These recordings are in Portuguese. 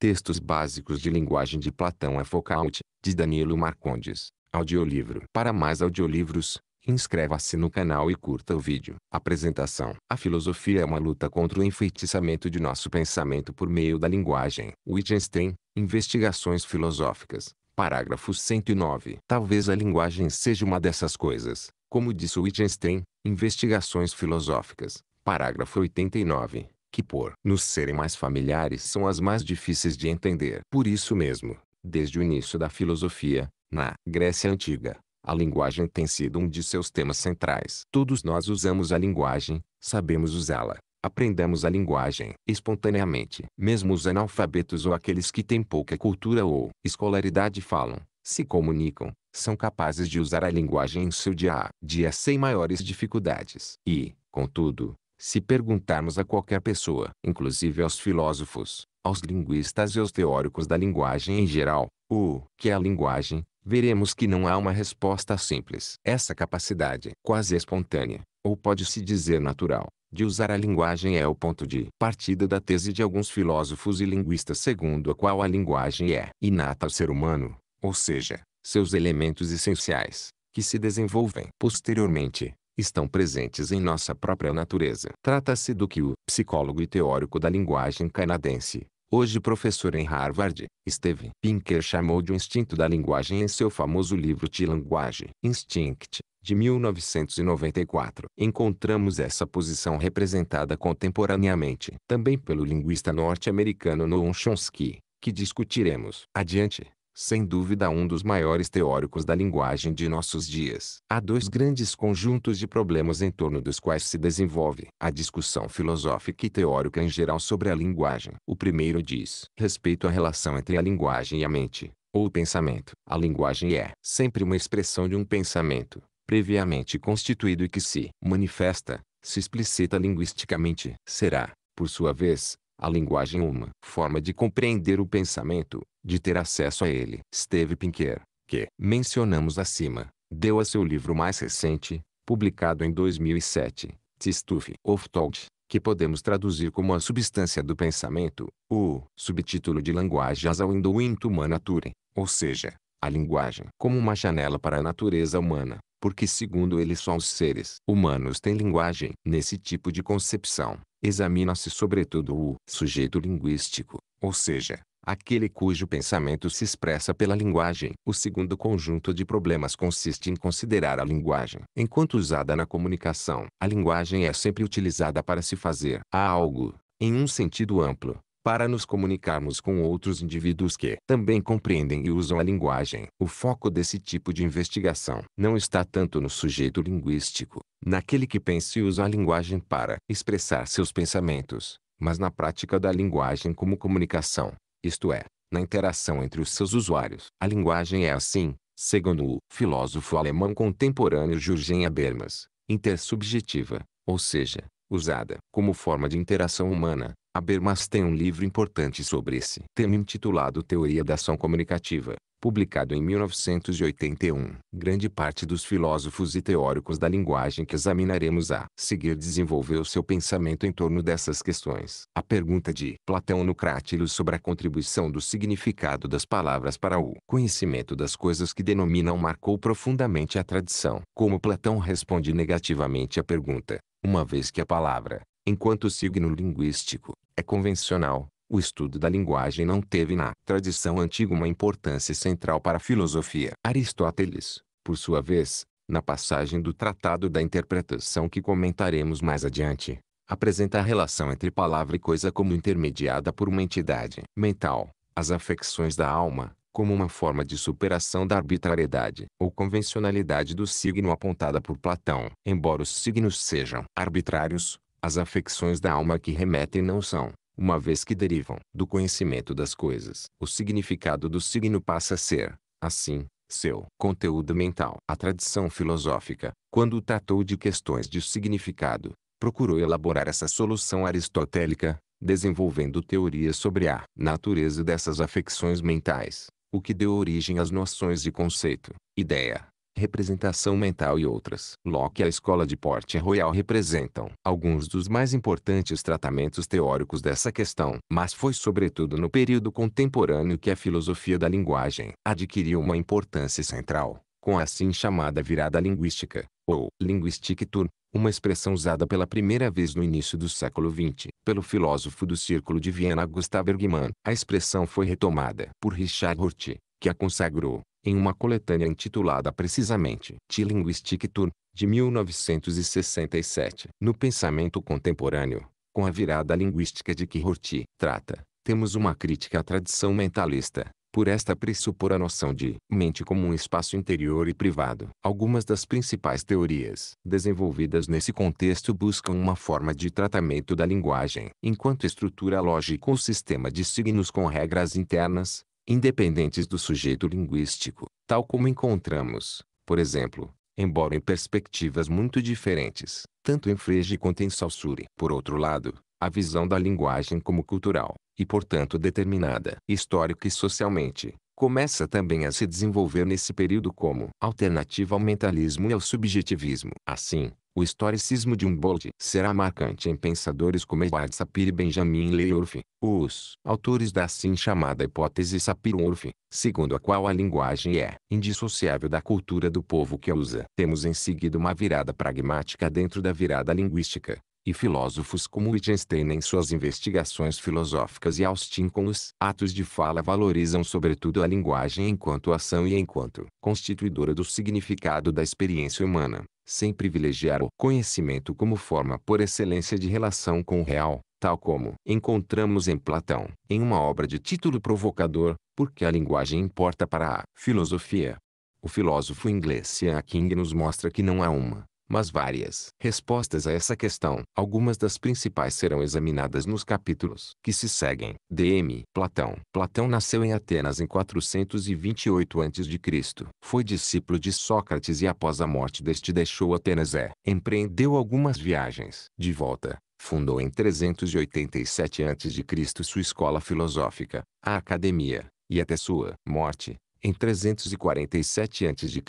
Textos Básicos de Linguagem de Platão é Foucault, de Danilo Marcondes. Audiolivro. Para mais audiolivros, inscreva-se no canal e curta o vídeo. Apresentação. A filosofia é uma luta contra o enfeitiçamento de nosso pensamento por meio da linguagem. Wittgenstein, Investigações Filosóficas. Parágrafo 109. Talvez a linguagem seja uma dessas coisas, como disse Wittgenstein, Investigações Filosóficas. Parágrafo 89 que por nos serem mais familiares são as mais difíceis de entender. Por isso mesmo, desde o início da filosofia, na Grécia Antiga, a linguagem tem sido um de seus temas centrais. Todos nós usamos a linguagem, sabemos usá-la, aprendemos a linguagem espontaneamente. Mesmo os analfabetos ou aqueles que têm pouca cultura ou escolaridade falam, se comunicam, são capazes de usar a linguagem em seu dia a dia sem maiores dificuldades. E, contudo, se perguntarmos a qualquer pessoa, inclusive aos filósofos, aos linguistas e aos teóricos da linguagem em geral, o que é a linguagem, veremos que não há uma resposta simples. Essa capacidade, quase espontânea, ou pode-se dizer natural, de usar a linguagem é o ponto de partida da tese de alguns filósofos e linguistas segundo a qual a linguagem é inata ao ser humano, ou seja, seus elementos essenciais, que se desenvolvem posteriormente, estão presentes em nossa própria natureza. Trata-se do que o psicólogo e teórico da linguagem canadense, hoje professor em Harvard, Steve Pinker chamou de um instinto da linguagem em seu famoso livro de linguagem, Instinct, de 1994. Encontramos essa posição representada contemporaneamente também pelo linguista norte-americano Noam Chomsky, que discutiremos adiante sem dúvida um dos maiores teóricos da linguagem de nossos dias. Há dois grandes conjuntos de problemas em torno dos quais se desenvolve a discussão filosófica e teórica em geral sobre a linguagem. O primeiro diz respeito à relação entre a linguagem e a mente, ou pensamento. A linguagem é sempre uma expressão de um pensamento, previamente constituído e que se manifesta, se explicita linguisticamente. Será, por sua vez, a linguagem uma forma de compreender o pensamento, de ter acesso a ele. Steve Pinker, que mencionamos acima, deu a seu livro mais recente, publicado em 2007, The Stuff of Thought, que podemos traduzir como a substância do pensamento, o subtítulo de Language as a window into nature, ou seja, a linguagem como uma janela para a natureza humana, porque segundo ele só os seres humanos têm linguagem. Nesse tipo de concepção, examina-se sobretudo o sujeito linguístico, ou seja, aquele cujo pensamento se expressa pela linguagem. O segundo conjunto de problemas consiste em considerar a linguagem. Enquanto usada na comunicação, a linguagem é sempre utilizada para se fazer a algo, em um sentido amplo, para nos comunicarmos com outros indivíduos que também compreendem e usam a linguagem. O foco desse tipo de investigação não está tanto no sujeito linguístico, naquele que pensa e usa a linguagem para expressar seus pensamentos, mas na prática da linguagem como comunicação, isto é, na interação entre os seus usuários. A linguagem é assim, segundo o filósofo alemão contemporâneo Jürgen Habermas, intersubjetiva, ou seja, usada como forma de interação humana, Habermas tem um livro importante sobre esse tema intitulado Teoria da Ação Comunicativa, publicado em 1981. Grande parte dos filósofos e teóricos da linguagem que examinaremos a seguir desenvolveu seu pensamento em torno dessas questões. A pergunta de Platão no Crátilus sobre a contribuição do significado das palavras para o conhecimento das coisas que denominam marcou profundamente a tradição. Como Platão responde negativamente à pergunta, uma vez que a palavra, enquanto signo linguístico, é convencional, o estudo da linguagem não teve na tradição antiga uma importância central para a filosofia. Aristóteles, por sua vez, na passagem do Tratado da Interpretação que comentaremos mais adiante, apresenta a relação entre palavra e coisa como intermediada por uma entidade mental, as afecções da alma, como uma forma de superação da arbitrariedade ou convencionalidade do signo apontada por Platão. Embora os signos sejam arbitrários, as afecções da alma que remetem não são, uma vez que derivam do conhecimento das coisas. O significado do signo passa a ser, assim, seu conteúdo mental. A tradição filosófica, quando tratou de questões de significado, procurou elaborar essa solução aristotélica, desenvolvendo teorias sobre a natureza dessas afecções mentais, o que deu origem às noções de conceito, ideia, representação mental e outras. Locke e a escola de Port Royal representam alguns dos mais importantes tratamentos teóricos dessa questão, mas foi sobretudo no período contemporâneo que a filosofia da linguagem adquiriu uma importância central, com a assim chamada virada linguística, ou linguistic turn, uma expressão usada pela primeira vez no início do século XX, pelo filósofo do Círculo de Viena Gustav Bergman. A expressão foi retomada por Richard Rorty, que a consagrou, em uma coletânea intitulada precisamente The Linguistic Tour, de 1967. No pensamento contemporâneo, com a virada linguística de que Rorty trata, temos uma crítica à tradição mentalista, por esta pressupor a noção de mente como um espaço interior e privado. Algumas das principais teorias desenvolvidas nesse contexto buscam uma forma de tratamento da linguagem enquanto estrutura lógica ou sistema de signos com regras internas, independentes do sujeito linguístico, tal como encontramos, por exemplo, embora em perspectivas muito diferentes, tanto em Frege quanto em Saussure. Por outro lado, a visão da linguagem como cultural, e portanto determinada histórica e socialmente, começa também a se desenvolver nesse período como alternativa ao mentalismo e ao subjetivismo. Assim, o historicismo de Humboldt será marcante em pensadores como Edward Sapir e Benjamin Leorf, os autores da assim chamada hipótese Sapir-Whorf, segundo a qual a linguagem é indissociável da cultura do povo que a usa. Temos em seguida uma virada pragmática dentro da virada linguística, e filósofos como Wittgenstein em suas investigações filosóficas e Austin com os atos de fala valorizam sobretudo a linguagem enquanto ação e enquanto constituidora do significado da experiência humana, sem privilegiar o conhecimento como forma por excelência de relação com o real, tal como encontramos em Platão, em uma obra de título provocador, porque a linguagem importa para a filosofia. O filósofo inglês Ian King nos mostra que não há uma, mas várias respostas a essa questão. Algumas das principais serão examinadas nos capítulos que se seguem. DM Platão Platão nasceu em Atenas em 428 a.C. Foi discípulo de Sócrates e após a morte deste deixou Atenas e empreendeu algumas viagens. De volta, fundou em 387 a.C. sua escola filosófica, a Academia, e até sua morte, em 347 a.C.,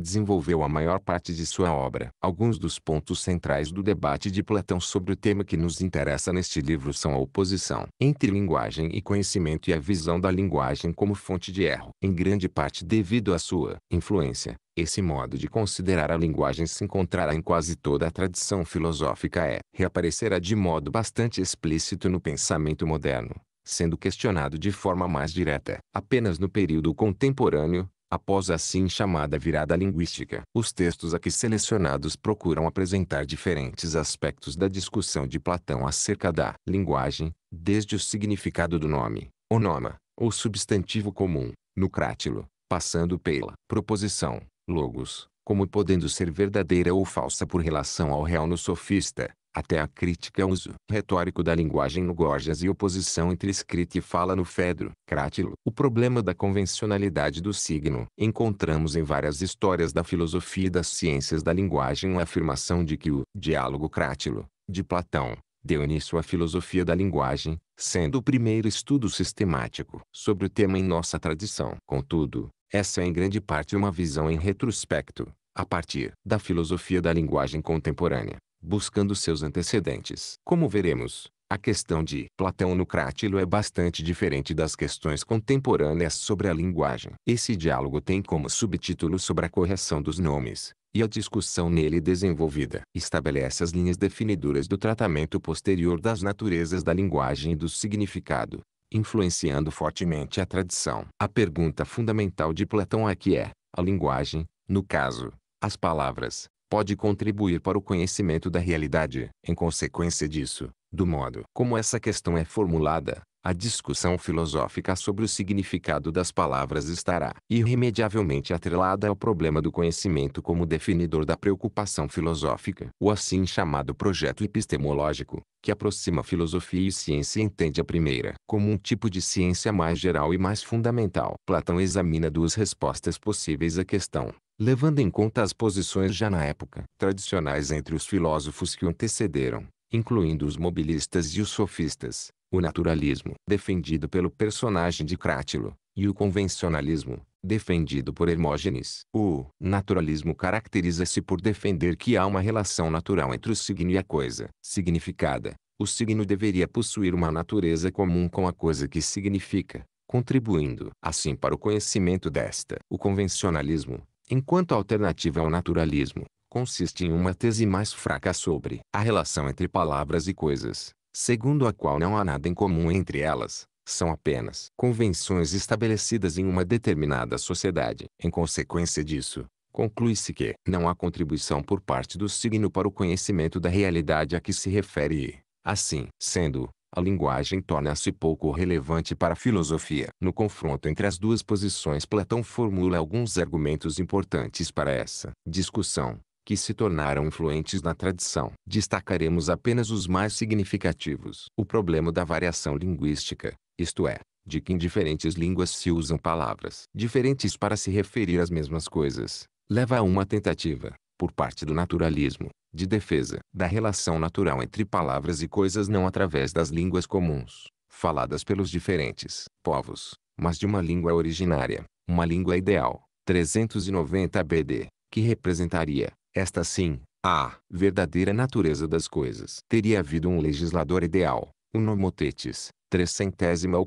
desenvolveu a maior parte de sua obra. Alguns dos pontos centrais do debate de Platão sobre o tema que nos interessa neste livro são a oposição entre linguagem e conhecimento e a visão da linguagem como fonte de erro. Em grande parte devido à sua influência, esse modo de considerar a linguagem se encontrará em quase toda a tradição filosófica e reaparecerá de modo bastante explícito no pensamento moderno, sendo questionado de forma mais direta apenas no período contemporâneo, Após a assim chamada virada linguística, os textos aqui selecionados procuram apresentar diferentes aspectos da discussão de Platão acerca da linguagem, desde o significado do nome, onoma, ou substantivo comum, no crátilo, passando pela proposição, logos, como podendo ser verdadeira ou falsa por relação ao real no sofista, até a crítica ao uso retórico da linguagem no Gorgias e oposição entre escrita e fala no Fedro, Crátilo. O problema da convencionalidade do signo. Encontramos em várias histórias da filosofia e das ciências da linguagem a afirmação de que o diálogo crátilo, de Platão, deu início à filosofia da linguagem, sendo o primeiro estudo sistemático sobre o tema em nossa tradição. Contudo, essa é em grande parte uma visão em retrospecto, a partir da filosofia da linguagem contemporânea buscando seus antecedentes. Como veremos, a questão de Platão no Crátilo é bastante diferente das questões contemporâneas sobre a linguagem. Esse diálogo tem como subtítulo sobre a correção dos nomes, e a discussão nele desenvolvida estabelece as linhas definidoras do tratamento posterior das naturezas da linguagem e do significado, influenciando fortemente a tradição. A pergunta fundamental de Platão aqui é: a linguagem, no caso, as palavras, pode contribuir para o conhecimento da realidade. Em consequência disso, do modo como essa questão é formulada, a discussão filosófica sobre o significado das palavras estará irremediavelmente atrelada ao problema do conhecimento como definidor da preocupação filosófica. O assim chamado projeto epistemológico, que aproxima filosofia e ciência entende a primeira como um tipo de ciência mais geral e mais fundamental. Platão examina duas respostas possíveis à questão levando em conta as posições já na época tradicionais entre os filósofos que o antecederam, incluindo os mobilistas e os sofistas, o naturalismo, defendido pelo personagem de Crátilo, e o convencionalismo, defendido por Hermógenes. O naturalismo caracteriza-se por defender que há uma relação natural entre o signo e a coisa significada. O signo deveria possuir uma natureza comum com a coisa que significa, contribuindo assim para o conhecimento desta. O convencionalismo, enquanto alternativa ao naturalismo, consiste em uma tese mais fraca sobre a relação entre palavras e coisas, segundo a qual não há nada em comum entre elas, são apenas convenções estabelecidas em uma determinada sociedade. Em consequência disso, conclui-se que não há contribuição por parte do signo para o conhecimento da realidade a que se refere e, assim sendo, a linguagem torna-se pouco relevante para a filosofia. No confronto entre as duas posições Platão formula alguns argumentos importantes para essa discussão, que se tornaram influentes na tradição. Destacaremos apenas os mais significativos. O problema da variação linguística, isto é, de que em diferentes línguas se usam palavras diferentes para se referir às mesmas coisas, leva a uma tentativa, por parte do naturalismo, de defesa da relação natural entre palavras e coisas não através das línguas comuns, faladas pelos diferentes povos, mas de uma língua originária, uma língua ideal, 390 BD, que representaria, esta sim, a verdadeira natureza das coisas. Teria havido um legislador ideal, o Nomotetes, trecentésima ou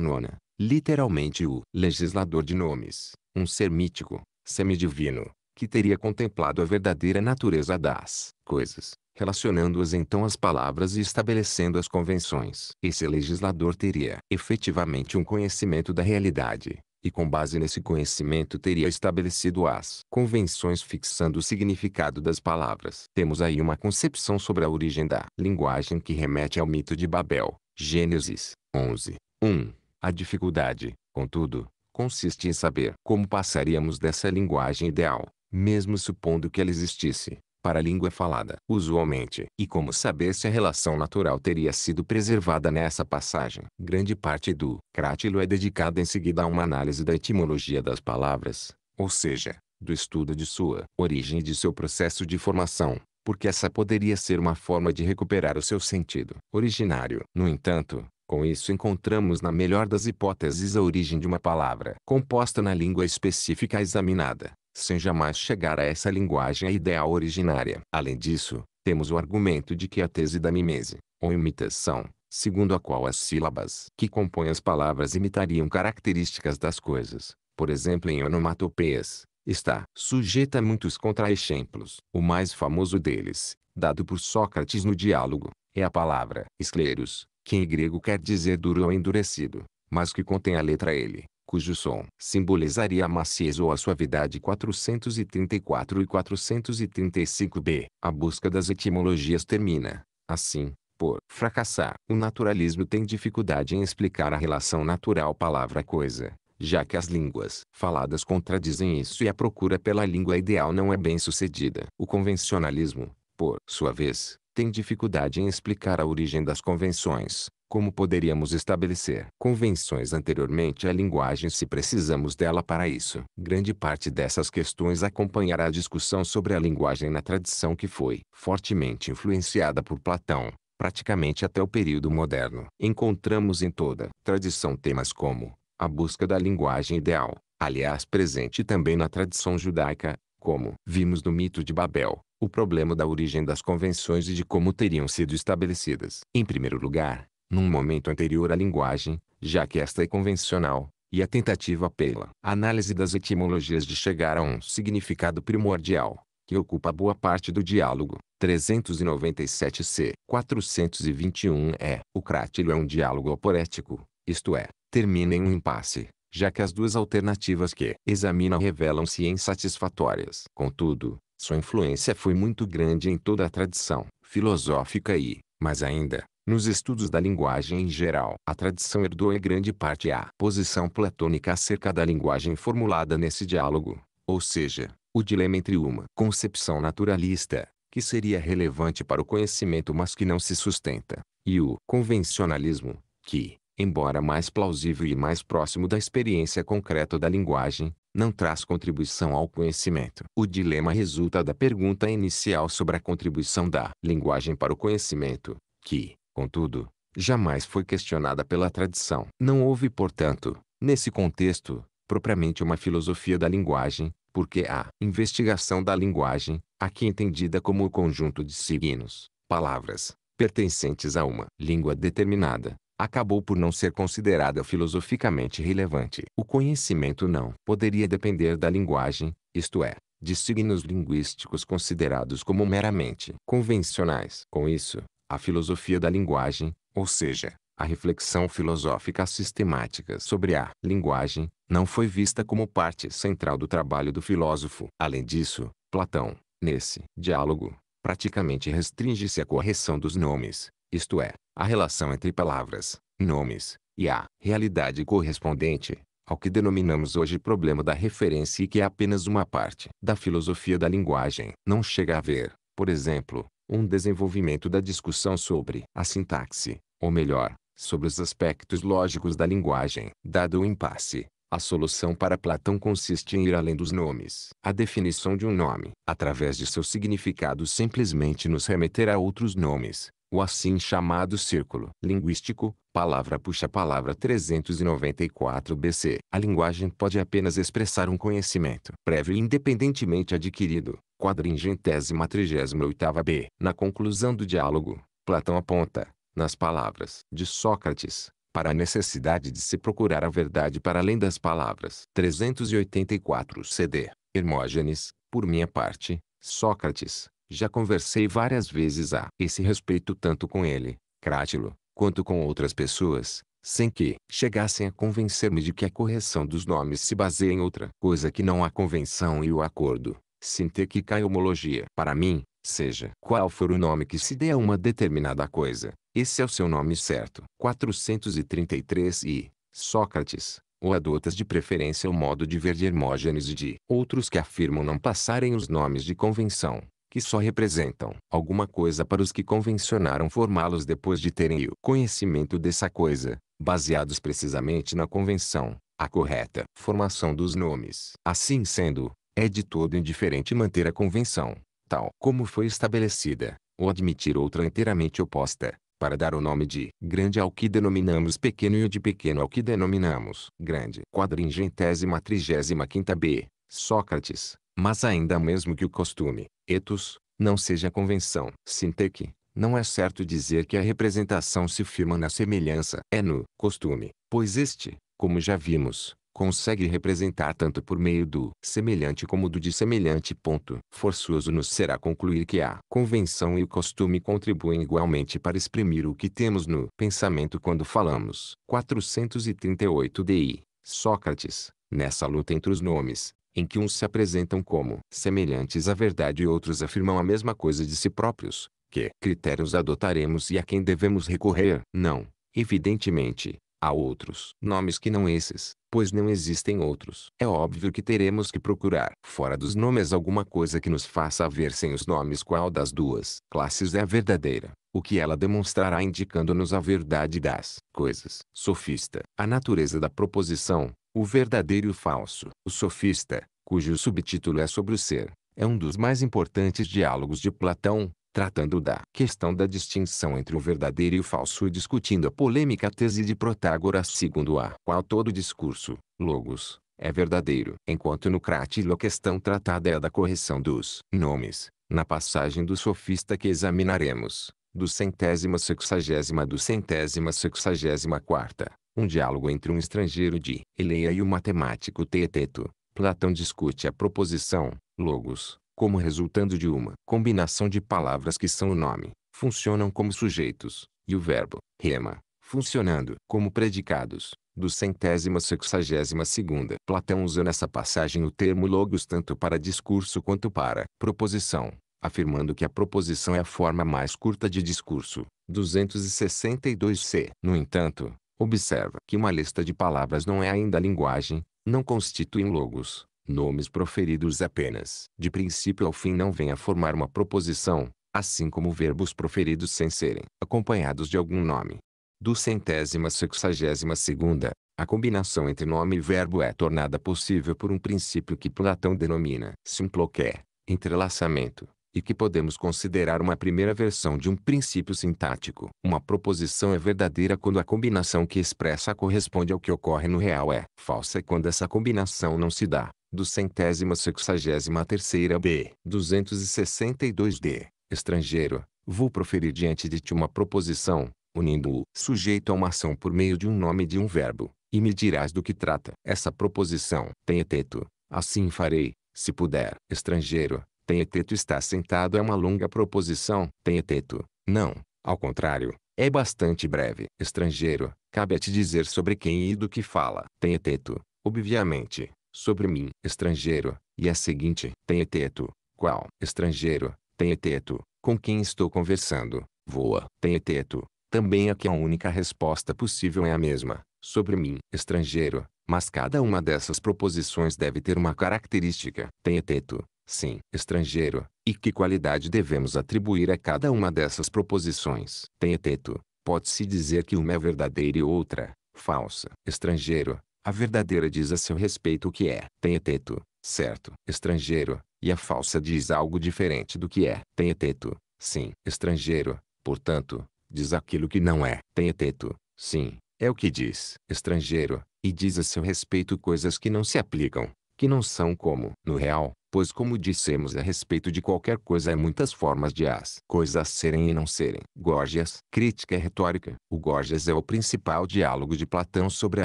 nona, literalmente o legislador de nomes, um ser mítico, semidivino, que teria contemplado a verdadeira natureza das coisas, relacionando-as então às palavras e estabelecendo as convenções. Esse legislador teria efetivamente um conhecimento da realidade, e com base nesse conhecimento teria estabelecido as convenções fixando o significado das palavras. Temos aí uma concepção sobre a origem da linguagem que remete ao mito de Babel, Gênesis 11, 1. A dificuldade, contudo, consiste em saber como passaríamos dessa linguagem ideal, mesmo supondo que ela existisse, para a língua falada usualmente, e como saber se a relação natural teria sido preservada nessa passagem. Grande parte do crátilo é dedicada em seguida a uma análise da etimologia das palavras, ou seja, do estudo de sua origem e de seu processo de formação, porque essa poderia ser uma forma de recuperar o seu sentido originário. No entanto, com isso encontramos na melhor das hipóteses a origem de uma palavra composta na língua específica examinada, sem jamais chegar a essa linguagem ideal originária. Além disso, temos o argumento de que a tese da mimese, ou imitação, segundo a qual as sílabas que compõem as palavras imitariam características das coisas, por exemplo em onomatopeias, está sujeita a muitos contraexemplos. O mais famoso deles, dado por Sócrates no diálogo, é a palavra escleros, que em grego quer dizer duro ou endurecido, mas que contém a letra L, cujo som simbolizaria a maciez ou a suavidade 434 e 435b. A busca das etimologias termina, assim, por fracassar. O naturalismo tem dificuldade em explicar a relação natural palavra-coisa, já que as línguas faladas contradizem isso e a procura pela língua ideal não é bem sucedida. O convencionalismo, por sua vez, tem dificuldade em explicar a origem das convenções, como poderíamos estabelecer convenções anteriormente à linguagem se precisamos dela para isso? Grande parte dessas questões acompanhará a discussão sobre a linguagem na tradição que foi fortemente influenciada por Platão, praticamente até o período moderno. Encontramos em toda tradição temas como a busca da linguagem ideal, aliás presente também na tradição judaica, como vimos no mito de Babel, o problema da origem das convenções e de como teriam sido estabelecidas. Em primeiro lugar, num momento anterior à linguagem, já que esta é convencional, e a tentativa pela análise das etimologias de chegar a um significado primordial, que ocupa boa parte do diálogo. 397c. 421 é. O crátilo é um diálogo oporético, isto é, termina em um impasse, já que as duas alternativas que examina revelam-se insatisfatórias. Contudo, sua influência foi muito grande em toda a tradição filosófica e, mais ainda, nos estudos da linguagem em geral, a tradição herdou em grande parte a posição platônica acerca da linguagem formulada nesse diálogo, ou seja, o dilema entre uma concepção naturalista, que seria relevante para o conhecimento mas que não se sustenta, e o convencionalismo, que, embora mais plausível e mais próximo da experiência concreta da linguagem, não traz contribuição ao conhecimento. O dilema resulta da pergunta inicial sobre a contribuição da linguagem para o conhecimento, que, contudo, jamais foi questionada pela tradição. Não houve portanto, nesse contexto, propriamente uma filosofia da linguagem, porque a investigação da linguagem, aqui entendida como o conjunto de signos, palavras, pertencentes a uma língua determinada, acabou por não ser considerada filosoficamente relevante. O conhecimento não poderia depender da linguagem, isto é, de signos linguísticos considerados como meramente convencionais. Com isso, a filosofia da linguagem, ou seja, a reflexão filosófica sistemática sobre a linguagem, não foi vista como parte central do trabalho do filósofo. Além disso, Platão, nesse diálogo, praticamente restringe-se à correção dos nomes, isto é, a relação entre palavras, nomes, e a realidade correspondente, ao que denominamos hoje problema da referência e que é apenas uma parte da filosofia da linguagem. Não chega a haver, por exemplo, um desenvolvimento da discussão sobre a sintaxe, ou melhor, sobre os aspectos lógicos da linguagem. Dado o impasse, a solução para Platão consiste em ir além dos nomes. A definição de um nome, através de seu significado simplesmente nos remeter a outros nomes, o assim chamado círculo linguístico, palavra puxa palavra 394 BC. A linguagem pode apenas expressar um conhecimento prévio independentemente adquirido, quadringentésima trigésima oitava B. Na conclusão do diálogo, Platão aponta, nas palavras de Sócrates, para a necessidade de se procurar a verdade para além das palavras. 384 CD. Hermógenes, por minha parte, Sócrates, já conversei várias vezes a esse respeito tanto com ele, Crátilo, quanto com outras pessoas, sem que chegassem a convencer-me de que a correção dos nomes se baseia em outra coisa que não a convenção e o acordo, sintética homologia. Para mim, seja qual for o nome que se dê a uma determinada coisa, esse é o seu nome certo. 433 e Sócrates, ou adotas de preferência o modo de ver de Hermógenes e de outros que afirmam não passarem os nomes de convenção, que só representam alguma coisa para os que convencionaram formá-los depois de terem o conhecimento dessa coisa, baseados precisamente na convenção, a correta formação dos nomes. Assim sendo, é de todo indiferente manter a convenção, tal como foi estabelecida, ou admitir outra inteiramente oposta, para dar o nome de grande ao que denominamos pequeno e o de pequeno ao que denominamos grande. Quadringentésima trigésima quinta B. Sócrates, mas ainda mesmo que o costume, etos, não seja convenção. Sinteque, não é certo dizer que a representação se firma na semelhança. É no costume, pois este, como já vimos, consegue representar tanto por meio do semelhante como do dissemelhante. Ponto. Forçoso nos será concluir que a convenção e o costume contribuem igualmente para exprimir o que temos no pensamento quando falamos. 438 DI. Sócrates, nessa luta entre os nomes, em que uns se apresentam como semelhantes à verdade e outros afirmam a mesma coisa de si próprios, que critérios adotaremos e a quem devemos recorrer? Não, evidentemente, a outros nomes que não esses, pois não existem outros. É óbvio que teremos que procurar fora dos nomes alguma coisa que nos faça ver sem os nomes qual das duas classes é a verdadeira, o que ela demonstrará indicando-nos a verdade das coisas. Sofista. A natureza da proposição, o verdadeiro e o falso. O sofista, cujo subtítulo é sobre o ser, é um dos mais importantes diálogos de Platão, tratando da questão da distinção entre o verdadeiro e o falso e discutindo a polêmica tese de Protágoras segundo a qual todo discurso, logos, é verdadeiro. Enquanto no Crátilo a questão tratada é a da correção dos nomes, na passagem do sofista que examinaremos, do centésima sexagésima do centésima sexagésima quarta, um diálogo entre um estrangeiro de Eleia e o matemático Teeteto. Platão discute a proposição, logos, como resultando de uma combinação de palavras que são o nome, funcionam como sujeitos, e o verbo, rema, funcionando como predicados, do centésima sexagésima segunda. Platão usa nessa passagem o termo logos tanto para discurso quanto para proposição, afirmando que a proposição é a forma mais curta de discurso. 262c. No entanto, Observa que uma lista de palavras não é ainda linguagem, não constituem logos, nomes proferidos apenas. De princípio ao fim não vem a formar uma proposição, assim como verbos proferidos sem serem acompanhados de algum nome. Do centésima sexagésima segunda, a combinação entre nome e verbo é tornada possível por um princípio que Platão denomina simploqué, entrelaçamento, e que podemos considerar uma primeira versão de um princípio sintático. Uma proposição é verdadeira quando a combinação que expressa corresponde ao que ocorre no real é falsa quando essa combinação não se dá. Do centésima sexagésima terceira b. 262 d. Estrangeiro, vou proferir diante de ti uma proposição, unindo o sujeito a uma ação por meio de um nome de um verbo, e me dirás do que trata. Essa proposição tem eteto, assim farei, se puder. Estrangeiro, tem eteto está sentado é uma longa proposição. Tem eteto, não, ao contrário, é bastante breve. Estrangeiro, cabe a te dizer sobre quem e do que fala. Tem eteto, obviamente, sobre mim. Estrangeiro, e a seguinte, tem eteto, qual? Estrangeiro, tem eteto, com quem estou conversando, voa. Tem eteto, também aqui a única resposta possível é a mesma, sobre mim. Estrangeiro, mas cada uma dessas proposições deve ter uma característica. Tem eteto, sim. Estrangeiro, e que qualidade devemos atribuir a cada uma dessas proposições? Tem eteto, pode-se dizer que uma é verdadeira e outra, falsa. Estrangeiro, a verdadeira diz a seu respeito o que é. Tem eteto, certo. Estrangeiro, e a falsa diz algo diferente do que é. Tem eteto, sim. Estrangeiro, portanto, diz aquilo que não é. Tem eteto, sim, é o que diz. Estrangeiro, e diz a seu respeito coisas que não se aplicam, que não são como, no real, pois como dissemos a respeito de qualquer coisa há muitas formas de as coisas serem e não serem. Gorgias, crítica e retórica. O Gorgias é o principal diálogo de Platão sobre a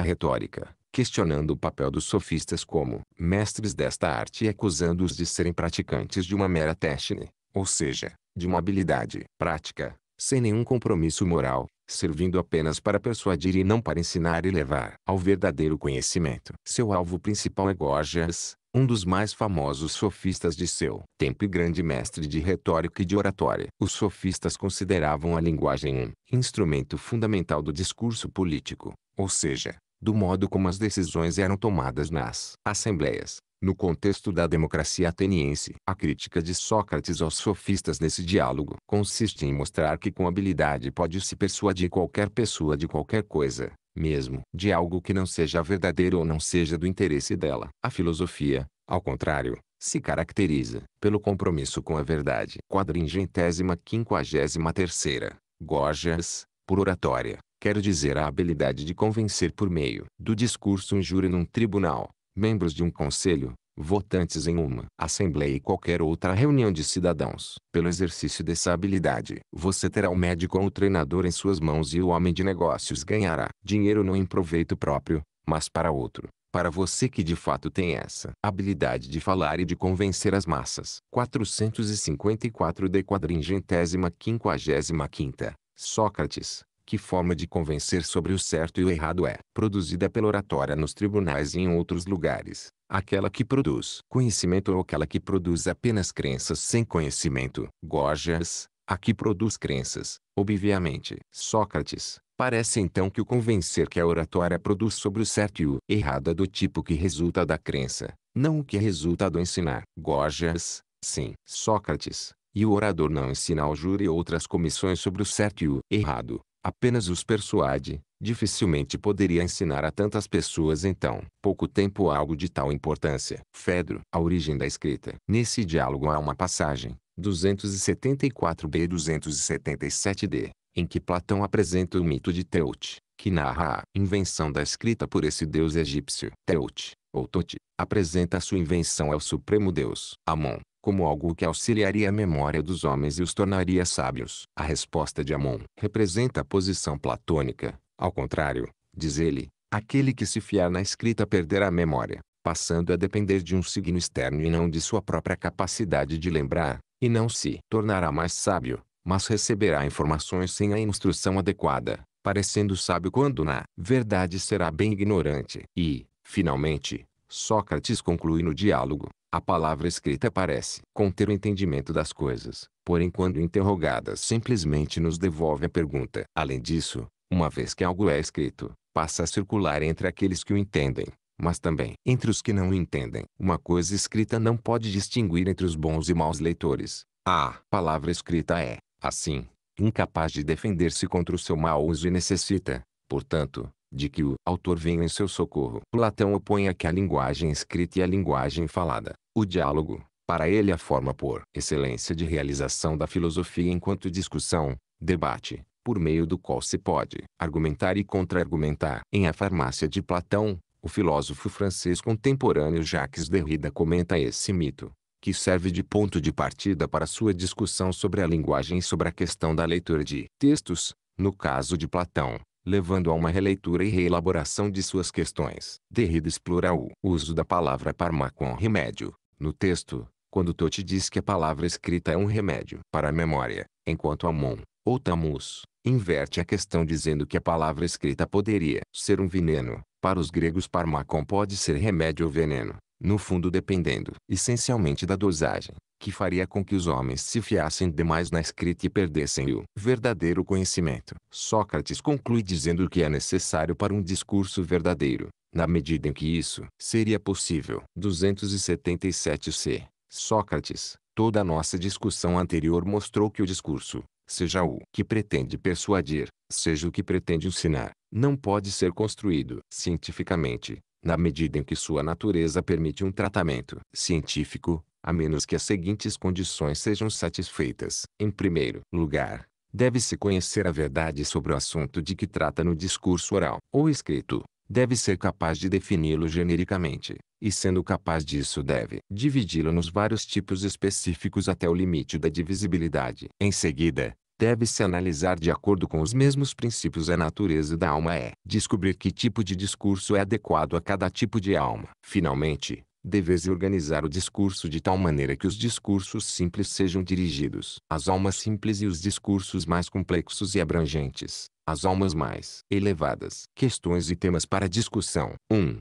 retórica, questionando o papel dos sofistas como mestres desta arte e acusando-os de serem praticantes de uma mera técnica, ou seja, de uma habilidade prática, sem nenhum compromisso moral, servindo apenas para persuadir e não para ensinar e levar ao verdadeiro conhecimento. Seu alvo principal é Gorgias, um dos mais famosos sofistas de seu tempo e grande mestre de retórica e de oratória. Os sofistas consideravam a linguagem um instrumento fundamental do discurso político, ou seja, do modo como as decisões eram tomadas nas assembleias, no contexto da democracia ateniense, a crítica de Sócrates aos sofistas nesse diálogo consiste em mostrar que com habilidade pode-se persuadir qualquer pessoa de qualquer coisa, mesmo de algo que não seja verdadeiro ou não seja do interesse dela. A filosofia, ao contrário, se caracteriza pelo compromisso com a verdade. Quadringentésima quinquagésima terceira. Gorgias, por oratória, quero dizer a habilidade de convencer por meio do discurso um júri num tribunal, membros de um conselho, votantes em uma assembleia e qualquer outra reunião de cidadãos. Pelo exercício dessa habilidade, você terá o médico ou o treinador em suas mãos e o homem de negócios ganhará dinheiro não em proveito próprio, mas para outro. Para você que de fato tem essa habilidade de falar e de convencer as massas. 454 de quadringentésima quinquagésima quinta. Sócrates, que forma de convencer sobre o certo e o errado é produzida pela oratória nos tribunais e em outros lugares. Aquela que produz conhecimento ou aquela que produz apenas crenças sem conhecimento. Gorgias, a que produz crenças, obviamente. Sócrates, parece então que o convencer que a oratória produz sobre o certo e o errado é do tipo que resulta da crença, não o que resulta do ensinar. Gorgias, sim. Sócrates, e o orador não ensina ao júri outras comissões sobre o certo e o errado, apenas os persuade, dificilmente poderia ensinar a tantas pessoas então pouco tempo algo de tal importância. Fedro, a origem da escrita. Nesse diálogo há uma passagem, 274b e 277d, em que Platão apresenta o mito de Teut, que narra a invenção da escrita por esse deus egípcio. Teut, ou Tote, apresenta sua invenção ao supremo deus, Amon, como algo que auxiliaria a memória dos homens e os tornaria sábios. A resposta de Amon representa a posição platônica. Ao contrário, diz ele, aquele que se fiar na escrita perderá a memória, passando a depender de um signo externo e não de sua própria capacidade de lembrar, e não se tornará mais sábio, mas receberá informações sem a instrução adequada, parecendo sábio quando na verdade será bem ignorante. E, finalmente, Sócrates conclui no diálogo, a palavra escrita parece conter o entendimento das coisas, porém quando interrogadas simplesmente nos devolve a pergunta. Além disso, uma vez que algo é escrito, passa a circular entre aqueles que o entendem, mas também entre os que não o entendem. Uma coisa escrita não pode distinguir entre os bons e maus leitores. A palavra escrita é, assim, incapaz de defender-se contra o seu mau uso e necessita, portanto, de que o autor venha em seu socorro. Platão opõe aqui a linguagem escrita e a linguagem falada. O diálogo, Para ele a forma por excelência de realização da filosofia enquanto discussão, debate, por meio do qual se pode argumentar e contra-argumentar. Em A Farmácia de Platão, o filósofo francês contemporâneo Jacques Derrida comenta esse mito, que serve de ponto de partida para sua discussão sobre a linguagem e sobre a questão da leitura de textos, no caso de Platão, levando a uma releitura e reelaboração de suas questões. Derrida explora o uso da palavra parmacon remédio, no texto, quando Tote diz que a palavra escrita é um remédio para a memória, enquanto Amon, ou Tamus, inverte a questão dizendo que a palavra escrita poderia ser um veneno. Para os gregos parmacon pode ser remédio ou veneno, no fundo dependendo essencialmente da dosagem, que faria com que os homens se fiassem demais na escrita e perdessem o verdadeiro conhecimento. Sócrates conclui dizendo que é necessário para um discurso verdadeiro, na medida em que isso seria possível. 277 c. Sócrates, toda a nossa discussão anterior mostrou que o discurso, seja o que pretende persuadir, seja o que pretende ensinar, não pode ser construído cientificamente, na medida em que sua natureza permite um tratamento científico, a menos que as seguintes condições sejam satisfeitas. Em primeiro lugar, deve-se conhecer a verdade sobre o assunto de que trata no discurso oral ou escrito. Deve ser capaz de defini-lo genericamente, e sendo capaz disso deve dividi-lo nos vários tipos específicos até o limite da divisibilidade. Em seguida, deve-se analisar de acordo com os mesmos princípios a natureza da alma é descobrir que tipo de discurso é adequado a cada tipo de alma. Finalmente, deves organizar o discurso de tal maneira que os discursos simples sejam dirigidos às almas simples e os discursos mais complexos e abrangentes, às almas mais elevadas. Questões e temas para discussão. 1.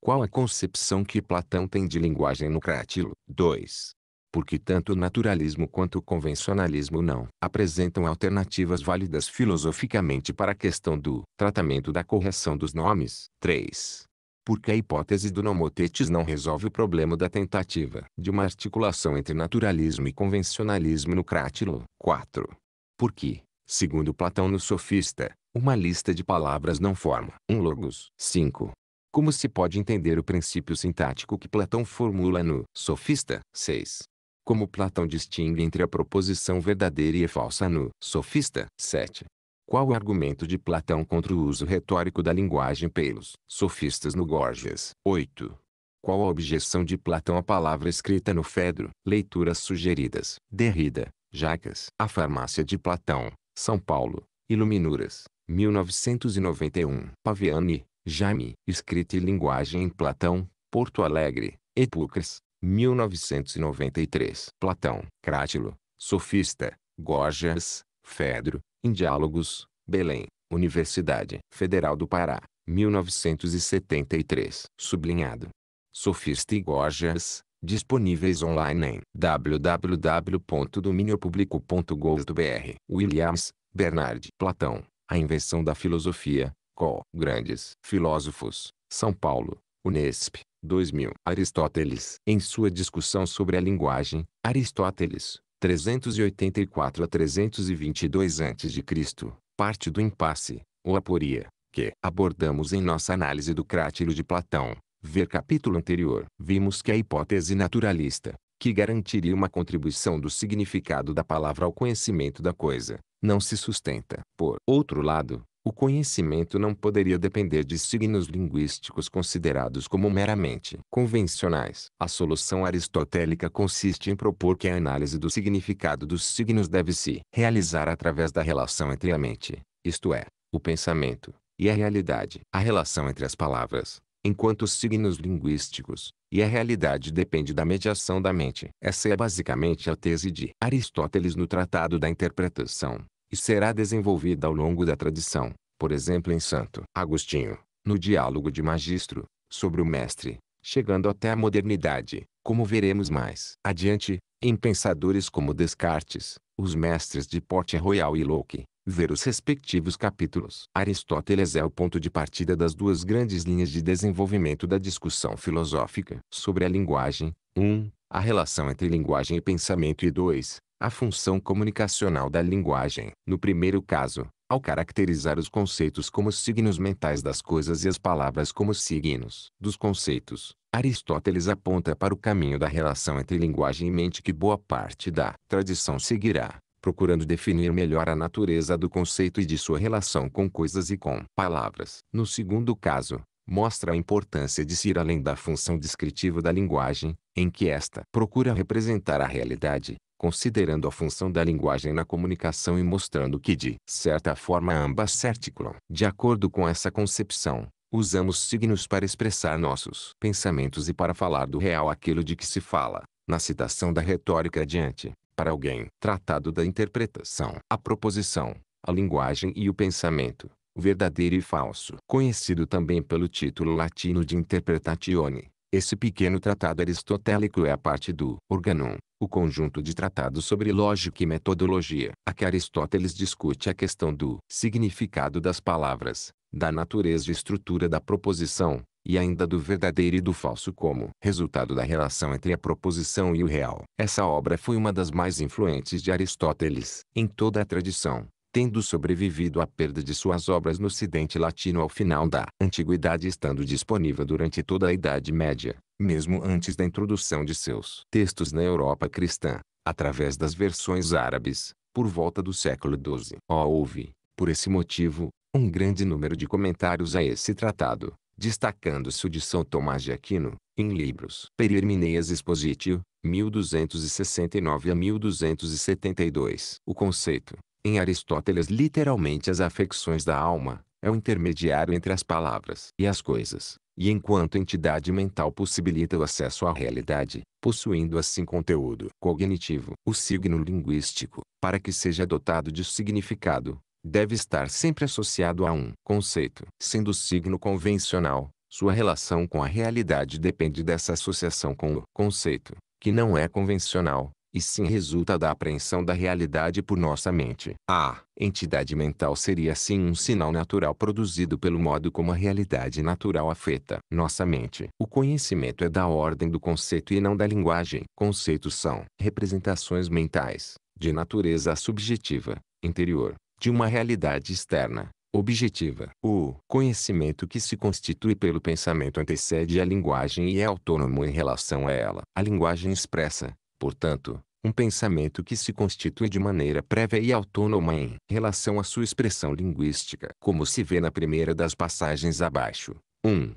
Qual a concepção que Platão tem de linguagem no crátilo? 2. Porque tanto o naturalismo quanto o convencionalismo não apresentam alternativas válidas filosoficamente para a questão do tratamento da correção dos nomes. 3 porque a hipótese do nomotetes não resolve o problema da tentativa de uma articulação entre naturalismo e convencionalismo no crátilo. 4. Porque, segundo Platão no Sofista, uma lista de palavras não forma um logos. 5. Como se pode entender o princípio sintático que Platão formula no Sofista? 6. Como Platão distingue entre a proposição verdadeira e a falsa no Sofista? 7. Qual o argumento de Platão contra o uso retórico da linguagem pelos sofistas no Gorgias? 8. Qual a objeção de Platão à palavra escrita no Fedro? Leituras sugeridas. Derrida, Jacas. A Farmácia de Platão, São Paulo. Iluminuras, 1991. Paviani, Jaime. Escrita e linguagem em Platão, Porto Alegre, Epúcras, 1993. Platão, Crátilo, Sofista, Gorgias, Fedro, em Diálogos, Belém, Universidade Federal do Pará, 1973. Sublinhado. Sofista e Gorgias, disponíveis online em www.dominiopublico.gov.br. Williams, Bernard. Platão, A Invenção da Filosofia, Col. Grandes Filósofos, São Paulo, Unesp, 2000. Aristóteles. Em sua discussão sobre a linguagem, Aristóteles, 384 a 322 a.C., parte do impasse, ou aporia, que abordamos em nossa análise do crátilo de Platão. Ver capítulo anterior. Vimos que a hipótese naturalista, que garantiria uma contribuição do significado da palavra ao conhecimento da coisa, não se sustenta. Por outro lado, o conhecimento não poderia depender de signos linguísticos considerados como meramente convencionais. A solução aristotélica consiste em propor que a análise do significado dos signos deve se realizar através da relação entre a mente, isto é, o pensamento, e a realidade. A relação entre as palavras, enquanto os signos linguísticos, e a realidade depende da mediação da mente. Essa é basicamente a tese de Aristóteles no Tratado da Interpretação e será desenvolvida ao longo da tradição, por exemplo em Santo Agostinho, no Diálogo de Magistro, sobre o Mestre, chegando até a modernidade, como veremos mais adiante, em pensadores como Descartes, os mestres de Port Royal e Locke, ver os respectivos capítulos. Aristóteles é o ponto de partida das duas grandes linhas de desenvolvimento da discussão filosófica sobre a linguagem, 1. Um, a relação entre linguagem e pensamento e 2 a função comunicacional da linguagem. No primeiro caso, ao caracterizar os conceitos como signos mentais das coisas e as palavras como signos dos conceitos, Aristóteles aponta para o caminho da relação entre linguagem e mente que boa parte da tradição seguirá, procurando definir melhor a natureza do conceito e de sua relação com coisas e com palavras. No segundo caso, mostra a importância de se ir além da função descritiva da linguagem, em que esta procura representar a realidade, considerando a função da linguagem na comunicação e mostrando que de certa forma ambas se articulam. De acordo com essa concepção, usamos signos para expressar nossos pensamentos e para falar do real aquilo de que se fala, na citação da retórica adiante, para alguém, tratado da interpretação, a proposição, a linguagem e o pensamento verdadeiro e falso. Conhecido também pelo título latino de Interpretatione, esse pequeno tratado aristotélico é a parte do Organum, o conjunto de tratados sobre lógica e metodologia, a que Aristóteles discute a questão do significado das palavras, da natureza e estrutura da proposição, e ainda do verdadeiro e do falso como resultado da relação entre a proposição e o real. Essa obra foi uma das mais influentes de Aristóteles em toda a tradição, tendo sobrevivido à perda de suas obras no Ocidente Latino ao final da Antiguidade estando disponível durante toda a Idade Média, mesmo antes da introdução de seus textos na Europa cristã, através das versões árabes, por volta do século XII. Houve, por esse motivo, um grande número de comentários a esse tratado, destacando-se o de São Tomás de Aquino, em livros Perihermineias Expositio, 1269 a 1272. O conceito, em Aristóteles literalmente as afecções da alma, é o intermediário entre as palavras e as coisas, e enquanto entidade mental possibilita o acesso à realidade, possuindo assim conteúdo cognitivo. O signo linguístico, para que seja dotado de significado, deve estar sempre associado a um conceito. Sendo o signo convencional, sua relação com a realidade depende dessa associação com o conceito, que não é convencional, e sim resulta da apreensão da realidade por nossa mente. A entidade mental seria assim um sinal natural produzido pelo modo como a realidade natural afeta nossa mente. O conhecimento é da ordem do conceito e não da linguagem. Conceitos são representações mentais, de natureza subjetiva, interior, de uma realidade externa, objetiva. O conhecimento que se constitui pelo pensamento antecede a linguagem e é autônomo em relação a ela. A linguagem expressa, portanto, um pensamento que se constitui de maneira prévia e autônoma em relação à sua expressão linguística, como se vê na primeira das passagens abaixo. 1.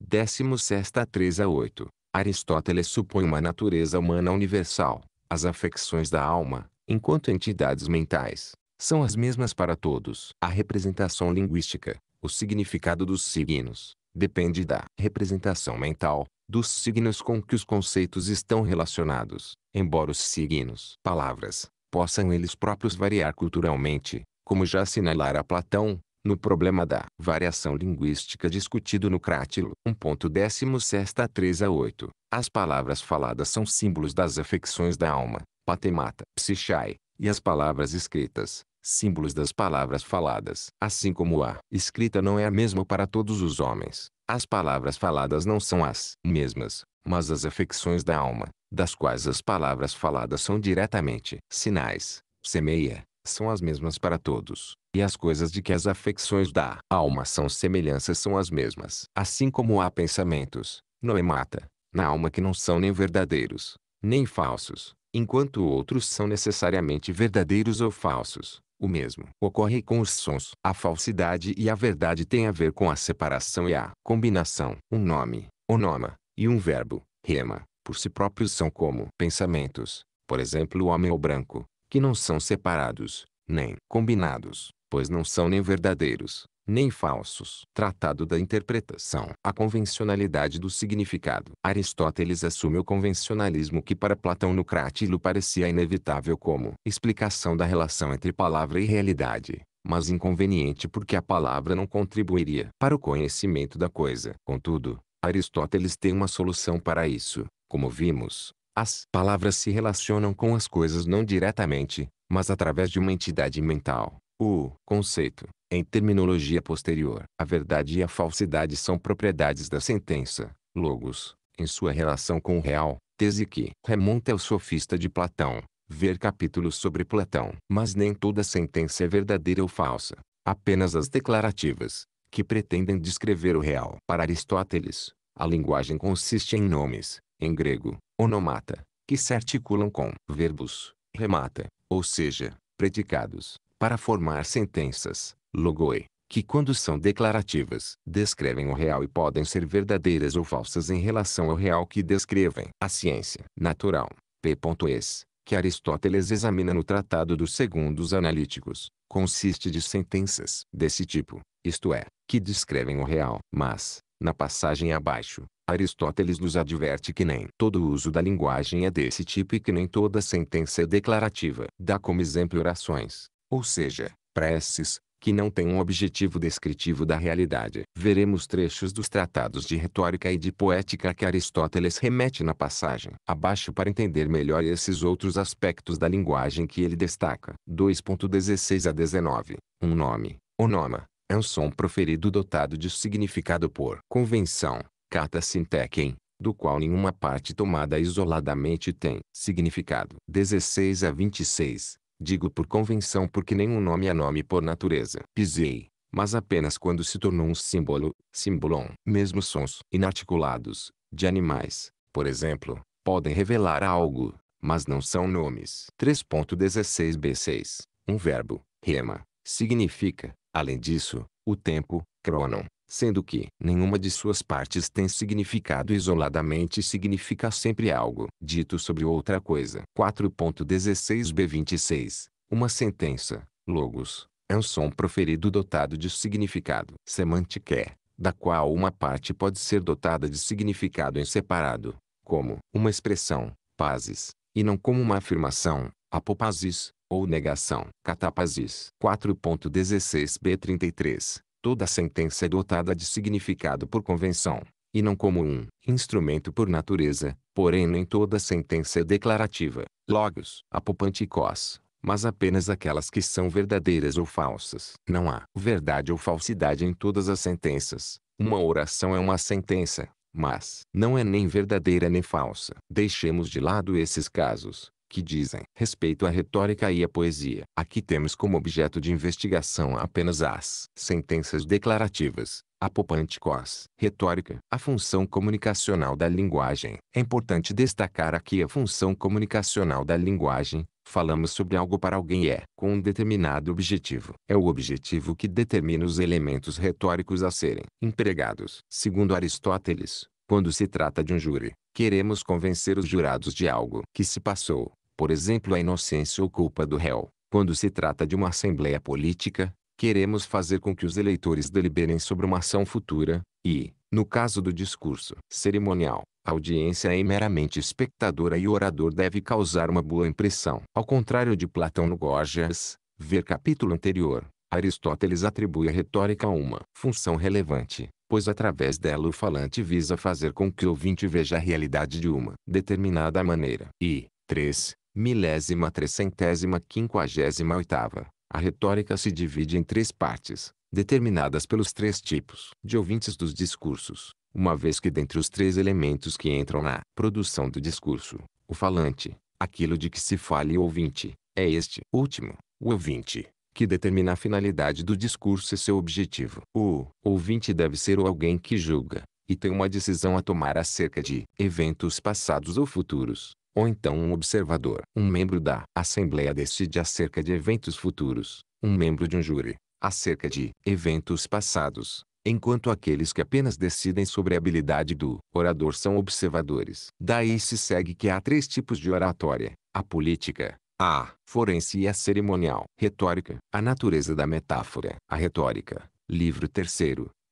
Décimo sexta 3 a 8. Aristóteles supõe uma natureza humana universal. As afecções da alma, enquanto entidades mentais, são as mesmas para todos. A representação linguística, o significado dos signos, depende da representação mental, dos signos com que os conceitos estão relacionados, embora os signos, palavras, possam eles próprios variar culturalmente, como já assinalara Platão, no problema da variação linguística discutido no Crátilo 1.16 3 a 8. As palavras faladas são símbolos das afecções da alma, patemata, psichai, e as palavras escritas, símbolos das palavras faladas. Assim como a escrita não é a mesma para todos os homens, as palavras faladas não são as mesmas, mas as afecções da alma, das quais as palavras faladas são diretamente sinais, semeia, são as mesmas para todos, e as coisas de que as afecções da alma são semelhanças são as mesmas. Assim como há pensamentos, noemata, na alma que não são nem verdadeiros, nem falsos, enquanto outros são necessariamente verdadeiros ou falsos. O mesmo ocorre com os sons. A falsidade e a verdade têm a ver com a separação e a combinação. Um nome, onoma, e um verbo, rema, por si próprios são como pensamentos, por exemplo o homem ou branco, que não são separados, nem combinados, pois não são nem verdadeiros, nem falsos. Tratado da interpretação. A convencionalidade do significado. Aristóteles assume o convencionalismo que para Platão no Crátilo parecia inevitável como explicação da relação entre palavra e realidade, mas inconveniente porque a palavra não contribuiria para o conhecimento da coisa. Contudo, Aristóteles tem uma solução para isso. Como vimos, as palavras se relacionam com as coisas não diretamente, mas através de uma entidade mental. O conceito em terminologia posterior, a verdade e a falsidade são propriedades da sentença, logos, em sua relação com o real, tese que remonta ao sofista de Platão, Ver capítulos sobre Platão. Mas nem toda sentença é verdadeira ou falsa. Apenas as declarativas, que pretendem descrever o real. Para Aristóteles, a linguagem consiste em nomes, em grego, onomata, que se articulam com verbos, remata, ou seja, predicados, para formar sentenças, logoi, que quando são declarativas, descrevem o real e podem ser verdadeiras ou falsas em relação ao real que descrevem. A ciência natural, P.S., que Aristóteles examina no Tratado dos Segundos Analíticos, consiste de sentenças desse tipo, isto é, que descrevem o real. Mas, na passagem abaixo, Aristóteles nos adverte que nem todo uso da linguagem é desse tipo e que nem toda sentença é declarativa. Dá como exemplo orações, ou seja, preces, que não têm um objetivo descritivo da realidade. Veremos trechos dos tratados de retórica e de poética que Aristóteles remete na passagem abaixo para entender melhor esses outros aspectos da linguagem que ele destaca. 2.16 a 19. Um nome, onoma, é um som proferido dotado de significado por convenção, kata sintequem, do qual nenhuma parte tomada isoladamente tem significado. 16 a 26. Digo por convenção porque nenhum nome é nome por natureza. Pisei, mas apenas quando se tornou um símbolo, símbolon. Mesmo sons inarticulados, de animais, por exemplo, podem revelar algo, mas não são nomes. 3.16b6. Um verbo, rema, significa, além disso, o tempo, cronon, sendo que nenhuma de suas partes tem significado isoladamente significa sempre algo dito sobre outra coisa. 4.16b26 Uma sentença, logos, é um som proferido dotado de significado. Semântica é, da qual uma parte pode ser dotada de significado em separado, como uma expressão, pazes, e não como uma afirmação, apopazis, ou negação. Catapazis. 4.16b33 Toda sentença é dotada de significado por convenção, e não como um instrumento por natureza, porém nem toda sentença é declarativa, logos, apopantikos, mas apenas aquelas que são verdadeiras ou falsas. Não há verdade ou falsidade em todas as sentenças. Uma oração é uma sentença, mas não é nem verdadeira nem falsa. Deixemos de lado esses casos, que dizem respeito à retórica e à poesia. Aqui temos como objeto de investigação apenas as sentenças declarativas, apopânticos, retórica. A função comunicacional da linguagem. É importante destacar aqui a função comunicacional da linguagem. Falamos sobre algo para alguém é com um determinado objetivo. É o objetivo que determina os elementos retóricos a serem empregados. Segundo Aristóteles, quando se trata de um júri, queremos convencer os jurados de algo que se passou, por exemplo a inocência ou culpa do réu. Quando se trata de uma assembleia política, queremos fazer com que os eleitores deliberem sobre uma ação futura, e, no caso do discurso cerimonial, a audiência é meramente espectadora e o orador deve causar uma boa impressão. Ao contrário de Platão no Gorgias, ver capítulo anterior, Aristóteles atribui à retórica uma função relevante, pois através dela o falante visa fazer com que o ouvinte veja a realidade de uma determinada maneira. E, 3. Milésima trecentésima quinquagésima oitava. A retórica se divide em três partes, determinadas pelos três tipos de ouvintes dos discursos, uma vez que dentre os três elementos que entram na produção do discurso, o falante, aquilo de que se fale o ouvinte, é este último, o ouvinte, que determina a finalidade do discurso e seu objetivo. O ouvinte deve ser o alguém que julga, e tem uma decisão a tomar acerca de eventos passados ou futuros, ou então um observador. Um membro da Assembleia decide acerca de eventos futuros, um membro de um júri, acerca de eventos passados, enquanto aqueles que apenas decidem sobre a habilidade do orador são observadores. Daí se segue que há três tipos de oratória: a política, a. Forense e a cerimonial. Retórica. A natureza da metáfora. A retórica. Livro 3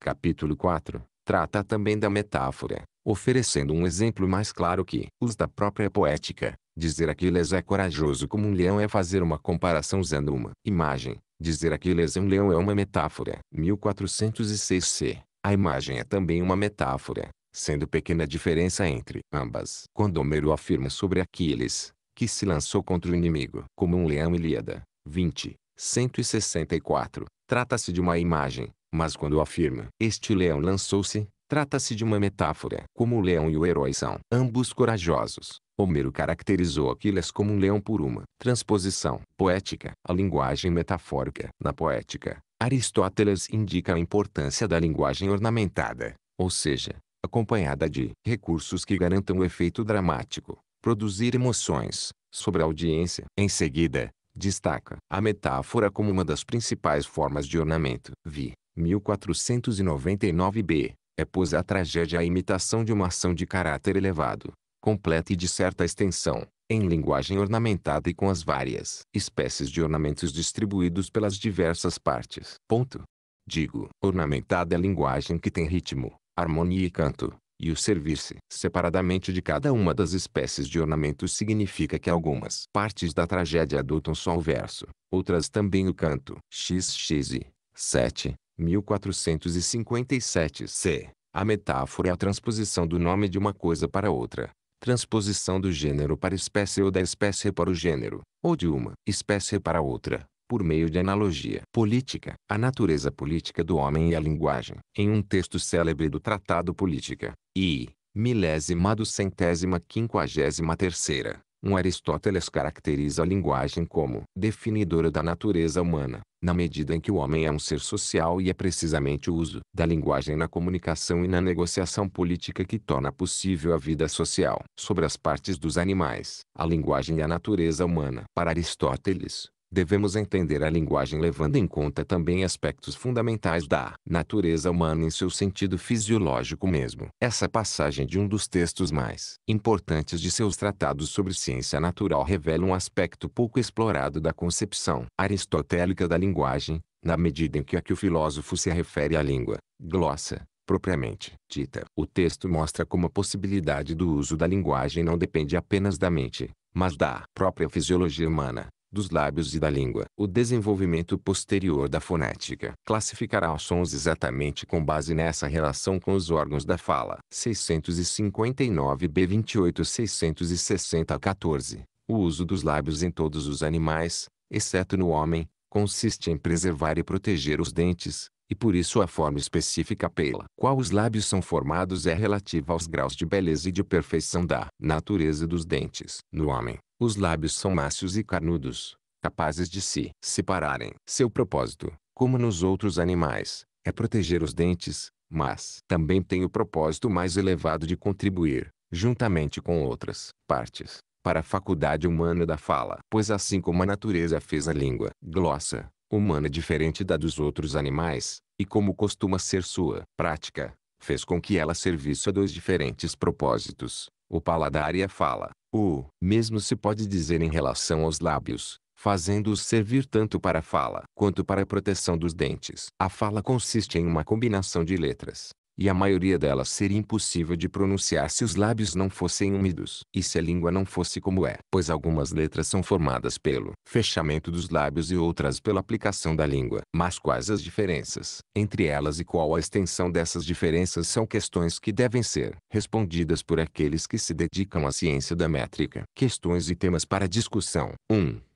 capítulo 4. Trata também da metáfora, oferecendo um exemplo mais claro que os da própria poética. Dizer Aquiles é corajoso como um leão é fazer uma comparação usando uma imagem. Dizer Aquiles é um leão é uma metáfora. 1406 c. A imagem é também uma metáfora, sendo pequena a diferença entre ambas. Quando Homero afirma sobre Aquiles, que se lançou contra o inimigo como um leão Ilíada. 20, 164. Trata-se de uma imagem, mas quando afirma este leão lançou-se, trata-se de uma metáfora. Como o leão e o herói são ambos corajosos, Homero caracterizou Aquiles como um leão por uma transposição poética, a linguagem metafórica. Na poética, Aristóteles indica a importância da linguagem ornamentada, ou seja, acompanhada de recursos que garantam o efeito dramático, produzir emoções, sobre a audiência. Em seguida, destaca a metáfora como uma das principais formas de ornamento. Vi. 1499b. É pois a tragédia a imitação de uma ação de caráter elevado, completa e de certa extensão, em linguagem ornamentada e com as várias espécies de ornamentos distribuídos pelas diversas partes. Ponto. Digo, ornamentada é a linguagem que tem ritmo, harmonia e canto, e o servir-se separadamente de cada uma das espécies de ornamentos significa que algumas partes da tragédia adotam só o verso, outras também o canto. XX 7, 1457 c. A metáfora é a transposição do nome de uma coisa para outra. Transposição do gênero para espécie ou da espécie para o gênero, ou de uma espécie para outra por meio de analogia política, a natureza política do homem e a linguagem. Em um texto célebre do Tratado Política, I, milésima do centésima quinquagésima terceira, um Aristóteles caracteriza a linguagem como definidora da natureza humana, na medida em que o homem é um ser social e é precisamente o uso da linguagem na comunicação e na negociação política que torna possível a vida social. Sobre as partes dos animais, a linguagem e a natureza humana. Para Aristóteles, devemos entender a linguagem levando em conta também aspectos fundamentais da natureza humana em seu sentido fisiológico mesmo. Essa passagem de um dos textos mais importantes de seus tratados sobre ciência natural revela um aspecto pouco explorado da concepção aristotélica da linguagem, na medida em que a que o filósofo se refere à língua, glossa, propriamente dita. O texto mostra como a possibilidade do uso da linguagem não depende apenas da mente, mas da própria fisiologia humana, dos lábios e da língua. O desenvolvimento posterior da fonética classificará os sons exatamente com base nessa relação com os órgãos da fala. 659 B 28 660 14. O uso dos lábios em todos os animais, exceto no homem, consiste em preservar e proteger os dentes, e por isso a forma específica pela qual os lábios são formados é relativa aos graus de beleza e de perfeição da natureza dos dentes. No homem, os lábios são mácios e carnudos, capazes de se separarem. Seu propósito, como nos outros animais, é proteger os dentes, mas também tem o propósito mais elevado de contribuir, juntamente com outras partes, para a faculdade humana da fala. Pois assim como a natureza fez a língua, glossa, humana diferente da dos outros animais, e como costuma ser sua prática, fez com que ela servisse a dois diferentes propósitos, o paladar e a fala. O mesmo se pode dizer em relação aos lábios, fazendo-os servir tanto para a fala quanto para a proteção dos dentes. A fala consiste em uma combinação de letras, e a maioria delas seria impossível de pronunciar se os lábios não fossem úmidos e se a língua não fosse como é, pois algumas letras são formadas pelo fechamento dos lábios e outras pela aplicação da língua. Mas quais as diferenças entre elas e qual a extensão dessas diferenças são questões que devem ser respondidas por aqueles que se dedicam à ciência da métrica. Questões e temas para discussão. 1.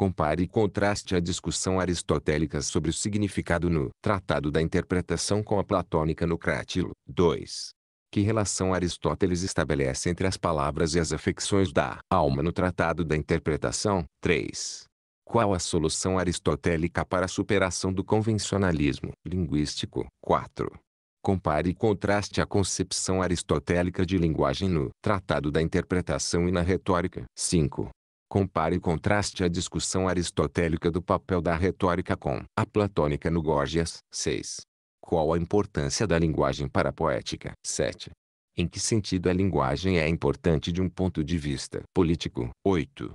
Compare e contraste a discussão aristotélica sobre o significado no Tratado da Interpretação com a platônica no Crátilo. 2. Que relação Aristóteles estabelece entre as palavras e as afecções da alma no Tratado da Interpretação? 3. Qual a solução aristotélica para a superação do convencionalismo linguístico? 4. Compare e contraste a concepção aristotélica de linguagem no Tratado da Interpretação e na Retórica. 5. Compare e contraste a discussão aristotélica do papel da retórica com a platônica no Gorgias. 6. Qual a importância da linguagem para a poética? 7. Em que sentido a linguagem é importante de um ponto de vista político? 8.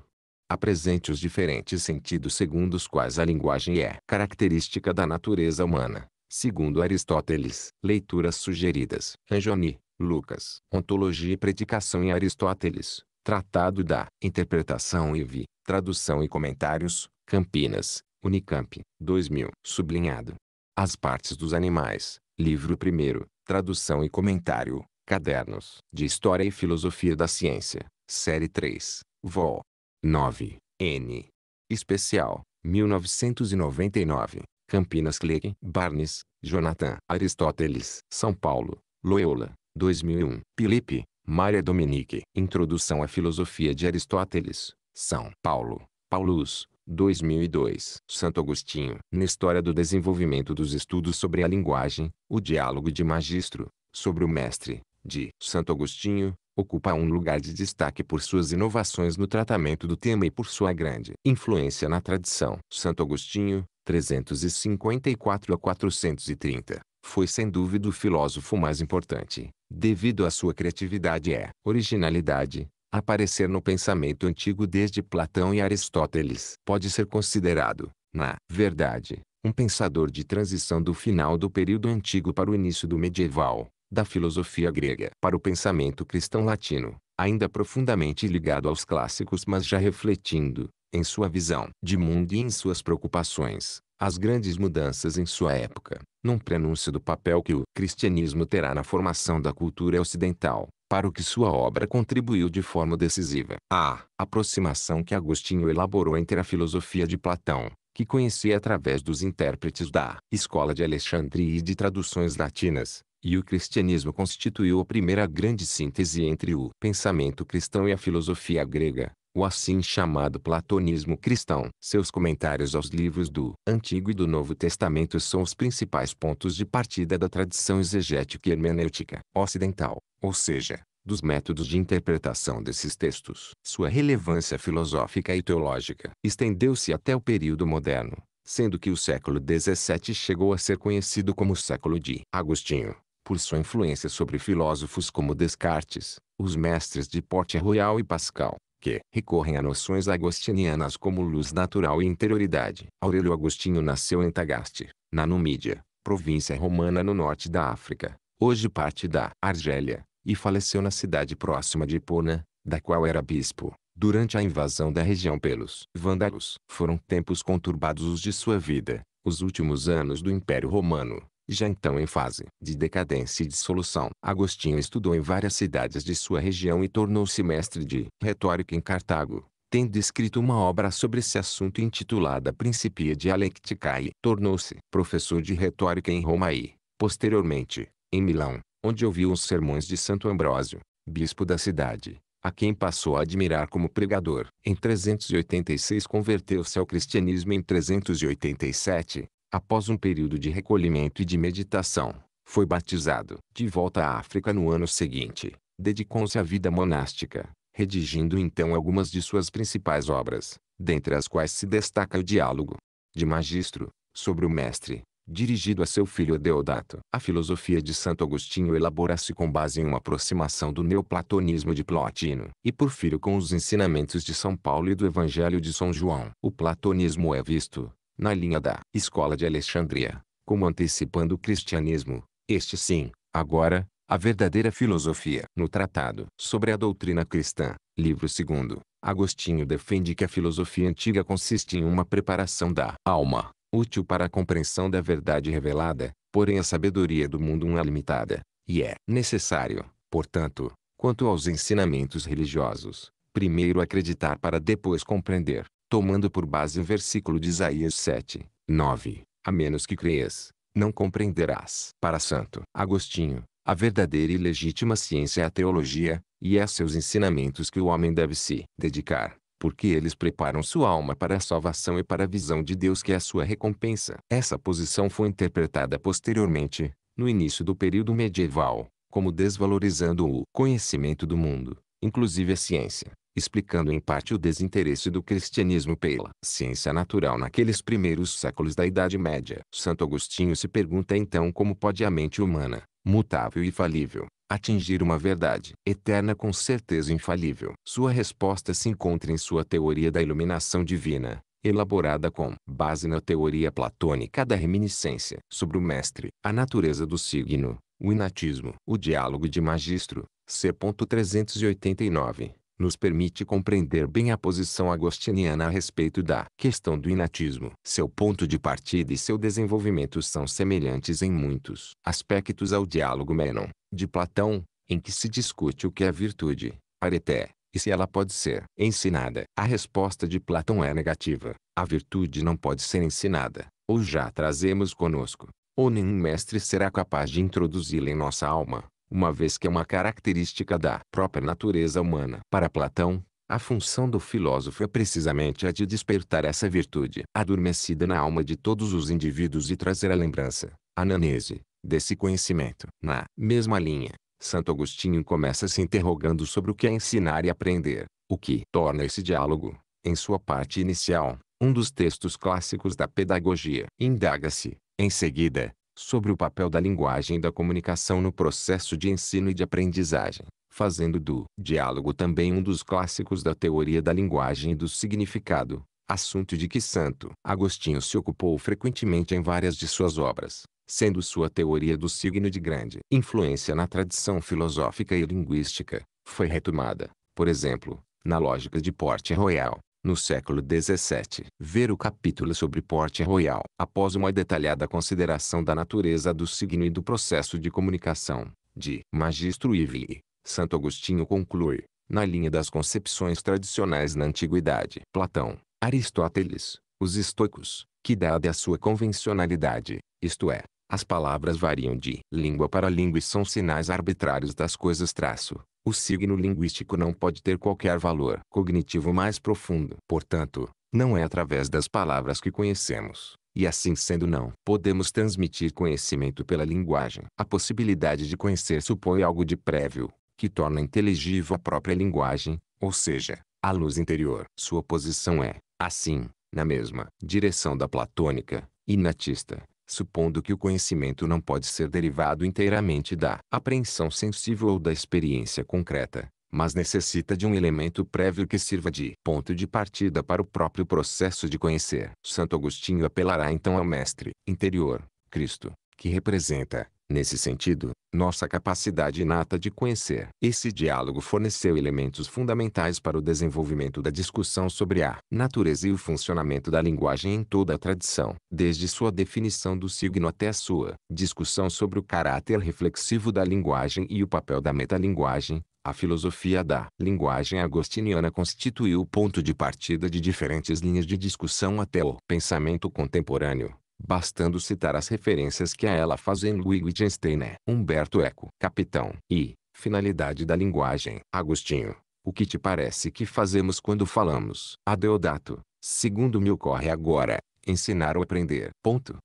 Apresente os diferentes sentidos segundo os quais a linguagem é característica da natureza humana, segundo Aristóteles. Leituras sugeridas. Anjoni, Lucas. Ontologia e Predicação em Aristóteles. Tratado da Interpretação e Vi, Tradução e Comentários, Campinas, Unicamp, 2000. Sublinhado. As Partes dos Animais, Livro 1 Tradução e Comentário, Cadernos de História e Filosofia da Ciência, Série 3, Vol. 9, N. Especial, 1999. Campinas Clegg, Barnes, Jonathan. Aristóteles, São Paulo, Loyola, 2001. Felipe, Maria Dominique. Introdução à Filosofia de Aristóteles. São Paulo. Paulus. 2002. Santo Agostinho. Na história do desenvolvimento dos estudos sobre a linguagem, o diálogo de Magistro, sobre o mestre, de Santo Agostinho, ocupa um lugar de destaque por suas inovações no tratamento do tema e por sua grande influência na tradição. Santo Agostinho, 354 a 430, foi sem dúvida o filósofo mais importante, devido à sua criatividade e originalidade, aparecer no pensamento antigo desde Platão e Aristóteles. Pode ser considerado, na verdade, um pensador de transição do final do período antigo para o início do medieval, da filosofia grega para o pensamento cristão latino, ainda profundamente ligado aos clássicos mas já refletindo, em sua visão de mundo e em suas preocupações, as grandes mudanças em sua época, num prenúncio do papel que o cristianismo terá na formação da cultura ocidental, para o que sua obra contribuiu de forma decisiva. A aproximação que Agostinho elaborou entre a filosofia de Platão, que conhecia através dos intérpretes da Escola de Alexandria e de traduções latinas, e o cristianismo constituiu a primeira grande síntese entre o pensamento cristão e a filosofia grega, o assim chamado platonismo cristão. Seus comentários aos livros do Antigo e do Novo Testamento são os principais pontos de partida da tradição exegética e hermenêutica ocidental, ou seja, dos métodos de interpretação desses textos. Sua relevância filosófica e teológica estendeu-se até o período moderno, sendo que o século XVII chegou a ser conhecido como o século de Agostinho por sua influência sobre filósofos como Descartes, os mestres de Port-Royal e Pascal, que recorrem a noções agostinianas como luz natural e interioridade. Aurélio Agostinho nasceu em Tagaste, na Numídia, província romana no norte da África, hoje parte da Argélia, e faleceu na cidade próxima de Hipona, da qual era bispo, durante a invasão da região pelos vândalos. Foram tempos conturbados os de sua vida, os últimos anos do Império Romano, já então em fase de decadência e dissolução. Agostinho estudou em várias cidades de sua região e tornou-se mestre de retórica em Cartago, tendo escrito uma obra sobre esse assunto intitulada Principia Dialecticae. Tornou-se professor de retórica em Roma e, posteriormente, em Milão, onde ouviu os sermões de Santo Ambrósio, bispo da cidade, a quem passou a admirar como pregador. Em 386 converteu-se ao cristianismo em 387, Após um período de recolhimento e de meditação, foi batizado. De volta à África no ano seguinte, dedicou-se à vida monástica, redigindo então algumas de suas principais obras, dentre as quais se destaca o Diálogo de Magistro, sobre o Mestre, dirigido a seu filho Deodato. A filosofia de Santo Agostinho elabora-se com base em uma aproximação do neoplatonismo de Plotino e Porfírio com os ensinamentos de São Paulo e do Evangelho de São João. O platonismo é visto, na linha da Escola de Alexandria, como antecipando o cristianismo, este sim, agora, a verdadeira filosofia. No Tratado sobre a Doutrina Cristã, livro 2, Agostinho defende que a filosofia antiga consiste em uma preparação da alma, útil para a compreensão da verdade revelada, porém a sabedoria do mundo é limitada, e é necessário, portanto, quanto aos ensinamentos religiosos, primeiro acreditar para depois compreender tomando por base o versículo de Isaías 7, 9, a menos que creias, não compreenderás. Para Santo Agostinho, a verdadeira e legítima ciência é a teologia, e é a seus ensinamentos que o homem deve se dedicar, porque eles preparam sua alma para a salvação e para a visão de Deus que é a sua recompensa. Essa posição foi interpretada posteriormente, no início do período medieval, como desvalorizando o conhecimento do mundo, inclusive a ciência explicando em parte o desinteresse do cristianismo pela ciência natural naqueles primeiros séculos da Idade Média. Santo Agostinho se pergunta então como pode a mente humana, mutável e falível, atingir uma verdade eterna com certeza infalível. Sua resposta se encontra em sua teoria da iluminação divina, elaborada com base na teoria platônica da reminiscência sobre o mestre, a natureza do signo, o inatismo, o diálogo de magistro, c. 389 nos permite compreender bem a posição agostiniana a respeito da questão do inatismo. Seu ponto de partida e seu desenvolvimento são semelhantes em muitos aspectos ao diálogo Menon, de Platão, em que se discute o que é virtude, areté, e se ela pode ser ensinada. A resposta de Platão é negativa. A virtude não pode ser ensinada, ou já trazemos conosco, ou nenhum mestre será capaz de introduzi-la em nossa alma. Uma vez que é uma característica da própria natureza humana. Para Platão, a função do filósofo é precisamente a de despertar essa virtude adormecida na alma de todos os indivíduos e trazer a lembrança, ananese, desse conhecimento. Na mesma linha, Santo Agostinho começa se interrogando sobre o que é ensinar e aprender, o que torna esse diálogo, em sua parte inicial, um dos textos clássicos da pedagogia. Indaga-se, em seguida, sobre o papel da linguagem e da comunicação no processo de ensino e de aprendizagem, fazendo do diálogo também um dos clássicos da teoria da linguagem e do significado, assunto de que Santo Agostinho se ocupou frequentemente em várias de suas obras, sendo sua teoria do signo de grande influência na tradição filosófica e linguística, foi retomada, por exemplo, na lógica de Port Royal, no século XVII. Ver o capítulo sobre Port Royal. Após uma detalhada consideração da natureza do signo e do processo de comunicação, de Magistro Ivy, Santo Agostinho conclui, na linha das concepções tradicionais na antiguidade. Platão, Aristóteles, os estoicos, que dada a sua convencionalidade, isto é, as palavras variam de língua para língua e são sinais arbitrários das coisas traço, o signo linguístico não pode ter qualquer valor cognitivo mais profundo. Portanto, não é através das palavras que conhecemos, e assim sendo não podemos transmitir conhecimento pela linguagem. A possibilidade de conhecer supõe algo de prévio, que torna inteligível a própria linguagem, ou seja, a luz interior. Sua posição é, assim, na mesma direção da platônica, inatista, supondo que o conhecimento não pode ser derivado inteiramente da apreensão sensível ou da experiência concreta, mas necessita de um elemento prévio que sirva de ponto de partida para o próprio processo de conhecer. Santo Agostinho apelará então ao mestre interior, Cristo, que representa, Nesse sentido, nossa capacidade inata de conhecer. Esse diálogo forneceu elementos fundamentais para o desenvolvimento da discussão sobre a natureza e o funcionamento da linguagem em toda a tradição, desde sua definição do signo até a sua discussão sobre o caráter reflexivo da linguagem e o papel da metalinguagem. A filosofia da linguagem agostiniana constituiu o ponto de partida de diferentes linhas de discussão até o pensamento contemporâneo bastando citar as referências que a ela fazem Wittgenstein, né? Humberto Eco, Capitão, e, finalidade da linguagem. Agostinho, o que te parece que fazemos quando falamos? Adeodato, segundo me ocorre agora, ensinar ou aprender. Ponto.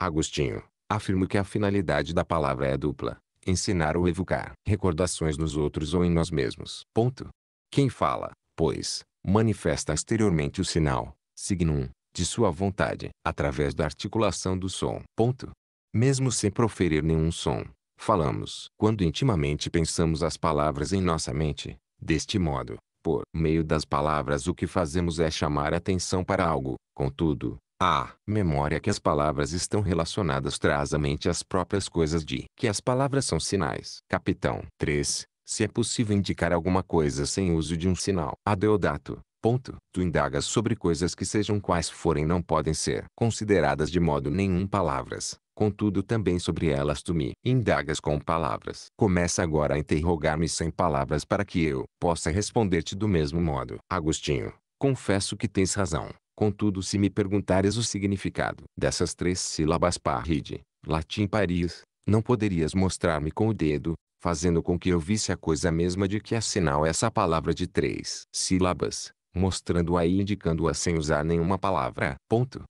Agostinho, afirmo que a finalidade da palavra é dupla, ensinar ou evocar recordações nos outros ou em nós mesmos. Ponto. Quem fala, pois, manifesta exteriormente o sinal, signo 1, de sua vontade, através da articulação do som. Ponto. Mesmo sem proferir nenhum som, falamos. Quando intimamente pensamos as palavras em nossa mente, deste modo, por meio das palavras o que fazemos é chamar atenção para algo. Contudo, a memória que as palavras estão relacionadas traz à mente as próprias coisas de que as palavras são sinais. Capitão 3. Se é possível indicar alguma coisa sem uso de um sinal. Adeodato. Ponto. Tu indagas sobre coisas que sejam quais forem não podem ser consideradas de modo nenhum palavras. Contudo também sobre elas tu me indagas com palavras. Começa agora a interrogar-me sem palavras para que eu possa responder-te do mesmo modo. Agostinho, confesso que tens razão. Contudo se me perguntares o significado dessas três sílabas parride, latim paris, não poderias mostrar-me com o dedo, fazendo com que eu visse a coisa mesma de que assinal essa palavra de três sílabas, mostrando-a e indicando-a sem usar nenhuma palavra. Ponto.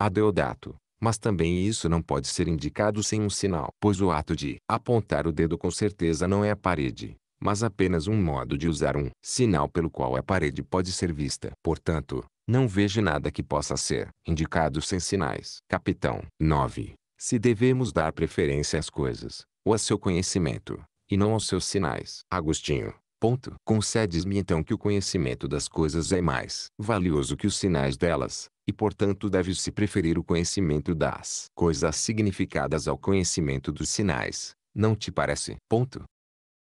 Adeodato. Mas também isso não pode ser indicado sem um sinal, pois o ato de apontar o dedo com certeza não é a parede, mas apenas um modo de usar um sinal pelo qual a parede pode ser vista. Portanto, não vejo nada que possa ser indicado sem sinais. Capitão 9. Se devemos dar preferência às coisas, ou a seu conhecimento, e não aos seus sinais. Agostinho, Ponto. Concedes-me então que o conhecimento das coisas é mais valioso que os sinais delas, e portanto deve-se preferir o conhecimento das coisas significadas ao conhecimento dos sinais. Não te parece? Ponto.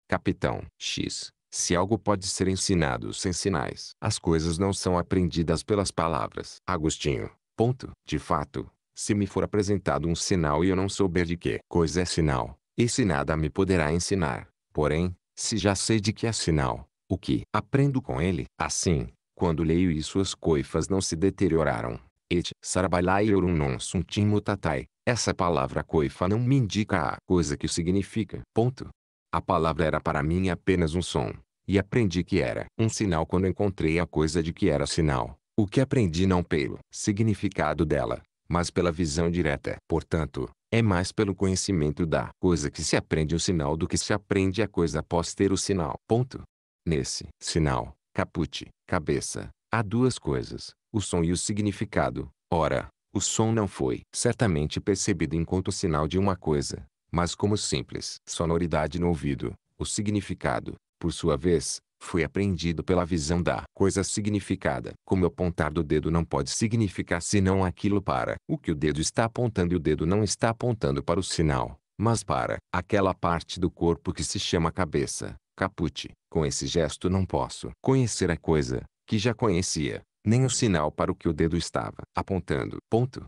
Capitão X. Se algo pode ser ensinado sem sinais, as coisas não são aprendidas pelas palavras. Agostinho. Ponto. De fato, se me for apresentado um sinal e eu não souber de que coisa é sinal, esse nada me poderá ensinar. Porém, se já sei de que é sinal, o que aprendo com ele, assim, quando leio e suas coifas não se deterioraram. Et sarabalai eurum non suntim mutatai. Essa palavra coifa não me indica a coisa que significa. Ponto. A palavra era para mim apenas um som. E aprendi que era um sinal quando encontrei a coisa de que era sinal. O que aprendi não pelo significado dela, mas pela visão direta. Portanto, é mais pelo conhecimento da coisa que se aprende o sinal do que se aprende a coisa após ter o sinal. Ponto. Nesse sinal, caput, cabeça, há duas coisas, o som e o significado. Ora, o som não foi certamente percebido enquanto sinal de uma coisa, mas como simples sonoridade no ouvido. O significado, por sua vez, foi aprendido pela visão da coisa significada. Como apontar do dedo não pode significar senão aquilo para o que o dedo está apontando e o dedo não está apontando para o sinal, mas para aquela parte do corpo que se chama cabeça, caput. Com esse gesto não posso conhecer a coisa, que já conhecia, nem o sinal para o que o dedo estava apontando. Ponto.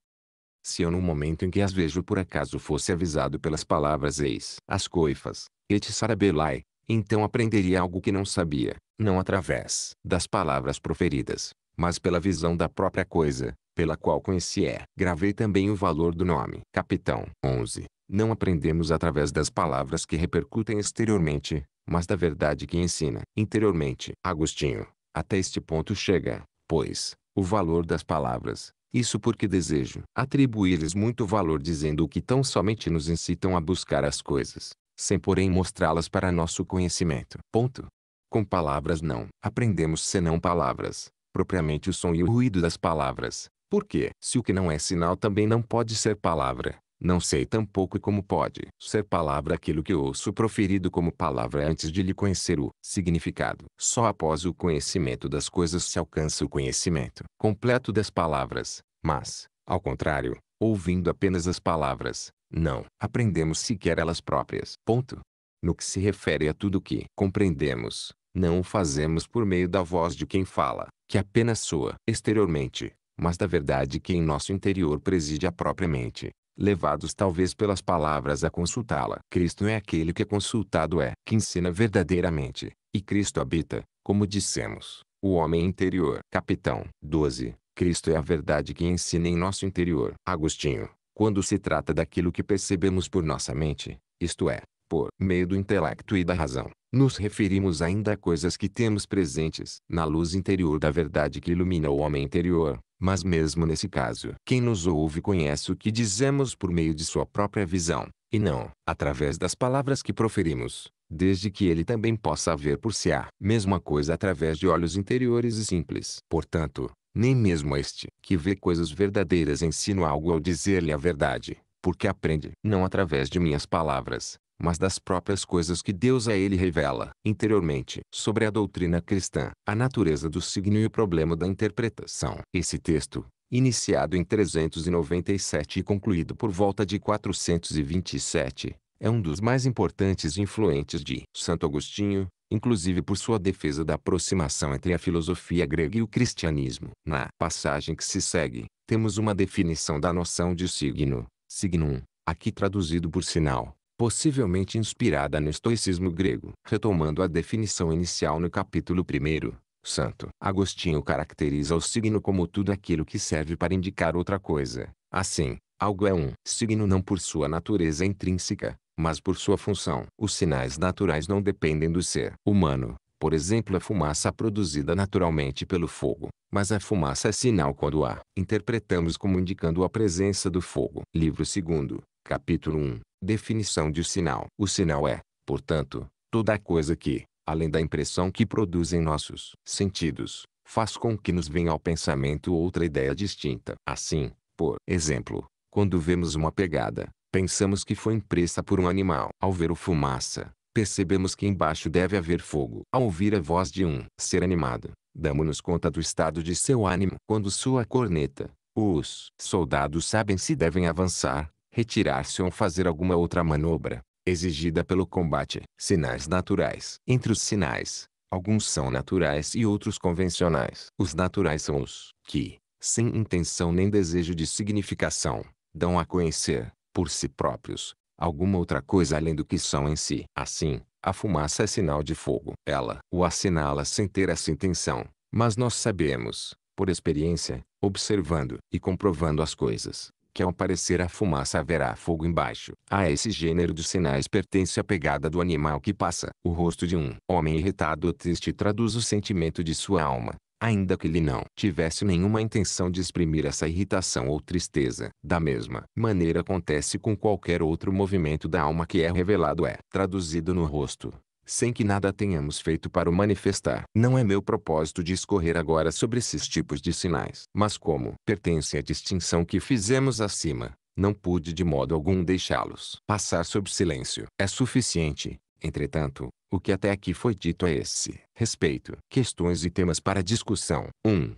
Se eu no momento em que as vejo por acaso fosse avisado pelas palavras eis as coifas, et sarabelai, então aprenderia algo que não sabia, não através das palavras proferidas, mas pela visão da própria coisa, pela qual conheci é. Gravei também o valor do nome. Capitão. 11. Não aprendemos através das palavras que repercutem exteriormente, mas da verdade que ensina interiormente. Agostinho. Até este ponto chega, pois, o valor das palavras. Isso porque desejo atribuir-lhes muito valor dizendo que tão somente nos incitam a buscar as coisas, sem porém mostrá-las para nosso conhecimento. Ponto. Com palavras não aprendemos senão palavras, propriamente o som e o ruído das palavras, porque, se o que não é sinal também não pode ser palavra, não sei tampouco como pode ser palavra aquilo que ouço proferido como palavra antes de lhe conhecer o significado. Só após o conhecimento das coisas se alcança o conhecimento completo das palavras, mas, ao contrário, ouvindo apenas as palavras, não aprendemos sequer elas próprias. Ponto. No que se refere a tudo que compreendemos, não o fazemos por meio da voz de quem fala, que apenas soa exteriormente, mas da verdade que em nosso interior preside a própria mente, levados talvez pelas palavras a consultá-la. Cristo é aquele que é consultado é, que ensina verdadeiramente, e Cristo habita, como dissemos, o homem interior. Capitão 12. Cristo é a verdade que ensina em nosso interior. Agostinho. Quando se trata daquilo que percebemos por nossa mente, isto é, por meio do intelecto e da razão, nos referimos ainda a coisas que temos presentes na luz interior da verdade que ilumina o homem interior. Mas mesmo nesse caso, quem nos ouve conhece o que dizemos por meio de sua própria visão, e não através das palavras que proferimos, desde que ele também possa ver por si a mesma coisa através de olhos interiores e simples. Portanto, nem mesmo este, que vê coisas verdadeiras ensino algo ao dizer-lhe a verdade, porque aprende, não através de minhas palavras, mas das próprias coisas que Deus a ele revela. Interiormente, sobre a doutrina cristã, a natureza do signo e o problema da interpretação. Esse texto, iniciado em 397 e concluído por volta de 427, é um dos mais importantes e influentes de Santo Agostinho, inclusive por sua defesa da aproximação entre a filosofia grega e o cristianismo. Na passagem que se segue, temos uma definição da noção de signo, signum, aqui traduzido por sinal, possivelmente inspirada no estoicismo grego. Retomando a definição inicial no capítulo 1, Santo Agostinho caracteriza o signo como tudo aquilo que serve para indicar outra coisa. Assim, algo é um signo não por sua natureza intrínseca, mas por sua função. Os sinais naturais não dependem do ser humano. Por exemplo a fumaça produzida naturalmente pelo fogo. Mas a fumaça é sinal quando a interpretamos como indicando a presença do fogo. Livro 2, capítulo 1. Definição de sinal. O sinal é, portanto, toda coisa que, além da impressão que produz em nossos sentidos, faz com que nos venha ao pensamento outra ideia distinta. Assim, por exemplo, quando vemos uma pegada, Pensamos que foi impressa por um animal. Ao ver o fumaça, percebemos que embaixo deve haver fogo. Ao ouvir a voz de um ser animado, damos-nos conta do estado de seu ânimo. Quando soa a corneta, os soldados sabem se devem avançar, retirar-se ou fazer alguma outra manobra, exigida pelo combate. Sinais naturais. Entre os sinais, alguns são naturais e outros convencionais. Os naturais são os que, sem intenção nem desejo de significação, dão a conhecer, por si próprios, alguma outra coisa além do que são em si. Assim, a fumaça é sinal de fogo. Ela o assinala sem ter essa intenção, mas nós sabemos, por experiência, observando e comprovando as coisas, que ao aparecer a fumaça haverá fogo embaixo. A esse gênero de sinais pertence a pegada do animal que passa. O rosto de um homem irritado ou triste traduz o sentimento de sua alma, ainda que ele não tivesse nenhuma intenção de exprimir essa irritação ou tristeza. Da mesma maneira acontece com qualquer outro movimento da alma que é revelado é traduzido no rosto sem que nada tenhamos feito para o manifestar. Não é meu propósito discorrer agora sobre esses tipos de sinais. Mas como pertence à distinção que fizemos acima, não pude de modo algum deixá-los passar sob silêncio. É suficiente, entretanto, o que até aqui foi dito a esse respeito. Questões e temas para discussão. 1.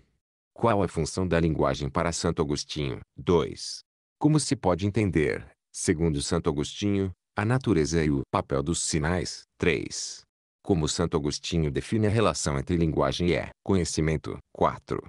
Qual a função da linguagem para Santo Agostinho? 2. Como se pode entender, segundo Santo Agostinho, a natureza e o papel dos sinais. 3. Como Santo Agostinho define a relação entre linguagem e é conhecimento. 4.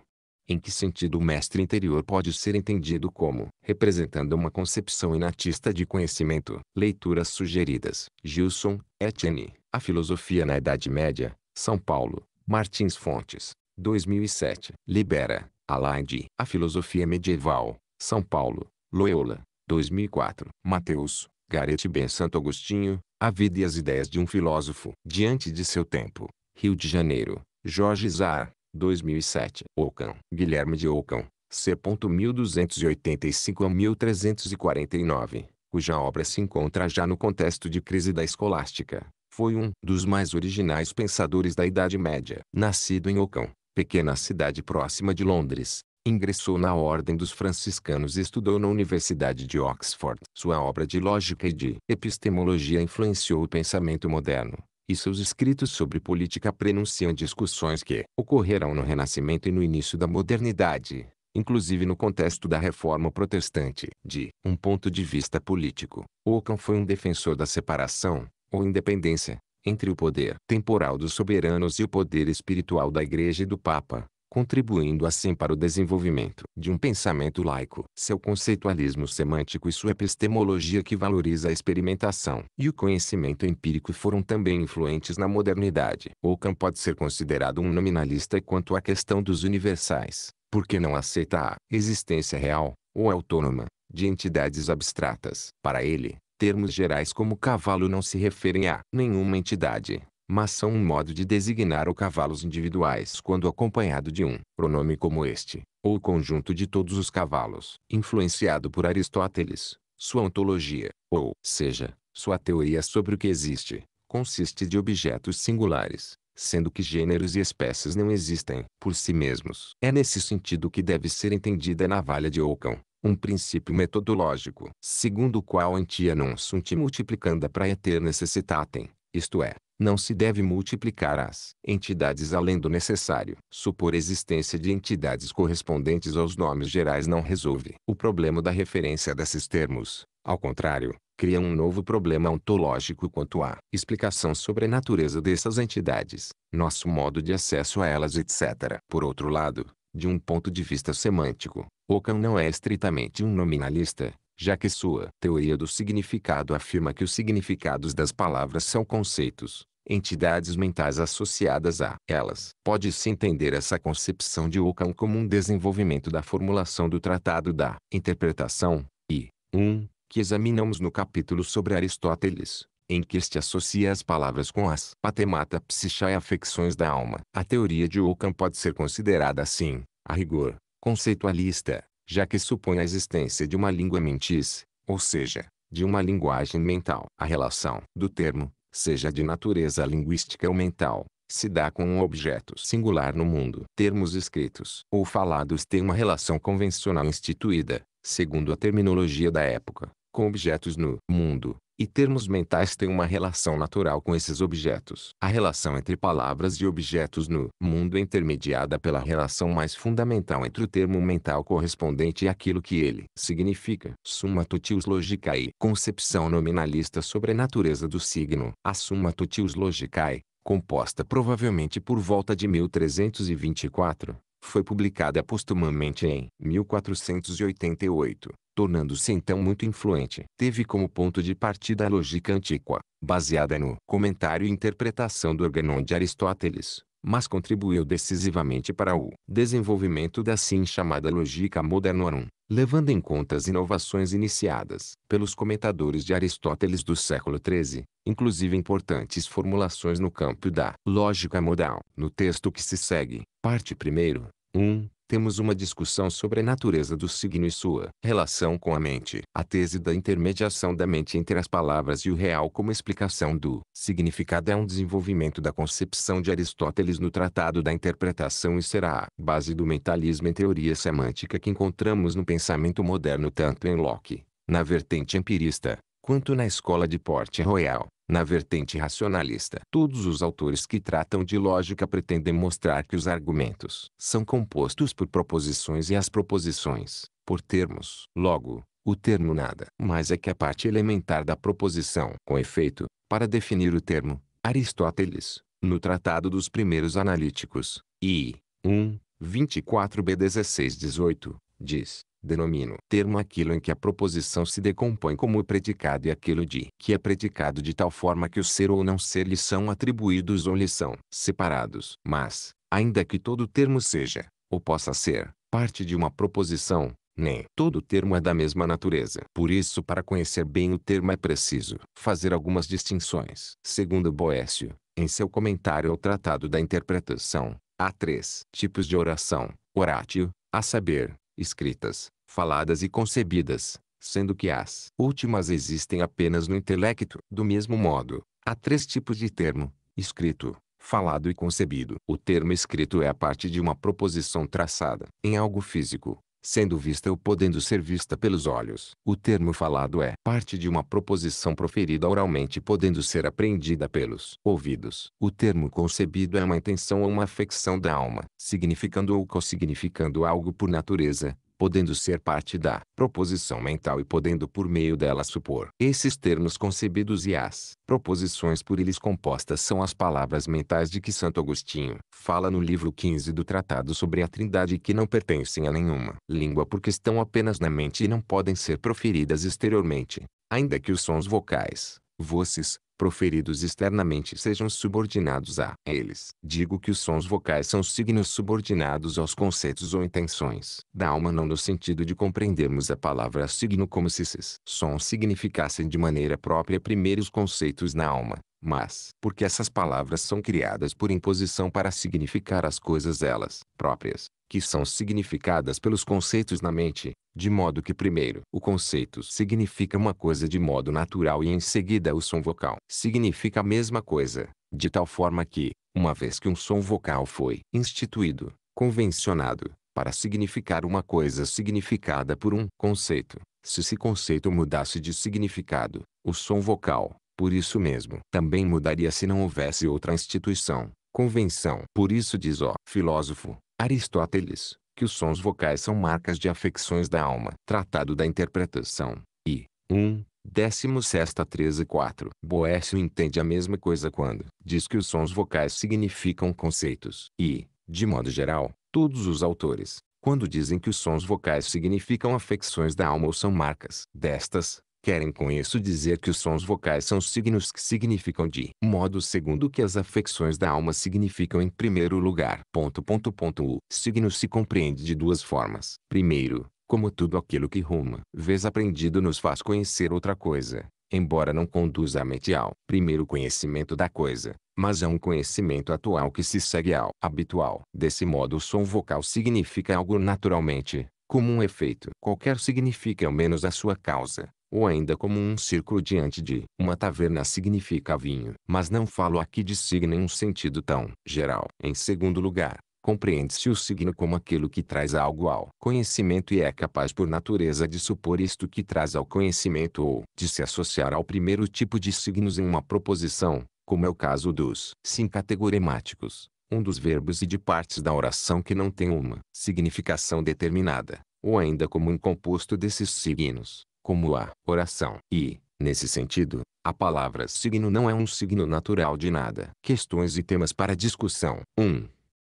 Em que sentido o mestre interior pode ser entendido como representando uma concepção inatista de conhecimento? Leituras sugeridas. Gilson, Etienne. A Filosofia na Idade Média. São Paulo. Martins Fontes. 2007. Libera. Alain de A Filosofia Medieval. São Paulo. Loyola. 2004. Mateus. Gareth Ben Santo Agostinho, A Vida e as Ideias de um Filósofo. Diante de seu tempo. Rio de Janeiro. Jorge Zar, 2007. Ockham. Guilherme de Ockham, C. 1285 a 1349, cuja obra se encontra já no contexto de crise da escolástica. Foi um dos mais originais pensadores da Idade Média. Nascido em Ockham, pequena cidade próxima de Londres, Ingressou na Ordem dos Franciscanos e estudou na Universidade de Oxford. Sua obra de lógica e de epistemologia influenciou o pensamento moderno, e seus escritos sobre política prenunciam discussões que ocorrerão no Renascimento e no início da modernidade, inclusive no contexto da Reforma Protestante. De um ponto de vista político, Ockham foi um defensor da separação, ou independência, entre o poder temporal dos soberanos e o poder espiritual da Igreja e do Papa contribuindo assim para o desenvolvimento de um pensamento laico. Seu conceitualismo semântico e sua epistemologia que valoriza a experimentação e o conhecimento empírico foram também influentes na modernidade. Ockham pode ser considerado um nominalista quanto à questão dos universais, porque não aceita a existência real, ou autônoma, de entidades abstratas. Para ele, termos gerais como cavalo não se referem a nenhuma entidade, mas são um modo de designar o cavalos individuais quando acompanhado de um pronome como este, ou o conjunto de todos os cavalos. Influenciado por Aristóteles, sua ontologia, ou seja, sua teoria sobre o que existe, consiste de objetos singulares, sendo que gêneros e espécies não existem por si mesmos. É nesse sentido que deve ser entendida a navalha de Ockham, um princípio metodológico, segundo o qual entia non sunt multiplicanda praeter necessitatem, isto é, não se deve multiplicar as entidades além do necessário. Supor existência de entidades correspondentes aos nomes gerais não resolve o problema da referência desses termos. Ao contrário, cria um novo problema ontológico quanto à explicação sobre a natureza dessas entidades, nosso modo de acesso a elas etc. Por outro lado, de um ponto de vista semântico, Ockham não é estritamente um nominalista, já que sua teoria do significado afirma que os significados das palavras são conceitos, entidades mentais associadas a elas. Pode-se entender essa concepção de Ockham como um desenvolvimento da formulação do Tratado da Interpretação, e 1, um, que examinamos no capítulo sobre Aristóteles, em que este associa as palavras com as patemata psicha e afecções da alma. A teoria de Ockham pode ser considerada assim, a rigor, conceitualista, já que supõe a existência de uma língua mentis, ou seja, de uma linguagem mental. A relação do termo, seja de natureza linguística ou mental, se dá com um objeto singular no mundo. Termos escritos ou falados têm uma relação convencional instituída, segundo a terminologia da época, com objetos no mundo, e termos mentais têm uma relação natural com esses objetos. A relação entre palavras e objetos no mundo é intermediada pela relação mais fundamental entre o termo mental correspondente e aquilo que ele significa. Summa totius logicae. Concepção nominalista sobre a natureza do signo. A Summa totius logicae, composta provavelmente por volta de 1324, foi publicada postumamente em 1488 tornando-se então muito influente. Teve como ponto de partida a lógica antiqua, baseada no comentário e interpretação do Organon de Aristóteles, mas contribuiu decisivamente para o desenvolvimento da assim chamada lógica modernorum, levando em conta as inovações iniciadas pelos comentadores de Aristóteles do século XIII, inclusive importantes formulações no campo da lógica modal. No texto que se segue, parte 1, 1, temos uma discussão sobre a natureza do signo e sua relação com a mente. A tese da intermediação da mente entre as palavras e o real como explicação do significado é um desenvolvimento da concepção de Aristóteles no Tratado da Interpretação e será a base do mentalismo em teoria semântica que encontramos no pensamento moderno tanto em Locke, na vertente empirista, quanto na escola de Port Royal, na vertente racionalista. Todos os autores que tratam de lógica pretendem mostrar que os argumentos são compostos por proposições e as proposições, por termos. Logo, o termo nada mais é que a parte elementar da proposição. Com efeito, para definir o termo, Aristóteles, no Tratado dos Primeiros Analíticos, I. 1, 24b16-18, diz, denomino termo aquilo em que a proposição se decompõe como o predicado e aquilo de que é predicado de tal forma que o ser ou não ser lhe são atribuídos ou lhe são separados. Mas, ainda que todo termo seja, ou possa ser, parte de uma proposição, nem todo termo é da mesma natureza. Por isso para conhecer bem o termo é preciso fazer algumas distinções. Segundo Boécio, em seu comentário ao Tratado da Interpretação, há três tipos de oração, oratio, a saber, escritas, faladas e concebidas, sendo que as últimas existem apenas no intelecto. Do mesmo modo, há três tipos de termo: escrito, falado e concebido. O termo escrito é a parte de uma proposição traçada em algo físico, sendo vista ou podendo ser vista pelos olhos. O termo falado é parte de uma proposição proferida oralmente podendo ser apreendida pelos ouvidos. O termo concebido é uma intenção ou uma afecção da alma, significando ou co-significando algo por natureza, podendo ser parte da proposição mental e podendo por meio dela supor. Esses termos concebidos e as proposições por eles compostas são as palavras mentais de que Santo Agostinho fala no livro 15 do Tratado sobre a Trindade que não pertencem a nenhuma língua porque estão apenas na mente e não podem ser proferidas exteriormente, ainda que os sons vocais, voces, proferidos externamente sejam subordinados a eles. Digo que os sons vocais são signos subordinados aos conceitos ou intenções da alma não no sentido de compreendermos a palavra signo como se esses sons significassem de maneira própria primeiros conceitos na alma, mas porque essas palavras são criadas por imposição para significar as coisas elas próprias, que são significadas pelos conceitos na mente, de modo que primeiro o conceito significa uma coisa de modo natural e em seguida o som vocal significa a mesma coisa, de tal forma que, uma vez que um som vocal foi instituído, convencionado, para significar uma coisa significada por um conceito, se esse conceito mudasse de significado, o som vocal, por isso mesmo, também mudaria se não houvesse outra instituição, convenção. Por isso diz o filósofo, Aristóteles, que os sons vocais são marcas de afecções da alma. Tratado da Interpretação. I. 1. 16 13 4. Boécio entende a mesma coisa quando diz que os sons vocais significam conceitos. E, de modo geral, todos os autores, quando dizem que os sons vocais significam afecções da alma ou são marcas destas, Querem com isso dizer que os sons vocais são signos que significam de modo segundo que as afecções da alma significam em primeiro lugar. Ponto, ponto, ponto. O signo se compreende de duas formas. Primeiro, como tudo aquilo que ruma, vez aprendido nos faz conhecer outra coisa, embora não conduza a mente ao primeiro conhecimento da coisa, mas é um conhecimento atual que se segue ao habitual. Desse modo o som vocal significa algo naturalmente, como um efeito. Qualquer significa ao menos a sua causa ou ainda como um círculo diante de uma taverna significa vinho. Mas não falo aqui de signo em um sentido tão geral. Em segundo lugar, compreende-se o signo como aquilo que traz algo ao conhecimento e é capaz por natureza de supor isto que traz ao conhecimento ou de se associar ao primeiro tipo de signos em uma proposição, como é o caso dos sincategoremáticos, um dos verbos e de partes da oração que não tem uma significação determinada, ou ainda como um composto desses signos como a oração. E, nesse sentido, a palavra signo não é um signo natural de nada. Questões e temas para discussão. 1.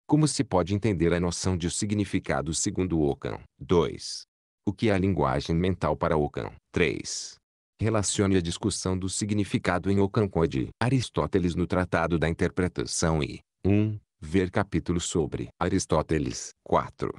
Como se pode entender a noção de significado segundo Ockham? 2. O que é a linguagem mental para Ockham? 3. Relacione a discussão do significado em Ockham com a de Aristóteles no Tratado da Interpretação e 1. Ver capítulo sobre Aristóteles. 4.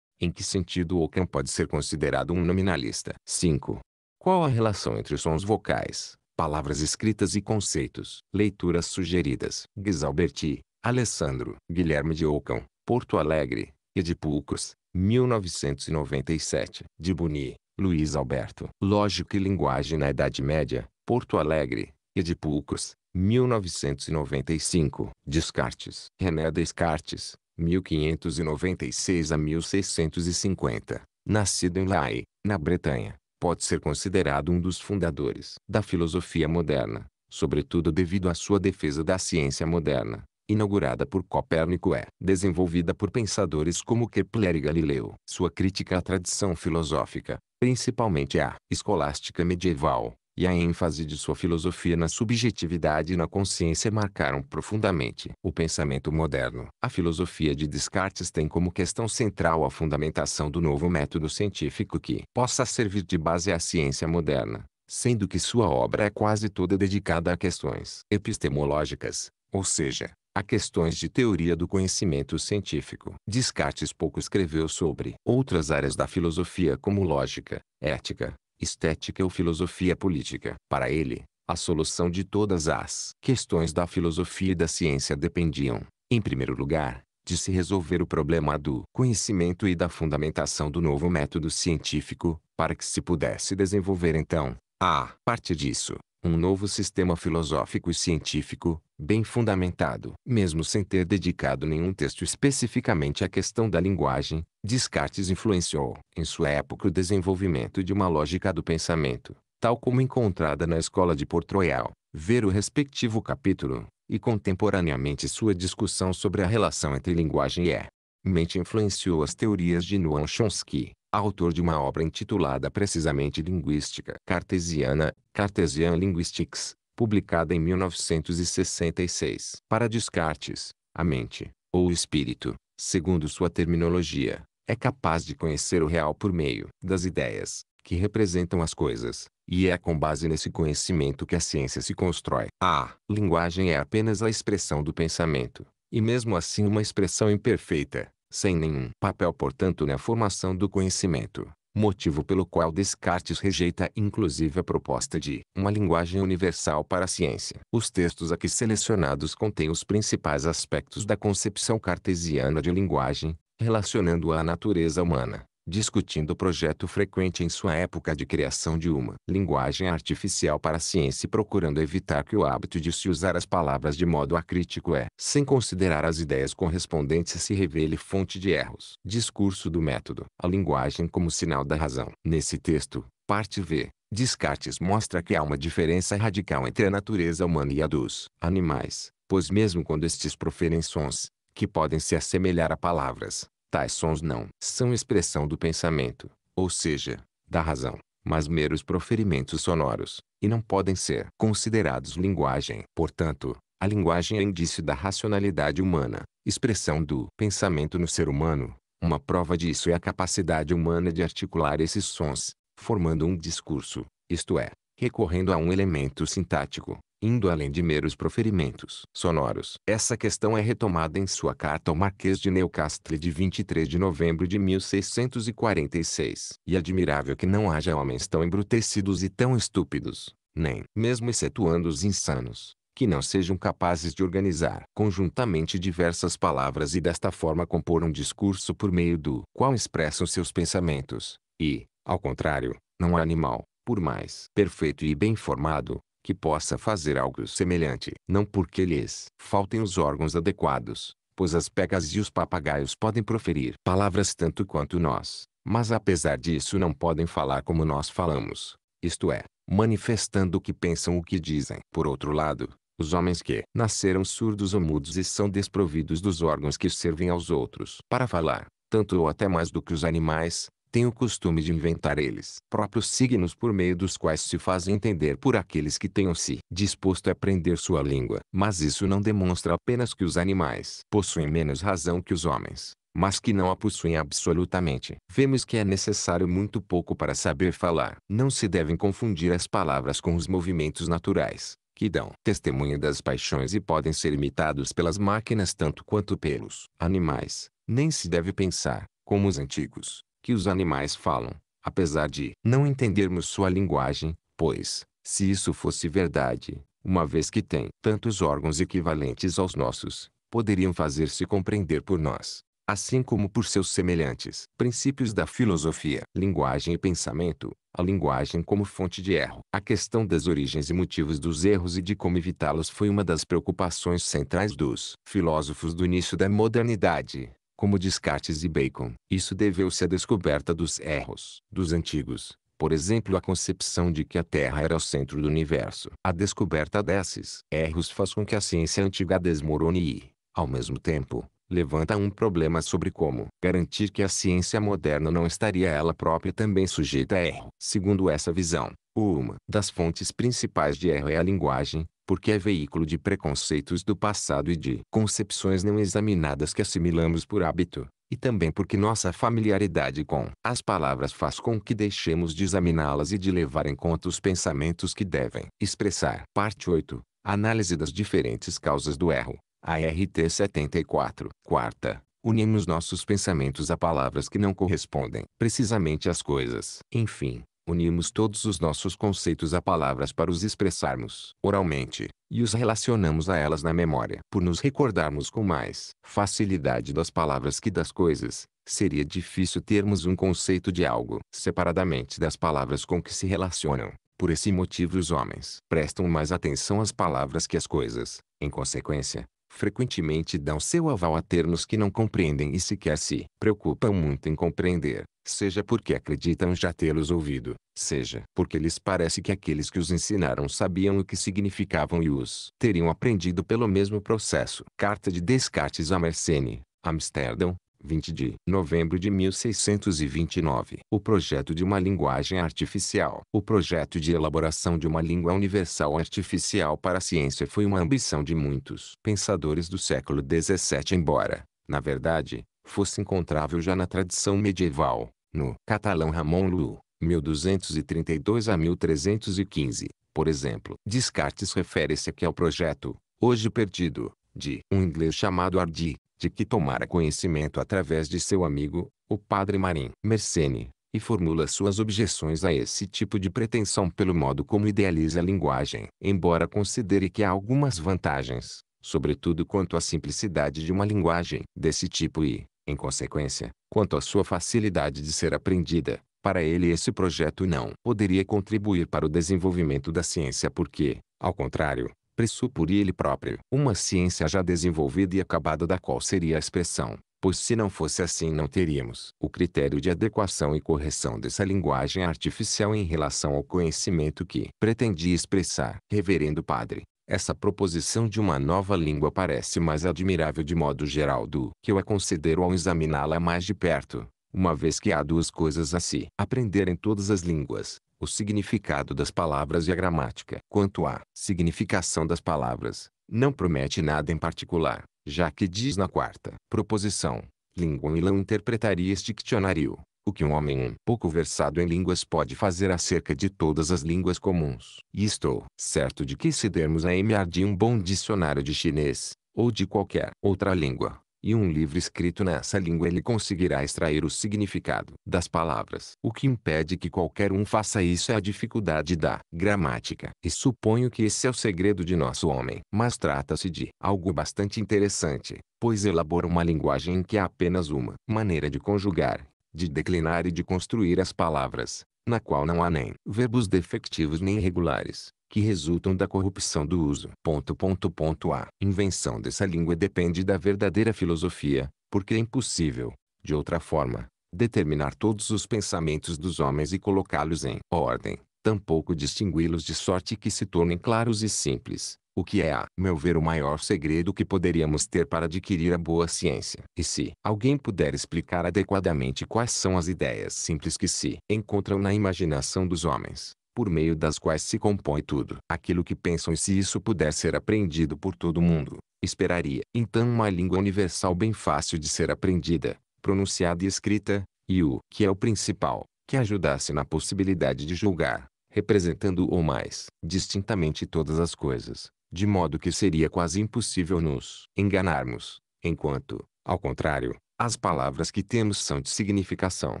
Em que sentido Ockham pode ser considerado um nominalista? 5. Qual a relação entre sons vocais, palavras escritas e conceitos? Leituras sugeridas. Guisalberti, Alessandro. Guilherme de Ockham, Porto Alegre, Edipulcos, 1997. De Buni, Luiz Alberto. Lógica e Linguagem na Idade Média, Porto Alegre, Edipulcos, 1995. Descartes. René Descartes, 1596 a 1650. Nascido em Lae, na Bretanha, pode ser considerado um dos fundadores da filosofia moderna, sobretudo devido à sua defesa da ciência moderna, inaugurada por Copérnico é desenvolvida por pensadores como Kepler e Galileu. Sua crítica à tradição filosófica, principalmente à escolástica medieval, e a ênfase de sua filosofia na subjetividade e na consciência marcaram profundamente o pensamento moderno. A filosofia de Descartes tem como questão central a fundamentação do novo método científico que possa servir de base à ciência moderna, sendo que sua obra é quase toda dedicada a questões epistemológicas, ou seja, a questões de teoria do conhecimento científico. Descartes pouco escreveu sobre outras áreas da filosofia como lógica, ética, estética ou filosofia política. Para ele, a solução de todas as questões da filosofia e da ciência dependiam, em primeiro lugar, de se resolver o problema do conhecimento e da fundamentação do novo método científico, para que se pudesse desenvolver então, a partir disso, um novo sistema filosófico e científico, bem fundamentado. Mesmo sem ter dedicado nenhum texto especificamente à questão da linguagem, Descartes influenciou, em sua época o desenvolvimento de uma lógica do pensamento, tal como encontrada na escola de Port Royal. Ver o respectivo capítulo, e contemporaneamente sua discussão sobre a relação entre linguagem e mente influenciou as teorias de Noam Chomsky, autor de uma obra intitulada precisamente Linguística Cartesiana, Cartesian Linguistics, publicada em 1966. Para Descartes, a mente, ou o espírito, segundo sua terminologia, é capaz de conhecer o real por meio das ideias, que representam as coisas, e é com base nesse conhecimento que a ciência se constrói. A linguagem é apenas a expressão do pensamento, e mesmo assim uma expressão imperfeita, sem nenhum papel portanto na formação do conhecimento, motivo pelo qual Descartes rejeita inclusive a proposta de uma linguagem universal para a ciência. Os textos aqui selecionados contêm os principais aspectos da concepção cartesiana de linguagem, relacionando-a à natureza humana, discutindo o projeto frequente em sua época de criação de uma linguagem artificial para a ciência e procurando evitar que o hábito de se usar as palavras de modo acrítico é, sem considerar as ideias correspondentes se revele fonte de erros. Discurso do método. A linguagem como sinal da razão. Nesse texto, parte V, Descartes mostra que há uma diferença radical entre a natureza humana e a dos animais, pois mesmo quando estes proferem sons, que podem se assemelhar a palavras, Tais sons não são expressão do pensamento, ou seja, da razão, mas meros proferimentos sonoros, e não podem ser considerados linguagem. Portanto, a linguagem é indício da racionalidade humana, expressão do pensamento no ser humano. Uma prova disso é a capacidade humana de articular esses sons, formando um discurso, isto é, recorrendo a um elemento sintático, indo além de meros proferimentos sonoros. Essa questão é retomada em sua carta ao Marquês de Newcastle de 23 de novembro de 1646. E admirável que não haja homens tão embrutecidos e tão estúpidos, nem, mesmo excetuando os insanos, que não sejam capazes de organizar conjuntamente diversas palavras e desta forma compor um discurso por meio do qual expressam seus pensamentos. E, ao contrário, não há animal, por mais perfeito e bem formado, que possa fazer algo semelhante. Não porque lhes faltem os órgãos adequados, pois as pecas e os papagaios podem proferir palavras tanto quanto nós, mas apesar disso não podem falar como nós falamos, isto é, manifestando o que pensam o que dizem. Por outro lado, os homens que nasceram surdos ou mudos e são desprovidos dos órgãos que servem aos outros para falar, tanto ou até mais do que os animais, tem o costume de inventar eles próprios signos por meio dos quais se fazem entender por aqueles que tenham se disposto a aprender sua língua. Mas isso não demonstra apenas que os animais possuem menos razão que os homens, mas que não a possuem absolutamente. Vemos que é necessário muito pouco para saber falar. Não se devem confundir as palavras com os movimentos naturais, que dão testemunha das paixões e podem ser imitados pelas máquinas tanto quanto pelos animais. Nem se deve pensar, como os antigos, que os animais falam, apesar de não entendermos sua linguagem, pois, se isso fosse verdade, uma vez que têm tantos órgãos equivalentes aos nossos, poderiam fazer-se compreender por nós, assim como por seus semelhantes. Princípios da filosofia, linguagem e pensamento, a linguagem como fonte de erro. A questão das origens e motivos dos erros e de como evitá-los foi uma das preocupações centrais dos filósofos do início da modernidade, como Descartes e Bacon. Isso deveu-se à descoberta dos erros dos antigos, por exemplo a concepção de que a Terra era o centro do universo. A descoberta desses erros faz com que a ciência antiga desmorone e, ao mesmo tempo, levanta um problema sobre como garantir que a ciência moderna não estaria ela própria também sujeita a erro. Segundo essa visão, uma das fontes principais de erro é a linguagem, porque é veículo de preconceitos do passado e de concepções não examinadas que assimilamos por hábito, e também porque nossa familiaridade com as palavras faz com que deixemos de examiná-las e de levar em conta os pensamentos que devem expressar. Parte 8. Análise das diferentes causas do erro. ART 74. Quarta. Unimos nossos pensamentos a palavras que não correspondem precisamente às coisas. Enfim, unimos todos os nossos conceitos a palavras para os expressarmos oralmente, e os relacionamos a elas na memória. Por nos recordarmos com mais facilidade das palavras que das coisas, seria difícil termos um conceito de algo separadamente das palavras com que se relacionam. Por esse motivo os homens prestam mais atenção às palavras que às coisas. Em consequência, frequentemente dão seu aval a termos que não compreendem e sequer se preocupam muito em compreender, seja porque acreditam já tê-los ouvido, seja porque lhes parece que aqueles que os ensinaram sabiam o que significavam e os teriam aprendido pelo mesmo processo. Carta de Descartes a Mersenne, Amsterdão, 20 de novembro de 1629. O projeto de uma linguagem artificial. O projeto de elaboração de uma língua universal artificial para a ciência foi uma ambição de muitos pensadores do século XVII embora, na verdade, fosse encontrável já na tradição medieval, no catalão Ramon Llull, 1232 a 1315, por exemplo. Descartes refere-se aqui ao projeto, hoje perdido, de um inglês chamado Hardy, de que tomara conhecimento através de seu amigo, o padre Marim Mersenne, e formula suas objeções a esse tipo de pretensão pelo modo como idealiza a linguagem. Embora considere que há algumas vantagens, sobretudo quanto à simplicidade de uma linguagem desse tipo e, em consequência, quanto à sua facilidade de ser aprendida, para ele esse projeto não poderia contribuir para o desenvolvimento da ciência porque, ao contrário, pressupor ele próprio uma ciência já desenvolvida e acabada da qual seria a expressão, pois se não fosse assim não teríamos o critério de adequação e correção dessa linguagem artificial em relação ao conhecimento que pretendia expressar. Reverendo Padre, essa proposição de uma nova língua parece mais admirável de modo geral do que eu a considero ao examiná-la mais de perto, uma vez que há duas coisas a se aprender em todas as línguas, o significado das palavras e a gramática. Quanto à significação das palavras, não promete nada em particular, já que diz na quarta proposição, e não interpretaria este dicionário, o que um homem um pouco versado em línguas pode fazer acerca de todas as línguas comuns. E estou certo de que se dermos a Emiard um bom dicionário de chinês, ou de qualquer outra língua, e um livro escrito nessa língua ele conseguirá extrair o significado das palavras. O que impede que qualquer um faça isso é a dificuldade da gramática. E suponho que esse é o segredo de nosso homem. Mas trata-se de algo bastante interessante, pois elabora uma linguagem em que há apenas uma maneira de conjugar, de declinar e de construir as palavras, na qual não há nem verbos defectivos nem irregulares, que resultam da corrupção do uso. Ponto, ponto, ponto A invenção dessa língua depende da verdadeira filosofia, porque é impossível, de outra forma, determinar todos os pensamentos dos homens e colocá-los em ordem, tampouco distingui-los de sorte que se tornem claros e simples, o que é a meu ver o maior segredo que poderíamos ter para adquirir a boa ciência. E se alguém puder explicar adequadamente quais são as ideias simples que se encontram na imaginação dos homens, por meio das quais se compõe tudo aquilo que pensam e se isso puder ser aprendido por todo mundo, esperaria então uma língua universal bem fácil de ser aprendida, pronunciada e escrita, e o que é o principal, que ajudasse na possibilidade de julgar, representando ou mais distintamente todas as coisas, de modo que seria quase impossível nos enganarmos, enquanto, ao contrário, as palavras que temos são de significação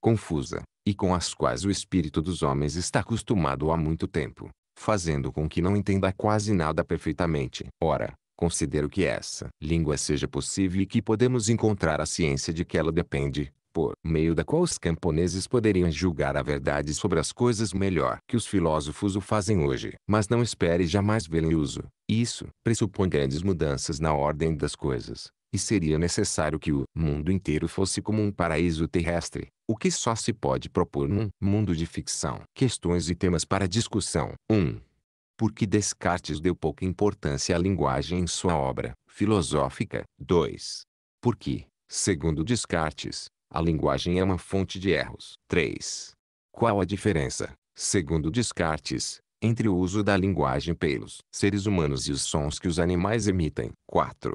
confusa, e com as quais o espírito dos homens está acostumado há muito tempo, fazendo com que não entenda quase nada perfeitamente. Ora, considero que essa língua seja possível e que podemos encontrar a ciência de que ela depende, por meio da qual os camponeses poderiam julgar a verdade sobre as coisas melhor que os filósofos o fazem hoje. Mas não espere jamais vê-lo uso. Isso pressupõe grandes mudanças na ordem das coisas, e seria necessário que o mundo inteiro fosse como um paraíso terrestre, o que só se pode propor num mundo de ficção. Questões e temas para discussão. 1. Por que Descartes deu pouca importância à linguagem em sua obra filosófica? 2. Por que, segundo Descartes, a linguagem é uma fonte de erros. 3. Qual a diferença, segundo Descartes, entre o uso da linguagem pelos seres humanos e os sons que os animais emitem? 4.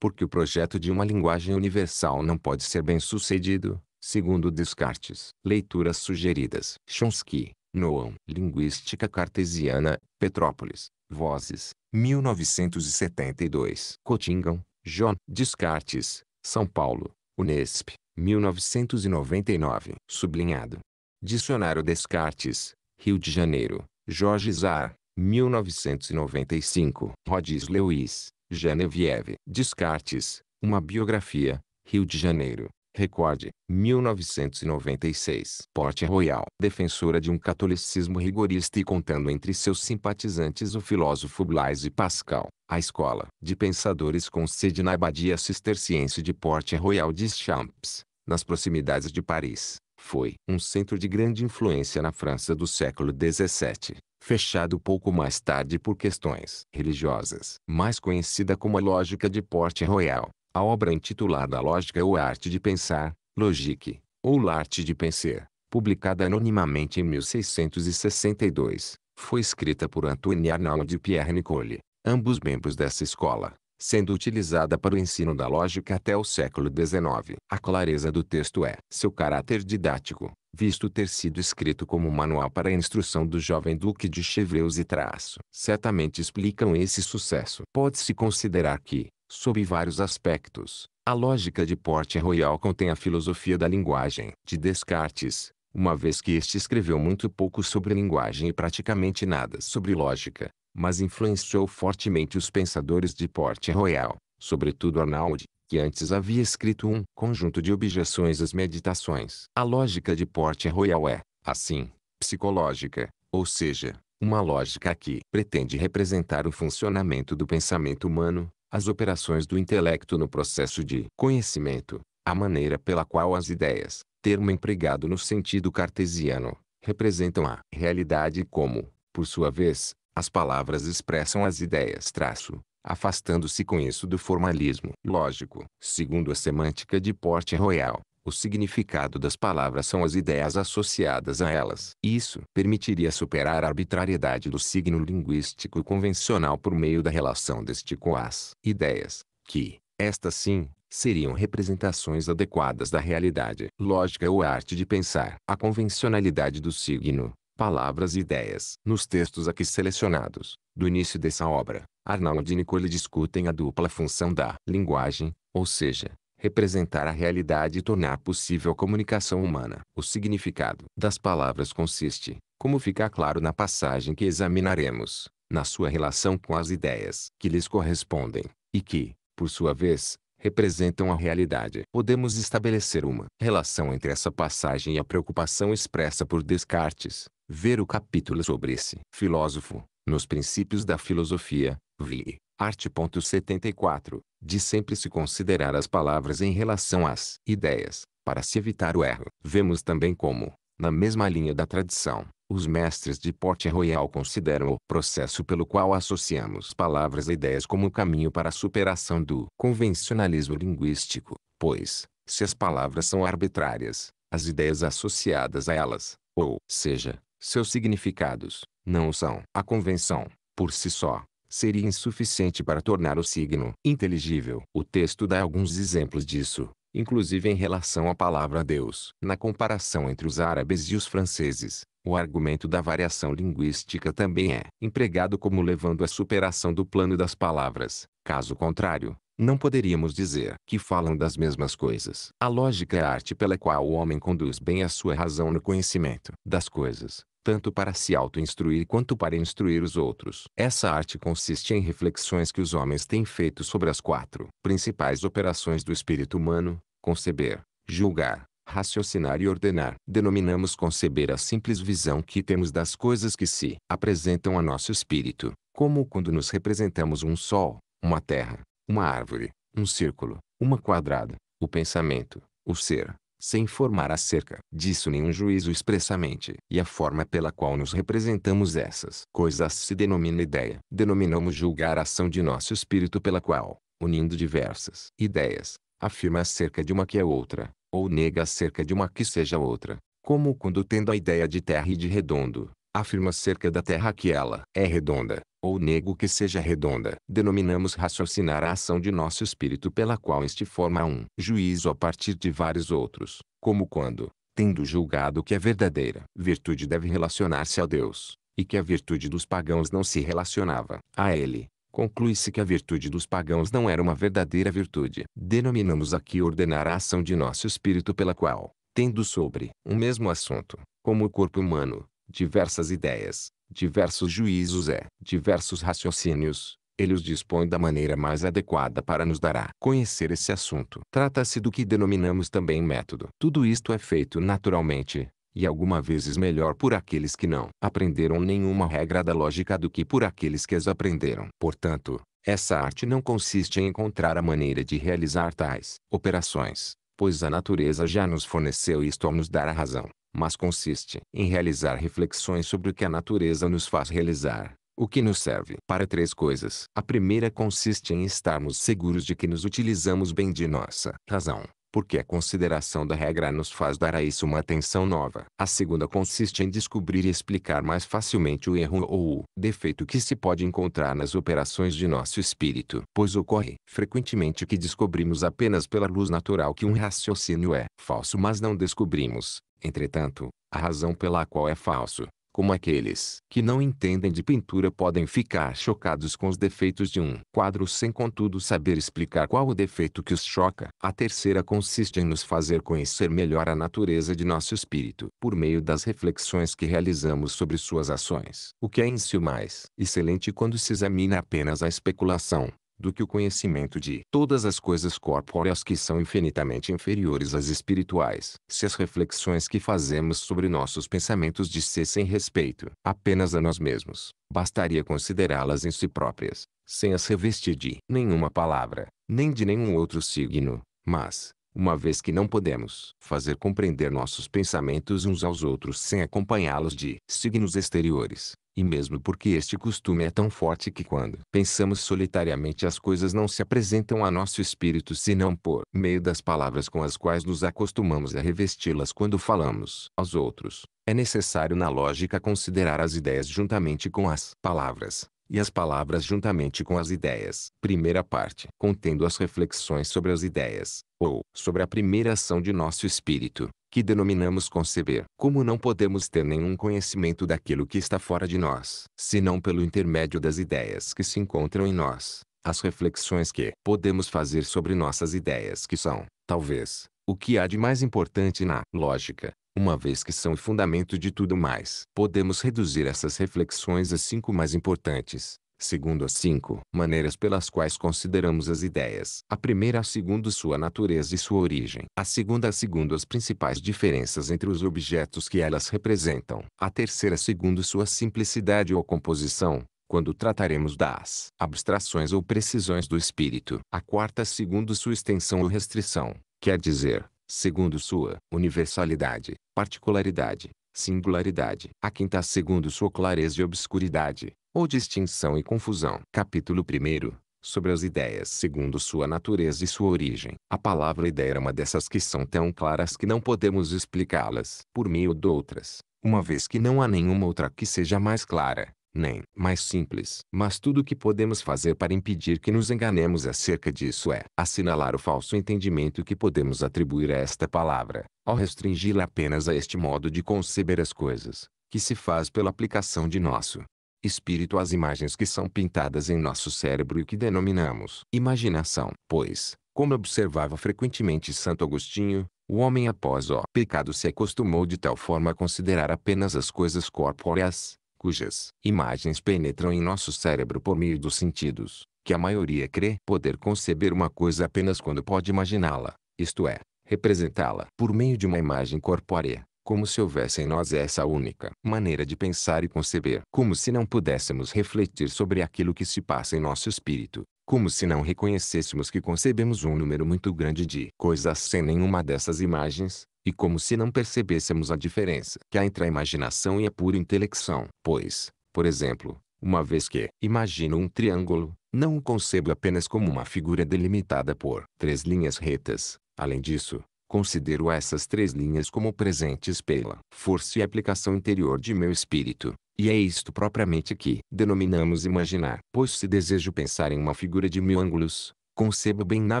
Porque o projeto de uma linguagem universal não pode ser bem sucedido, segundo Descartes. Leituras sugeridas. Chomsky, Noam. Linguística Cartesiana, Petrópolis. Vozes, 1972. Cotingham, John. Descartes, São Paulo, Unesp, 1999. Sublinhado. Dicionário Descartes, Rio de Janeiro, Jorge Zar, 1995. Rodis Lewis, Genevieve. Descartes, Uma Biografia, Rio de Janeiro. Recorde, 1996. Porte Royal. Defensora de um catolicismo rigorista e contando entre seus simpatizantes o filósofo Blaise Pascal. A escola de pensadores com sede na abadia cisterciense de Porte Royal de Champs, nas proximidades de Paris, foi um centro de grande influência na França do século XVII, fechado pouco mais tarde por questões religiosas. Mais conhecida como a Lógica de Porte Royal, a obra intitulada Lógica ou Arte de Pensar, Logique, ou L'Arte de Penser, publicada anonimamente em 1662, foi escrita por Antoine Arnaud de Pierre Nicole, ambos membros dessa escola, sendo utilizada para o ensino da lógica até o século XIX. A clareza do texto é seu caráter didático, visto ter sido escrito como manual para a instrução do jovem duque de Chevreuse e traço. Certamente explicam esse sucesso. Pode-se considerar que, sob vários aspectos, a lógica de Porte Royal contém a filosofia da linguagem de Descartes, uma vez que este escreveu muito pouco sobre linguagem e praticamente nada sobre lógica mas influenciou fortemente os pensadores de Porte Royal, sobretudo Arnaud, que antes havia escrito um conjunto de objeções às meditações. A lógica de Porte Royal é, assim, psicológica, ou seja, uma lógica que pretende representar o funcionamento do pensamento humano, as operações do intelecto no processo de conhecimento, a maneira pela qual as ideias, termo empregado no sentido cartesiano, representam a realidade como, por sua vez, as palavras expressam as ideias traço, afastando-se com isso do formalismo lógico. Segundo a semântica de Porte Royal, o significado das palavras são as ideias associadas a elas. Isso permitiria superar a arbitrariedade do signo linguístico convencional por meio da relação deste com as ideias, que, estas sim, seriam representações adequadas da realidade. Lógica ou arte de pensar. A convencionalidade do signo, palavras e ideias. Nos textos aqui selecionados, do início dessa obra, Arnaud e Nicole discutem a dupla função da linguagem, ou seja, representar a realidade e tornar possível a comunicação humana. O significado das palavras consiste, como fica claro na passagem que examinaremos, na sua relação com as ideias que lhes correspondem, e que, por sua vez, representam a realidade. Podemos estabelecer uma relação entre essa passagem e a preocupação expressa por Descartes, Ver o capítulo sobre esse filósofo, nos princípios da filosofia, vi. Art. 74, de sempre se considerar as palavras em relação às ideias, para se evitar o erro. Vemos também como, na mesma linha da tradição, os mestres de Porte Royal consideram o processo pelo qual associamos palavras e ideias como caminho para a superação do convencionalismo linguístico, pois, se as palavras são arbitrárias, as ideias associadas a elas, ou seja, seus significados, não são. A convenção, por si só, seria insuficiente para tornar o signo inteligível. O texto dá alguns exemplos disso, inclusive em relação à palavra Deus. Na comparação entre os árabes e os franceses, O argumento da variação linguística também é empregado como levando à superação do plano das palavras. Caso contrário, não poderíamos dizer que falam das mesmas coisas. A lógica é a arte pela qual o homem conduz bem a sua razão no conhecimento das coisas, tanto para se auto-instruir quanto para instruir os outros. Essa arte consiste em reflexões que os homens têm feito sobre as quatro principais operações do espírito humano, conceber, julgar, raciocinar e ordenar. Denominamos conceber a simples visão que temos das coisas que se apresentam a nosso espírito, como quando nos representamos um sol, uma terra, uma árvore, um círculo, uma quadrada, o pensamento, o ser, sem formar acerca disso nenhum juízo expressamente. E a forma pela qual nos representamos essas coisas se denomina ideia. Denominamos julgar a ação de nosso espírito pela qual, unindo diversas ideias, afirma acerca de uma que é outra, ou nega acerca de uma que seja outra, como quando tendo a ideia de terra e de redondo, afirma acerca da terra que ela é redonda, ou nego que seja redonda. Denominamos raciocinar a ação de nosso espírito pela qual este forma um juízo a partir de vários outros, como quando, tendo julgado que a verdadeira virtude deve relacionar-se a Deus, e que a virtude dos pagãos não se relacionava a ele, conclui-se que a virtude dos pagãos não era uma verdadeira virtude. Denominamos aqui ordenar a ação de nosso espírito pela qual, tendo sobre um mesmo assunto, como o corpo humano, diversas ideias, diversos juízos é, diversos raciocínios, ele os dispõe da maneira mais adequada para nos dar a conhecer esse assunto. Trata-se do que denominamos também método. Tudo isto é feito naturalmente, e algumas vezes melhor por aqueles que não aprenderam nenhuma regra da lógica do que por aqueles que as aprenderam. Portanto, essa arte não consiste em encontrar a maneira de realizar tais operações, pois a natureza já nos forneceu isto ao nos dar a razão, mas consiste em realizar reflexões sobre o que a natureza nos faz realizar, o que nos serve para três coisas. A primeira consiste em estarmos seguros de que nos utilizamos bem de nossa razão, porque a consideração da regra nos faz dar a isso uma atenção nova. A segunda consiste em descobrir e explicar mais facilmente o erro ou o defeito que se pode encontrar nas operações de nosso espírito, pois ocorre frequentemente que descobrimos apenas pela luz natural que um raciocínio é falso mas não descobrimos, entretanto, a razão pela qual é falso, como aqueles que não entendem de pintura podem ficar chocados com os defeitos de um quadro sem contudo saber explicar qual o defeito que os choca. A terceira consiste em nos fazer conhecer melhor a natureza de nosso espírito, por meio das reflexões que realizamos sobre suas ações. O que é em si o mais excelente quando se examina apenas a especulação, do que o conhecimento de todas as coisas corpóreas que são infinitamente inferiores às espirituais. Se as reflexões que fazemos sobre nossos pensamentos dissessem respeito apenas a nós mesmos, bastaria considerá-las em si próprias, sem as revestir de nenhuma palavra, nem de nenhum outro signo. Mas, uma vez que não podemos fazer compreender nossos pensamentos uns aos outros sem acompanhá-los de signos exteriores, e mesmo porque este costume é tão forte que quando pensamos solitariamente as coisas não se apresentam a nosso espírito senão por meio das palavras com as quais nos acostumamos a revesti-las quando falamos aos outros. É necessário na lógica considerar as ideias juntamente com as palavras, e as palavras juntamente com as ideias. Primeira parte. Contendo as reflexões sobre as ideias, ou sobre a primeira ação de nosso espírito, que denominamos conceber. Como não podemos ter nenhum conhecimento daquilo que está fora de nós, senão pelo intermédio das ideias que se encontram em nós, as reflexões que podemos fazer sobre nossas ideias que são, talvez, o que há de mais importante na lógica, uma vez que são o fundamento de tudo mais. Podemos reduzir essas reflexões a cinco mais importantes, segundo as cinco maneiras pelas quais consideramos as ideias. A primeira segundo sua natureza e sua origem. A segunda segundo as principais diferenças entre os objetos que elas representam. A terceira segundo sua simplicidade ou composição, quando trataremos das abstrações ou precisões do espírito. A quarta segundo sua extensão ou restrição, quer dizer, segundo sua universalidade, particularidade, singularidade. A quinta segundo sua clareza e obscuridade, ou distinção e confusão. Capítulo 1 Sobre as ideias segundo sua natureza e sua origem. A palavra ideia é uma dessas que são tão claras que não podemos explicá-las por meio de outras, uma vez que não há nenhuma outra que seja mais clara, nem mais simples. Mas tudo o que podemos fazer para impedir que nos enganemos acerca disso é assinalar o falso entendimento que podemos atribuir a esta palavra, ao restringi-la apenas a este modo de conceber as coisas, que se faz pela aplicação de nosso espírito às imagens que são pintadas em nosso cérebro e que denominamos imaginação. Pois, como observava frequentemente Santo Agostinho, o homem após o pecado se acostumou de tal forma a considerar apenas as coisas corpóreas, cujas imagens penetram em nosso cérebro por meio dos sentidos, que a maioria crê poder conceber uma coisa apenas quando pode imaginá-la, isto é, representá-la por meio de uma imagem corpórea, como se houvesse em nós essa única maneira de pensar e conceber. Como se não pudéssemos refletir sobre aquilo que se passa em nosso espírito, como se não reconhecêssemos que concebemos um número muito grande de coisas sem nenhuma dessas imagens, e como se não percebêssemos a diferença que há entre a imaginação e a pura intelecção. Pois, por exemplo, uma vez que imagino um triângulo, não o concebo apenas como uma figura delimitada por três linhas retas. Além disso, considero essas três linhas como presentes pela força e aplicação interior de meu espírito. E é isto propriamente que denominamos imaginar. Pois se desejo pensar em uma figura de mil ângulos, concebo bem na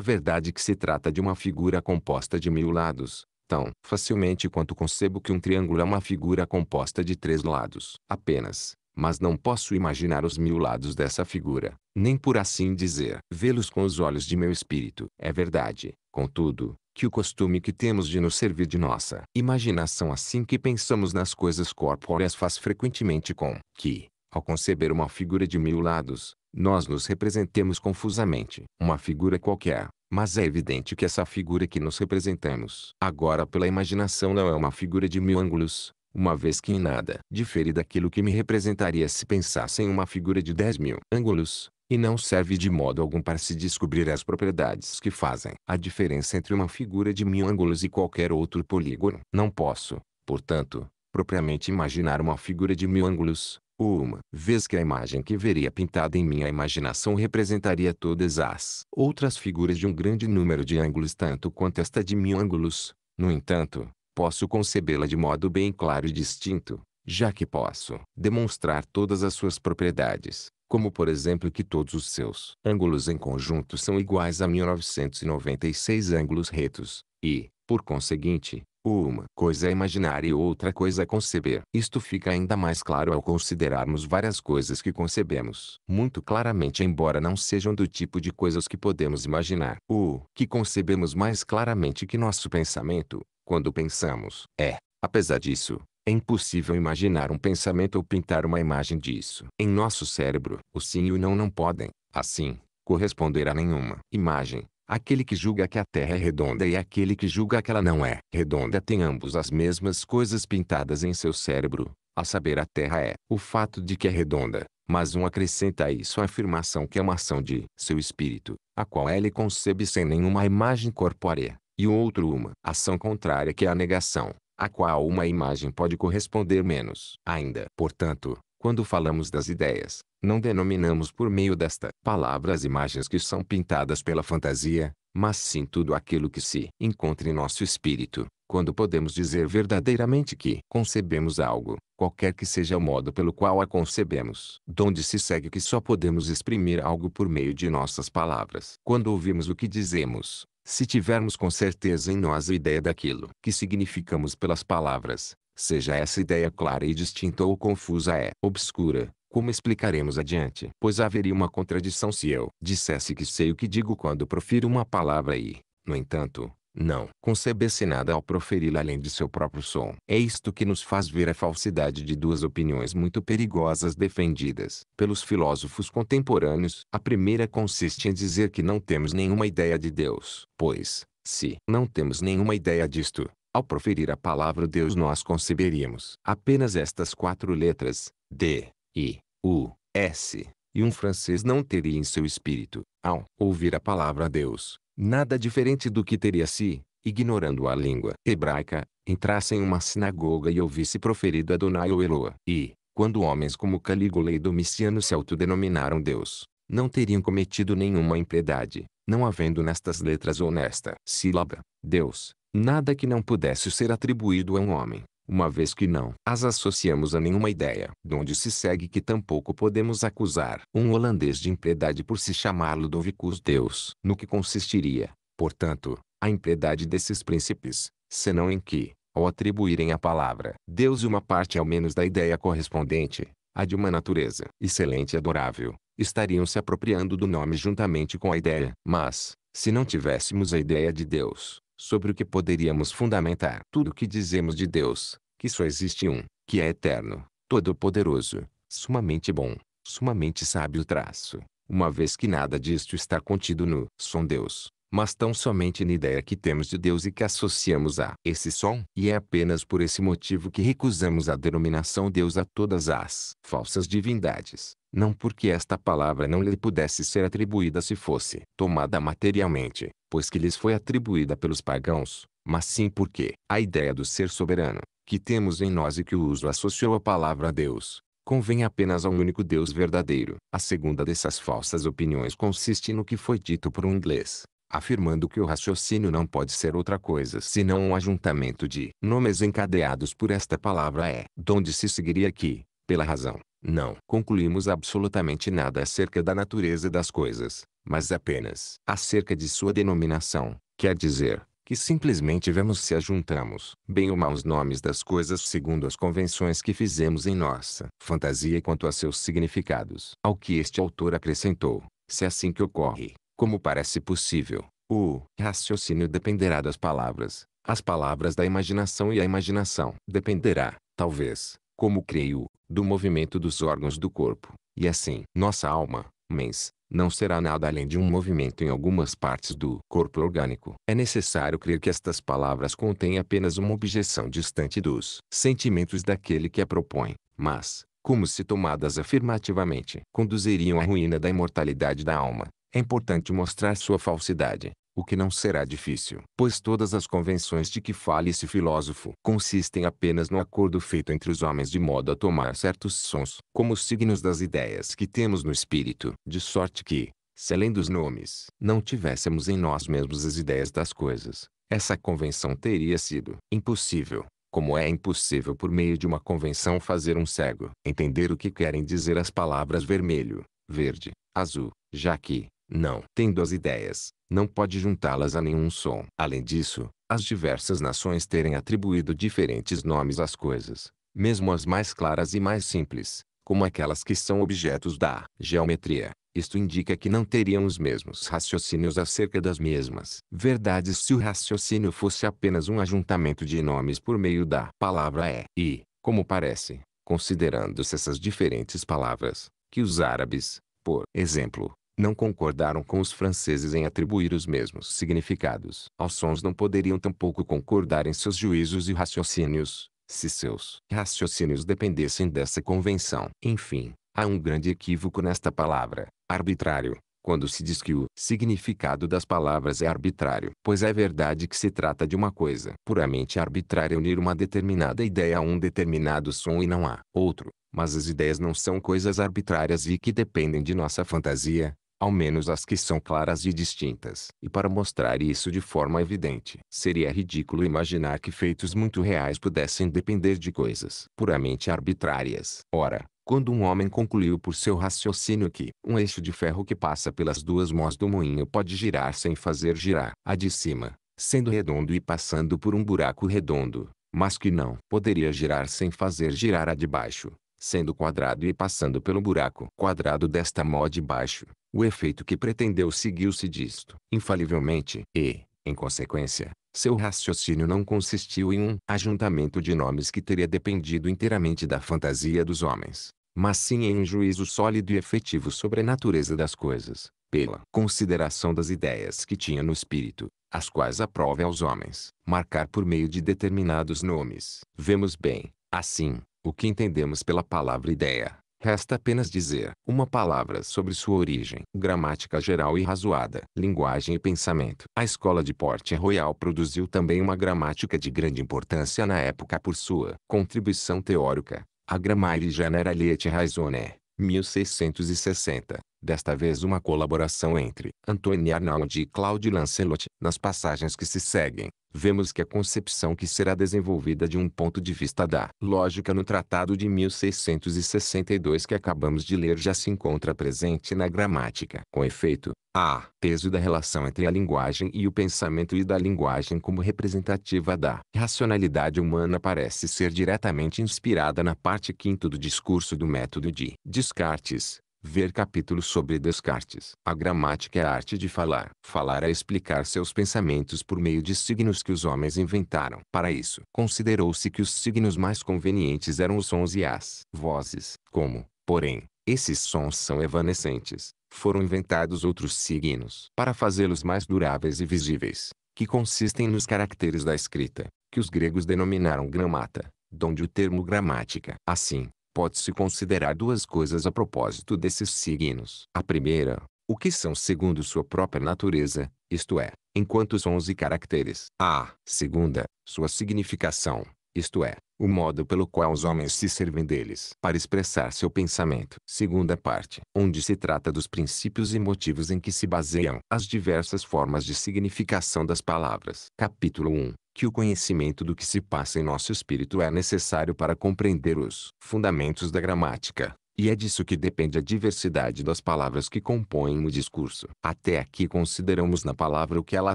verdade que se trata de uma figura composta de mil lados, tão facilmente quanto concebo que um triângulo é uma figura composta de três lados apenas. Mas não posso imaginar os mil lados dessa figura, nem por assim dizer, vê-los com os olhos de meu espírito. É verdade, contudo, que o costume que temos de nos servir de nossa imaginação assim que pensamos nas coisas corpóreas faz frequentemente com que, ao conceber uma figura de mil lados, nós nos representemos confusamente. Uma figura qualquer, mas é evidente que essa figura que nos representamos agora pela imaginação não é uma figura de mil ângulos, uma vez que em nada difere daquilo que me representaria se pensasse em uma figura de 10 mil ângulos, e não serve de modo algum para se descobrir as propriedades que fazem a diferença entre uma figura de mil ângulos e qualquer outro polígono. Não posso, portanto, propriamente imaginar uma figura de mil ângulos, uma vez que a imagem que veria pintada em minha imaginação representaria todas as outras figuras de um grande número de ângulos tanto quanto esta de mil ângulos. No entanto, posso concebê-la de modo bem claro e distinto, já que posso demonstrar todas as suas propriedades, como por exemplo que todos os seus ângulos em conjunto são iguais a 1996 ângulos retos, e, por conseguinte, uma coisa é imaginar e outra coisa é conceber. Isto fica ainda mais claro ao considerarmos várias coisas que concebemos. Muito claramente embora não sejam do tipo de coisas que podemos imaginar. O que concebemos mais claramente que nosso pensamento, quando pensamos. É, apesar disso, é impossível imaginar um pensamento ou pintar uma imagem disso. Em nosso cérebro, o sim e o não não podem, assim, corresponder a nenhuma imagem. Aquele que julga que a Terra é redonda e aquele que julga que ela não é redonda têm ambos as mesmas coisas pintadas em seu cérebro, a saber a Terra é o fato de que é redonda, mas um acrescenta a isso a afirmação que é uma ação de seu espírito, a qual ele concebe sem nenhuma imagem corpórea e o outro uma ação contrária que é a negação, a qual uma imagem pode corresponder menos. Ainda, portanto, quando falamos das ideias, não denominamos por meio desta palavra as imagens que são pintadas pela fantasia, mas sim tudo aquilo que se encontra em nosso espírito, quando podemos dizer verdadeiramente que concebemos algo, qualquer que seja o modo pelo qual a concebemos. Donde se segue que só podemos exprimir algo por meio de nossas palavras. Quando ouvimos o que dizemos, se tivermos com certeza em nós a ideia daquilo que significamos pelas palavras, seja essa ideia clara e distinta ou confusa é obscura, como explicaremos adiante? Pois haveria uma contradição se eu dissesse que sei o que digo quando profiro uma palavra e, no entanto, não concebesse nada ao proferi-la além de seu próprio som. É isto que nos faz ver a falsidade de duas opiniões muito perigosas defendidas pelos filósofos contemporâneos. A primeira consiste em dizer que não temos nenhuma ideia de Deus, pois, se não temos nenhuma ideia disto, ao proferir a palavra Deus nós conceberíamos apenas estas quatro letras, D, I, U, S, e um francês não teria em seu espírito, ao ouvir a palavra Deus, Nada diferente do que teria se, ignorando a língua hebraica, entrasse em uma sinagoga e ouvisse proferido Adonai ou Eloa. E, quando homens como Calígula e Domiciano se autodenominaram Deus, não teriam cometido nenhuma impiedade, não havendo nestas letras ou nesta sílaba, Deus, nada que não pudesse ser atribuído a um homem uma vez que não as associamos a nenhuma ideia. Donde se segue que tampouco podemos acusar um holandês de impiedade por se chamar Ludovicus Deus. No que consistiria, portanto, a impiedade desses príncipes, senão em que, ao atribuírem à palavra Deus uma parte ao menos da ideia correspondente, a de uma natureza excelente e adorável, estariam se apropriando do nome juntamente com a ideia. Mas, se não tivéssemos a ideia de Deus, sobre o que poderíamos fundamentar tudo o que dizemos de Deus, que só existe um, que é eterno, todo-poderoso, sumamente bom, sumamente sábio traço, uma vez que nada disto está contido no som Deus, mas tão somente na ideia que temos de Deus e que associamos a esse som. E é apenas por esse motivo que recusamos a denominação Deus a todas as falsas divindades, não porque esta palavra não lhe pudesse ser atribuída se fosse tomada materialmente, pois que lhes foi atribuída pelos pagãos, mas sim porque a ideia do ser soberano, que temos em nós e que o uso associou a palavra Deus, convém apenas a um único Deus verdadeiro. A segunda dessas falsas opiniões consiste no que foi dito por um inglês, afirmando que o raciocínio não pode ser outra coisa senão um ajuntamento de nomes encadeados por esta palavra é, donde se seguiria que, pela razão, não concluímos absolutamente nada acerca da natureza das coisas, mas apenas acerca de sua denominação, quer dizer, que simplesmente vemos se ajuntamos, bem ou mal os nomes das coisas segundo as convenções que fizemos em nossa fantasia quanto a seus significados. Ao que este autor acrescentou, se é assim que ocorre, como parece possível, o raciocínio dependerá das palavras, as palavras da imaginação e a imaginação dependerá, talvez, como creio, do movimento dos órgãos do corpo, e assim, nossa alma, mens, não será nada além de um movimento em algumas partes do corpo orgânico. É necessário crer que estas palavras contêm apenas uma objeção distante dos sentimentos daquele que a propõe, mas, como se tomadas afirmativamente, conduziriam à ruína da imortalidade da alma, é importante mostrar sua falsidade, o que não será difícil, pois todas as convenções de que fale esse filósofo consistem apenas no acordo feito entre os homens de modo a tomar certos sons, como os signos das ideias que temos no espírito, de sorte que, se além dos nomes, não tivéssemos em nós mesmos as ideias das coisas, essa convenção teria sido impossível. Como é impossível por meio de uma convenção fazer um cego entender o que querem dizer as palavras vermelho, verde, azul, já que, não tendo as ideias, não pode juntá-las a nenhum som. Além disso, as diversas nações terem atribuído diferentes nomes às coisas, mesmo as mais claras e mais simples, como aquelas que são objetos da geometria. Isto indica que não teriam os mesmos raciocínios acerca das mesmas verdades se o raciocínio fosse apenas um ajuntamento de nomes por meio da palavra é. E, como parece, considerando-se essas diferentes palavras, que os árabes, por exemplo, não concordaram com os franceses em atribuir os mesmos significados. Aos sons não poderiam tampouco concordar em seus juízos e raciocínios, se seus raciocínios dependessem dessa convenção. Enfim, há um grande equívoco nesta palavra, arbitrário, quando se diz que o significado das palavras é arbitrário. Pois é verdade que se trata de uma coisa puramente arbitrária unir uma determinada ideia a um determinado som e não há outro. Mas as ideias não são coisas arbitrárias e que dependem de nossa fantasia, ao menos as que são claras e distintas. E para mostrar isso de forma evidente, seria ridículo imaginar que feitos muito reais pudessem depender de coisas puramente arbitrárias. Ora, quando um homem concluiu por seu raciocínio que um eixo de ferro que passa pelas duas mãos do moinho pode girar sem fazer girar a de cima, sendo redondo e passando por um buraco redondo, mas que não poderia girar sem fazer girar a de baixo, sendo quadrado e passando pelo buraco quadrado desta mó de baixo, o efeito que pretendeu seguiu-se disto, infalivelmente, e, em consequência, seu raciocínio não consistiu em um ajuntamento de nomes que teria dependido inteiramente da fantasia dos homens, mas sim em um juízo sólido e efetivo sobre a natureza das coisas, pela consideração das ideias que tinha no espírito, as quais aprove aos homens, marcar por meio de determinados nomes. Vemos bem, assim, o que entendemos pela palavra ideia. Resta apenas dizer uma palavra sobre sua origem, gramática geral e razoada, linguagem e pensamento. A escola de Port Royal produziu também uma gramática de grande importância na época por sua contribuição teórica, a Grammaire Generale et Raisonne, 1660, desta vez uma colaboração entre Antoine Arnaud e Claude Lancelot. Nas passagens que se seguem, vemos que a concepção que será desenvolvida de um ponto de vista da lógica no Tratado de 1662 que acabamos de ler já se encontra presente na gramática. Com efeito, há peso da relação entre a linguagem e o pensamento e da linguagem como representativa da racionalidade humana parece ser diretamente inspirada na parte quinta do discurso do método de Descartes, Ver capítulo sobre Descartes. A gramática é a arte de falar. Falar é explicar seus pensamentos por meio de signos que os homens inventaram. Para isso, considerou-se que os signos mais convenientes eram os sons e as vozes. Como, porém, esses sons são evanescentes, foram inventados outros signos para fazê-los mais duráveis e visíveis, que consistem nos caracteres da escrita, que os gregos denominaram gramata, donde o termo gramática. Assim, pode-se considerar duas coisas a propósito desses signos. A primeira, o que são segundo sua própria natureza, isto é, enquanto sons e caracteres. A segunda, sua significação, isto é, o modo pelo qual os homens se servem deles para expressar seu pensamento. Segunda parte, onde se trata dos princípios e motivos em que se baseiam as diversas formas de significação das palavras. Capítulo 1 que o conhecimento do que se passa em nosso espírito é necessário para compreender os fundamentos da gramática, e é disso que depende a diversidade das palavras que compõem o discurso. Até aqui consideramos na palavra o que ela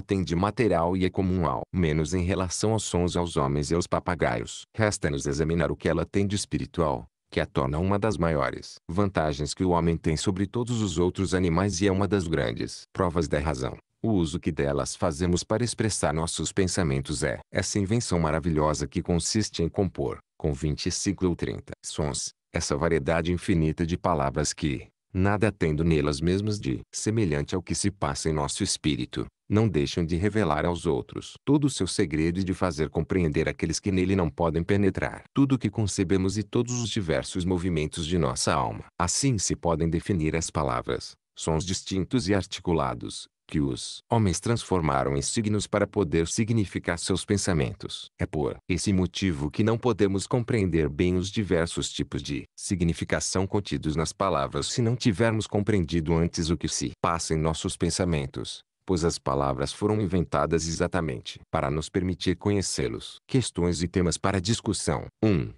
tem de material e é comum ao menos em relação aos sons aos homens e aos papagaios. Resta-nos examinar o que ela tem de espiritual, que a torna uma das maiores vantagens que o homem tem sobre todos os outros animais e é uma das grandes provas da razão. O uso que delas fazemos para expressar nossos pensamentos é essa invenção maravilhosa que consiste em compor, com 25 ou 30 sons, essa variedade infinita de palavras que, nada tendo nelas mesmas de semelhante ao que se passa em nosso espírito, não deixam de revelar aos outros todo o seu segredo e de fazer compreender aqueles que nele não podem penetrar tudo o que concebemos e todos os diversos movimentos de nossa alma. Assim se podem definir as palavras, sons distintos e articulados, que os homens transformaram em signos para poder significar seus pensamentos. É por esse motivo que não podemos compreender bem os diversos tipos de significação contidos nas palavras se não tivermos compreendido antes o que se passa em nossos pensamentos pois as palavras foram inventadas exatamente para nos permitir conhecê-los. Questões e temas para discussão. 1.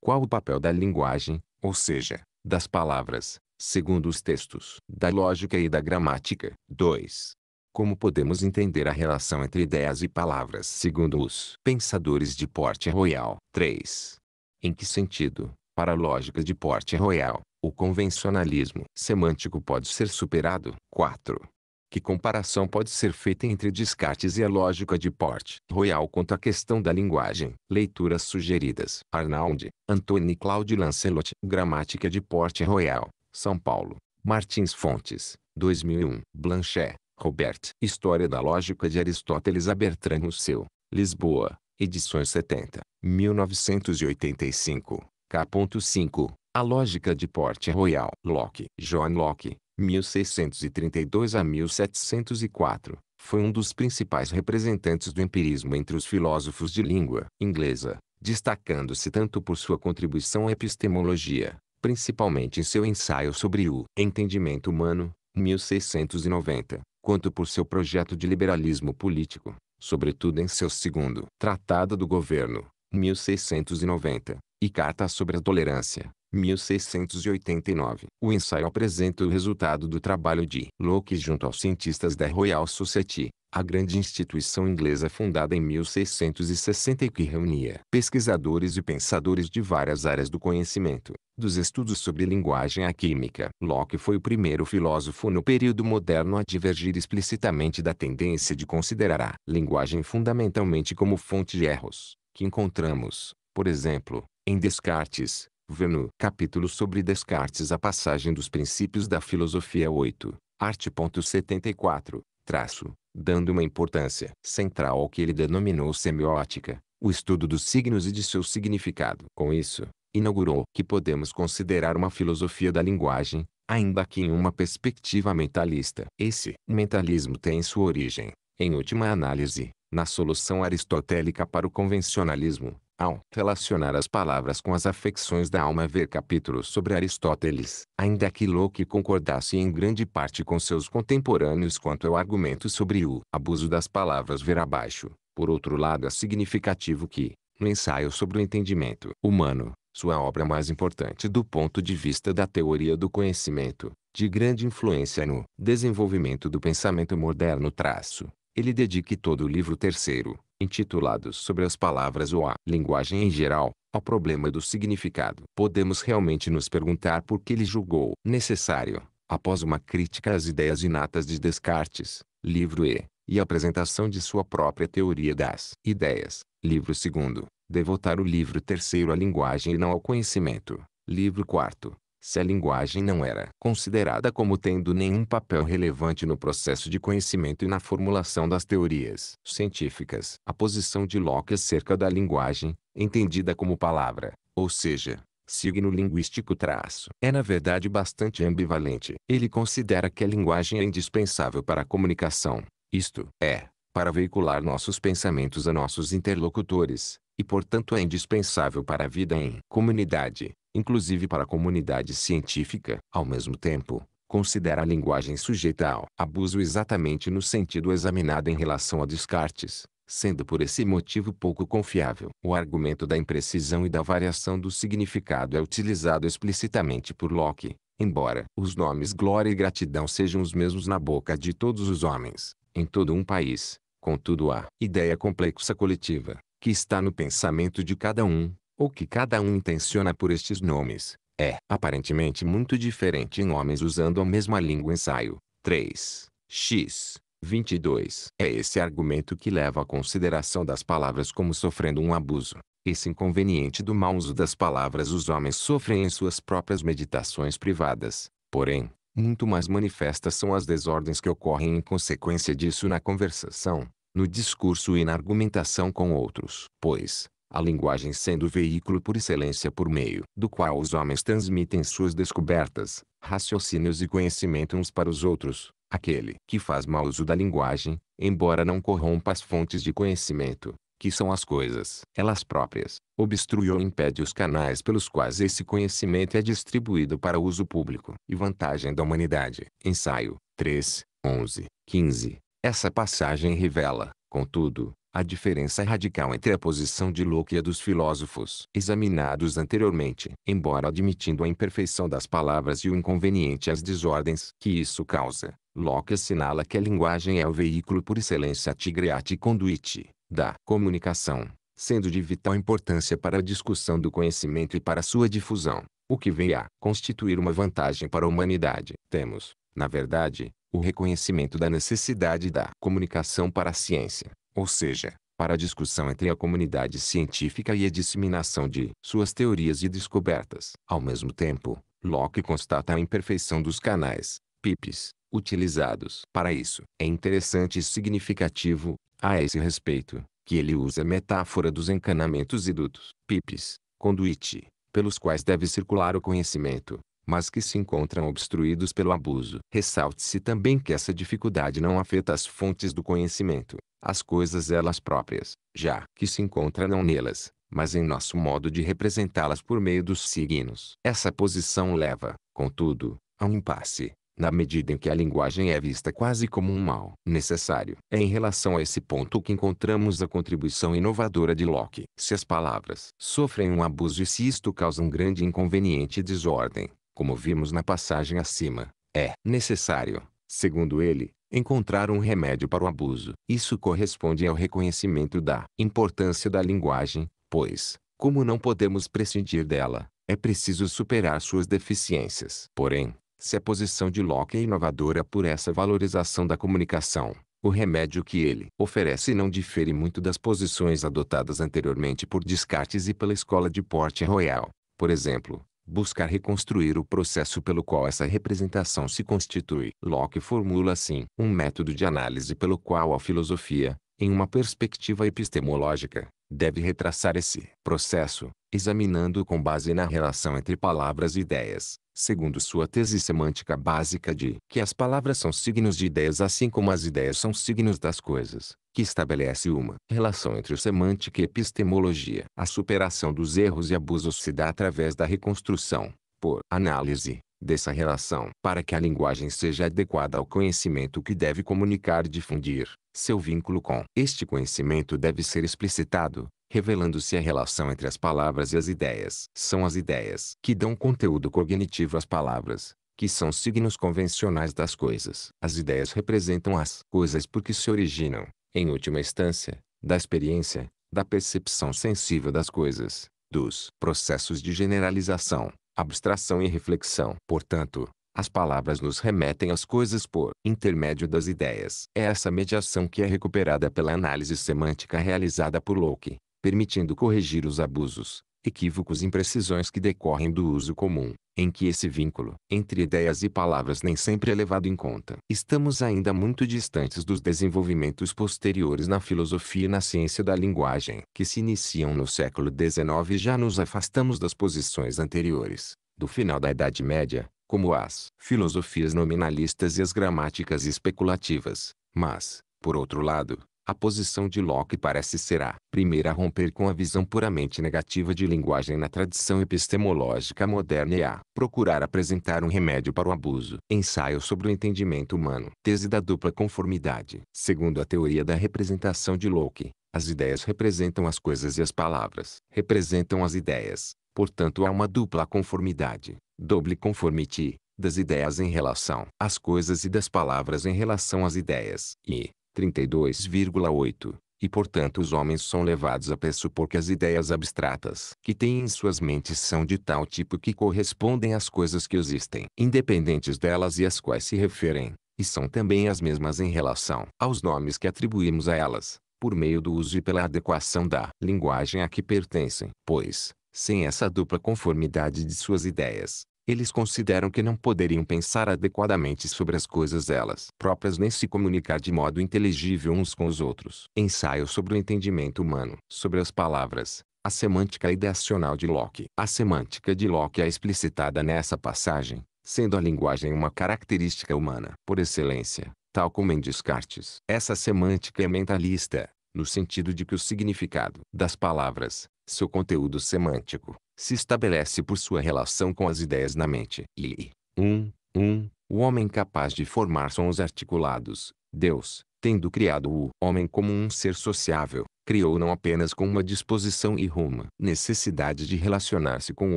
Qual o papel da linguagem, ou seja, das palavras, segundo os textos da lógica e da gramática. 2. Como podemos entender a relação entre ideias e palavras segundo os pensadores de porte royal? 3. Em que sentido, para a lógica de porte royal, o convencionalismo semântico pode ser superado? 4. Que comparação pode ser feita entre Descartes e a lógica de porte royal quanto à questão da linguagem? Leituras sugeridas. Arnaud, Antônio Claude Lancelot, Gramática de porte royal. São Paulo. Martins Fontes, 2001. Blanchet, Robert. História da Lógica de Aristóteles a Bertrand Russell. Lisboa. Edições 70. 1985. K.5. A Lógica de Porte Royal. Locke. John Locke, 1632 a 1704. Foi um dos principais representantes do empirismo entre os filósofos de língua inglesa, destacando-se tanto por sua contribuição à epistemologia, principalmente em seu ensaio sobre o entendimento humano, 1690, quanto por seu projeto de liberalismo político, sobretudo em seu segundo Tratado do Governo, 1690, e Carta sobre a Tolerância, 1689. O ensaio apresenta o resultado do trabalho de Locke junto aos cientistas da Royal Society, a grande instituição inglesa fundada em 1660 e que reunia pesquisadores e pensadores de várias áreas do conhecimento, dos estudos sobre linguagem à química. Locke foi o primeiro filósofo no período moderno a divergir explicitamente da tendência de considerar a linguagem fundamentalmente como fonte de erros, que encontramos, por exemplo, em Descartes, Ver no capítulo sobre Descartes a passagem dos princípios da filosofia 8, art.74, traço, dando uma importância central ao que ele denominou semiótica, o estudo dos signos e de seu significado. Com isso, inaugurou que podemos considerar uma filosofia da linguagem, ainda que em uma perspectiva mentalista. Esse mentalismo tem sua origem, Em última análise, na solução aristotélica para o convencionalismo, ao relacionar as palavras com as afecções da alma ver capítulos sobre Aristóteles, ainda que Locke concordasse em grande parte com seus contemporâneos quanto ao argumento sobre o abuso das palavras ver abaixo, por outro lado é significativo que, no ensaio sobre o entendimento humano, sua obra mais importante do ponto de vista da teoria do conhecimento, de grande influência no desenvolvimento do pensamento moderno traço, ele dedique todo o livro terceiro, intitulado Sobre as palavras ou a linguagem em geral, ao problema do significado. Podemos realmente nos perguntar por que ele julgou necessário, após uma crítica às ideias inatas de Descartes, livro E, e a apresentação de sua própria teoria das ideias, livro segundo, devotar o livro terceiro à linguagem e não ao conhecimento, livro quarto, se a linguagem não era considerada como tendo nenhum papel relevante no processo de conhecimento e na formulação das teorias científicas. A posição de Locke acerca da linguagem, entendida como palavra, ou seja, signo linguístico traço, é na verdade bastante ambivalente. Ele considera que a linguagem é indispensável para a comunicação, isto é, para veicular nossos pensamentos a nossos interlocutores, e portanto é indispensável para a vida em comunidade inclusive para a comunidade científica. Ao mesmo tempo, considera a linguagem sujeita ao abuso exatamente no sentido examinado em relação a Descartes, sendo por esse motivo pouco confiável. O argumento da imprecisão e da variação do significado é utilizado explicitamente por Locke, embora os nomes glória e gratidão sejam os mesmos na boca de todos os homens, em todo um país. Contudo a ideia complexa coletiva, que está no pensamento de cada um, o que cada um intenciona por estes nomes, é aparentemente muito diferente em homens usando a mesma língua ensaio. 3. X. 22. É esse argumento que leva à consideração das palavras como sofrendo um abuso. Esse inconveniente do mau uso das palavras os homens sofrem em suas próprias meditações privadas. Porém, muito mais manifestas são as desordens que ocorrem em consequência disso na conversação, no discurso e na argumentação com outros. Pois, a linguagem sendo o veículo por excelência por meio do qual os homens transmitem suas descobertas, raciocínios e conhecimento uns para os outros, aquele que faz mau uso da linguagem, embora não corrompa as fontes de conhecimento, que são as coisas, elas próprias, obstrui ou impede os canais pelos quais esse conhecimento é distribuído para uso público e vantagem da humanidade. Ensaio 3, 11, 15. Essa passagem revela, contudo, a diferença radical entre a posição de Locke e a dos filósofos examinados anteriormente, embora admitindo a imperfeição das palavras e o inconveniente às desordens que isso causa, Locke assinala que a linguagem é o veículo por excelência tigreate conduite da comunicação, sendo de vital importância para a discussão do conhecimento e para sua difusão, o que vem a constituir uma vantagem para a humanidade. Temos, na verdade, o reconhecimento da necessidade da comunicação para a ciência, ou seja, para a discussão entre a comunidade científica e a disseminação de suas teorias e descobertas. Ao mesmo tempo, Locke constata a imperfeição dos canais, PIPs, utilizados para isso. É interessante e significativo, a esse respeito, que ele usa a metáfora dos encanamentos e dutos, PIPs, conduite, pelos quais deve circular o conhecimento, mas que se encontram obstruídos pelo abuso. Ressalte-se também que essa dificuldade não afeta as fontes do conhecimento, as coisas elas próprias, já que se encontra não nelas, mas em nosso modo de representá-las por meio dos signos. Essa posição leva, contudo, a um impasse, na medida em que a linguagem é vista quase como um mal necessário. É em relação a esse ponto que encontramos a contribuição inovadora de Locke. Se as palavras sofrem um abuso e se isto causa um grande inconveniente e desordem, como vimos na passagem acima, é necessário, segundo ele, encontrar um remédio para o abuso. Isso corresponde ao reconhecimento da importância da linguagem, pois, como não podemos prescindir dela, é preciso superar suas deficiências. Porém, se a posição de Locke é inovadora por essa valorização da comunicação, o remédio que ele oferece não difere muito das posições adotadas anteriormente por Descartes e pela escola de Port Royal. Por exemplo, buscar reconstruir o processo pelo qual essa representação se constitui. Locke formula assim um método de análise pelo qual a filosofia, em uma perspectiva epistemológica, deve retraçar esse processo, examinando com base na relação entre palavras e ideias, segundo sua tese semântica básica de que as palavras são signos de ideias assim como as ideias são signos das coisas, que estabelece uma relação entre semântica e epistemologia. A superação dos erros e abusos se dá através da reconstrução, por análise, dessa relação. Para que a linguagem seja adequada ao conhecimento que deve comunicar e difundir, seu vínculo com este conhecimento deve ser explicitado, revelando-se a relação entre as palavras e as ideias. São as ideias que dão conteúdo cognitivo às palavras, que são signos convencionais das coisas. As ideias representam as coisas porque se originam, em última instância, da experiência, da percepção sensível das coisas, dos processos de generalização, abstração e reflexão. Portanto, as palavras nos remetem às coisas por intermédio das ideias. É essa mediação que é recuperada pela análise semântica realizada por Locke, permitindo corrigir os abusos, equívocos e imprecisões que decorrem do uso comum, em que esse vínculo entre ideias e palavras nem sempre é levado em conta. Estamos ainda muito distantes dos desenvolvimentos posteriores na filosofia e na ciência da linguagem, que se iniciam no século XIX e já nos afastamos das posições anteriores, do final da Idade Média, como as filosofias nominalistas e as gramáticas especulativas. Mas, por outro lado, a posição de Locke parece ser a primeira a romper com a visão puramente negativa de linguagem na tradição epistemológica moderna e a procurar apresentar um remédio para o abuso. Ensaio sobre o entendimento humano. Tese da dupla conformidade. Segundo a teoria da representação de Locke, as ideias representam as coisas e as palavras representam as ideias. Portanto há uma dupla conformidade, double conformity, das ideias em relação às coisas e das palavras em relação às ideias. E, 32,8, e portanto os homens são levados a pressupor que as ideias abstratas que têm em suas mentes são de tal tipo que correspondem às coisas que existem, independentes delas e às quais se referem, e são também as mesmas em relação aos nomes que atribuímos a elas, por meio do uso e pela adequação da linguagem a que pertencem. Pois, sem essa dupla conformidade de suas ideias, eles consideram que não poderiam pensar adequadamente sobre as coisas elas próprias nem se comunicar de modo inteligível uns com os outros. Ensaio sobre o entendimento humano. Sobre as palavras. A semântica ideacional de Locke. A semântica de Locke é explicitada nessa passagem, sendo a linguagem uma característica humana por excelência, tal como em Descartes. Essa semântica é mentalista, no sentido de que o significado das palavras, seu conteúdo semântico, se estabelece por sua relação com as ideias na mente. E 1. Um, um, o homem capaz de formar sons articulados, Deus, tendo criado o homem como um ser sociável, criou não apenas com uma disposição e uma necessidade de relacionar-se com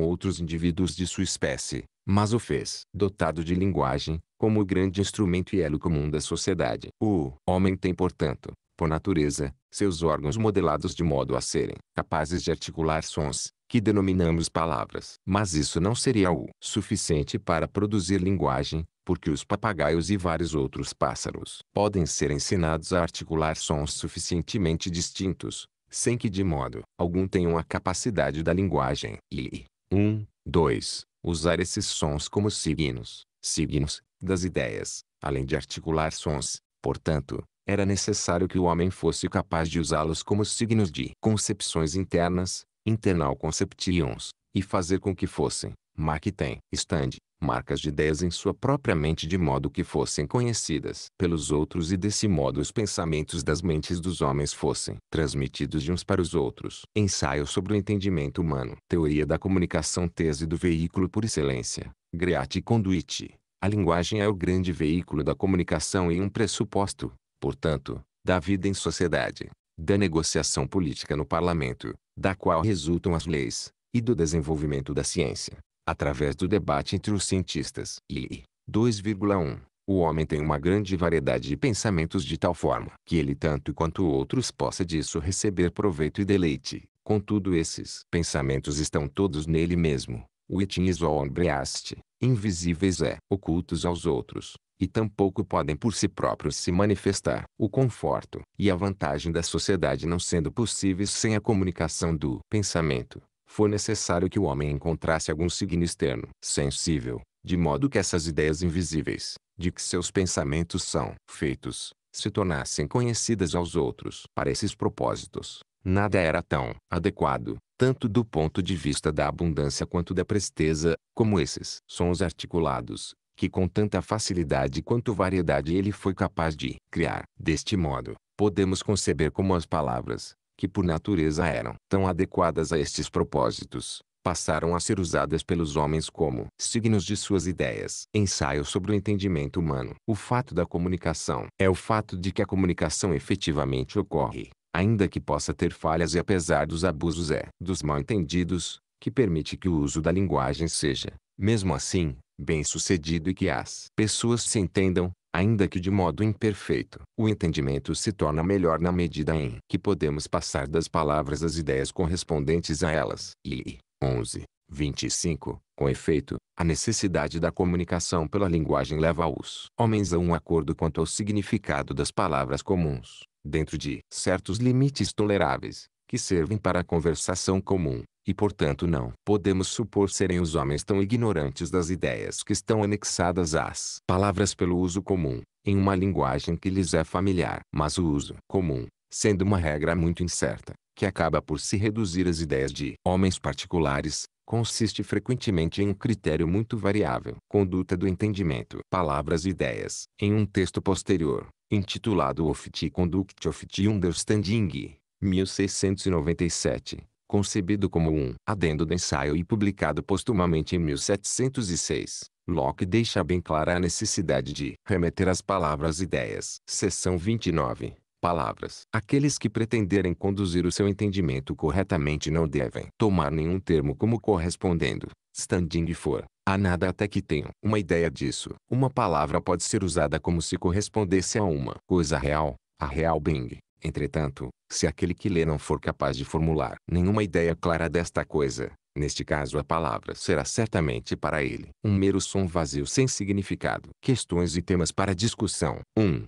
outros indivíduos de sua espécie, mas o fez dotado de linguagem, como o grande instrumento e elo comum da sociedade. O homem tem portanto, por natureza, seus órgãos modelados de modo a serem capazes de articular sons, que denominamos palavras. Mas isso não seria o suficiente para produzir linguagem, porque os papagaios e vários outros pássaros podem ser ensinados a articular sons suficientemente distintos, sem que de modo algum tenham a capacidade da linguagem. E 1, um, 2. Usar esses sons como signos, signos, das ideias, além de articular sons. Portanto, era necessário que o homem fosse capaz de usá-los como signos de concepções internas, internal conceptions, e fazer com que fossem, marketing, stand, marcas de ideias em sua própria mente de modo que fossem conhecidas pelos outros e desse modo os pensamentos das mentes dos homens fossem transmitidos de uns para os outros. Ensaio sobre o entendimento humano. Teoria da comunicação tese do veículo por excelência. Great Conduit. A linguagem é o grande veículo da comunicação e um pressuposto, portanto, da vida em sociedade, da negociação política no parlamento, da qual resultam as leis, e do desenvolvimento da ciência, através do debate entre os cientistas. E 2,1. O homem tem uma grande variedade de pensamentos de tal forma que ele tanto quanto outros possa disso receber proveito e deleite. Contudo esses pensamentos estão todos nele mesmo, within is all breast, invisíveis é, ocultos aos outros, e tampouco podem por si próprios se manifestar. O conforto e a vantagem da sociedade não sendo possíveis sem a comunicação do pensamento, foi necessário que o homem encontrasse algum signo externo, sensível, de modo que essas ideias invisíveis, de que seus pensamentos são feitos, se tornassem conhecidas aos outros. Para esses propósitos, Nada era tão adequado, tanto do ponto de vista da abundância quanto da presteza, como esses sons articulados, que com tanta facilidade quanto variedade ele foi capaz de criar. Deste modo, podemos conceber como as palavras, que por natureza eram tão adequadas a estes propósitos, passaram a ser usadas pelos homens como signos de suas ideias. Ensaio sobre o entendimento humano. O fato da comunicação é o fato de que a comunicação efetivamente ocorre, ainda que possa ter falhas e apesar dos abusos é dos mal-entendidos, que permite que o uso da linguagem seja, mesmo assim, bem-sucedido e que as pessoas se entendam, ainda que de modo imperfeito. O entendimento se torna melhor na medida em que podemos passar das palavras as ideias correspondentes a elas. E 11, 25, com efeito, a necessidade da comunicação pela linguagem leva os homens a um acordo quanto ao significado das palavras comuns, dentro de certos limites toleráveis, que servem para a conversação comum, e portanto não podemos supor serem os homens tão ignorantes das ideias que estão anexadas às palavras pelo uso comum, em uma linguagem que lhes é familiar. Mas o uso comum, sendo uma regra muito incerta, que acaba por se reduzir às ideias de homens particulares, consiste frequentemente em um critério muito variável. Conduta do entendimento. Palavras e ideias. Em um texto posterior, intitulado Of the Conduct of the Understanding, 1697, concebido como um adendo do ensaio e publicado postumamente em 1706. Locke deixa bem clara a necessidade de remeter às palavras ideias. Seção 29. Palavras. Aqueles que pretenderem conduzir o seu entendimento corretamente não devem tomar nenhum termo como correspondendo, standing for, a nada até que tenham uma ideia disso. Uma palavra pode ser usada como se correspondesse a uma coisa real, a real being, Entretanto, se aquele que lê não for capaz de formular nenhuma ideia clara desta coisa, neste caso a palavra será certamente para ele um mero som vazio sem significado. Questões e temas para discussão. 1.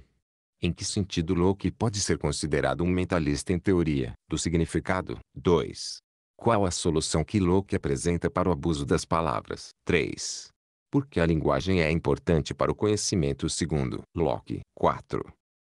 Em que sentido Locke pode ser considerado um mentalista em teoria do significado? 2. Qual a solução que Locke apresenta para o abuso das palavras? 3. Por que a linguagem é importante para o conhecimento segundo Locke? 4.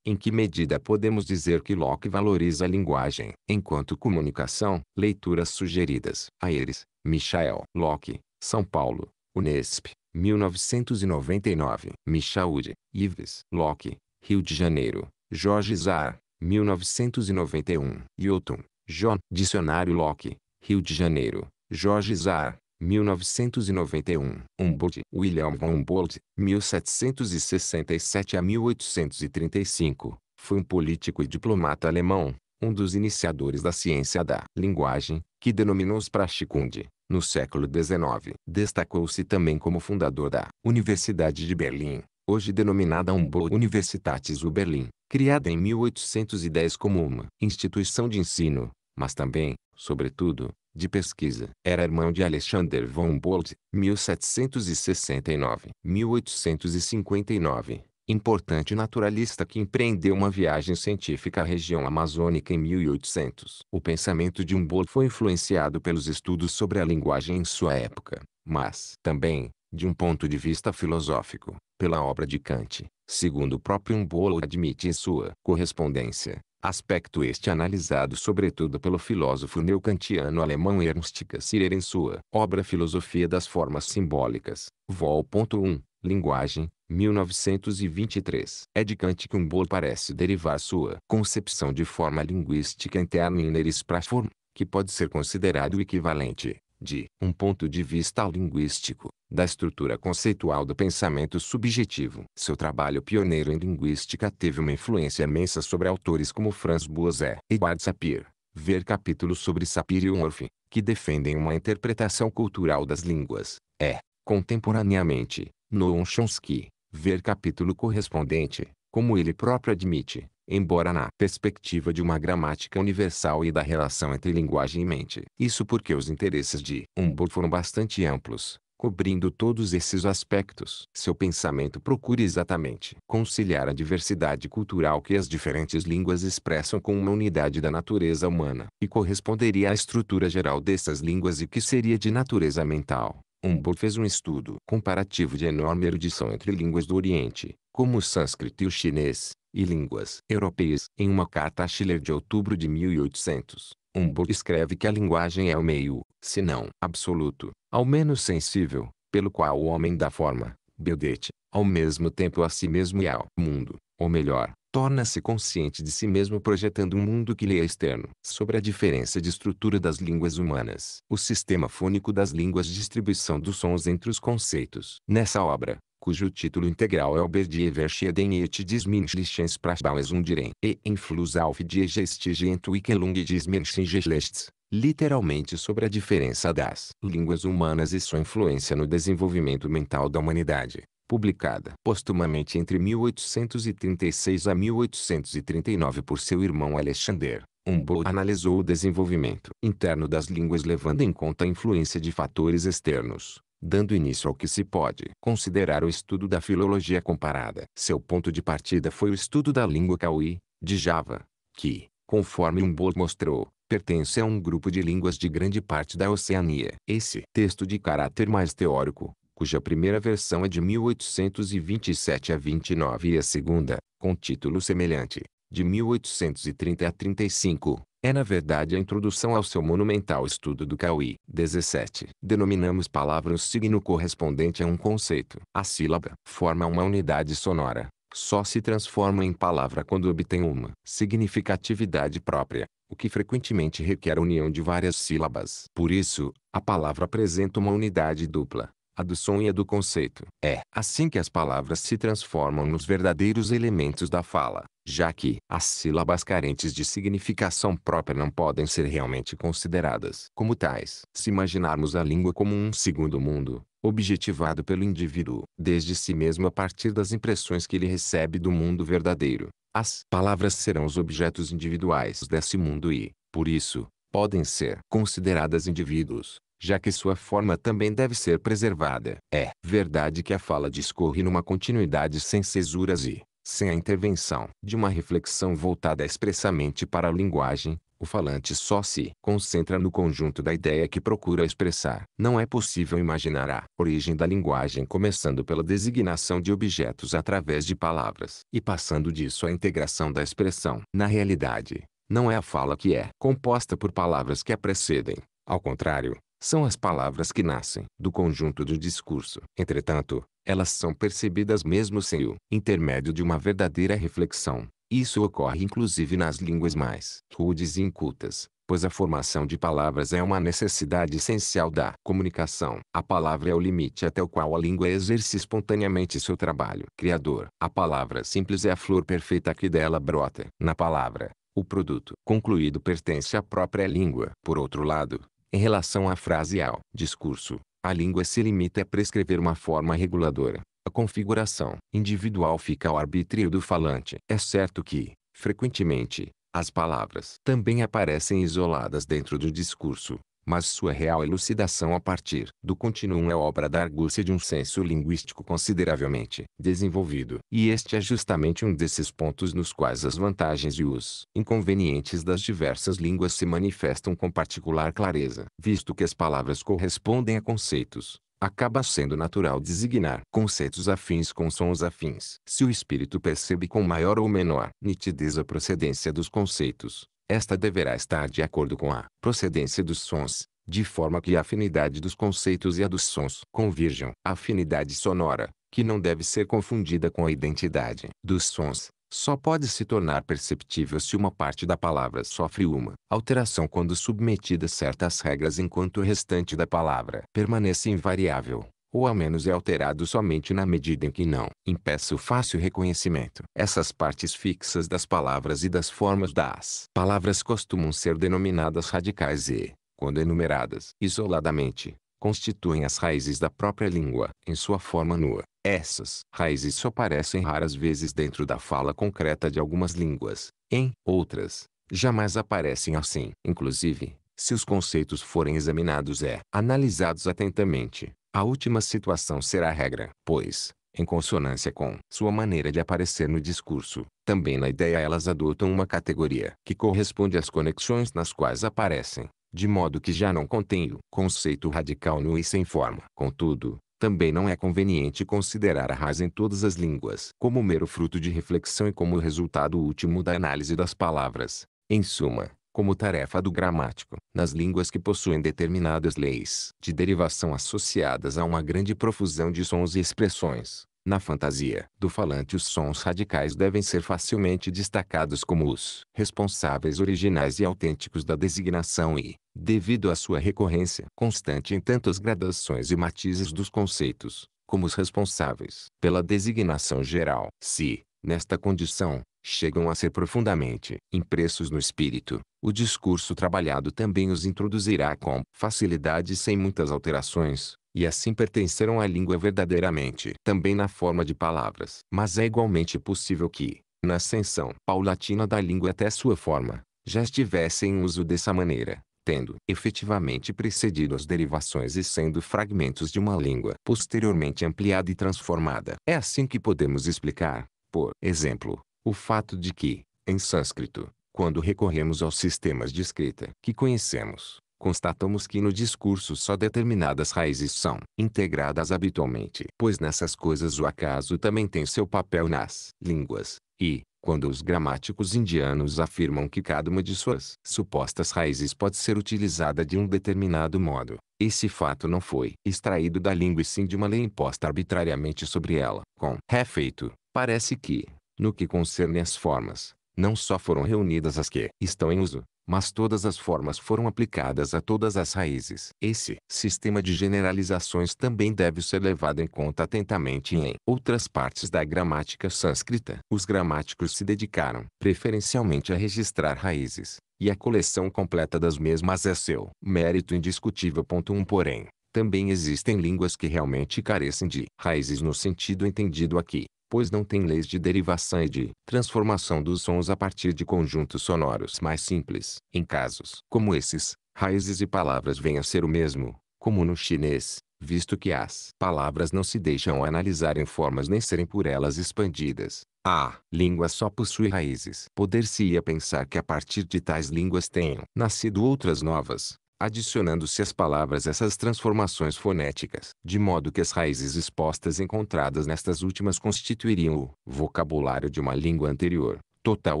Em que medida podemos dizer que Locke valoriza a linguagem, enquanto comunicação? Leituras sugeridas. Aires, Michael. Locke, São Paulo, Unesp, 1999. Michaud, Ives. Locke, Rio de Janeiro, Jorge Zar, 1991. Hilton, John. Dicionário Locke, Rio de Janeiro, Jorge Zar, 1991. Humboldt, William von Humboldt, 1767 a 1835, foi um político e diplomata alemão, um dos iniciadores da ciência da linguagem, que denominou os Sprachkunde, no século XIX. Destacou-se também como fundador da Universidade de Berlim, hoje denominada Humboldt Universitatis Berlin, criada em 1810 como uma instituição de ensino, mas também, sobretudo, de pesquisa. Era irmão de Alexander von Humboldt, 1769-1859, importante naturalista que empreendeu uma viagem científica à região amazônica em 1800. O pensamento de Humboldt foi influenciado pelos estudos sobre a linguagem em sua época, mas, também, de um ponto de vista filosófico, pela obra de Kant, segundo o próprio Humboldt admite em sua correspondência, Aspecto este analisado sobretudo pelo filósofo neocantiano alemão Ernst Cassirer em sua obra Filosofia das Formas Simbólicas, Vol. 1, Linguagem, 1923. É de Kant que Humboldt parece derivar sua concepção de forma linguística interna Inner Sprachform, que pode ser considerado o equivalente, de um ponto de vista linguístico, da estrutura conceitual do pensamento subjetivo. Seu trabalho pioneiro em linguística teve uma influência imensa sobre autores como Franz Boas e Edward Sapir. Ver capítulo sobre Sapir e Orff, que defendem uma interpretação cultural das línguas. É, contemporaneamente, Noam Chomsky. Ver capítulo correspondente, como ele próprio admite, embora na perspectiva de uma gramática universal e da relação entre linguagem e mente. Isso porque os interesses de Humboldt foram bastante amplos, cobrindo todos esses aspectos. Seu pensamento procura exatamente conciliar a diversidade cultural que as diferentes línguas expressam com uma unidade da natureza humana, e corresponderia à estrutura geral dessas línguas e que seria de natureza mental. Humboldt fez um estudo comparativo de enorme erudição entre línguas do Oriente, como o sânscrito e o chinês, e línguas europeias. Em uma carta a Schiller de outubro de 1800, Humboldt escreve que a linguagem é o meio, se não absoluto, ao menos sensível, pelo qual o homem dá forma, Beldete, ao mesmo tempo a si mesmo e ao mundo, ou melhor, torna-se consciente de si mesmo projetando um mundo que lhe é externo. Sobre a diferença de estrutura das línguas humanas. O sistema fônico das línguas distribuição dos sons entre os conceitos. Nessa obra, cujo título integral é o Berdier Verschieden et des Menschlichen Sprachbauesundiren e Influss auf die gestische Entwicklung des Menschengeschlechts, literalmente sobre a diferença das línguas humanas e sua influência no desenvolvimento mental da humanidade publicada postumamente entre 1836 a 1839 por seu irmão Alexander. Humboldt analisou o desenvolvimento interno das línguas levando em conta a influência de fatores externos, dando início ao que se pode considerar o estudo da filologia comparada. Seu ponto de partida foi o estudo da língua Kawi, de Java, que, conforme Humboldt mostrou, pertence a um grupo de línguas de grande parte da Oceania. Esse texto de caráter mais teórico, cuja primeira versão é de 1827 a 29 e a segunda, com título semelhante, de 1830 a 35, é na verdade a introdução ao seu monumental estudo do Cauí. 17. Denominamos palavra o signo correspondente a um conceito. A sílaba forma uma unidade sonora. Só se transforma em palavra quando obtém uma significatividade própria, o que frequentemente requer a união de várias sílabas. Por isso, a palavra apresenta uma unidade dupla a do som e a do conceito. É assim que as palavras se transformam nos verdadeiros elementos da fala, já que as sílabas carentes de significação própria não podem ser realmente consideradas como tais. Se imaginarmos a língua como um segundo mundo, objetivado pelo indivíduo, desde si mesmo a partir das impressões que ele recebe do mundo verdadeiro, as palavras serão os objetos individuais desse mundo e, por isso, podem ser consideradas indivíduos, já que sua forma também deve ser preservada. É verdade que a fala discorre numa continuidade sem cesuras e, sem a intervenção de uma reflexão voltada expressamente para a linguagem, o falante só se concentra no conjunto da ideia que procura expressar. Não é possível imaginar a origem da linguagem começando pela designação de objetos através de palavras e passando disso à integração da expressão. Na realidade, não é a fala que é composta por palavras que a precedem. Ao contrário, são as palavras que nascem do conjunto do discurso. Entretanto, elas são percebidas mesmo sem o intermédio de uma verdadeira reflexão. Isso ocorre inclusive nas línguas mais rudes e incultas, pois a formação de palavras é uma necessidade essencial da comunicação. A palavra é o limite até o qual a língua exerce espontaneamente seu trabalho criador. A palavra simples é a flor perfeita que dela brota. Na palavra, o produto concluído pertence à própria língua. Por outro lado, em relação à frase ao discurso, a língua se limita a prescrever uma forma reguladora. A configuração individual fica ao arbítrio do falante. É certo que, frequentemente, as palavras também aparecem isoladas dentro do discurso, mas sua real elucidação a partir do continuum é obra da argúcia de um senso linguístico consideravelmente desenvolvido. E este é justamente um desses pontos nos quais as vantagens e os inconvenientes das diversas línguas se manifestam com particular clareza. Visto que as palavras correspondem a conceitos, acaba sendo natural designar conceitos afins com sons afins. Se o espírito percebe com maior ou menor nitidez a procedência dos conceitos, esta deverá estar de acordo com a procedência dos sons, de forma que a afinidade dos conceitos e a dos sons convirjam. A afinidade sonora, que não deve ser confundida com a identidade dos sons, só pode se tornar perceptível se uma parte da palavra sofre uma alteração quando submetida a certas regras enquanto o restante da palavra permanece invariável ou ao menos é alterado somente na medida em que não impeça o fácil reconhecimento. Essas partes fixas das palavras e das formas das palavras costumam ser denominadas radicais e, quando enumeradas isoladamente, constituem as raízes da própria língua, em sua forma nua. Essas raízes só aparecem raras vezes dentro da fala concreta de algumas línguas. Em outras, jamais aparecem assim. Inclusive, se os conceitos forem examinados e analisados atentamente, a última situação será a regra, pois, em consonância com sua maneira de aparecer no discurso, também na ideia elas adotam uma categoria que corresponde às conexões nas quais aparecem, de modo que já não contém o conceito radical nu e sem forma. Contudo, Também não é conveniente considerar a raiz em todas as línguas como mero fruto de reflexão e como resultado último da análise das palavras. Em suma, como tarefa do gramático, nas línguas que possuem determinadas leis de derivação associadas a uma grande profusão de sons e expressões, na fantasia do falante os sons radicais devem ser facilmente destacados como os responsáveis originais e autênticos da designação e, devido à sua recorrência constante em tantas gradações e matizes dos conceitos, como os responsáveis pela designação geral. Se, nesta condição, chegam a ser profundamente impressos no espírito, o discurso trabalhado também os introduzirá com facilidade sem muitas alterações, e assim pertenceram à língua verdadeiramente. Também na forma de palavras. Mas é igualmente possível que, na ascensão paulatina da língua até sua forma, já estivesse em uso dessa maneira, tendo efetivamente precedido as derivações e sendo fragmentos de uma língua posteriormente ampliada e transformada. É assim que podemos explicar, por exemplo, o fato de que, em sânscrito, quando recorremos aos sistemas de escrita que conhecemos, constatamos que no discurso só determinadas raízes são integradas habitualmente. Pois nessas coisas o acaso também tem seu papel nas línguas, e, quando os gramáticos indianos afirmam que cada uma de suas supostas raízes pode ser utilizada de um determinado modo, esse fato não foi extraído da língua e sim de uma lei imposta arbitrariamente sobre ela. Com refeito, parece que, no que concerne às formas, não só foram reunidas as que estão em uso, mas todas as formas foram aplicadas a todas as raízes. Esse sistema de generalizações também deve ser levado em conta atentamente em outras partes da gramática sânscrita. Os gramáticos se dedicaram preferencialmente a registrar raízes, e a coleção completa das mesmas é seu mérito indiscutível. 1 Porém, também existem línguas que realmente carecem de raízes no sentido entendido aqui pois não tem leis de derivação e de transformação dos sons a partir de conjuntos sonoros mais simples. Em casos como esses, raízes e palavras vêm a ser o mesmo, como no chinês, visto que as palavras não se deixam analisar em formas nem serem por elas expandidas. A língua só possui raízes. Poder-se-ia pensar que a partir de tais línguas tenham nascido outras novas, adicionando-se às palavras essas transformações fonéticas, de modo que as raízes expostas encontradas nestas últimas constituiriam o vocabulário de uma língua anterior, total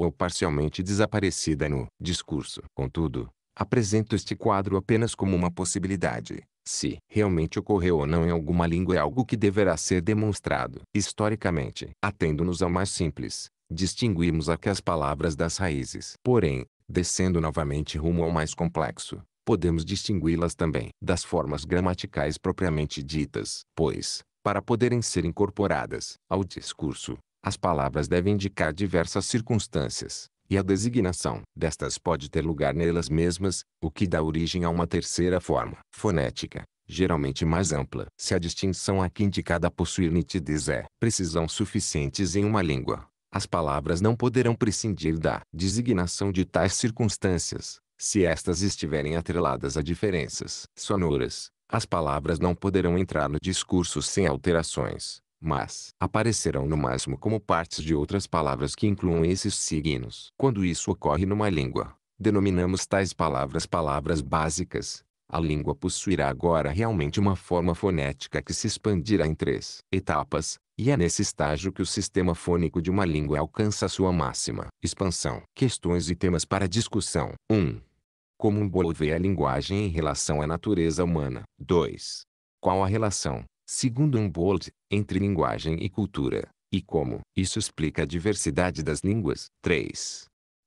ou parcialmente desaparecida no discurso. Contudo, apresento este quadro apenas como uma possibilidade. Se realmente ocorreu ou não em alguma língua é algo que deverá ser demonstrado historicamente. Atendo-nos ao mais simples, distinguimos aqui as palavras das raízes. Porém, descendo novamente rumo ao mais complexo, podemos distingui-las também das formas gramaticais propriamente ditas, pois, para poderem ser incorporadas ao discurso, as palavras devem indicar diversas circunstâncias, e a designação destas pode ter lugar nelas mesmas, o que dá origem a uma terceira forma fonética, geralmente mais ampla. Se a distinção aqui indicada possuir nitidez é precisão suficientes em uma língua, as palavras não poderão prescindir da designação de tais circunstâncias, se estas estiverem atreladas a diferenças sonoras, as palavras não poderão entrar no discurso sem alterações, mas aparecerão no máximo como partes de outras palavras que incluam esses signos. Quando isso ocorre numa língua, denominamos tais palavras palavras básicas. A língua possuirá agora realmente uma forma fonética que se expandirá em três etapas, e é nesse estágio que o sistema fônico de uma língua alcança sua máxima expansão. Questões e temas para discussão. 1. Como um vê a linguagem em relação à natureza humana. 2. Qual a relação, segundo Humboldt, entre linguagem e cultura, e como isso explica a diversidade das línguas. 3.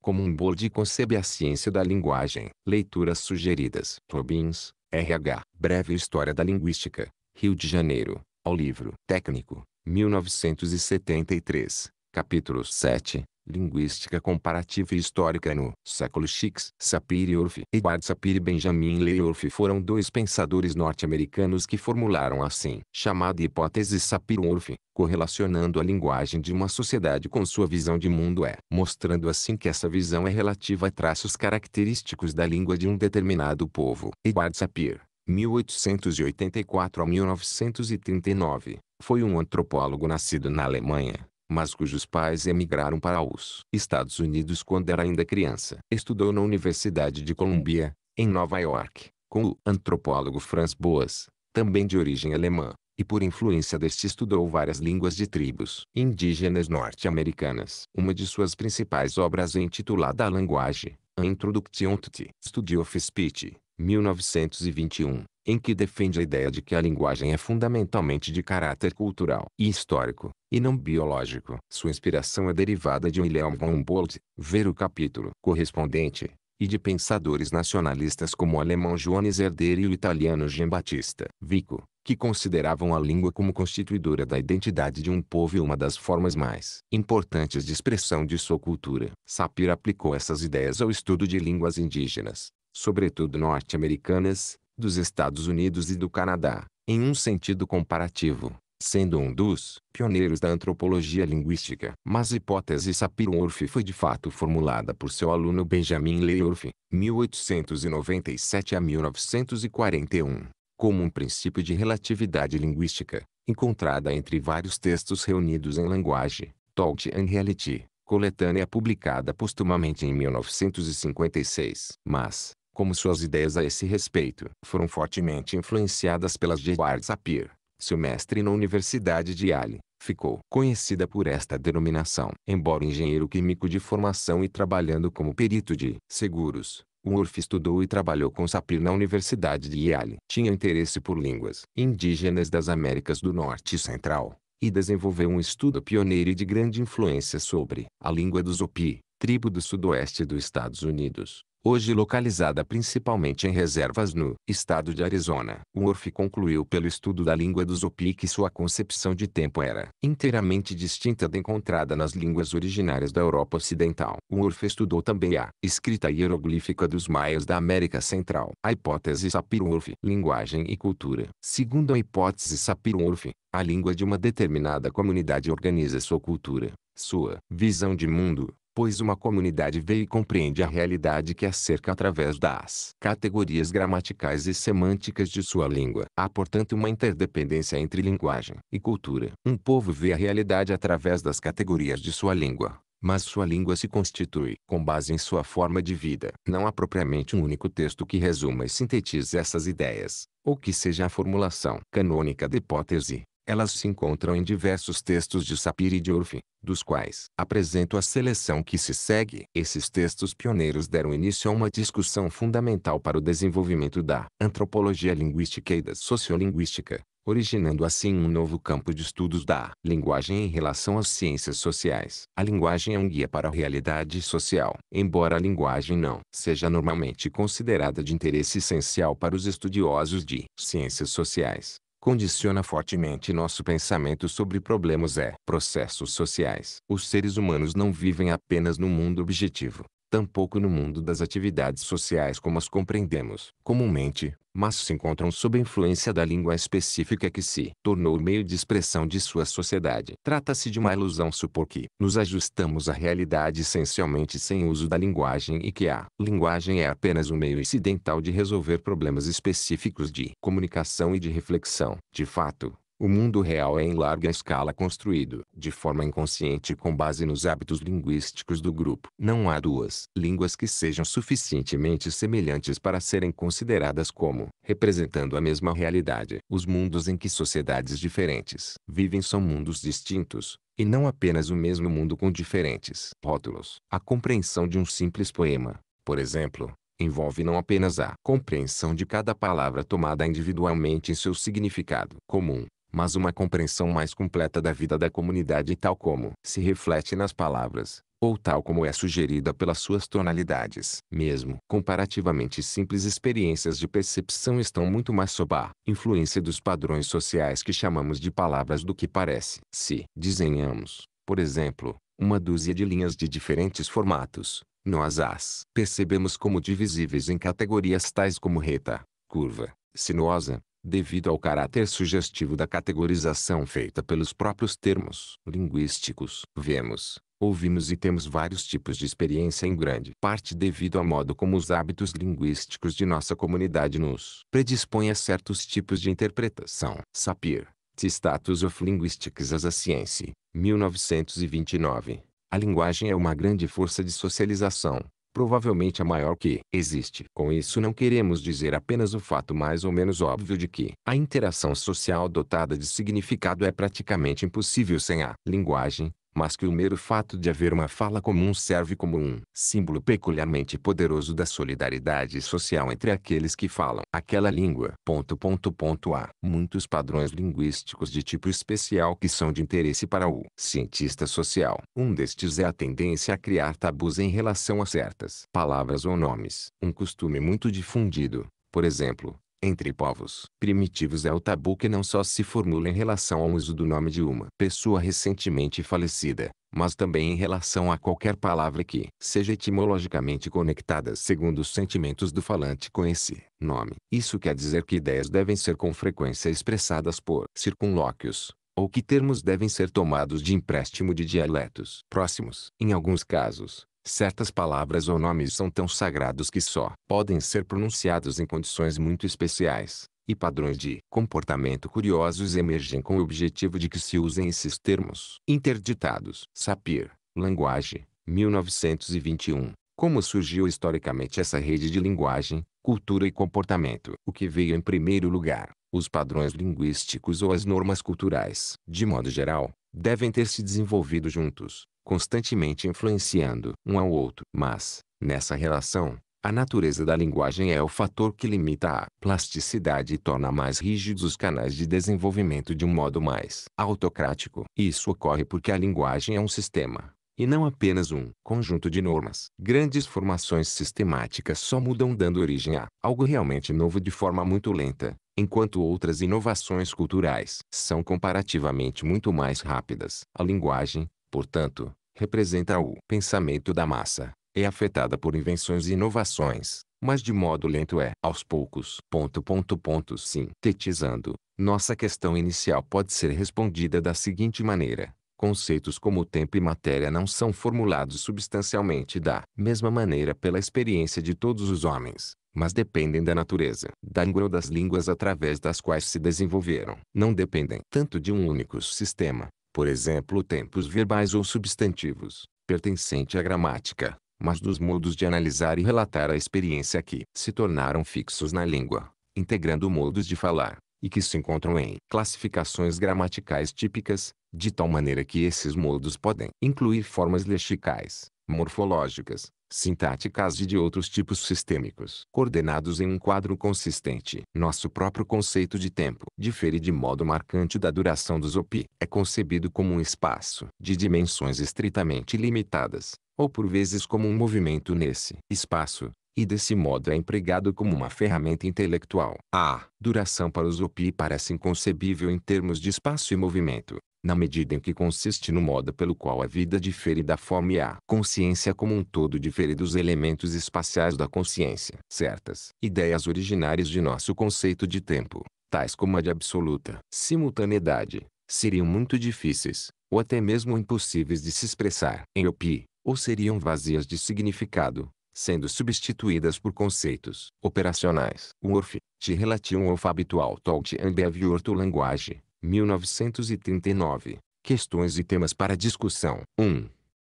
Como Humboldt concebe a ciência da linguagem. Leituras sugeridas. Robbins, R.H. Breve História da Linguística. Rio de Janeiro. Ao livro. Técnico. 1973. Capítulo 7. Linguística Comparativa e Histórica no século X. Sapir-Whorf Edward Sapir e Benjamin Leyworth foram dois pensadores norte-americanos que formularam assim chamada hipótese Sapir-Whorf, correlacionando a linguagem de uma sociedade com sua visão de mundo é, mostrando assim que essa visão é relativa a traços característicos da língua de um determinado povo. Edward Sapir 1884 a 1939, foi um antropólogo nascido na Alemanha, mas cujos pais emigraram para os Estados Unidos quando era ainda criança. Estudou na Universidade de Columbia, em Nova York, com o antropólogo Franz Boas, também de origem alemã, e por influência deste estudou várias línguas de tribos indígenas norte-americanas. Uma de suas principais obras é intitulada A Linguagem, A Introduction to the Study of Speech, 1921, em que defende a ideia de que a linguagem é fundamentalmente de caráter cultural e histórico, e não biológico. Sua inspiração é derivada de William von Humboldt, ver o capítulo correspondente, e de pensadores nacionalistas como o alemão Johannes Herder e o italiano Giambattista Vico, que consideravam a língua como constituidora da identidade de um povo e uma das formas mais importantes de expressão de sua cultura. Sapir aplicou essas ideias ao estudo de línguas indígenas, sobretudo norte-americanas, dos Estados Unidos e do Canadá, em um sentido comparativo, sendo um dos pioneiros da antropologia linguística. Mas a hipótese Sapir-Whorf foi de fato formulada por seu aluno Benjamin Leyworth, 1897 a 1941, como um princípio de relatividade linguística, encontrada entre vários textos reunidos em Language, Thought and Reality, coletânea publicada postumamente em 1956. Mas, como suas ideias a esse respeito foram fortemente influenciadas pelas de Edward Sapir, seu mestre na Universidade de Yale, ficou conhecida por esta denominação. Embora engenheiro químico de formação e trabalhando como perito de seguros, Worf estudou e trabalhou com Sapir na Universidade de Yale. Tinha interesse por línguas indígenas das Américas do Norte e Central, e desenvolveu um estudo pioneiro e de grande influência sobre a língua dos Hopi, tribo do sudoeste dos Estados Unidos hoje localizada principalmente em reservas no estado de Arizona. Worf concluiu pelo estudo da língua dos Hopi que sua concepção de tempo era inteiramente distinta da encontrada nas línguas originárias da Europa Ocidental. Worf estudou também a escrita hieroglífica dos maias da América Central. A hipótese Sapir-Whorf, linguagem e cultura. Segundo a hipótese Sapir-Whorf, a língua de uma determinada comunidade organiza sua cultura, sua visão de mundo, pois uma comunidade vê e compreende a realidade que a cerca através das categorias gramaticais e semânticas de sua língua. Há portanto uma interdependência entre linguagem e cultura. Um povo vê a realidade através das categorias de sua língua, mas sua língua se constitui com base em sua forma de vida. Não há propriamente um único texto que resuma e sintetize essas ideias, ou que seja a formulação canônica da hipótese. Elas se encontram em diversos textos de Sapir e de Orff, dos quais apresento a seleção que se segue. Esses textos pioneiros deram início a uma discussão fundamental para o desenvolvimento da antropologia linguística e da sociolinguística, originando assim um novo campo de estudos da linguagem em relação às ciências sociais. A linguagem é um guia para a realidade social, embora a linguagem não seja normalmente considerada de interesse essencial para os estudiosos de ciências sociais condiciona fortemente nosso pensamento sobre problemas e processos sociais. Os seres humanos não vivem apenas no mundo objetivo, tampouco no mundo das atividades sociais como as compreendemos comumente, mas se encontram sob a influência da língua específica que se tornou o meio de expressão de sua sociedade. Trata-se de uma ilusão supor que nos ajustamos à realidade essencialmente sem uso da linguagem e que a linguagem é apenas um meio incidental de resolver problemas específicos de comunicação e de reflexão. De fato, o mundo real é em larga escala construído de forma inconsciente com base nos hábitos linguísticos do grupo. Não há duas línguas que sejam suficientemente semelhantes para serem consideradas como representando a mesma realidade. Os mundos em que sociedades diferentes vivem são mundos distintos, e não apenas o mesmo mundo com diferentes rótulos. A compreensão de um simples poema, por exemplo, envolve não apenas a compreensão de cada palavra tomada individualmente em seu significado comum, mas uma compreensão mais completa da vida da comunidade tal como se reflete nas palavras, ou tal como é sugerida pelas suas tonalidades. Mesmo comparativamente simples experiências de percepção estão muito mais sob a influência dos padrões sociais que chamamos de palavras do que parece. Se desenhamos, por exemplo, uma dúzia de linhas de diferentes formatos, nós as percebemos como divisíveis em categorias tais como reta, curva, sinuosa, devido ao caráter sugestivo da categorização feita pelos próprios termos linguísticos. Vemos, ouvimos e temos vários tipos de experiência em grande parte devido ao modo como os hábitos linguísticos de nossa comunidade nos predispõem a certos tipos de interpretação. Sapir, The Status of Linguistics as a Science, 1929. A linguagem é uma grande força de socialização, provavelmente a maior que existe. Com isso não queremos dizer apenas o fato mais ou menos óbvio de que a interação social dotada de significado é praticamente impossível sem a linguagem, mas que o mero fato de haver uma fala comum serve como um símbolo peculiarmente poderoso da solidariedade social entre aqueles que falam aquela língua. Ponto, ponto, ponto Há muitos padrões linguísticos de tipo especial que são de interesse para o cientista social. Um destes é a tendência a criar tabus em relação a certas palavras ou nomes. Um costume muito difundido, por exemplo, entre povos primitivos é o tabu que não só se formula em relação ao uso do nome de uma pessoa recentemente falecida, mas também em relação a qualquer palavra que seja etimologicamente conectada segundo os sentimentos do falante com esse nome. Isso quer dizer que ideias devem ser com frequência expressadas por circunlóquios, ou que termos devem ser tomados de empréstimo de dialetos próximos. Em alguns casos, Certas palavras ou nomes são tão sagrados que só podem ser pronunciados em condições muito especiais, e padrões de comportamento curiosos emergem com o objetivo de que se usem esses termos. Interditados. Sapir, Linguagem, 1921. Como surgiu historicamente essa rede de linguagem, cultura e comportamento? O que veio em primeiro lugar? Os padrões linguísticos ou as normas culturais, de modo geral, devem ter se desenvolvido juntos, constantemente influenciando um ao outro. Mas, nessa relação, a natureza da linguagem é o fator que limita a plasticidade e torna mais rígidos os canais de desenvolvimento de um modo mais autocrático. Isso ocorre porque a linguagem é um sistema, e não apenas um conjunto de normas. Grandes formações sistemáticas só mudam dando origem a algo realmente novo de forma muito lenta, enquanto outras inovações culturais são comparativamente muito mais rápidas. A linguagem, portanto, representa o pensamento da massa, é afetada por invenções e inovações, mas de modo lento é aos poucos. Ponto, ponto, ponto, sintetizando, nossa questão inicial pode ser respondida da seguinte maneira. Conceitos como tempo e matéria não são formulados substancialmente da mesma maneira pela experiência de todos os homens, mas dependem da natureza, da língua ou das línguas através das quais se desenvolveram. Não dependem tanto de um único sistema, por exemplo tempos verbais ou substantivos, pertencente à gramática, mas dos modos de analisar e relatar a experiência que se tornaram fixos na língua, integrando modos de falar, e que se encontram em classificações gramaticais típicas, de tal maneira que esses modos podem incluir formas lexicais, morfológicas, sintáticas e de outros tipos sistêmicos, coordenados em um quadro consistente. Nosso próprio conceito de tempo difere de modo marcante da duração dos OP. É concebido como um espaço de dimensões estritamente limitadas, ou por vezes como um movimento nesse espaço, e desse modo é empregado como uma ferramenta intelectual. A duração para os OP parece inconcebível em termos de espaço e movimento, na medida em que consiste no modo pelo qual a vida difere da forma e a consciência como um todo difere dos elementos espaciais da consciência. Certas ideias originárias de nosso conceito de tempo, tais como a de absoluta simultaneidade, seriam muito difíceis, ou até mesmo impossíveis de se expressar em OP, ou seriam vazias de significado, sendo substituídas por conceitos operacionais. Worf, de relation of habitual thought and behavior to language, 1939. Questões e temas para discussão. 1.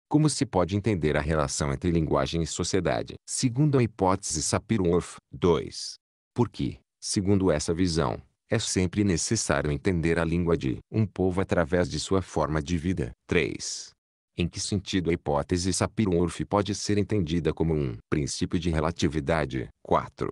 Como se pode entender a relação entre linguagem e sociedade? Segundo a hipótese Sapir-Whorf. 2. Por que, segundo essa visão, é sempre necessário entender a língua de um povo através de sua forma de vida? 3. Em que sentido a hipótese Sapir-Whorf pode ser entendida como um princípio de relatividade? 4.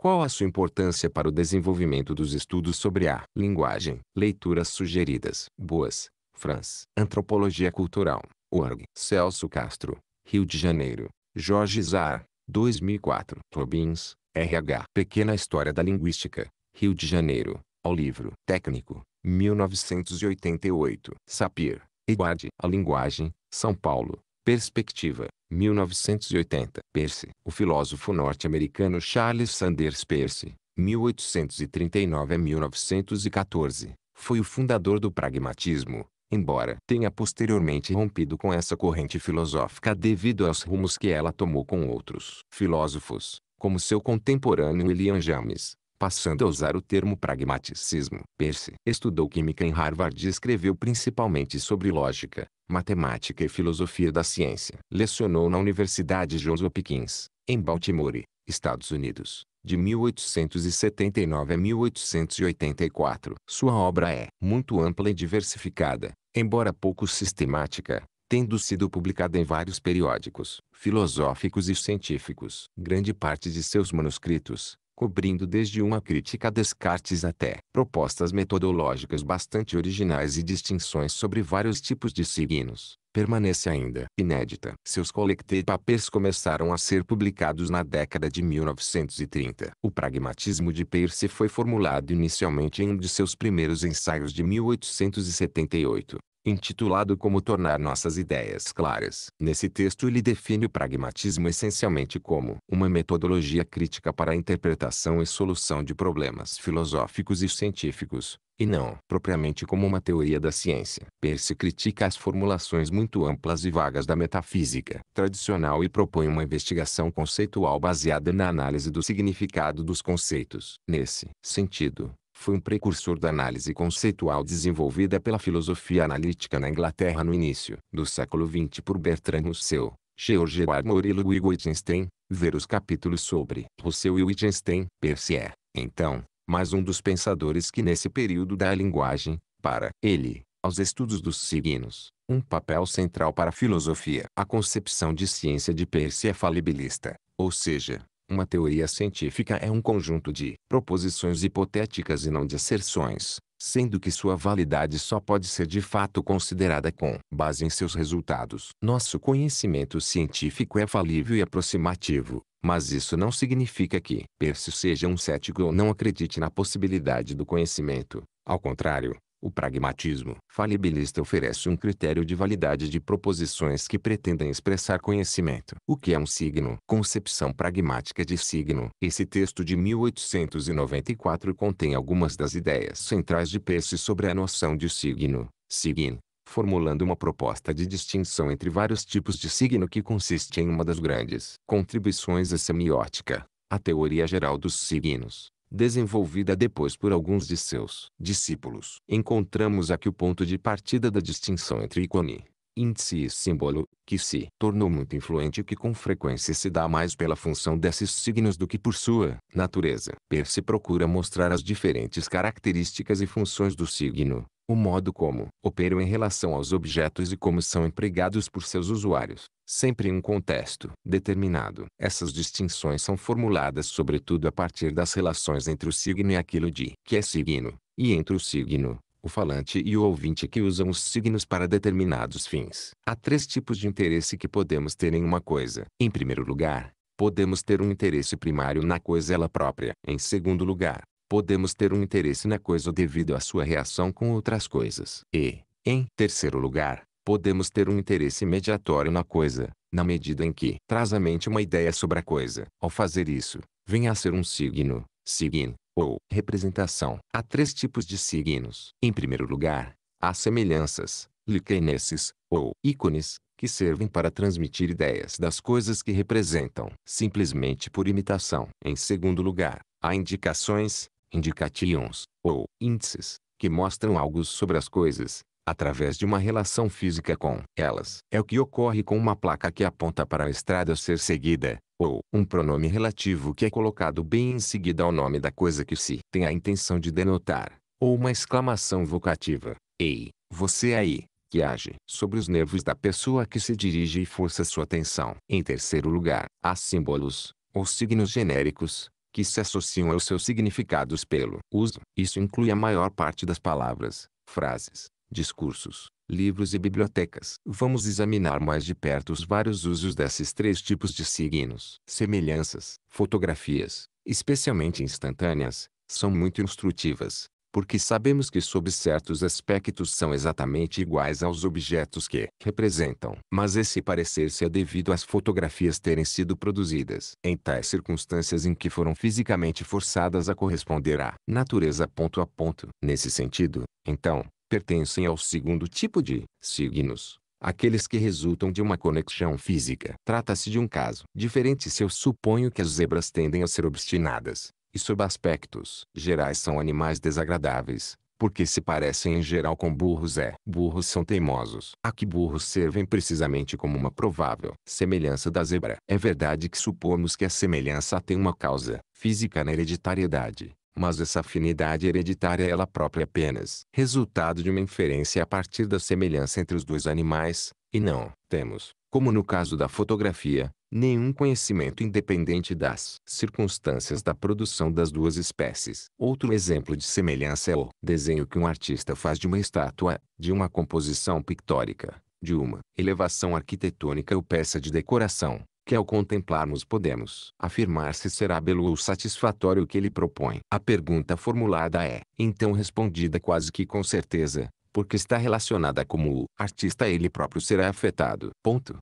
Qual a sua importância para o desenvolvimento dos estudos sobre a linguagem? Leituras sugeridas. Boas. France. Antropologia Cultural. Org. Celso Castro. Rio de Janeiro. Jorge Zar. 2004. Robbins. RH. Pequena História da Linguística. Rio de Janeiro. Ao livro. Técnico. 1988. Sapir. Eduard. A Linguagem. São Paulo. Perspectiva. 1980. Peirce. O filósofo norte-americano Charles Sanders Peirce, 1839 a 1914, foi o fundador do pragmatismo, embora tenha posteriormente rompido com essa corrente filosófica devido aos rumos que ela tomou com outros filósofos, como seu contemporâneo William James, passando a usar o termo pragmaticismo. Percy estudou química em Harvard e escreveu principalmente sobre lógica, matemática e filosofia da ciência. Lecionou na Universidade Johns Hopkins, em Baltimore, Estados Unidos, de 1879 a 1884. Sua obra é muito ampla e diversificada, embora pouco sistemática, tendo sido publicada em vários periódicos filosóficos e científicos. Grande parte de seus manuscritos, cobrindo desde uma crítica a Descartes até propostas metodológicas bastante originais e distinções sobre vários tipos de signos, permanece ainda inédita. Seus collected papers começaram a ser publicados na década de 1930. O pragmatismo de Peirce foi formulado inicialmente em um de seus primeiros ensaios de 1878, intitulado Como tornar nossas ideias claras. Nesse texto ele define o pragmatismo essencialmente como uma metodologia crítica para a interpretação e solução de problemas filosóficos e científicos, e não propriamente como uma teoria da ciência. Peirce critica as formulações muito amplas e vagas da metafísica tradicional e propõe uma investigação conceitual baseada na análise do significado dos conceitos. Nesse sentido, foi um precursor da análise conceitual desenvolvida pela filosofia analítica na Inglaterra no início do século XX por Bertrand Russell, George Warmore e Louis Wittgenstein, ver os capítulos sobre Russell e Wittgenstein. Percy é, então, mais um dos pensadores que nesse período dá a linguagem, para ele, aos estudos dos signos, um papel central para a filosofia. A concepção de ciência de Percy é falibilista, ou seja, uma teoria científica é um conjunto de proposições hipotéticas e não de asserções, sendo que sua validade só pode ser de fato considerada com base em seus resultados. Nosso conhecimento científico é falível e aproximativo, mas isso não significa que Percy seja um cético ou não acredite na possibilidade do conhecimento. Ao contrário, o pragmatismo falibilista oferece um critério de validade de proposições que pretendem expressar conhecimento. O que é um signo? Concepção pragmática de signo. Esse texto de 1894 contém algumas das ideias centrais de Peirce sobre a noção de signo, sign, formulando uma proposta de distinção entre vários tipos de signo que consiste em uma das grandes contribuições à semiótica, a teoria geral dos signos desenvolvida depois por alguns de seus discípulos. Encontramos aqui o ponto de partida da distinção entre ícone, índice e símbolo, que se tornou muito influente e que com frequência se dá mais pela função desses signos do que por sua natureza. Percy procura mostrar as diferentes características e funções do signo, o modo como operam em relação aos objetos e como são empregados por seus usuários, sempre em um contexto determinado. Essas distinções são formuladas sobretudo a partir das relações entre o signo e aquilo de que é signo, e entre o signo, o falante e o ouvinte que usam os signos para determinados fins. Há três tipos de interesse que podemos ter em uma coisa. Em primeiro lugar, podemos ter um interesse primário na coisa ela própria. Em segundo lugar, podemos ter um interesse na coisa devido à sua reação com outras coisas. E, em terceiro lugar, podemos ter um interesse mediatório na coisa, na medida em que traz à mente uma ideia sobre a coisa. Ao fazer isso, vem a ser um signo, sign, ou representação. Há três tipos de signos. Em primeiro lugar, há semelhanças, likenesses, ou ícones, que servem para transmitir ideias das coisas que representam, simplesmente por imitação. Em segundo lugar, há indicações, indications, ou índices, que mostram algo sobre as coisas, através de uma relação física com elas. É o que ocorre com uma placa que aponta para a estrada a ser seguida, ou um pronome relativo que é colocado bem em seguida ao nome da coisa que se tem a intenção de denotar, ou uma exclamação vocativa, ei, você aí, que age sobre os nervos da pessoa que se dirige e força sua atenção. Em terceiro lugar, há símbolos, ou signos genéricos, que se associam aos seus significados pelo uso. Isso inclui a maior parte das palavras, frases, discursos, livros e bibliotecas. Vamos examinar mais de perto os vários usos desses três tipos de signos. Semelhanças, fotografias, especialmente instantâneas, são muito instrutivas, porque sabemos que sob certos aspectos são exatamente iguais aos objetos que representam. Mas esse parecer-se é devido às fotografias terem sido produzidas em tais circunstâncias em que foram fisicamente forçadas a corresponder à natureza ponto a ponto. Nesse sentido, então, pertencem ao segundo tipo de signos, aqueles que resultam de uma conexão física. Trata-se de um caso diferente se eu suponho que as zebras tendem a ser obstinadas, e sob aspectos gerais são animais desagradáveis, porque se parecem em geral com burros é. Burros são teimosos. Aqui burros servem precisamente como uma provável semelhança da zebra. É verdade que supomos que a semelhança tem uma causa física na hereditariedade, mas essa afinidade hereditária é ela própria apenas resultado de uma inferência a partir da semelhança entre os dois animais, e não temos, como no caso da fotografia, nenhum conhecimento independente das circunstâncias da produção das duas espécies. Outro exemplo de semelhança é o desenho que um artista faz de uma estátua, de uma composição pictórica, de uma elevação arquitetônica ou peça de decoração, que ao contemplarmos podemos afirmar se será belo ou satisfatório o que ele propõe. A pergunta formulada é, então respondida quase que com certeza, porque está relacionada como o artista ele próprio será afetado. Ponto.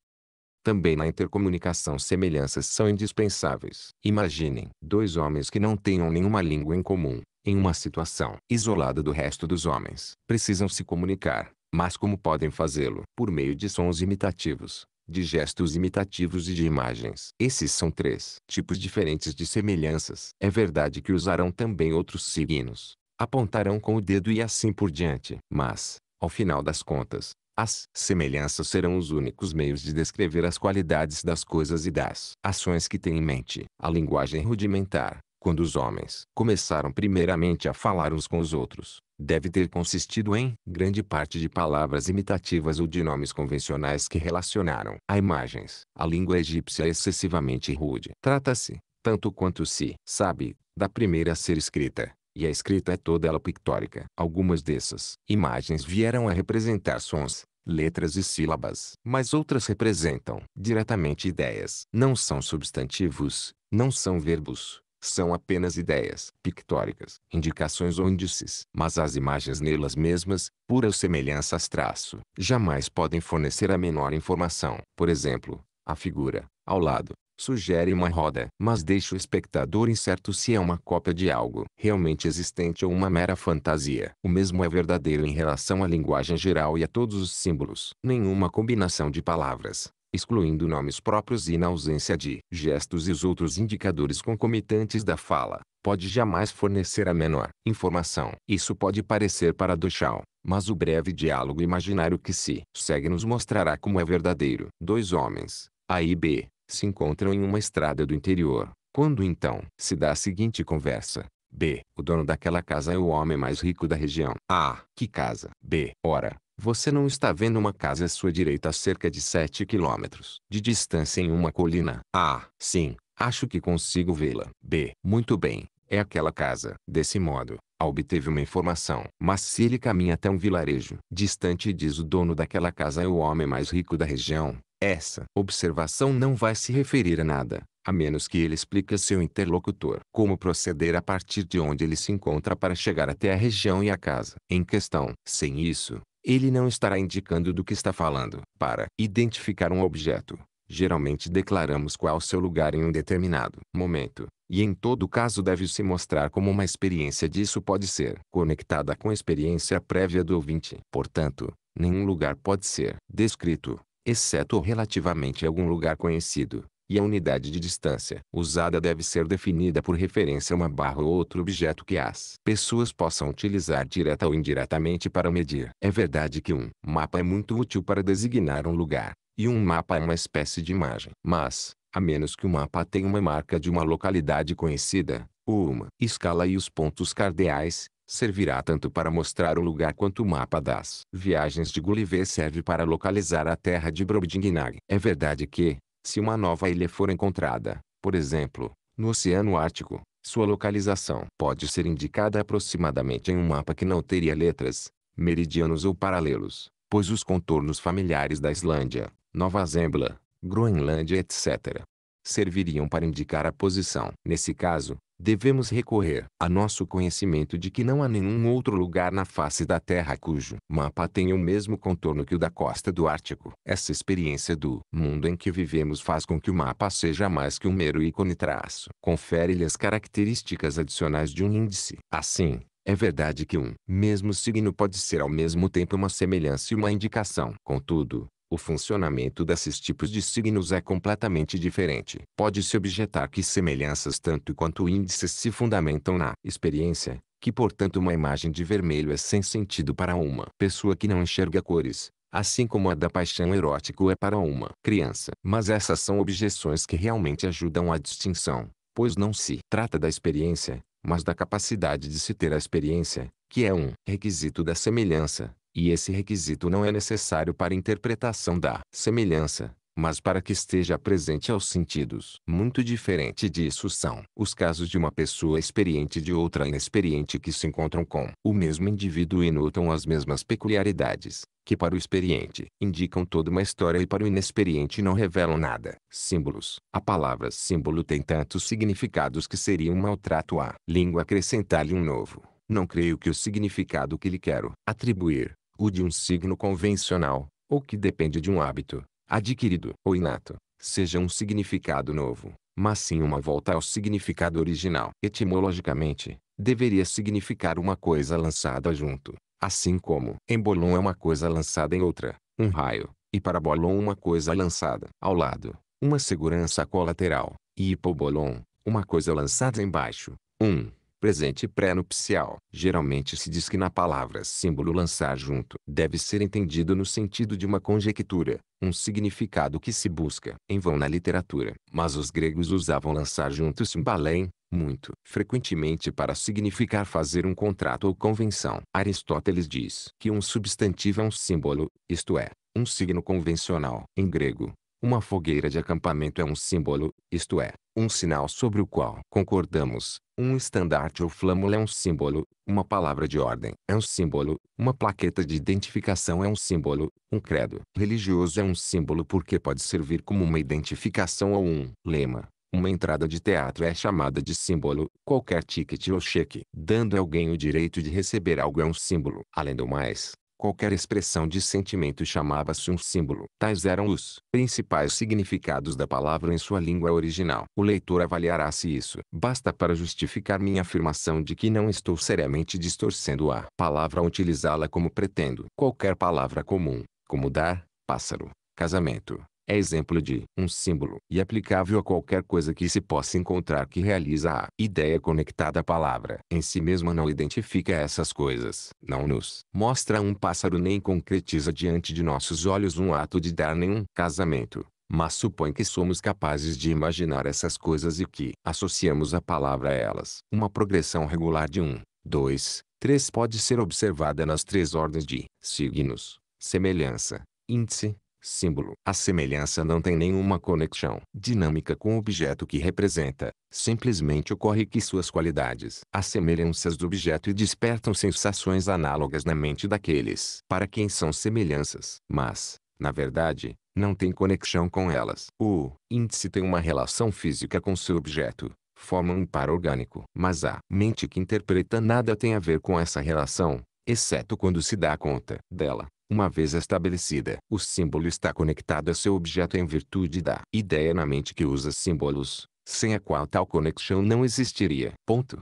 Também na intercomunicação semelhanças são indispensáveis. Imaginem dois homens que não tenham nenhuma língua em comum, em uma situação isolada do resto dos homens. Precisam se comunicar, mas como podem fazê-lo? Por meio de sons imitativos, de gestos imitativos e de imagens. Esses são três tipos diferentes de semelhanças. É verdade que usarão também outros signos, apontarão com o dedo e assim por diante. Mas, ao final das contas, as semelhanças serão os únicos meios de descrever as qualidades das coisas e das ações que têm em mente. A linguagem rudimentar, quando os homens começaram primeiramente a falar uns com os outros, deve ter consistido em grande parte de palavras imitativas ou de nomes convencionais que relacionaram a imagens. A língua egípcia é excessivamente rude. Trata-se, tanto quanto se sabe, da primeira a ser escrita, e a escrita é toda ela pictórica. Algumas dessas imagens vieram a representar sons, letras e sílabas. Mas outras representam diretamente ideias. Não são substantivos, não são verbos, são apenas ideias pictóricas, indicações ou índices. Mas as imagens nelas mesmas, puras semelhanças traço, jamais podem fornecer a menor informação. Por exemplo, a figura, ao lado, sugere uma roda, mas deixa o espectador incerto se é uma cópia de algo realmente existente ou uma mera fantasia. O mesmo é verdadeiro em relação à linguagem geral e a todos os símbolos. Nenhuma combinação de palavras, excluindo nomes próprios e na ausência de gestos e os outros indicadores concomitantes da fala, pode jamais fornecer a menor informação. Isso pode parecer paradoxal, mas o breve diálogo imaginário que se segue nos mostrará como é verdadeiro. Dois homens, A e B, se encontram em uma estrada do interior. Quando então se dá a seguinte conversa. B. O dono daquela casa é o homem mais rico da região. A. Que casa? B. Ora, você não está vendo uma casa à sua direita a cerca de 7 quilômetros de distância em uma colina? A. Sim, acho que consigo vê-la. B. Muito bem, é aquela casa. Desse modo, obteve uma informação. Mas se ele caminha até um vilarejo distante e diz o dono daquela casa é o homem mais rico da região, essa observação não vai se referir a nada, a menos que ele explique a seu interlocutor como proceder a partir de onde ele se encontra para chegar até a região e a casa em questão. Sem isso, ele não estará indicando do que está falando. Para identificar um objeto, geralmente declaramos qual seu lugar em um determinado momento, e em todo caso deve se mostrar como uma experiência disso pode ser conectada com a experiência prévia do ouvinte. Portanto, nenhum lugar pode ser descrito, exceto relativamente a algum lugar conhecido, e a unidade de distância usada deve ser definida por referência a uma barra ou outro objeto que as pessoas possam utilizar direta ou indiretamente para medir. É verdade que um mapa é muito útil para designar um lugar, e um mapa é uma espécie de imagem. Mas, a menos que o mapa tenha uma marca de uma localidade conhecida, ou uma escala e os pontos cardeais, servirá tanto para mostrar o lugar quanto o mapa das viagens de Gulliver serve para localizar a terra de Brobdingnag. É verdade que, se uma nova ilha for encontrada, por exemplo, no Oceano Ártico, sua localização pode ser indicada aproximadamente em um mapa que não teria letras, meridianos ou paralelos, pois os contornos familiares da Islândia, Nova Zembla, Groenlândia etc. serviriam para indicar a posição. Nesse caso, devemos recorrer a nosso conhecimento de que não há nenhum outro lugar na face da Terra cujo mapa tenha o mesmo contorno que o da costa do Ártico. Essa experiência do mundo em que vivemos faz com que o mapa seja mais que um mero ícone traço. Confere-lhe as características adicionais de um índice. Assim, é verdade que um mesmo signo pode ser ao mesmo tempo uma semelhança e uma indicação. Contudo, O funcionamento desses tipos de signos é completamente diferente. Pode-se objetar que semelhanças tanto quanto índices se fundamentam na experiência, que portanto uma imagem de vermelho é sem sentido para uma pessoa que não enxerga cores, assim como a da paixão erótico é para uma criança. Mas essas são objeções que realmente ajudam a distinção, pois não se trata da experiência, mas da capacidade de se ter a experiência, que é um requisito da semelhança, e esse requisito não é necessário para a interpretação da semelhança, mas para que esteja presente aos sentidos. Muito diferente disso são os casos de uma pessoa experiente e de outra inexperiente que se encontram com o mesmo indivíduo e notam as mesmas peculiaridades, que para o experiente indicam toda uma história e para o inexperiente não revelam nada. Símbolos. A palavra símbolo tem tantos significados que seria um maltrato à língua acrescentar-lhe um novo. Não creio que o significado que lhe quero atribuir, o de um signo convencional, ou que depende de um hábito, adquirido ou inato, seja um significado novo, mas sim uma volta ao significado original. Etimologicamente, deveria significar uma coisa lançada junto, assim como embolon é uma coisa lançada em outra, um raio, e parabolon uma coisa lançada ao lado, uma segurança colateral, e hipobolon, uma coisa lançada embaixo, um presente pré-nupcial. Geralmente se diz que na palavra símbolo lançar junto deve ser entendido no sentido de uma conjectura, um significado que se busca em vão na literatura. Mas os gregos usavam lançar junto simbalém, muito frequentemente para significar fazer um contrato ou convenção. Aristóteles diz que um substantivo é um símbolo, isto é, um signo convencional. Em grego, uma fogueira de acampamento é um símbolo, isto é, um sinal sobre o qual concordamos. Um estandarte ou flâmula é um símbolo, uma palavra de ordem é um símbolo, uma plaqueta de identificação é um símbolo, um credo religioso é um símbolo porque pode servir como uma identificação ou um lema. Uma entrada de teatro é chamada de símbolo, qualquer ticket ou cheque, dando a alguém o direito de receber algo é um símbolo. Além do mais, Qualquer expressão de sentimento chamava-se um símbolo. Tais eram os principais significados da palavra em sua língua original. O leitor avaliará se isso basta para justificar minha afirmação de que não estou seriamente distorcendo a palavra ao utilizá-la como pretendo. Qualquer palavra comum, como dar, pássaro, casamento, é exemplo de um símbolo e aplicável a qualquer coisa que se possa encontrar que realiza a ideia conectada à palavra. Em si mesma não identifica essas coisas, não nos mostra um pássaro nem concretiza diante de nossos olhos um ato de dar nenhum casamento. Mas supõe que somos capazes de imaginar essas coisas e que associamos a palavra a elas. Uma progressão regular de 1, 2, 3 pode ser observada nas três ordens de signos, semelhança, índice, símbolo. A semelhança não tem nenhuma conexão dinâmica com o objeto que representa. Simplesmente ocorre que suas qualidades assemelham-se do objeto e despertam sensações análogas na mente daqueles para quem são semelhanças. Mas, na verdade, não tem conexão com elas. O índice tem uma relação física com seu objeto, forma um par orgânico. Mas a mente que interpreta nada tem a ver com essa relação, exceto quando se dá conta dela. Uma vez estabelecida, o símbolo está conectado a seu objeto em virtude da ideia na mente que usa símbolos, sem a qual tal conexão não existiria. Ponto.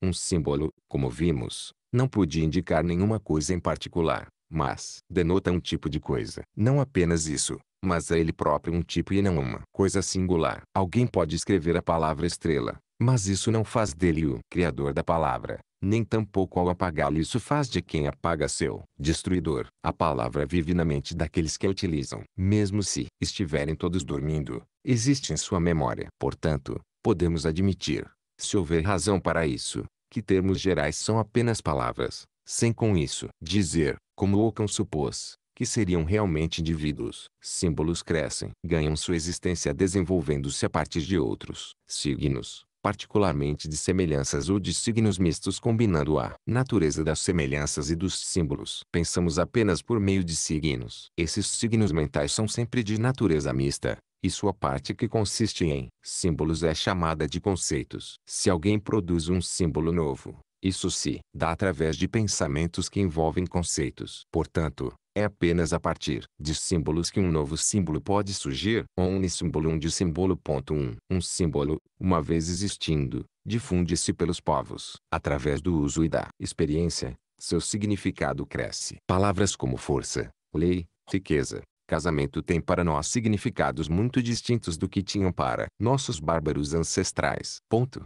Um símbolo, como vimos, não podia indicar nenhuma coisa em particular, mas denota um tipo de coisa. Não apenas isso, mas é ele próprio um tipo e não uma coisa singular. Alguém pode escrever a palavra estrela, mas isso não faz dele o criador da palavra nem tampouco ao apagá-lo isso faz de quem apaga seu destruidor. A palavra vive na mente daqueles que a utilizam. Mesmo se estiverem todos dormindo, existe em sua memória. Portanto, podemos admitir, se houver razão para isso, que termos gerais são apenas palavras, sem com isso dizer, como Ockham supôs, que seriam realmente indivíduos. Símbolos crescem, ganham sua existência desenvolvendo-se a partir de outros signos particularmente de semelhanças ou de signos mistos combinando a natureza das semelhanças e dos símbolos. Pensamos apenas por meio de signos. Esses signos mentais são sempre de natureza mista, e sua parte que consiste em símbolos é chamada de conceitos. Se alguém produz um símbolo novo, isso se dá através de pensamentos que envolvem conceitos. Portanto, é apenas a partir de símbolos que um novo símbolo pode surgir. Omnissímbolo um símbolo. Ponto 1. Um símbolo, uma vez existindo, difunde-se pelos povos. Através do uso e da experiência, seu significado cresce. Palavras como força, lei, riqueza, casamento tem para nós significados muito distintos do que tinham para nossos bárbaros ancestrais. Ponto.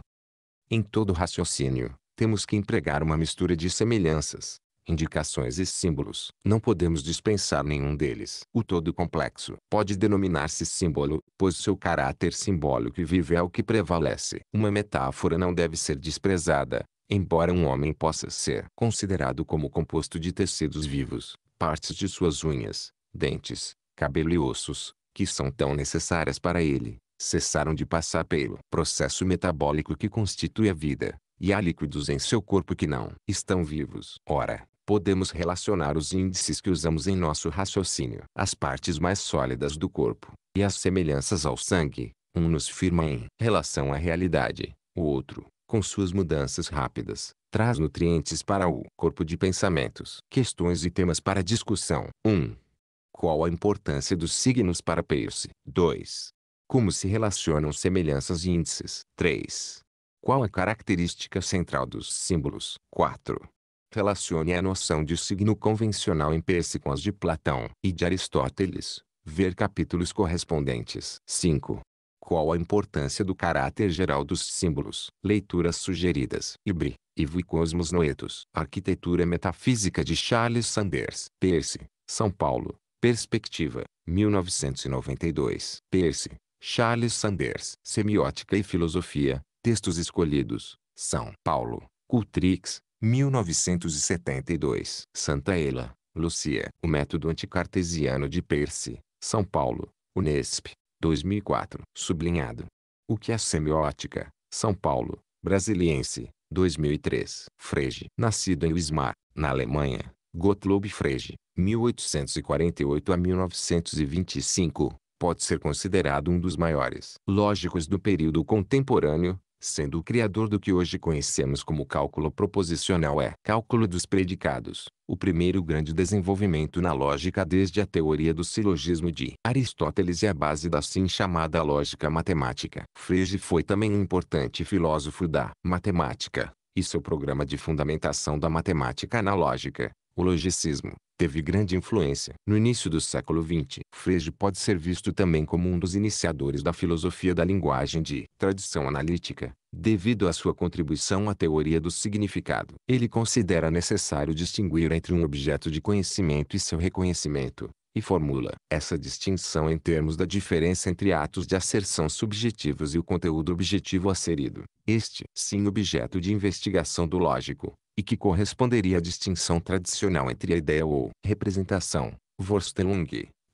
Em todo raciocínio, temos que empregar uma mistura de semelhanças, indicações e símbolos. Não podemos dispensar nenhum deles. O todo complexo pode denominar-se símbolo, pois seu caráter simbólico e vivo é o que prevalece. Uma metáfora não deve ser desprezada, embora um homem possa ser considerado como composto de tecidos vivos, partes de suas unhas, dentes, cabelo e ossos, que são tão necessárias para ele, cessaram de passar pelo processo metabólico que constitui a vida, e há líquidos em seu corpo que não estão vivos. Ora, podemos relacionar os índices que usamos em nosso raciocínio às partes mais sólidas do corpo, e as semelhanças ao sangue, um nos firma em relação à realidade, o outro, com suas mudanças rápidas, traz nutrientes para o corpo de pensamentos. Questões e temas para discussão. 1. Qual a importância dos signos para Peirce? 2. Como se relacionam semelhanças e índices? 3. Qual a característica central dos símbolos? 4. Relacione a noção de signo convencional em Peirce com as de Platão e de Aristóteles. Ver capítulos correspondentes. 5. Qual a importância do caráter geral dos símbolos? Leituras sugeridas. Ibri, Ivo Cosmos Noetos. Arquitetura Metafísica de Charles Sanders. Peirce, São Paulo. Perspectiva, 1992. Peirce, Charles Sanders. Semiótica e Filosofia, Textos Escolhidos, São Paulo. Cultrix, 1972. Santa Ela, Lucia. O Método Anticartesiano de Peirce, São Paulo. Unesp, 2004. Sublinhado. O que é semiótica? São Paulo, Brasiliense, 2003. Frege. Nascido em Wismar, na Alemanha, Gottlob Frege, 1848 a 1925, pode ser considerado um dos maiores lógicos do período contemporâneo, sendo o criador do que hoje conhecemos como cálculo proposicional é cálculo dos predicados, o primeiro grande desenvolvimento na lógica desde a teoria do silogismo de Aristóteles e a base da assim chamada lógica matemática. Frege foi também um importante filósofo da matemática, e seu programa de fundamentação da matemática analógica, o logicismo, teve grande influência. No início do século XX, Frege pode ser visto também como um dos iniciadores da filosofia da linguagem de tradição analítica, devido à sua contribuição à teoria do significado. Ele considera necessário distinguir entre um objeto de conhecimento e seu reconhecimento, e formula essa distinção em termos da diferença entre atos de asserção subjetivos e o conteúdo objetivo asserido. Este, sim, objeto de investigação do lógico, e que corresponderia à distinção tradicional entre a ideia ou representação, Vorstellung,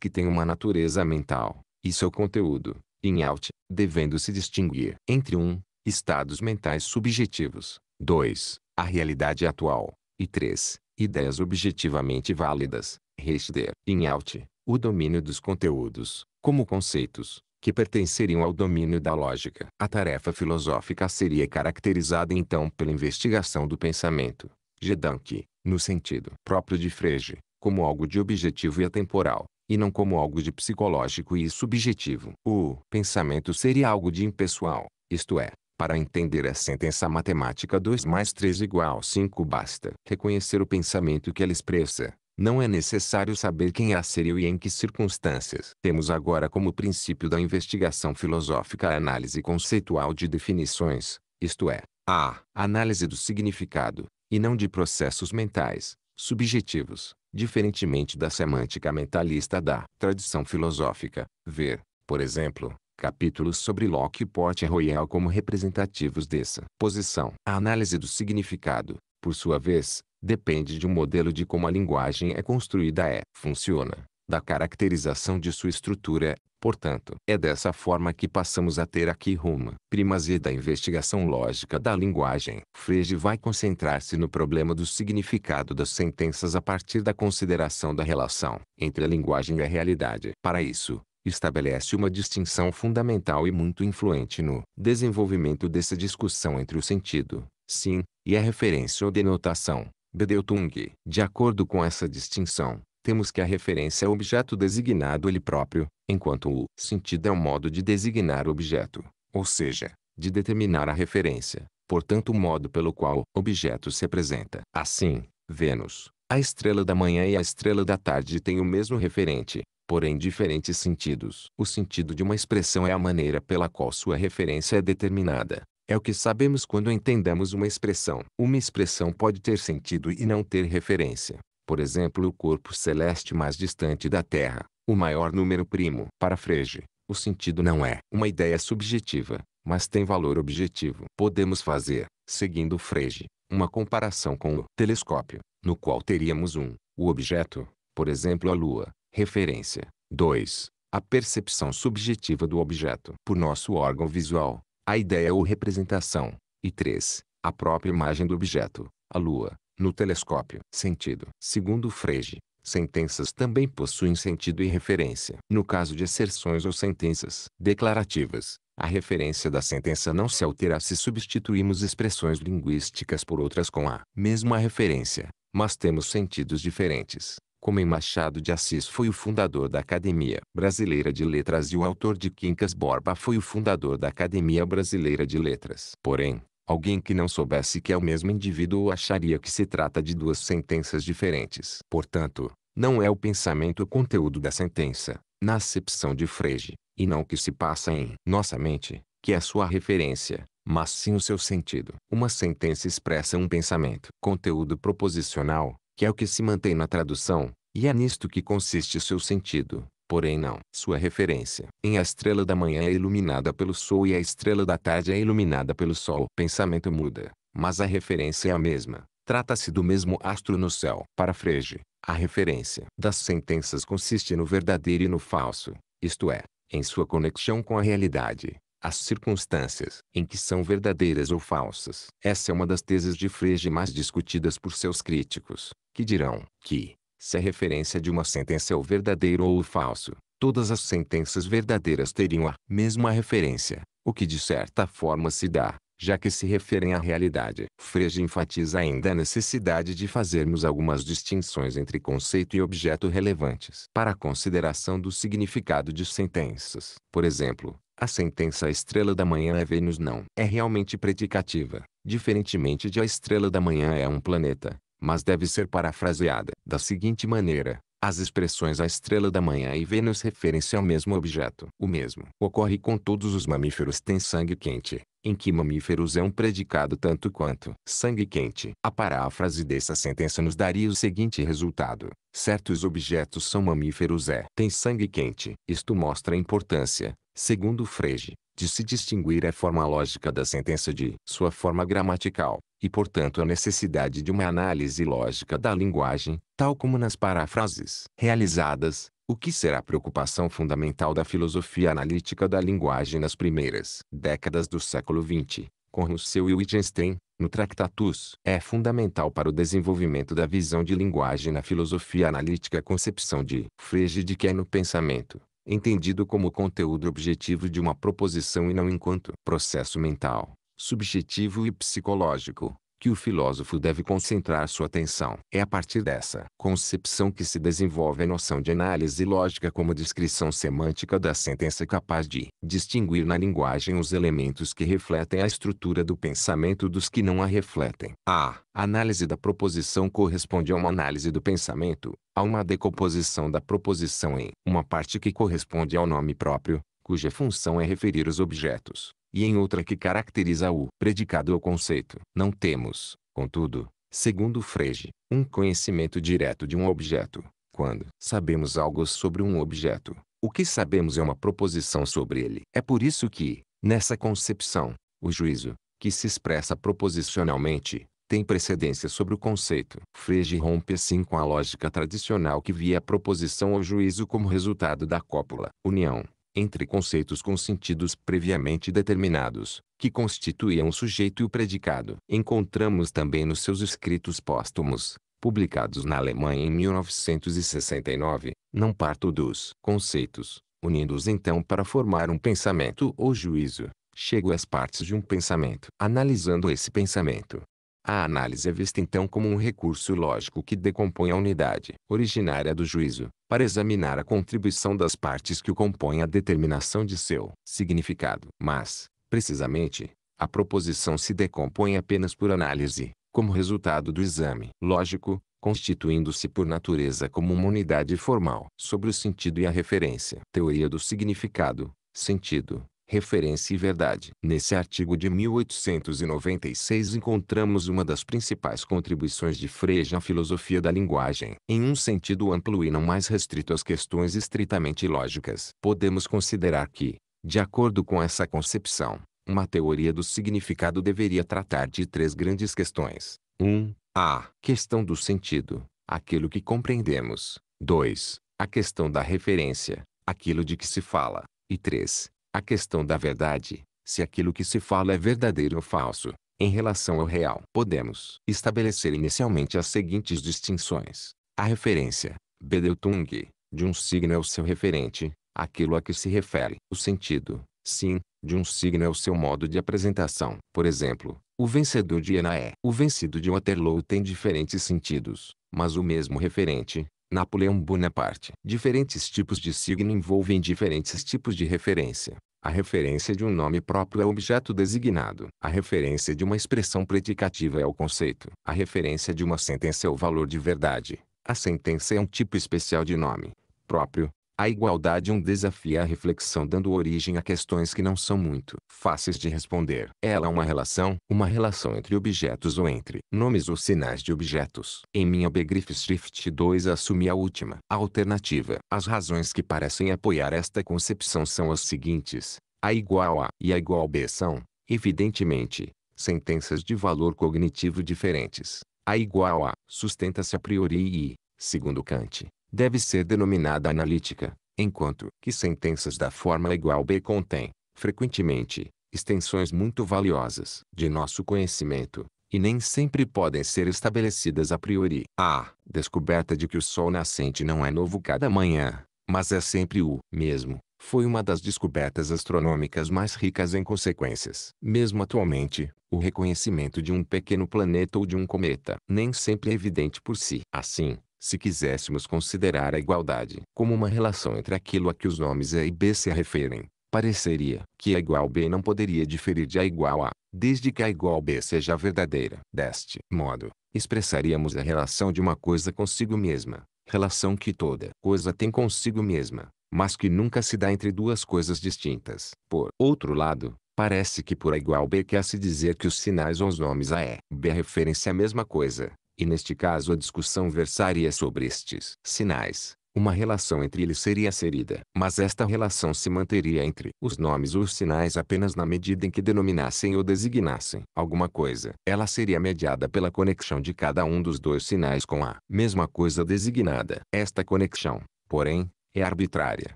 que tem uma natureza mental, e seu conteúdo, Inhout, devendo se distinguir entre 1. Um, estados mentais subjetivos, 2. A realidade atual, e 3. Ideias objetivamente válidas, Richter. Inhout, o domínio dos conteúdos, como conceitos, que pertenceriam ao domínio da lógica. A tarefa filosófica seria caracterizada então pela investigação do pensamento, Gedanke, no sentido próprio de Frege, como algo de objetivo e atemporal, e não como algo de psicológico e subjetivo. O pensamento seria algo de impessoal, isto é, para entender a sentença matemática 2 mais 3 igual 5 basta reconhecer o pensamento que ela expressa, não é necessário saber quem a seriu e em que circunstâncias. Temos agora como princípio da investigação filosófica a análise conceitual de definições, isto é, a análise do significado, e não de processos mentais, subjetivos, diferentemente da semântica mentalista da tradição filosófica. Ver, por exemplo, capítulos sobre Locke e Port Royal como representativos dessa posição. A análise do significado, por sua vez, depende de um modelo de como a linguagem é construída é, funciona, da caracterização de sua estrutura, portanto. É dessa forma que passamos a ter aqui Roma. Primazia da investigação lógica da linguagem. Frege vai concentrar-se no problema do significado das sentenças a partir da consideração da relação entre a linguagem e a realidade. Para isso, estabelece uma distinção fundamental e muito influente no desenvolvimento dessa discussão entre o sentido, sim, e a referência ou denotação, Bedeutung. De acordo com essa distinção, temos que a referência é o objeto designado ele próprio, enquanto o sentido é um modo de designar o objeto, ou seja, de determinar a referência, portanto o modo pelo qual o objeto se apresenta. Assim, Vênus, a estrela da manhã e a estrela da tarde têm o mesmo referente, porém diferentes sentidos. O sentido de uma expressão é a maneira pela qual sua referência é determinada. É o que sabemos quando entendemos uma expressão. Uma expressão pode ter sentido e não ter referência. Por exemplo o corpo celeste mais distante da Terra, o maior número primo. Para Frege, o sentido não é uma ideia subjetiva, mas tem valor objetivo. Podemos fazer, seguindo Frege, uma comparação com o telescópio, no qual teríamos um, o objeto, por exemplo a Lua, referência. 2. A percepção subjetiva do objeto por nosso órgão visual, a ideia ou representação. E 3. A própria imagem do objeto, a Lua, no telescópio. Sentido. Segundo Frege, Sentenças também possuem sentido e referência. No caso de asserções ou sentenças declarativas, a referência da sentença não se altera se substituímos expressões linguísticas por outras com a mesma referência, mas temos sentidos diferentes. Como Machado de Assis foi o fundador da Academia Brasileira de Letras e o autor de Quincas Borba foi o fundador da Academia Brasileira de Letras. Porém, Alguém que não soubesse que é o mesmo indivíduo acharia que se trata de duas sentenças diferentes. Portanto, não é o pensamento o conteúdo da sentença, na acepção de Frege, e não o que se passa em nossa mente, que é sua referência, mas sim o seu sentido. Uma sentença expressa um pensamento. Conteúdo proposicional, que é o que se mantém na tradução, e é nisto que consiste seu sentido porém não. Sua referência em a estrela da manhã é iluminada pelo sol e a estrela da tarde é iluminada pelo sol. Pensamento muda, mas a referência é a mesma. Trata-se do mesmo astro no céu. Para Frege, a referência das sentenças consiste no verdadeiro e no falso, isto é, em sua conexão com a realidade, as circunstâncias em que são verdadeiras ou falsas. Essa é uma das teses de Frege mais discutidas por seus críticos, que dirão que, se a referência de uma sentença é o verdadeiro ou o falso, todas as sentenças verdadeiras teriam a mesma referência, o que de certa forma se dá, já que se referem à realidade. Frege enfatiza ainda a necessidade de fazermos algumas distinções entre conceito e objeto relevantes para a consideração do significado de sentenças. Por exemplo, a sentença A estrela da manhã é Vênus não é realmente predicativa, diferentemente de A estrela da manhã é um planeta, mas deve ser parafraseada da seguinte maneira. As expressões a estrela da manhã e Vênus referem-se ao mesmo objeto. O mesmo ocorre com todos os mamíferos têm sangue quente, em que mamíferos é um predicado tanto quanto sangue quente. A paráfrase dessa sentença nos daria o seguinte resultado. Certos objetos são mamíferos é tem sangue quente. Isto mostra a importância, segundo Frege, de se distinguir a forma lógica da sentença de sua forma gramatical, e portanto a necessidade de uma análise lógica da linguagem, tal como nas paráfrases realizadas, o que será a preocupação fundamental da filosofia analítica da linguagem nas primeiras décadas do século XX, com Russell e Wittgenstein, no Tractatus, é fundamental para o desenvolvimento da visão de linguagem na filosofia analítica a concepção de Frege de que é no pensamento, entendido como conteúdo objetivo de uma proposição e não enquanto processo mental, subjetivo e psicológico, que o filósofo deve concentrar sua atenção. É a partir dessa concepção que se desenvolve a noção de análise lógica como descrição semântica da sentença capaz de distinguir na linguagem os elementos que refletem a estrutura do pensamento dos que não a refletem. A análise da proposição corresponde a uma análise do pensamento, a uma decomposição da proposição em uma parte que corresponde ao nome próprio, cuja função é referir os objetos, e em outra que caracteriza o predicado ou conceito. Não temos, contudo, segundo Frege, um conhecimento direto de um objeto. Quando sabemos algo sobre um objeto, o que sabemos é uma proposição sobre ele. É por isso que, nessa concepção, o juízo, que se expressa proposicionalmente, tem precedência sobre o conceito. Frege rompe assim com a lógica tradicional que via a proposição ou juízo como resultado da cópula, união, entre conceitos com sentidos previamente determinados, que constituíam o sujeito e o predicado. Encontramos também nos seus escritos póstumos, publicados na Alemanha em 1969, não parto dos conceitos, unindo-os então para formar um pensamento ou juízo. Chego às partes de um pensamento. Analisando esse pensamento, a análise é vista então como um recurso lógico que decompõe a unidade originária do juízo, para examinar a contribuição das partes que o compõem à determinação de seu significado. Mas, precisamente, a proposição se decompõe apenas por análise, como resultado do exame lógico, constituindo-se por natureza como uma unidade formal. Sobre o sentido e a referência. Teoria do significado, sentido, referência e verdade. Nesse artigo de 1896 encontramos uma das principais contribuições de Frege à filosofia da linguagem. Em um sentido amplo e não mais restrito às questões estritamente lógicas. Podemos considerar que, de acordo com essa concepção, uma teoria do significado deveria tratar de três grandes questões. 1. Um, a questão do sentido, aquilo que compreendemos. 2. A questão da referência, aquilo de que se fala. E 3. A questão da verdade, se aquilo que se fala é verdadeiro ou falso, em relação ao real. Podemos estabelecer inicialmente as seguintes distinções. A referência, Bedeutung, de um signo é o seu referente, aquilo a que se refere. O sentido, sim, de um signo é o seu modo de apresentação. Por exemplo, o vencedor de Iena é. O vencido de Waterloo tem diferentes sentidos, mas o mesmo referente, Napoleão Bonaparte. Diferentes tipos de signo envolvem diferentes tipos de referência. A referência de um nome próprio é o objeto designado. A referência de uma expressão predicativa é o conceito. A referência de uma sentença é o valor de verdade. A sentença é um tipo especial de nome próprio, a igualdade um desafio à reflexão dando origem a questões que não são muito fáceis de responder. Ela é uma relação, uma relação entre objetos ou entre nomes ou sinais de objetos. Em minha Begriffsschrift 2 assumi a última alternativa. As razões que parecem apoiar esta concepção são as seguintes. A igual a e a igual b são, evidentemente, sentenças de valor cognitivo diferentes. A igual a sustenta-se a priori e, segundo Kant, deve ser denominada analítica, enquanto que sentenças da forma igual B contêm, frequentemente, extensões muito valiosas de nosso conhecimento, e nem sempre podem ser estabelecidas a priori. A descoberta de que o sol nascente não é novo cada manhã, mas é sempre o mesmo, foi uma das descobertas astronômicas mais ricas em consequências. Mesmo atualmente, o reconhecimento de um pequeno planeta ou de um cometa nem sempre é evidente por si. Assim, se quiséssemos considerar a igualdade como uma relação entre aquilo a que os nomes A e B se referem, pareceria que A igual B não poderia diferir de A igual A, desde que A igual B seja verdadeira. Deste modo, expressaríamos a relação de uma coisa consigo mesma, relação que toda coisa tem consigo mesma, mas que nunca se dá entre duas coisas distintas. Por outro lado, parece que por A igual B quer se dizer que os sinais ou os nomes A e B referem-se à mesma coisa, e neste caso a discussão versaria sobre estes sinais. Uma relação entre eles seria serida. Mas esta relação se manteria entre os nomes ou os sinais apenas na medida em que denominassem ou designassem alguma coisa. Ela seria mediada pela conexão de cada um dos dois sinais com a mesma coisa designada. Esta conexão, porém, é arbitrária.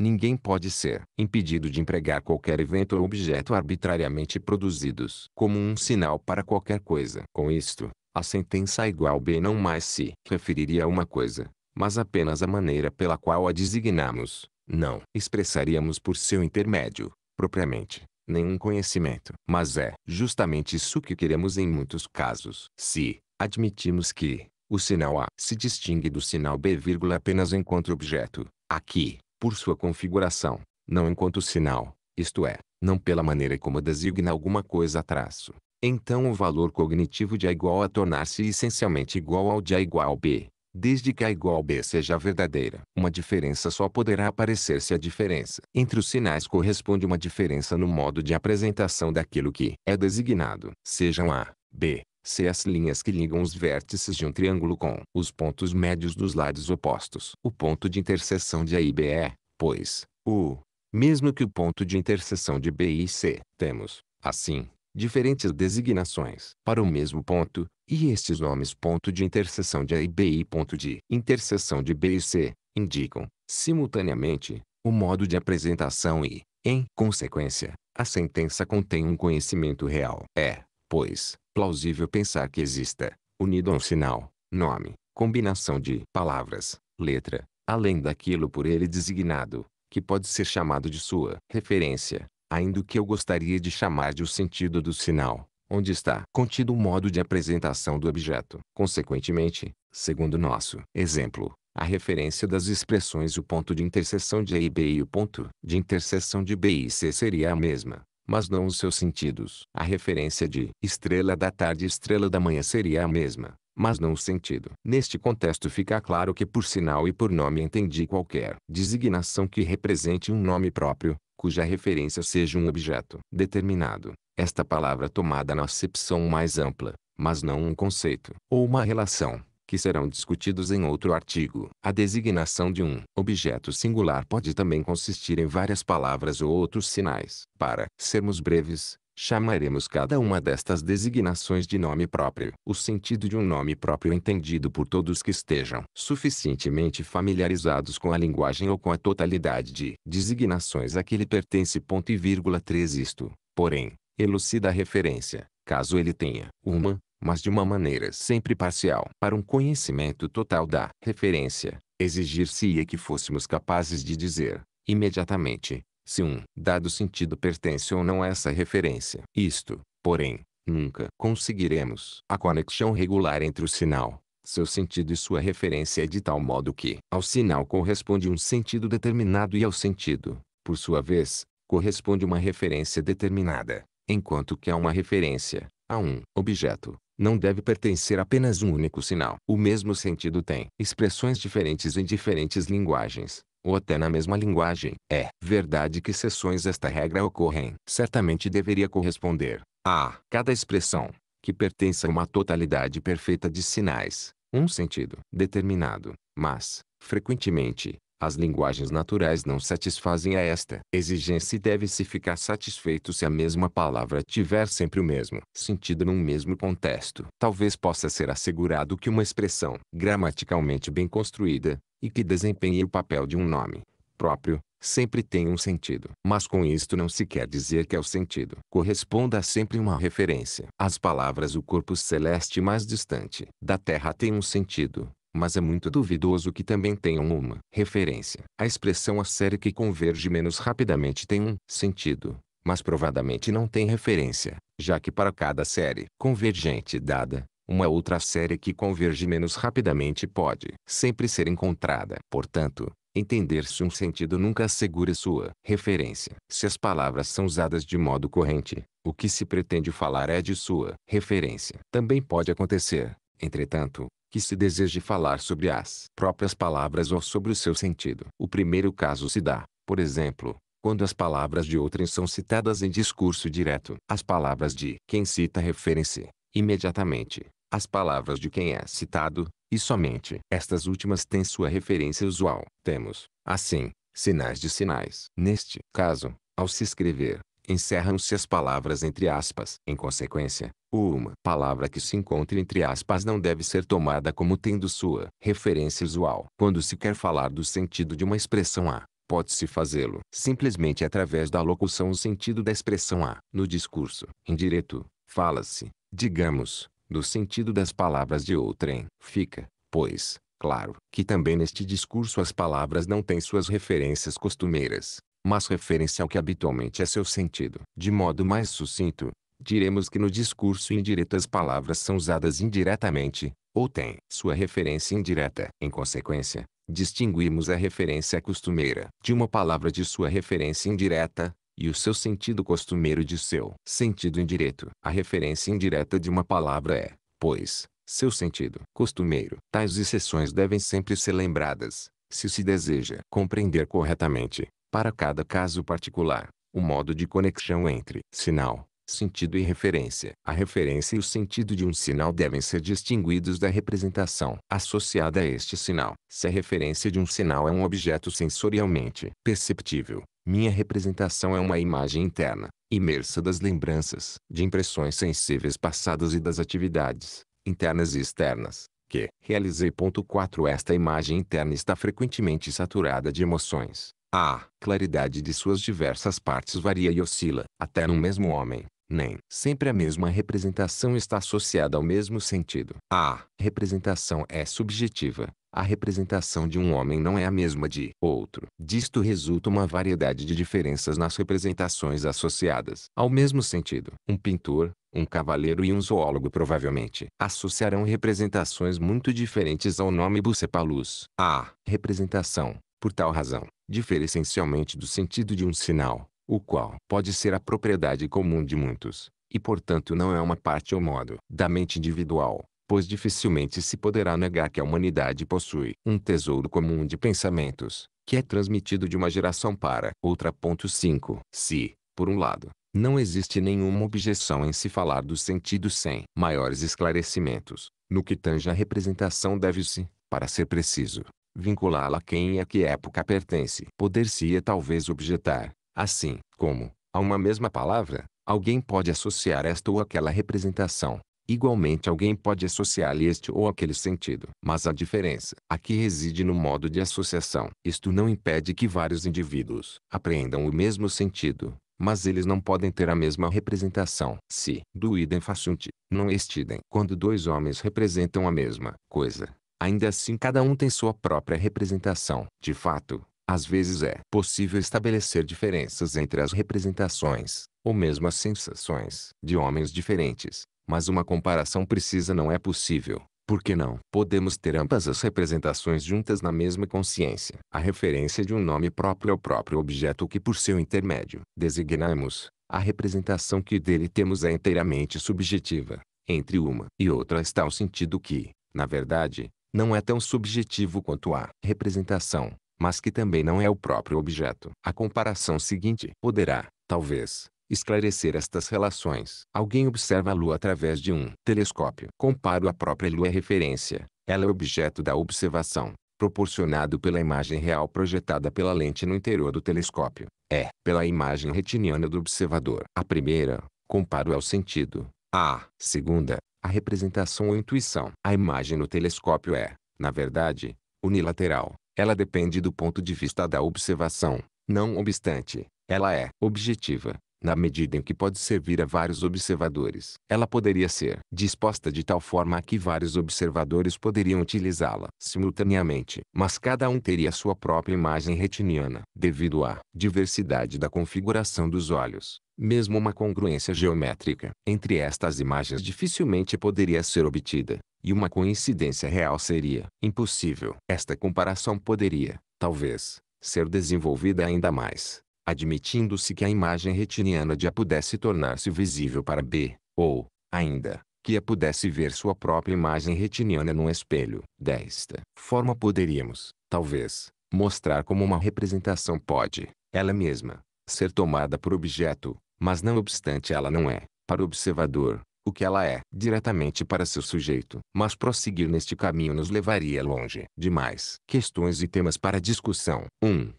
Ninguém pode ser impedido de empregar qualquer evento ou objeto arbitrariamente produzidos como um sinal para qualquer coisa. Com isto, a sentença igual B não mais se referiria a uma coisa, mas apenas a maneira pela qual a designamos. Não expressaríamos por seu intermédio, propriamente, nenhum conhecimento. Mas é justamente isso que queremos em muitos casos. Se admitimos que o sinal A se distingue do sinal B, apenas enquanto objeto, aqui, por sua configuração, não enquanto sinal, isto é, não pela maneira como designa alguma coisa a traço, então o valor cognitivo de A igual a tornar-se essencialmente igual ao de A igual B, desde que A igual B seja verdadeira. Uma diferença só poderá aparecer se a diferença entre os sinais corresponde uma diferença no modo de apresentação daquilo que é designado. Sejam A, B, C as linhas que ligam os vértices de um triângulo com os pontos médios dos lados opostos. O ponto de interseção de A e B é, pois, o mesmo que o ponto de interseção de B e C. Temos, assim, diferentes designações para o mesmo ponto, e estes nomes ponto de interseção de A e B e ponto de interseção de B e C, indicam, simultaneamente, o modo de apresentação e, em consequência, a sentença contém um conhecimento real. É, pois, plausível pensar que exista, unido a um sinal, nome, combinação de palavras, letra, além daquilo por ele designado, que pode ser chamado de sua referência, ainda que eu gostaria de chamar de o sentido do sinal, onde está contido o modo de apresentação do objeto. Consequentemente, segundo nosso exemplo, a referência das expressões o ponto de interseção de A e B e o ponto de interseção de B e C seria a mesma, mas não os seus sentidos. A referência de estrela da tarde e estrela da manhã seria a mesma, mas não o sentido. Neste contexto fica claro que por sinal e por nome entendi qualquer designação que represente um nome próprio, cuja referência seja um objeto determinado. Esta palavra tomada na acepção mais ampla, mas não um conceito, ou uma relação, que serão discutidos em outro artigo. A designação de um objeto singular pode também consistir em várias palavras ou outros sinais. Para sermos breves, chamaremos cada uma destas designações de nome próprio. O sentido de um nome próprio entendido por todos que estejam suficientemente familiarizados com a linguagem ou com a totalidade de designações a que ele pertence. Ponto e vírgula 3 Isto, porém, elucida a referência, caso ele tenha uma mas de uma maneira sempre parcial. Para um conhecimento total da referência, exigir-se-ia que fôssemos capazes de dizer, imediatamente, se um dado sentido pertence ou não a essa referência. Isto, porém, nunca conseguiremos. A conexão regular entre o sinal, seu sentido e sua referência é de tal modo que, ao sinal corresponde um sentido determinado e ao sentido, por sua vez, corresponde uma referência determinada, enquanto que a uma referência, a um objeto, não deve pertencer apenas um único sinal. O mesmo sentido tem expressões diferentes em diferentes linguagens, ou até na mesma linguagem. É verdade que seções esta regra ocorrem. Certamente deveria corresponder a cada expressão, que pertence a uma totalidade perfeita de sinais, um sentido determinado, mas, frequentemente, as linguagens naturais não satisfazem a esta exigência e deve-se ficar satisfeito se a mesma palavra tiver sempre o mesmo sentido num mesmo contexto. Talvez possa ser assegurado que uma expressão gramaticalmente bem construída, e que desempenhe o papel de um nome próprio, sempre tem um sentido. Mas com isto não se quer dizer que ao sentido corresponda sempre uma referência. As palavras o corpo celeste mais distante da Terra têm um sentido, mas é muito duvidoso que também tenham uma referência. A expressão a série que converge menos rapidamente tem um sentido, mas provadamente não tem referência, já que para cada série convergente dada, uma outra série que converge menos rapidamente pode sempre ser encontrada. Portanto, entender-se um sentido nunca assegura sua referência. Se as palavras são usadas de modo corrente, o que se pretende falar é de sua referência. Também pode acontecer, entretanto, que se deseje falar sobre as próprias palavras ou sobre o seu sentido. O primeiro caso se dá, por exemplo, quando as palavras de outrem são citadas em discurso direto. As palavras de quem cita referem-se, imediatamente, às palavras de quem é citado, e somente estas últimas têm sua referência usual. Temos, assim, sinais de sinais. Neste caso, ao se escrever, encerram-se as palavras entre aspas. Em consequência, uma palavra que se encontre entre aspas não deve ser tomada como tendo sua referência usual. Quando se quer falar do sentido de uma expressão A, pode-se fazê-lo simplesmente através da locução o sentido da expressão A. No discurso indireto, fala-se, digamos, do sentido das palavras de outrem. Fica, pois, claro, que também neste discurso as palavras não têm suas referências costumeiras, mas referem-se ao que habitualmente é seu sentido. De modo mais sucinto, diremos que no discurso indireto as palavras são usadas indiretamente, ou têm sua referência indireta. Em consequência, distinguimos a referência costumeira de uma palavra de sua referência indireta, e o seu sentido costumeiro de seu sentido indireto. A referência indireta de uma palavra é, pois, seu sentido costumeiro. Tais exceções devem sempre ser lembradas, se se deseja compreender corretamente para cada caso particular, o modo de conexão entre sinal, sentido e referência. A referência e o sentido de um sinal devem ser distinguidos da representação associada a este sinal. Se a referência de um sinal é um objeto sensorialmente perceptível, minha representação é uma imagem interna, imersa das lembranças, de impressões sensíveis passadas e das atividades, internas e externas, que realizei. 4 Esta imagem interna está frequentemente saturada de emoções, a claridade de suas diversas partes varia e oscila, até no mesmo homem. Nem sempre a mesma representação está associada ao mesmo sentido. A representação é subjetiva. A representação de um homem não é a mesma de outro. Disto resulta uma variedade de diferenças nas representações associadas ao mesmo sentido. Um pintor, um cavaleiro e um zoólogo provavelmente associarão representações muito diferentes ao nome Bucepalus. A representação, por tal razão, difere essencialmente do sentido de um sinal, o qual pode ser a propriedade comum de muitos, e portanto não é uma parte ou modo da mente individual, pois dificilmente se poderá negar que a humanidade possui um tesouro comum de pensamentos, que é transmitido de uma geração para outra. 5. Se, por um lado, não existe nenhuma objeção em se falar do sentido sem maiores esclarecimentos, no que tange a representação deve-se, para ser preciso, vinculá-la a quem e a que época pertence. Poder-se-ia talvez objetar, assim, como, a uma mesma palavra, alguém pode associar esta ou aquela representação, Igualmente alguém pode associar-lhe este ou aquele sentido. Mas a diferença aqui reside no modo de associação. Isto não impede que vários indivíduos apreendam o mesmo sentido, mas eles não podem ter a mesma representação. Se, do idem faciunt, não estidem. Quando dois homens representam a mesma coisa, ainda assim cada um tem sua própria representação. De fato, às vezes é possível estabelecer diferenças entre as representações, ou mesmo as sensações, de homens diferentes. Mas uma comparação precisa não é possível. Por que não? Podemos ter ambas as representações juntas na mesma consciência. A referência de um nome próprio ao próprio objeto que por seu intermédio designamos, a representação que dele temos é inteiramente subjetiva. Entre uma e outra está o sentido que, na verdade, não é tão subjetivo quanto a representação, mas que também não é o próprio objeto. A comparação seguinte poderá, talvez, esclarecer estas relações. Alguém observa a Lua através de um telescópio. Comparo a própria Lua é referência. Ela é objeto da observação, proporcionado pela imagem real projetada pela lente no interior do telescópio. É, pela imagem retiniana do observador. A primeira, comparo ao sentido. A segunda, a representação ou intuição. A imagem no telescópio é, na verdade, unilateral. Ela depende do ponto de vista da observação. Não obstante, ela é objetiva, na medida em que pode servir a vários observadores. Ela poderia ser disposta de tal forma que vários observadores poderiam utilizá-la simultaneamente, mas cada um teria sua própria imagem retiniana, devido à diversidade da configuração dos olhos. Mesmo uma congruência geométrica entre estas imagens dificilmente poderia ser obtida, e uma coincidência real seria impossível. Esta comparação poderia, talvez, ser desenvolvida ainda mais, admitindo-se que a imagem retiniana de A pudesse tornar-se visível para B, ou, ainda, que A pudesse ver sua própria imagem retiniana num espelho. Desta forma poderíamos, talvez, mostrar como uma representação pode, ela mesma, ser tomada por objeto, mas não obstante ela não é, para o observador, o que ela é diretamente para seu sujeito. Mas prosseguir neste caminho nos levaria longe demais. Questões e temas para discussão. 1.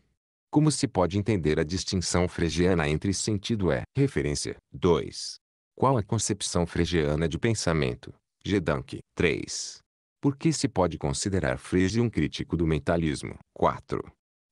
Como se pode entender a distinção fregiana entre sentido é referência? 2. Qual a concepção fregiana de pensamento? Gedank. 3. Por que se pode considerar Frege um crítico do mentalismo? 4.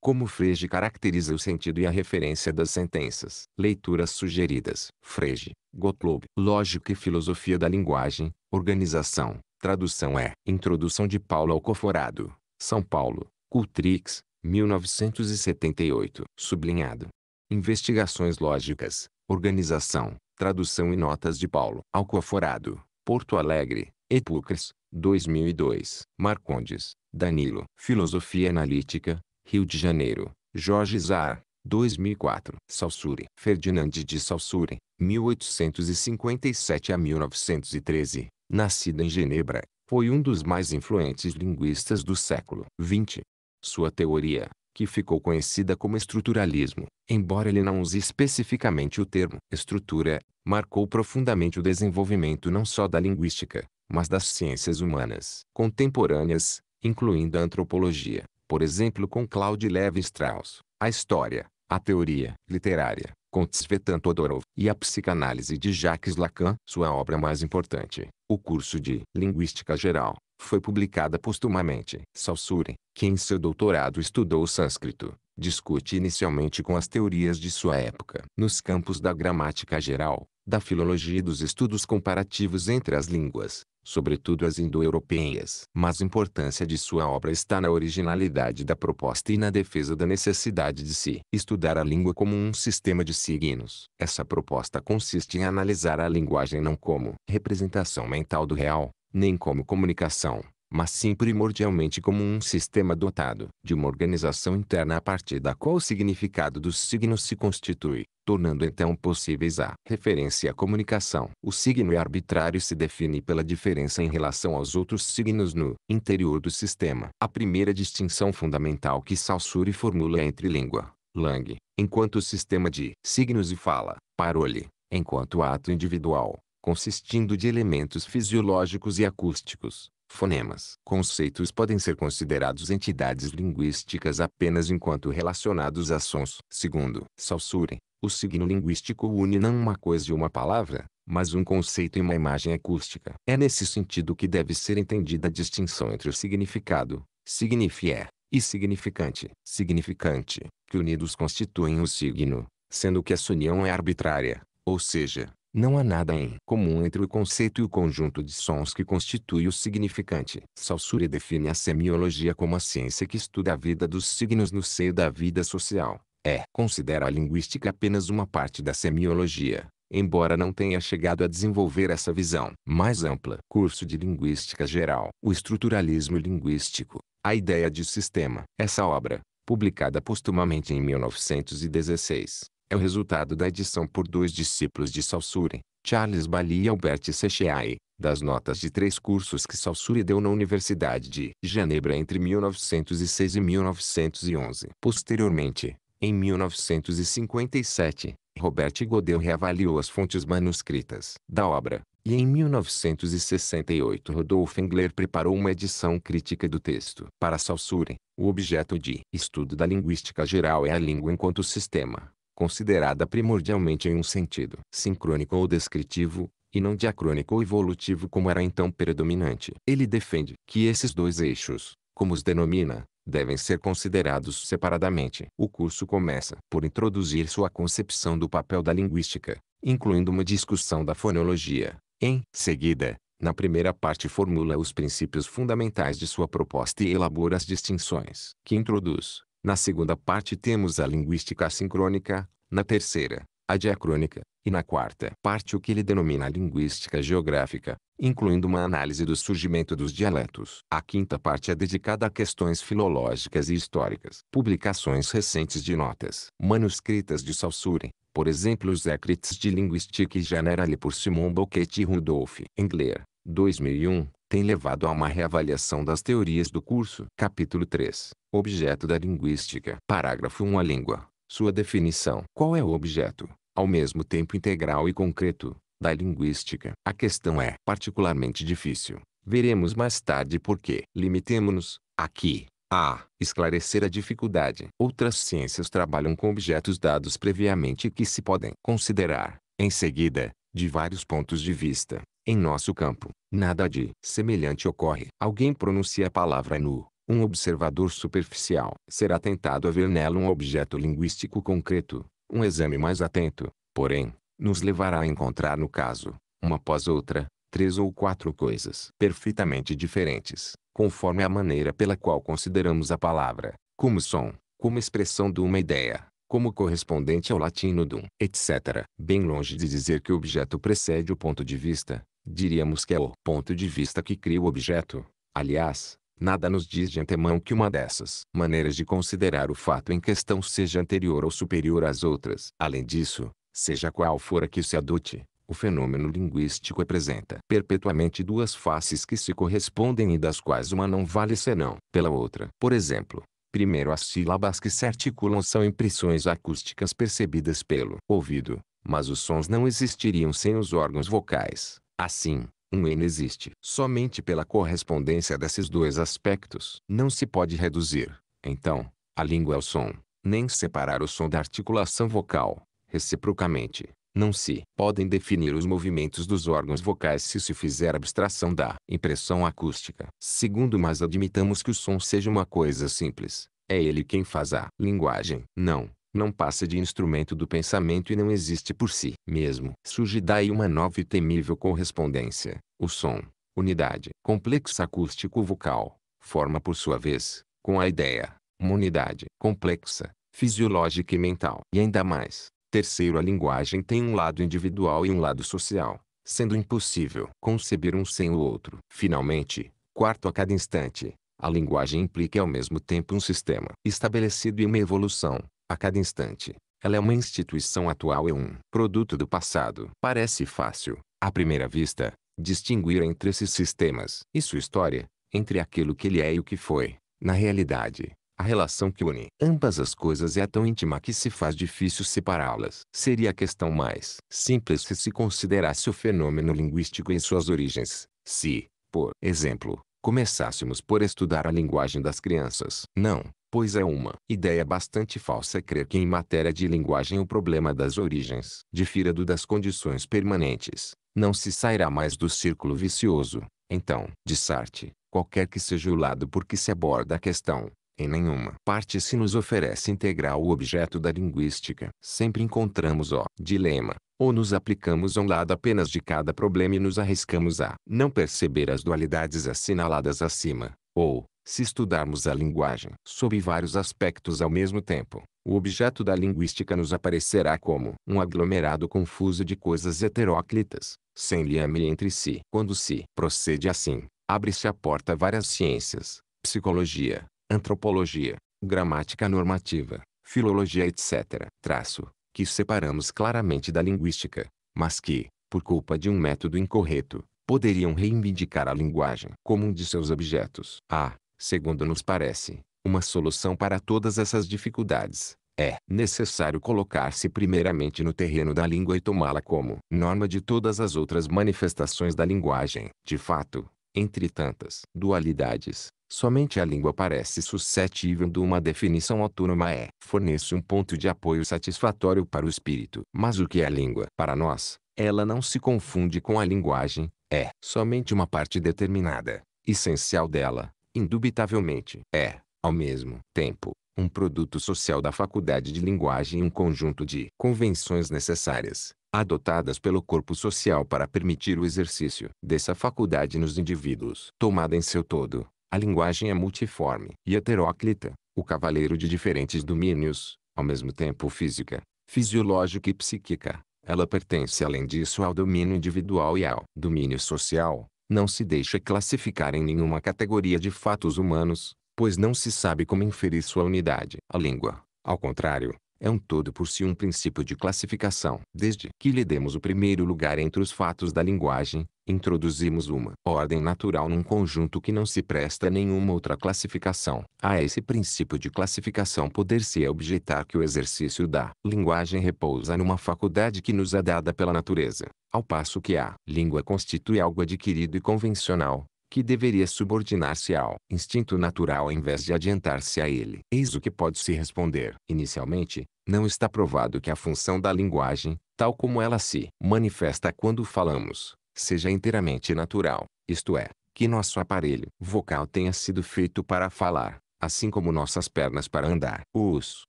Como Frege caracteriza o sentido e a referência das sentenças? Leituras sugeridas. Frege, Gottlob. Lógica e Filosofia da Linguagem, Organização, Tradução é Introdução de Paulo Alcoforado, São Paulo, Cultrix, 1978. Sublinhado. Investigações Lógicas, Organização, Tradução e Notas de Paulo Alcoforado, Porto Alegre, Epúcres, 2002. Marcondes, Danilo. Filosofia Analítica, Rio de Janeiro, Jorge Zar, 2004. Saussure. Ferdinand de Saussure, 1857 a 1913, nascido em Genebra, foi um dos mais influentes linguistas do século XX. Sua teoria, que ficou conhecida como estruturalismo, embora ele não use especificamente o termo estrutura, marcou profundamente o desenvolvimento não só da linguística, mas das ciências humanas contemporâneas, incluindo a antropologia, por exemplo com Claude Lévi-Strauss, a história, a teoria literária, com Tsvetan Todorov, e a psicanálise de Jacques Lacan, sua obra mais importante, o curso de Linguística Geral, foi publicada postumamente. Saussure, que em seu doutorado estudou o sânscrito, discute inicialmente com as teorias de sua época. Nos campos da gramática geral, da filologia e dos estudos comparativos entre as línguas, sobretudo as indo-europeias. Mas a importância de sua obra está na originalidade da proposta e na defesa da necessidade de se estudar a língua como um sistema de signos. Essa proposta consiste em analisar a linguagem não como representação mental do real, nem como comunicação, mas sim primordialmente como um sistema dotado de uma organização interna a partir da qual o significado dos signos se constitui, tornando então possíveis a referência a comunicação. O signo é arbitrário se define pela diferença em relação aos outros signos no interior do sistema. A primeira distinção fundamental que Saussure formula é entre língua, langue, enquanto sistema de signos e fala, parole, enquanto ato individual, consistindo de elementos fisiológicos e acústicos, fonemas. Conceitos podem ser considerados entidades linguísticas apenas enquanto relacionados a sons. Segundo Saussure, o signo linguístico une não uma coisa e uma palavra, mas um conceito e uma imagem acústica. É nesse sentido que deve ser entendida a distinção entre o significado, signifier, e significante, significante, que unidos constituem o signo, sendo que essa união é arbitrária, ou seja, não há nada em comum entre o conceito e o conjunto de sons que constitui o significante. Saussure define a semiologia como a ciência que estuda a vida dos signos no seio da vida social. É, considera a linguística apenas uma parte da semiologia, embora não tenha chegado a desenvolver essa visão mais ampla. Curso de Linguística Geral. O estruturalismo linguístico. A ideia de sistema. Essa obra, publicada postumamente em 1916, é o resultado da edição por dois discípulos de Saussure, Charles Bailly e Albert Secheai, das notas de três cursos que Saussure deu na Universidade de Genebra entre 1906 e 1911. Posteriormente, em 1957, Robert Godel reavaliou as fontes manuscritas da obra, e em 1968 Rodolphe Engler preparou uma edição crítica do texto. Para Saussure, o objeto de estudo da linguística geral é a língua enquanto sistema, considerada primordialmente em um sentido sincrônico ou descritivo, e não diacrônico ou evolutivo como era então predominante. Ele defende que esses dois eixos, como os denomina, devem ser considerados separadamente. O curso começa por introduzir sua concepção do papel da linguística, incluindo uma discussão da fonologia. Em seguida, na primeira parte formula os princípios fundamentais de sua proposta e elabora as distinções que introduz. Na segunda parte temos a linguística sincrônica, na terceira, a diacrônica, e na quarta parte o que ele denomina linguística geográfica, incluindo uma análise do surgimento dos dialetos. A quinta parte é dedicada a questões filológicas e históricas. Publicações recentes de notas manuscritas de Saussure, por exemplo os Écrits de Linguistique Generale por Simon Bouquet e Rudolf Engler, 2001, tem levado a uma reavaliação das teorias do curso. Capítulo 3. Objeto da linguística. Parágrafo 1. A língua. Sua definição. Qual é o objeto, ao mesmo tempo integral e concreto, da linguística? A questão é particularmente difícil. Veremos mais tarde por que. Limitemo-nos, aqui, a esclarecer a dificuldade. Outras ciências trabalham com objetos dados previamente que se podem considerar, em seguida, de vários pontos de vista. Em nosso campo, nada de semelhante ocorre. Alguém pronuncia a palavra nu. Um observador superficial será tentado a ver nela um objeto linguístico concreto. Um exame mais atento, porém, nos levará a encontrar no caso, uma após outra, três ou quatro coisas perfeitamente diferentes, conforme a maneira pela qual consideramos a palavra, como som, como expressão de uma ideia, como correspondente ao latino dum, etc. Bem longe de dizer que o objeto precede o ponto de vista, diríamos que é o ponto de vista que cria o objeto. Aliás, nada nos diz de antemão que uma dessas maneiras de considerar o fato em questão seja anterior ou superior às outras. Além disso, seja qual for a que se adote, o fenômeno linguístico apresenta perpetuamente duas faces que se correspondem e das quais uma não vale senão pela outra. Por exemplo, primeiro as sílabas que se articulam são impressões acústicas percebidas pelo ouvido, mas os sons não existiriam sem os órgãos vocais. Assim, um N existe somente pela correspondência desses dois aspectos. Não se pode reduzir, então, a língua ao som, nem separar o som da articulação vocal. Reciprocamente, não se podem definir os movimentos dos órgãos vocais se se fizer abstração da impressão acústica. Segundo mas admitamos que o som seja uma coisa simples. É ele quem faz a linguagem. Não, não passa de instrumento do pensamento e não existe por si mesmo. Surge daí uma nova e temível correspondência. O som, unidade complexa acústico-vocal, forma por sua vez, com a ideia, uma unidade complexa, fisiológica e mental. E ainda mais, terceiro a linguagem tem um lado individual e um lado social, sendo impossível conceber um sem o outro. Finalmente, Quarto a cada instante. A linguagem implica ao mesmo tempo um sistema estabelecido e uma evolução, a cada instante. Ela é uma instituição atual e um produto do passado. Parece fácil, à primeira vista, distinguir entre esses sistemas e sua história, entre aquilo que ele é e o que foi. Na realidade, a relação que une ambas as coisas é tão íntima que se faz difícil separá-las. Seria a questão mais simples se se considerasse o fenômeno linguístico em suas origens. Se, por exemplo, começássemos por estudar a linguagem das crianças. Não, pois é uma ideia bastante falsa crer que em matéria de linguagem o problema das origens difira do das condições permanentes. Não se sairá mais do círculo vicioso. Então, de Sartre, qualquer que seja o lado por que se aborda a questão, em nenhuma parte se nos oferece integral o objeto da linguística. Sempre encontramos o dilema, ou nos aplicamos a um lado apenas de cada problema e nos arriscamos a não perceber as dualidades assinaladas acima, ou, se estudarmos a linguagem sob vários aspectos ao mesmo tempo, o objeto da linguística nos aparecerá como um aglomerado confuso de coisas heteróclitas, sem liame entre si. Quando se procede assim, abre-se a porta a várias ciências, psicologia, antropologia, gramática normativa, filologia etc. Traço, que separamos claramente da linguística, mas que, por culpa de um método incorreto, poderiam reivindicar a linguagem como um de seus objetos. Há, segundo nos parece, uma solução para todas essas dificuldades. É necessário colocar-se primeiramente no terreno da língua e tomá-la como norma de todas as outras manifestações da linguagem. De fato, entre tantas dualidades, Somente a língua parece suscetível de uma definição autônoma é. Fornece um ponto de apoio satisfatório para o espírito. Mas o que é a língua? Para nós, ela não se confunde com a linguagem, é somente uma parte determinada, essencial dela, indubitavelmente. É, ao mesmo tempo, um produto social da faculdade de linguagem e um conjunto de convenções necessárias, adotadas pelo corpo social para permitir o exercício dessa faculdade nos indivíduos. Tomada em seu todo, a linguagem é multiforme e heteróclita, o cavaleiro de diferentes domínios, ao mesmo tempo física, fisiológica e psíquica. Ela pertence além disso ao domínio individual e ao domínio social. Não se deixa classificar em nenhuma categoria de fatos humanos, pois não se sabe como inferir sua unidade. A língua, ao contrário, é um todo por si um princípio de classificação. Desde que lhe demos o primeiro lugar entre os fatos da linguagem, introduzimos uma ordem natural num conjunto que não se presta a nenhuma outra classificação. A esse princípio de classificação poder-se objetar que o exercício da linguagem repousa numa faculdade que nos é dada pela natureza, ao passo que a língua constitui algo adquirido e convencional, que deveria subordinar-se ao instinto natural em vez de adiantar-se a ele. Eis o que pode-se responder. Inicialmente, não está provado que a função da linguagem, tal como ela se manifesta quando falamos, seja inteiramente natural, isto é, que nosso aparelho vocal tenha sido feito para falar, assim como nossas pernas para andar. Os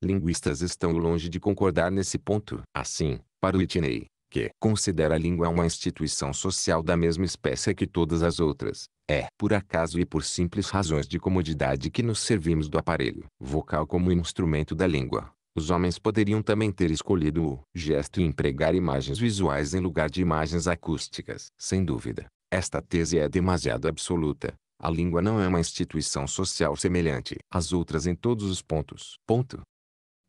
linguistas estão longe de concordar nesse ponto. Assim, para o Whitney, que considera a língua uma instituição social da mesma espécie que todas as outras, é por acaso e por simples razões de comodidade que nos servimos do aparelho vocal como instrumento da língua. Os homens poderiam também ter escolhido o gesto e empregar imagens visuais em lugar de imagens acústicas. Sem dúvida, esta tese é demasiado absoluta. A língua não é uma instituição social semelhante às outras em todos os pontos. Ponto.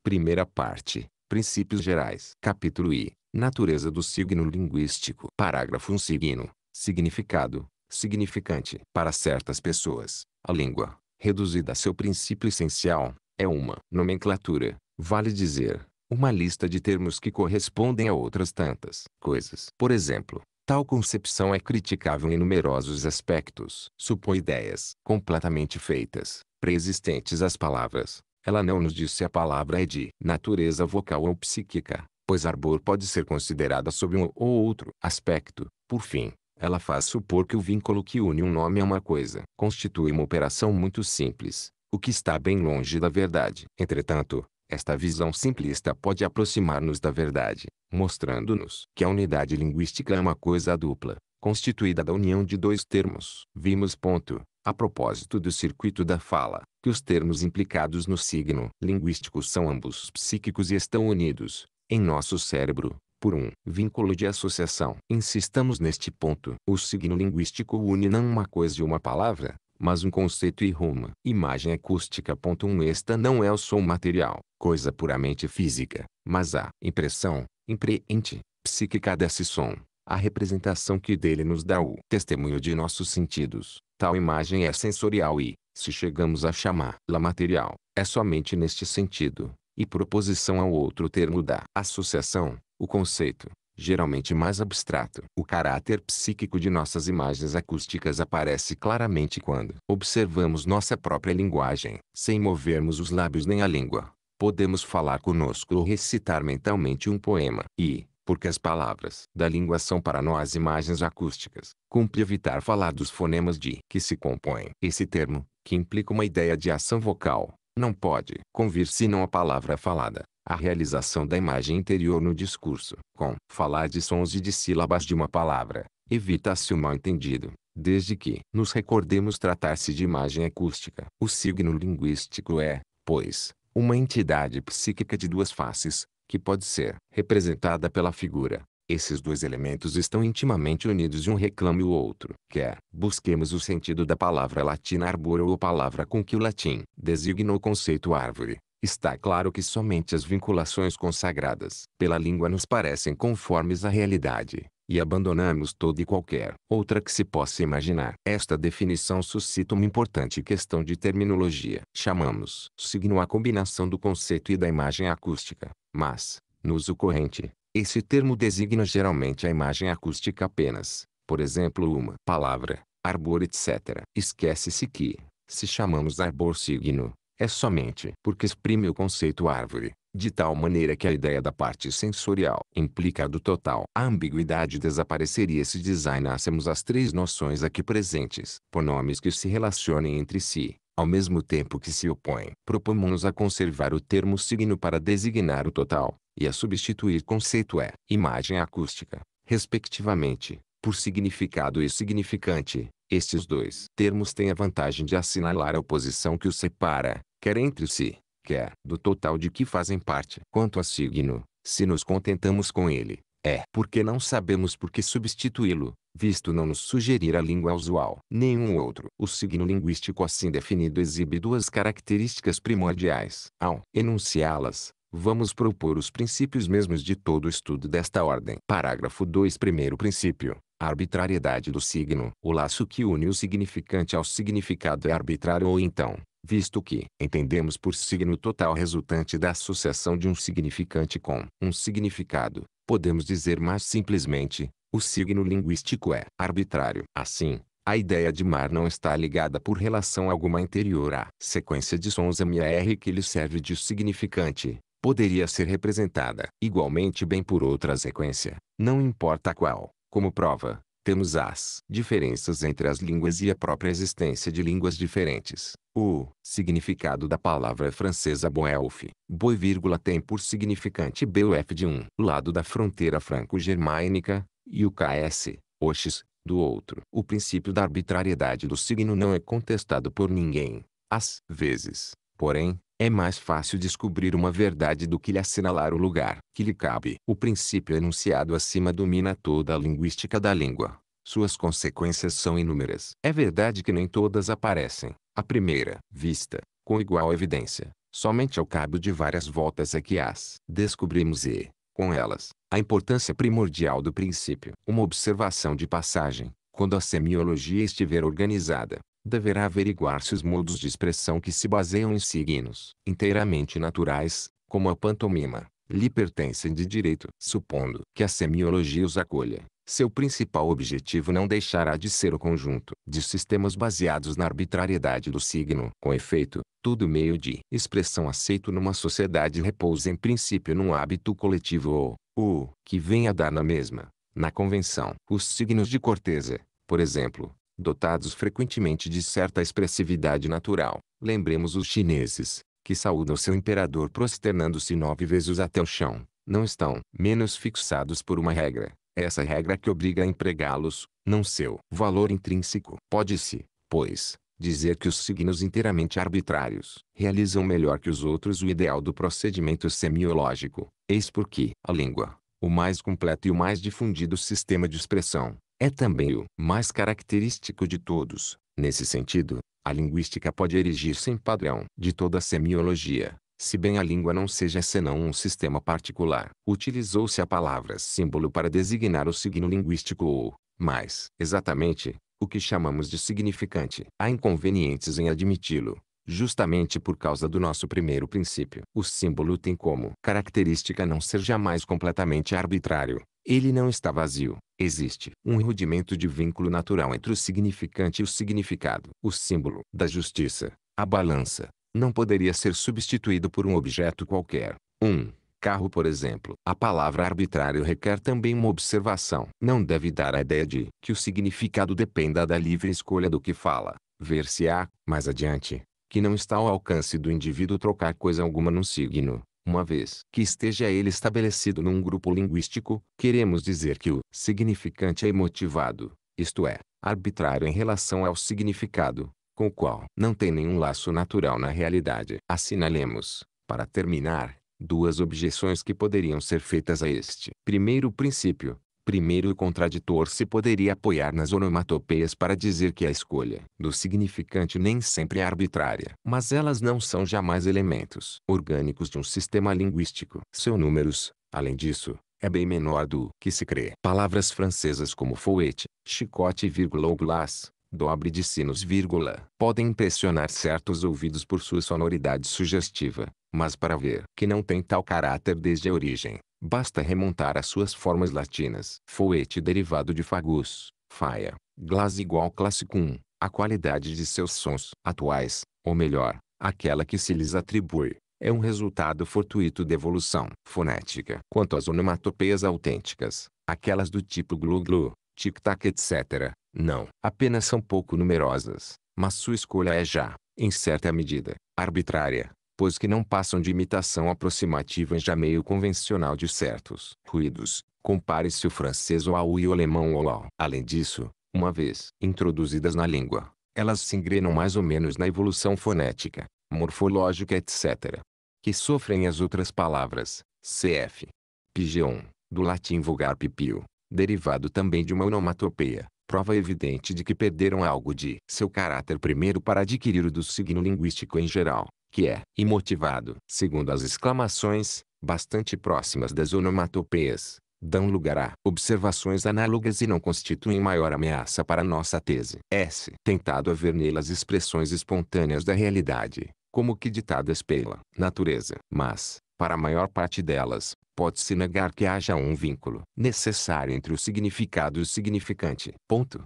Primeira parte. Princípios gerais. Capítulo I. Natureza do signo linguístico. Parágrafo 1 Signo. Significado significante. Para certas pessoas, a língua, reduzida a seu princípio essencial, é uma nomenclatura, vale dizer, uma lista de termos que correspondem a outras tantas coisas. Por exemplo, tal concepção é criticável em numerosos aspectos. Supõe ideias completamente feitas, preexistentes às palavras. Ela não nos diz se a palavra é de natureza vocal ou psíquica, pois arbor pode ser considerada sob um ou outro aspecto. Por fim, ela faz supor que o vínculo que une um nome a uma coisa constitui uma operação muito simples, o que está bem longe da verdade. Entretanto, esta visão simplista pode aproximar-nos da verdade, mostrando-nos que a unidade linguística é uma coisa dupla, constituída da união de dois termos. Vimos ponto, a propósito do circuito da fala, que os termos implicados no signo linguístico são ambos psíquicos e estão unidos, em nosso cérebro, por um vínculo de associação. Insistamos neste ponto. O signo linguístico une não uma coisa e uma palavra, mas um conceito e ruma. Imagem acústica. 1 Esta não é o som material, coisa puramente física, mas a impressão, impreente, psíquica desse som, a representação que dele nos dá o testemunho de nossos sentidos. Tal imagem é sensorial e, se chegamos a chamá-la material, é somente neste sentido, e proposição ao outro termo da associação, o conceito, geralmente mais abstrato. O caráter psíquico de nossas imagens acústicas aparece claramente quando observamos nossa própria linguagem, sem movermos os lábios nem a língua. Podemos falar conosco ou recitar mentalmente um poema. E, porque as palavras da língua são para nós imagens acústicas, cumpre evitar falar dos fonemas de que se compõem. Esse termo, que implica uma ideia de ação vocal, não pode convir senão a palavra falada a realização da imagem interior no discurso. Com falar de sons e de sílabas de uma palavra, evita-se o mal-entendido, desde que nos recordemos tratar-se de imagem acústica. O signo linguístico é, pois, uma entidade psíquica de duas faces, que pode ser representada pela figura. Esses dois elementos estão intimamente unidos e um reclame o outro. Quer busquemos o sentido da palavra latina arbor ou palavra com que o latim designa o conceito árvore, Está claro que somente as vinculações consagradas pela língua nos parecem conformes à realidade, e abandonamos toda e qualquer outra que se possa imaginar. Esta definição suscita uma importante questão de terminologia. Chamamos signo a combinação do conceito e da imagem acústica, mas, no uso corrente, esse termo designa geralmente a imagem acústica apenas, por exemplo uma palavra, arbor etc. Esquece-se que, se chamamos arbor signo, é somente porque exprime o conceito árvore, de tal maneira que a ideia da parte sensorial implica a do total. A ambiguidade desapareceria se designássemos as três noções aqui presentes por nomes que se relacionem entre si, ao mesmo tempo que se opõem. Propomos a conservar o termo signo para designar o total, e a substituir conceito é imagem acústica, respectivamente, por significado e significante. Estes dois termos têm a vantagem de assinalar a oposição que os separa, quer entre si, quer do total de que fazem parte. Quanto a signo, se nos contentamos com ele, é porque não sabemos por que substituí-lo, visto não nos sugerir a língua usual. Nenhum outro. O signo linguístico assim definido exibe duas características primordiais. Ao enunciá-las, vamos propor os princípios mesmos de todo o estudo desta ordem. Parágrafo 2 Primeiro princípio. A arbitrariedade do signo. O laço que une o significante ao significado é arbitrário ou então, visto que entendemos por signo total resultante da associação de um significante com um significado, podemos dizer mais simplesmente, o signo linguístico é arbitrário. Assim, a ideia de mar não está ligada por relação alguma anterior à sequência de sons MR que lhe serve de significante. Poderia ser representada igualmente bem por outra sequência, não importa qual. Como prova, temos as diferenças entre as línguas e a própria existência de línguas diferentes. O significado da palavra francesa boelf, boi vírgula tem por significante BUF de um lado da fronteira franco-germânica, e o KS, ox, do outro. O princípio da arbitrariedade do signo não é contestado por ninguém. Às vezes, porém, é mais fácil descobrir uma verdade do que lhe assinalar o lugar que lhe cabe. O princípio enunciado acima domina toda a linguística da língua. Suas consequências são inúmeras. É verdade que nem todas aparecem, à primeira vista, com igual evidência. Somente ao cabo de várias voltas é que as descobrimos e, com elas, a importância primordial do princípio. Uma observação de passagem, quando a semiologia estiver organizada, deverá averiguar-se os modos de expressão que se baseiam em signos inteiramente naturais, como a pantomima, lhe pertencem de direito. Supondo que a semiologia os acolha, seu principal objetivo não deixará de ser o conjunto de sistemas baseados na arbitrariedade do signo. Com efeito, todo meio de expressão aceito numa sociedade repousa em princípio num hábito coletivo ou, o, que vem a dar na mesma, na convenção. Os signos de corteza, por exemplo, dotados frequentemente de certa expressividade natural. Lembremos os chineses, que saúdam seu imperador prosternando-se nove vezes até o chão, não estão menos fixados por uma regra. Essa regra que obriga a empregá-los, não seu valor intrínseco. Pode-se, pois, dizer que os signos inteiramente arbitrários realizam melhor que os outros o ideal do procedimento semiológico. Eis porque a língua, o mais completo e o mais difundido sistema de expressão, é também o mais característico de todos. Nesse sentido, A linguística pode erigir-se em padrão de toda a semiologia, se bem a língua não seja senão um sistema particular. Utilizou-se a palavra símbolo para designar o signo linguístico ou, mais exatamente, o que chamamos de significante. Há inconvenientes em admiti-lo, justamente por causa do nosso primeiro princípio. O símbolo tem como característica não ser jamais completamente arbitrário. Ele não está vazio. Existe um rudimento de vínculo natural entre o significante e o significado. O símbolo da justiça, a balança, não poderia ser substituído por um objeto qualquer. 1. Um, carro por exemplo. A palavra arbitrário requer também uma observação. Não deve dar a ideia de que o significado dependa da livre escolha do que fala. Ver-se-á, mais adiante, que não está ao alcance do indivíduo trocar coisa alguma num signo, uma vez que esteja ele estabelecido num grupo linguístico, queremos dizer que o significante é motivado, isto é, arbitrário em relação ao significado, com o qual não tem nenhum laço natural na realidade. Assinalemos, para terminar, duas objeções que poderiam ser feitas a este primeiro princípio. Primeiro o contraditor se poderia apoiar nas onomatopeias para dizer que a escolha do significante nem sempre é arbitrária. Mas elas não são jamais elementos orgânicos de um sistema linguístico. Seu números, além disso, é bem menor do que se crê. Palavras francesas como fouette, chicote ou glace, dobre de sinos vírgula, podem impressionar certos ouvidos por sua sonoridade sugestiva, mas para ver que não tem tal caráter desde a origem, Basta remontar às suas formas latinas. Foete derivado de fagus, faia, glass igual clássico 1. A qualidade de seus sons atuais, ou melhor, aquela que se lhes atribui, é um resultado fortuito de evolução fonética. Quanto às onomatopeias autênticas, aquelas do tipo glu-glu, tic-tac etc., não apenas são pouco numerosas, mas sua escolha é já, em certa medida, arbitrária pois que não passam de imitação aproximativa já meio convencional de certos ruídos. Compare-se o francês ou ao e o alemão ou ao. Além disso, uma vez introduzidas na língua, elas se engrenam mais ou menos na evolução fonética, morfológica etc. Que sofrem as outras palavras, cf. Pigeon, do latim vulgar pipio, derivado também de uma onomatopeia, prova evidente de que perderam algo de seu caráter primeiro para adquirir o do signo linguístico em geral que é imotivado. Segundo as exclamações, bastante próximas das onomatopeias, dão lugar a observações análogas e não constituem maior ameaça para nossa tese. S. Tentado a ver nelas expressões espontâneas da realidade, como que ditadas pela natureza. Mas, para a maior parte delas, pode-se negar que haja um vínculo necessário entre o significado e o significante. Ponto.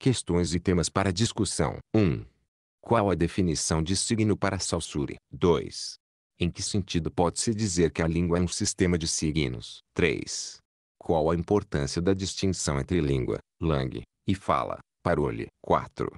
Questões e temas para discussão. 1. Qual a definição de signo para Saussure? 2. Em que sentido pode-se dizer que a língua é um sistema de signos? 3. Qual a importância da distinção entre língua, langue, e fala, parole? 4.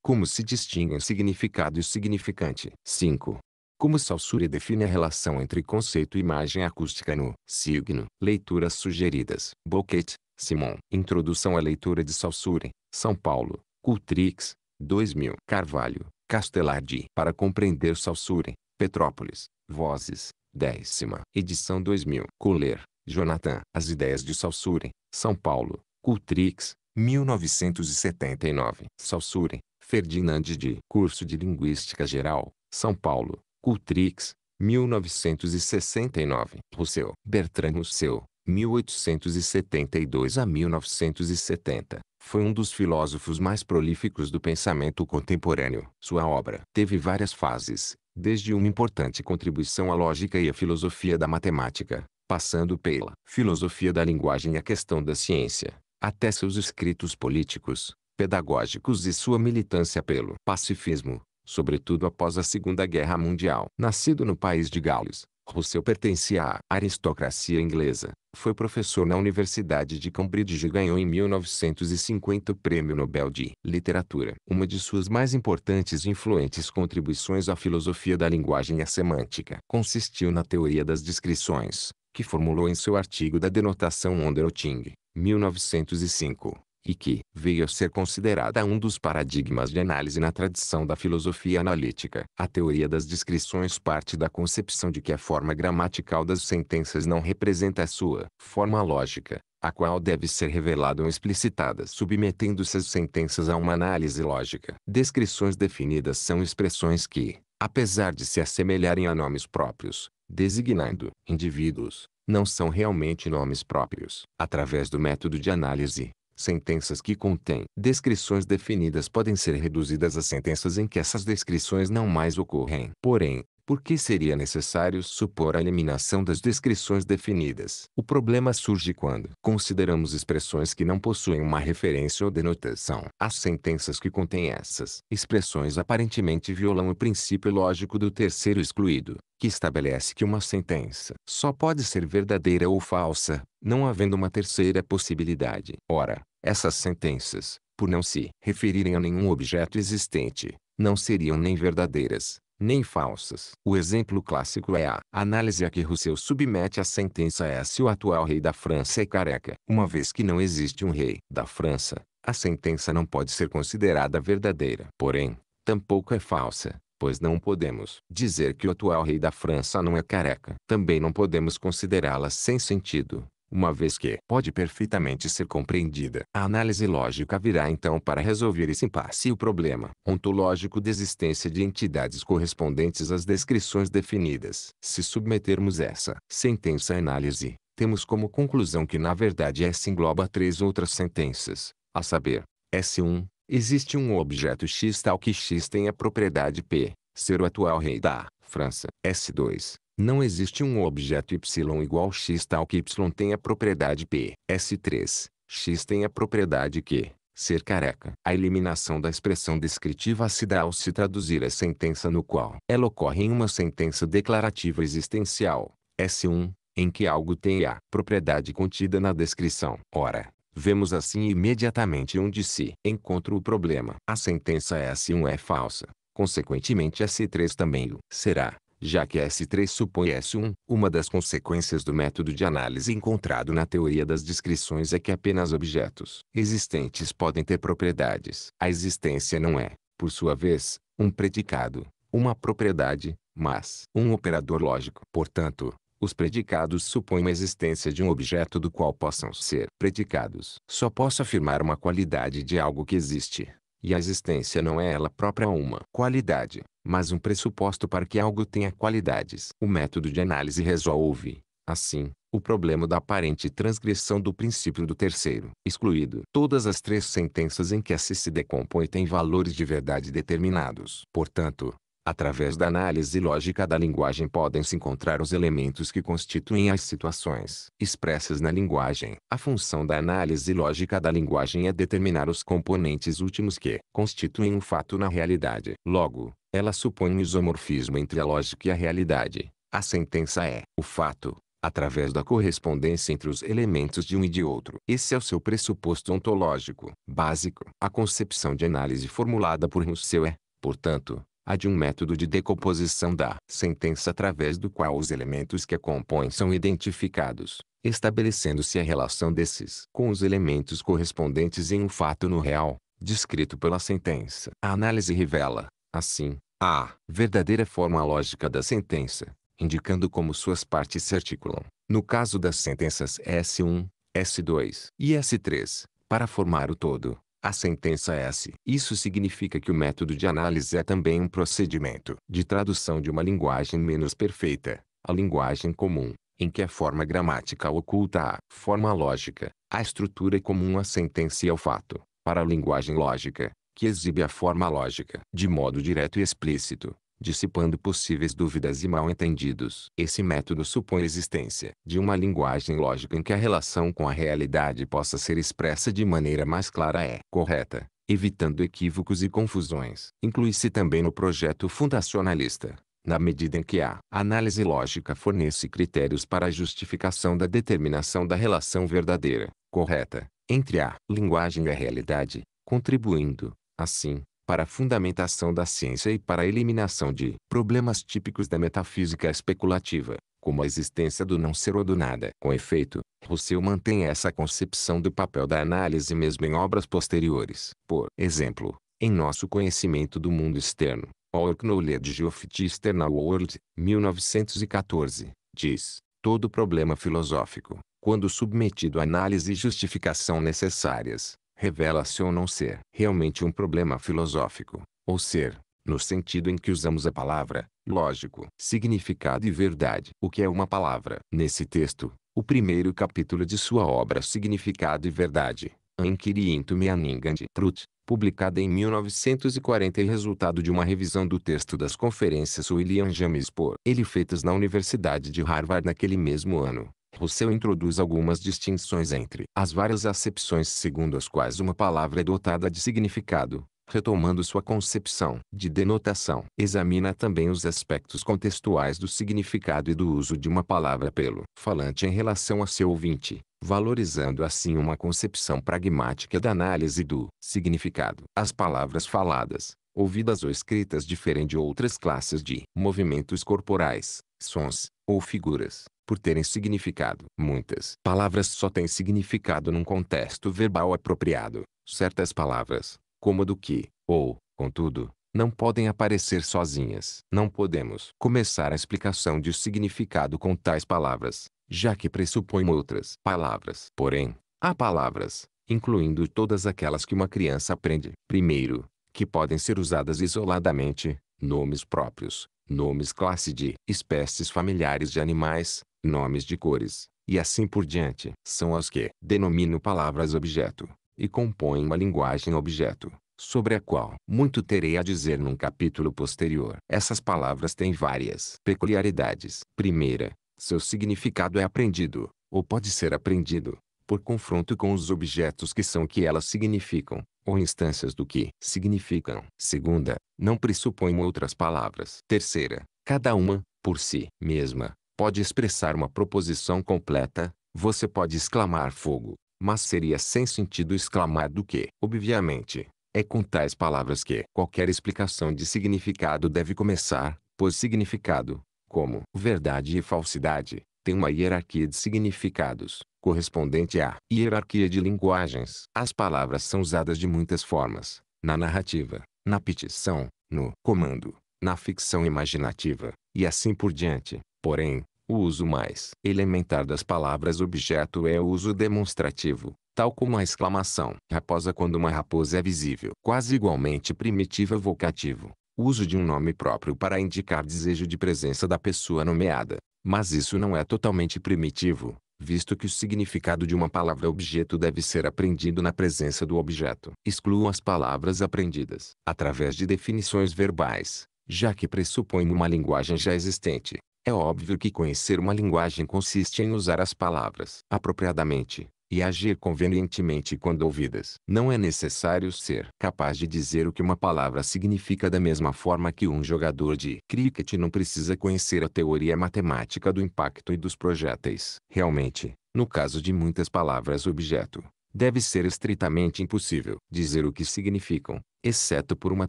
Como se distinguem significado e significante? 5. Como Saussure define a relação entre conceito e imagem acústica no signo? Leituras sugeridas. Boquete, Simon. Introdução à leitura de Saussure, São Paulo, Cultrix, 2000. Carvalho, Castelardi. Para compreender Saussure, Petrópolis, Vozes, décima. Edição 2000. Coller, Jonathan. As ideias de Saussure, São Paulo, Cultrix, 1979. Saussure, Ferdinand de Curso de Linguística Geral, São Paulo, Cultrix, 1969. Rousseau, Bertrand Rousseau, 1872 a 1970. Foi um dos filósofos mais prolíficos do pensamento contemporâneo. Sua obra teve várias fases, desde uma importante contribuição à lógica e à filosofia da matemática, passando pela filosofia da linguagem e a questão da ciência, até seus escritos políticos, pedagógicos e sua militância pelo pacifismo, sobretudo após a Segunda Guerra Mundial. Nascido no país de Gales, Rousseau pertencia à aristocracia inglesa. Foi professor na Universidade de Cambridge e ganhou em 1950 o Prêmio Nobel de Literatura. Uma de suas mais importantes e influentes contribuições à filosofia da linguagem e à semântica consistiu na teoria das descrições, que formulou em seu artigo da denotação Onderoting, 1905 e que veio a ser considerada um dos paradigmas de análise na tradição da filosofia analítica. A teoria das descrições parte da concepção de que a forma gramatical das sentenças não representa a sua forma lógica, a qual deve ser revelada ou explicitada submetendo-se as sentenças a uma análise lógica. Descrições definidas são expressões que, apesar de se assemelharem a nomes próprios, designando indivíduos, não são realmente nomes próprios. Através do método de análise, sentenças que contêm descrições definidas podem ser reduzidas a sentenças em que essas descrições não mais ocorrem. Porém, por que seria necessário supor a eliminação das descrições definidas? O problema surge quando consideramos expressões que não possuem uma referência ou denotação. As sentenças que contêm essas expressões aparentemente violam o princípio lógico do terceiro excluído, que estabelece que uma sentença só pode ser verdadeira ou falsa, não havendo uma terceira possibilidade. Ora, essas sentenças, por não se referirem a nenhum objeto existente, não seriam nem verdadeiras, nem falsas. O exemplo clássico é a análise a que Rousseau submete a sentença é se o atual rei da França é careca. Uma vez que não existe um rei da França, a sentença não pode ser considerada verdadeira. Porém, tampouco é falsa, pois não podemos dizer que o atual rei da França não é careca. Também não podemos considerá-la sem sentido, uma vez que pode perfeitamente ser compreendida. A análise lógica virá então para resolver esse impasse e o problema ontológico de existência de entidades correspondentes às descrições definidas. Se submetermos essa sentença à análise, temos como conclusão que na verdade S engloba três outras sentenças, a saber, S1, existe um objeto X tal que X tem a propriedade P, ser o atual rei da França. S2, não existe um objeto y igual x tal que y tenha propriedade p. S3. x tem a propriedade q. Ser careca. A eliminação da expressão descritiva se dá ao se traduzir a sentença no qual ela ocorre em uma sentença declarativa existencial. S1, em que algo tem a propriedade contida na descrição. Ora, vemos assim imediatamente onde se encontra o problema. A sentença S1 é falsa. Consequentemente S3 também o será já que S3 supõe S1. Uma das consequências do método de análise encontrado na teoria das descrições é que apenas objetos existentes podem ter propriedades. A existência não é, por sua vez, um predicado, uma propriedade, mas um operador lógico. Portanto, os predicados supõem a existência de um objeto do qual possam ser predicados. Só posso afirmar uma qualidade de algo que existe. E a existência não é ela própria uma qualidade, mas um pressuposto para que algo tenha qualidades. O método de análise resolve, assim, o problema da aparente transgressão do princípio do terceiro. Excluído todas as três sentenças em que S se decompõe têm valores de verdade determinados. Portanto, Através da análise lógica da linguagem podem-se encontrar os elementos que constituem as situações expressas na linguagem. A função da análise lógica da linguagem é determinar os componentes últimos que constituem um fato na realidade. Logo, ela supõe um isomorfismo entre a lógica e a realidade. A sentença é o fato, através da correspondência entre os elementos de um e de outro. Esse é o seu pressuposto ontológico básico. A concepção de análise formulada por Rousseau é, portanto, a de um método de decomposição da sentença através do qual os elementos que a compõem são identificados, estabelecendo-se a relação desses com os elementos correspondentes em um fato no real, descrito pela sentença. A análise revela, assim, a verdadeira forma lógica da sentença, indicando como suas partes se articulam. No caso das sentenças S1, S2 e S3, para formar o todo, a sentença é S. Isso significa que o método de análise é também um procedimento de tradução de uma linguagem menos perfeita, a linguagem comum, em que a forma gramatical oculta a forma lógica, a estrutura comum à sentença e ao fato, para a linguagem lógica, que exibe a forma lógica de modo direto e explícito, dissipando possíveis dúvidas e mal-entendidos. Esse método supõe a existência de uma linguagem lógica em que a relação com a realidade possa ser expressa de maneira mais clara é correta, evitando equívocos e confusões. Inclui-se também no projeto fundacionalista, na medida em que a análise lógica fornece critérios para a justificação da determinação da relação verdadeira, correta, entre a linguagem e a realidade, contribuindo, assim, para a fundamentação da ciência e para a eliminação de problemas típicos da metafísica especulativa, como a existência do não ser ou do nada. Com efeito, Rousseau mantém essa concepção do papel da análise mesmo em obras posteriores. Por exemplo, em nosso conhecimento do mundo externo, Our Knowledge of the External World, 1914, diz, todo problema filosófico, quando submetido à análise e justificação necessárias, revela-se ou não ser realmente um problema filosófico, ou ser, no sentido em que usamos a palavra, lógico, significado e verdade. O que é uma palavra? Nesse texto, o primeiro capítulo de sua obra Significado e Verdade, Ankiriinto Meaningand Trut, publicada em 1940 e resultado de uma revisão do texto das conferências William James por ele feitas na Universidade de Harvard naquele mesmo ano. Russell introduz algumas distinções entre as várias acepções segundo as quais uma palavra é dotada de significado, retomando sua concepção de denotação. Examina também os aspectos contextuais do significado e do uso de uma palavra pelo falante em relação a seu ouvinte, valorizando assim uma concepção pragmática da análise do significado. As palavras faladas, ouvidas ou escritas diferem de outras classes de movimentos corporais, sons ou figuras, por terem significado. Muitas palavras só têm significado num contexto verbal apropriado. Certas palavras, como do que, ou, contudo, não podem aparecer sozinhas. Não podemos começar a explicação de significado com tais palavras, já que pressupõem outras palavras. Porém, há palavras, incluindo todas aquelas que uma criança aprende. Primeiro, que podem ser usadas isoladamente, nomes próprios, nomes classe de espécies familiares de animais, nomes de cores, e assim por diante. São as que denomino palavras objeto e compõem uma linguagem objeto, sobre a qual muito terei a dizer num capítulo posterior. Essas palavras têm várias peculiaridades. Primeira, seu significado é aprendido, ou pode ser aprendido, por confronto com os objetos que são que elas significam, ou instâncias do que significam. Segunda, não pressupõem outras palavras. Terceira, cada uma, por si mesma, pode expressar uma proposição completa, você pode exclamar fogo, mas seria sem sentido exclamar do que, obviamente, é com tais palavras que qualquer explicação de significado deve começar, pois significado, como verdade e falsidade, tem uma hierarquia de significados, correspondente à hierarquia de linguagens. As palavras são usadas de muitas formas, na narrativa, na petição, no comando, na ficção imaginativa, e assim por diante. Porém, o uso mais elementar das palavras objeto é o uso demonstrativo, tal como a exclamação raposa quando uma raposa é visível. Quase igualmente primitivo é vocativo, uso de um nome próprio para indicar desejo de presença da pessoa nomeada. Mas isso não é totalmente primitivo, visto que o significado de uma palavra objeto deve ser aprendido na presença do objeto. Excluam as palavras aprendidas através de definições verbais, já que pressupõem uma linguagem já existente. É óbvio que conhecer uma linguagem consiste em usar as palavras apropriadamente e agir convenientemente quando ouvidas. Não é necessário ser capaz de dizer o que uma palavra significa da mesma forma que um jogador de cricket não precisa conhecer a teoria matemática do impacto e dos projéteis. Realmente, no caso de muitas palavras objeto, deve ser estritamente impossível dizer o que significam, exceto por uma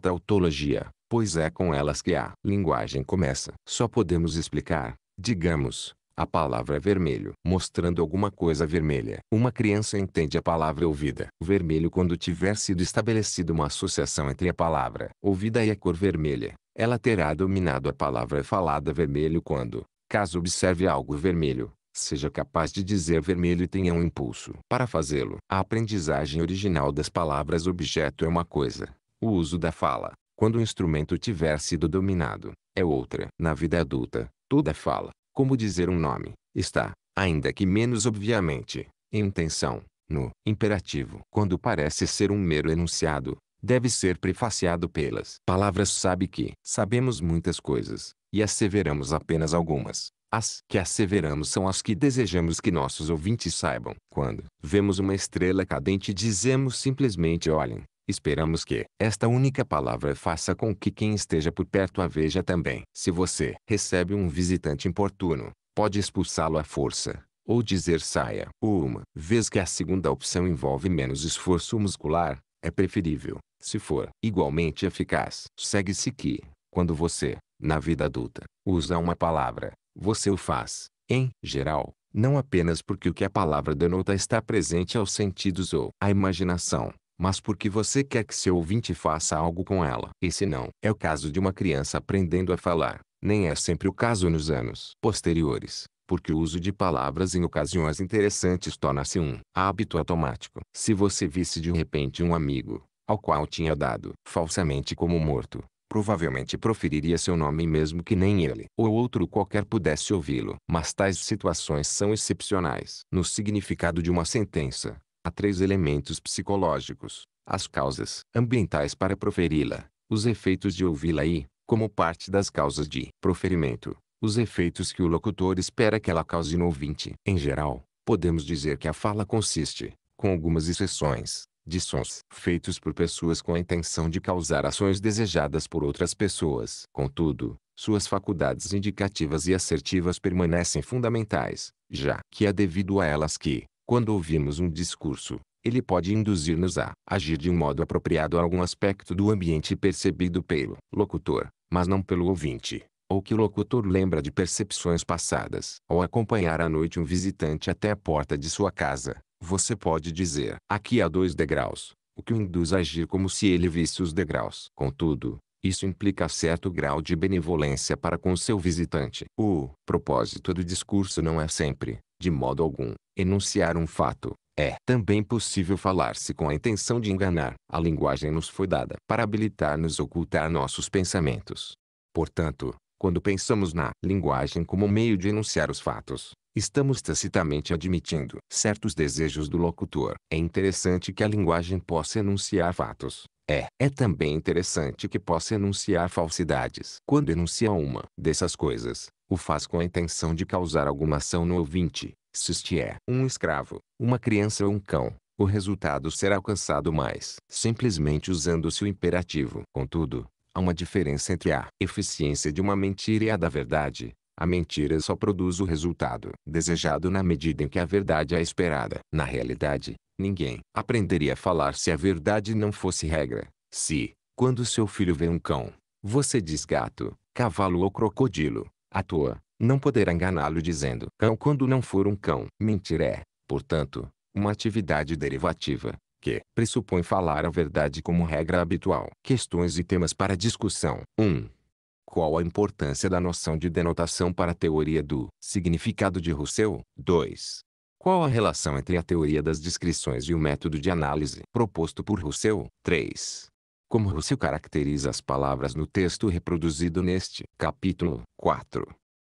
tautologia, pois é com elas que a linguagem começa. Só podemos explicar, digamos, a palavra vermelho, mostrando alguma coisa vermelha. Uma criança entende a palavra ouvida vermelho quando tiver sido estabelecida uma associação entre a palavra ouvida e a cor vermelha. Ela terá dominado a palavra falada vermelho quando, caso observe algo vermelho, seja capaz de dizer vermelho e tenha um impulso para fazê-lo. A aprendizagem original das palavras objeto é uma coisa. O uso da fala, quando o instrumento tiver sido dominado, é outra. Na vida adulta, toda fala, como dizer um nome, está, ainda que menos obviamente, em intenção, no imperativo. Quando parece ser um mero enunciado, deve ser prefaciado pelas palavras sabe que. Sabemos muitas coisas, e asseveramos apenas algumas. As que asseveramos são as que desejamos que nossos ouvintes saibam. Quando vemos uma estrela cadente dizemos simplesmente olhem, Esperamos que esta única palavra faça com que quem esteja por perto a veja também. Se você recebe um visitante importuno, pode expulsá-lo à força, ou dizer saia. Uma vez que a segunda opção envolve menos esforço muscular, é preferível, se for igualmente eficaz. Segue-se que, quando você, na vida adulta, usa uma palavra, você o faz, em geral, não apenas porque o que a palavra denota está presente aos sentidos ou à imaginação, mas porque você quer que seu ouvinte faça algo com ela. Esse não é o caso de uma criança aprendendo a falar, nem é sempre o caso nos anos posteriores, porque o uso de palavras em ocasiões interessantes torna-se um hábito automático. Se você visse de repente um amigo, ao qual tinha dado falsamente como morto, provavelmente proferiria seu nome mesmo que nem ele ou outro qualquer pudesse ouvi-lo. Mas tais situações são excepcionais. No significado de uma sentença, há três elementos psicológicos, as causas ambientais para proferi-la, os efeitos de ouvi-la e, como parte das causas de proferimento, os efeitos que o locutor espera que ela cause no ouvinte. Em geral, podemos dizer que a fala consiste, com algumas exceções, de sons feitos por pessoas com a intenção de causar ações desejadas por outras pessoas. Contudo, suas faculdades indicativas e assertivas permanecem fundamentais, já que é devido a elas que, quando ouvimos um discurso, ele pode induzir-nos a agir de um modo apropriado a algum aspecto do ambiente percebido pelo locutor, mas não pelo ouvinte, ou que o locutor lembra de percepções passadas. Ao acompanhar à noite um visitante até a porta de sua casa, você pode dizer, aqui há dois degraus, o que o induz a agir como se ele visse os degraus. Contudo, isso implica certo grau de benevolência para com seu visitante. O propósito do discurso não é sempre, de modo algum, enunciar um fato. É também possível falar-se com a intenção de enganar. A linguagem nos foi dada para habilitar-nos a ocultar nossos pensamentos. Portanto, quando pensamos na linguagem como meio de enunciar os fatos, Estamos tacitamente admitindo certos desejos do locutor. É interessante que a linguagem possa enunciar fatos. É, é também interessante que possa enunciar falsidades. Quando enuncia uma dessas coisas, o faz com a intenção de causar alguma ação no ouvinte. Se este é um escravo, uma criança ou um cão, o resultado será alcançado mais simplesmente usando seu imperativo. Contudo, há uma diferença entre a eficiência de uma mentira e a da verdade. A mentira só produz o resultado desejado na medida em que a verdade é esperada. Na realidade, ninguém aprenderia a falar se a verdade não fosse regra. Se, quando seu filho vê um cão, você diz gato, cavalo ou crocodilo, à toa, não poderá enganá-lo dizendo cão quando não for um cão. Mentira é, portanto, uma atividade derivativa, que pressupõe falar a verdade como regra habitual. Questões e temas para discussão. 1. Qual a importância da noção de denotação para a teoria do significado de Rousseau? 2. Qual a relação entre a teoria das descrições e o método de análise proposto por Rousseau? 3. Como Rousseau caracteriza as palavras no texto reproduzido neste capítulo? 4.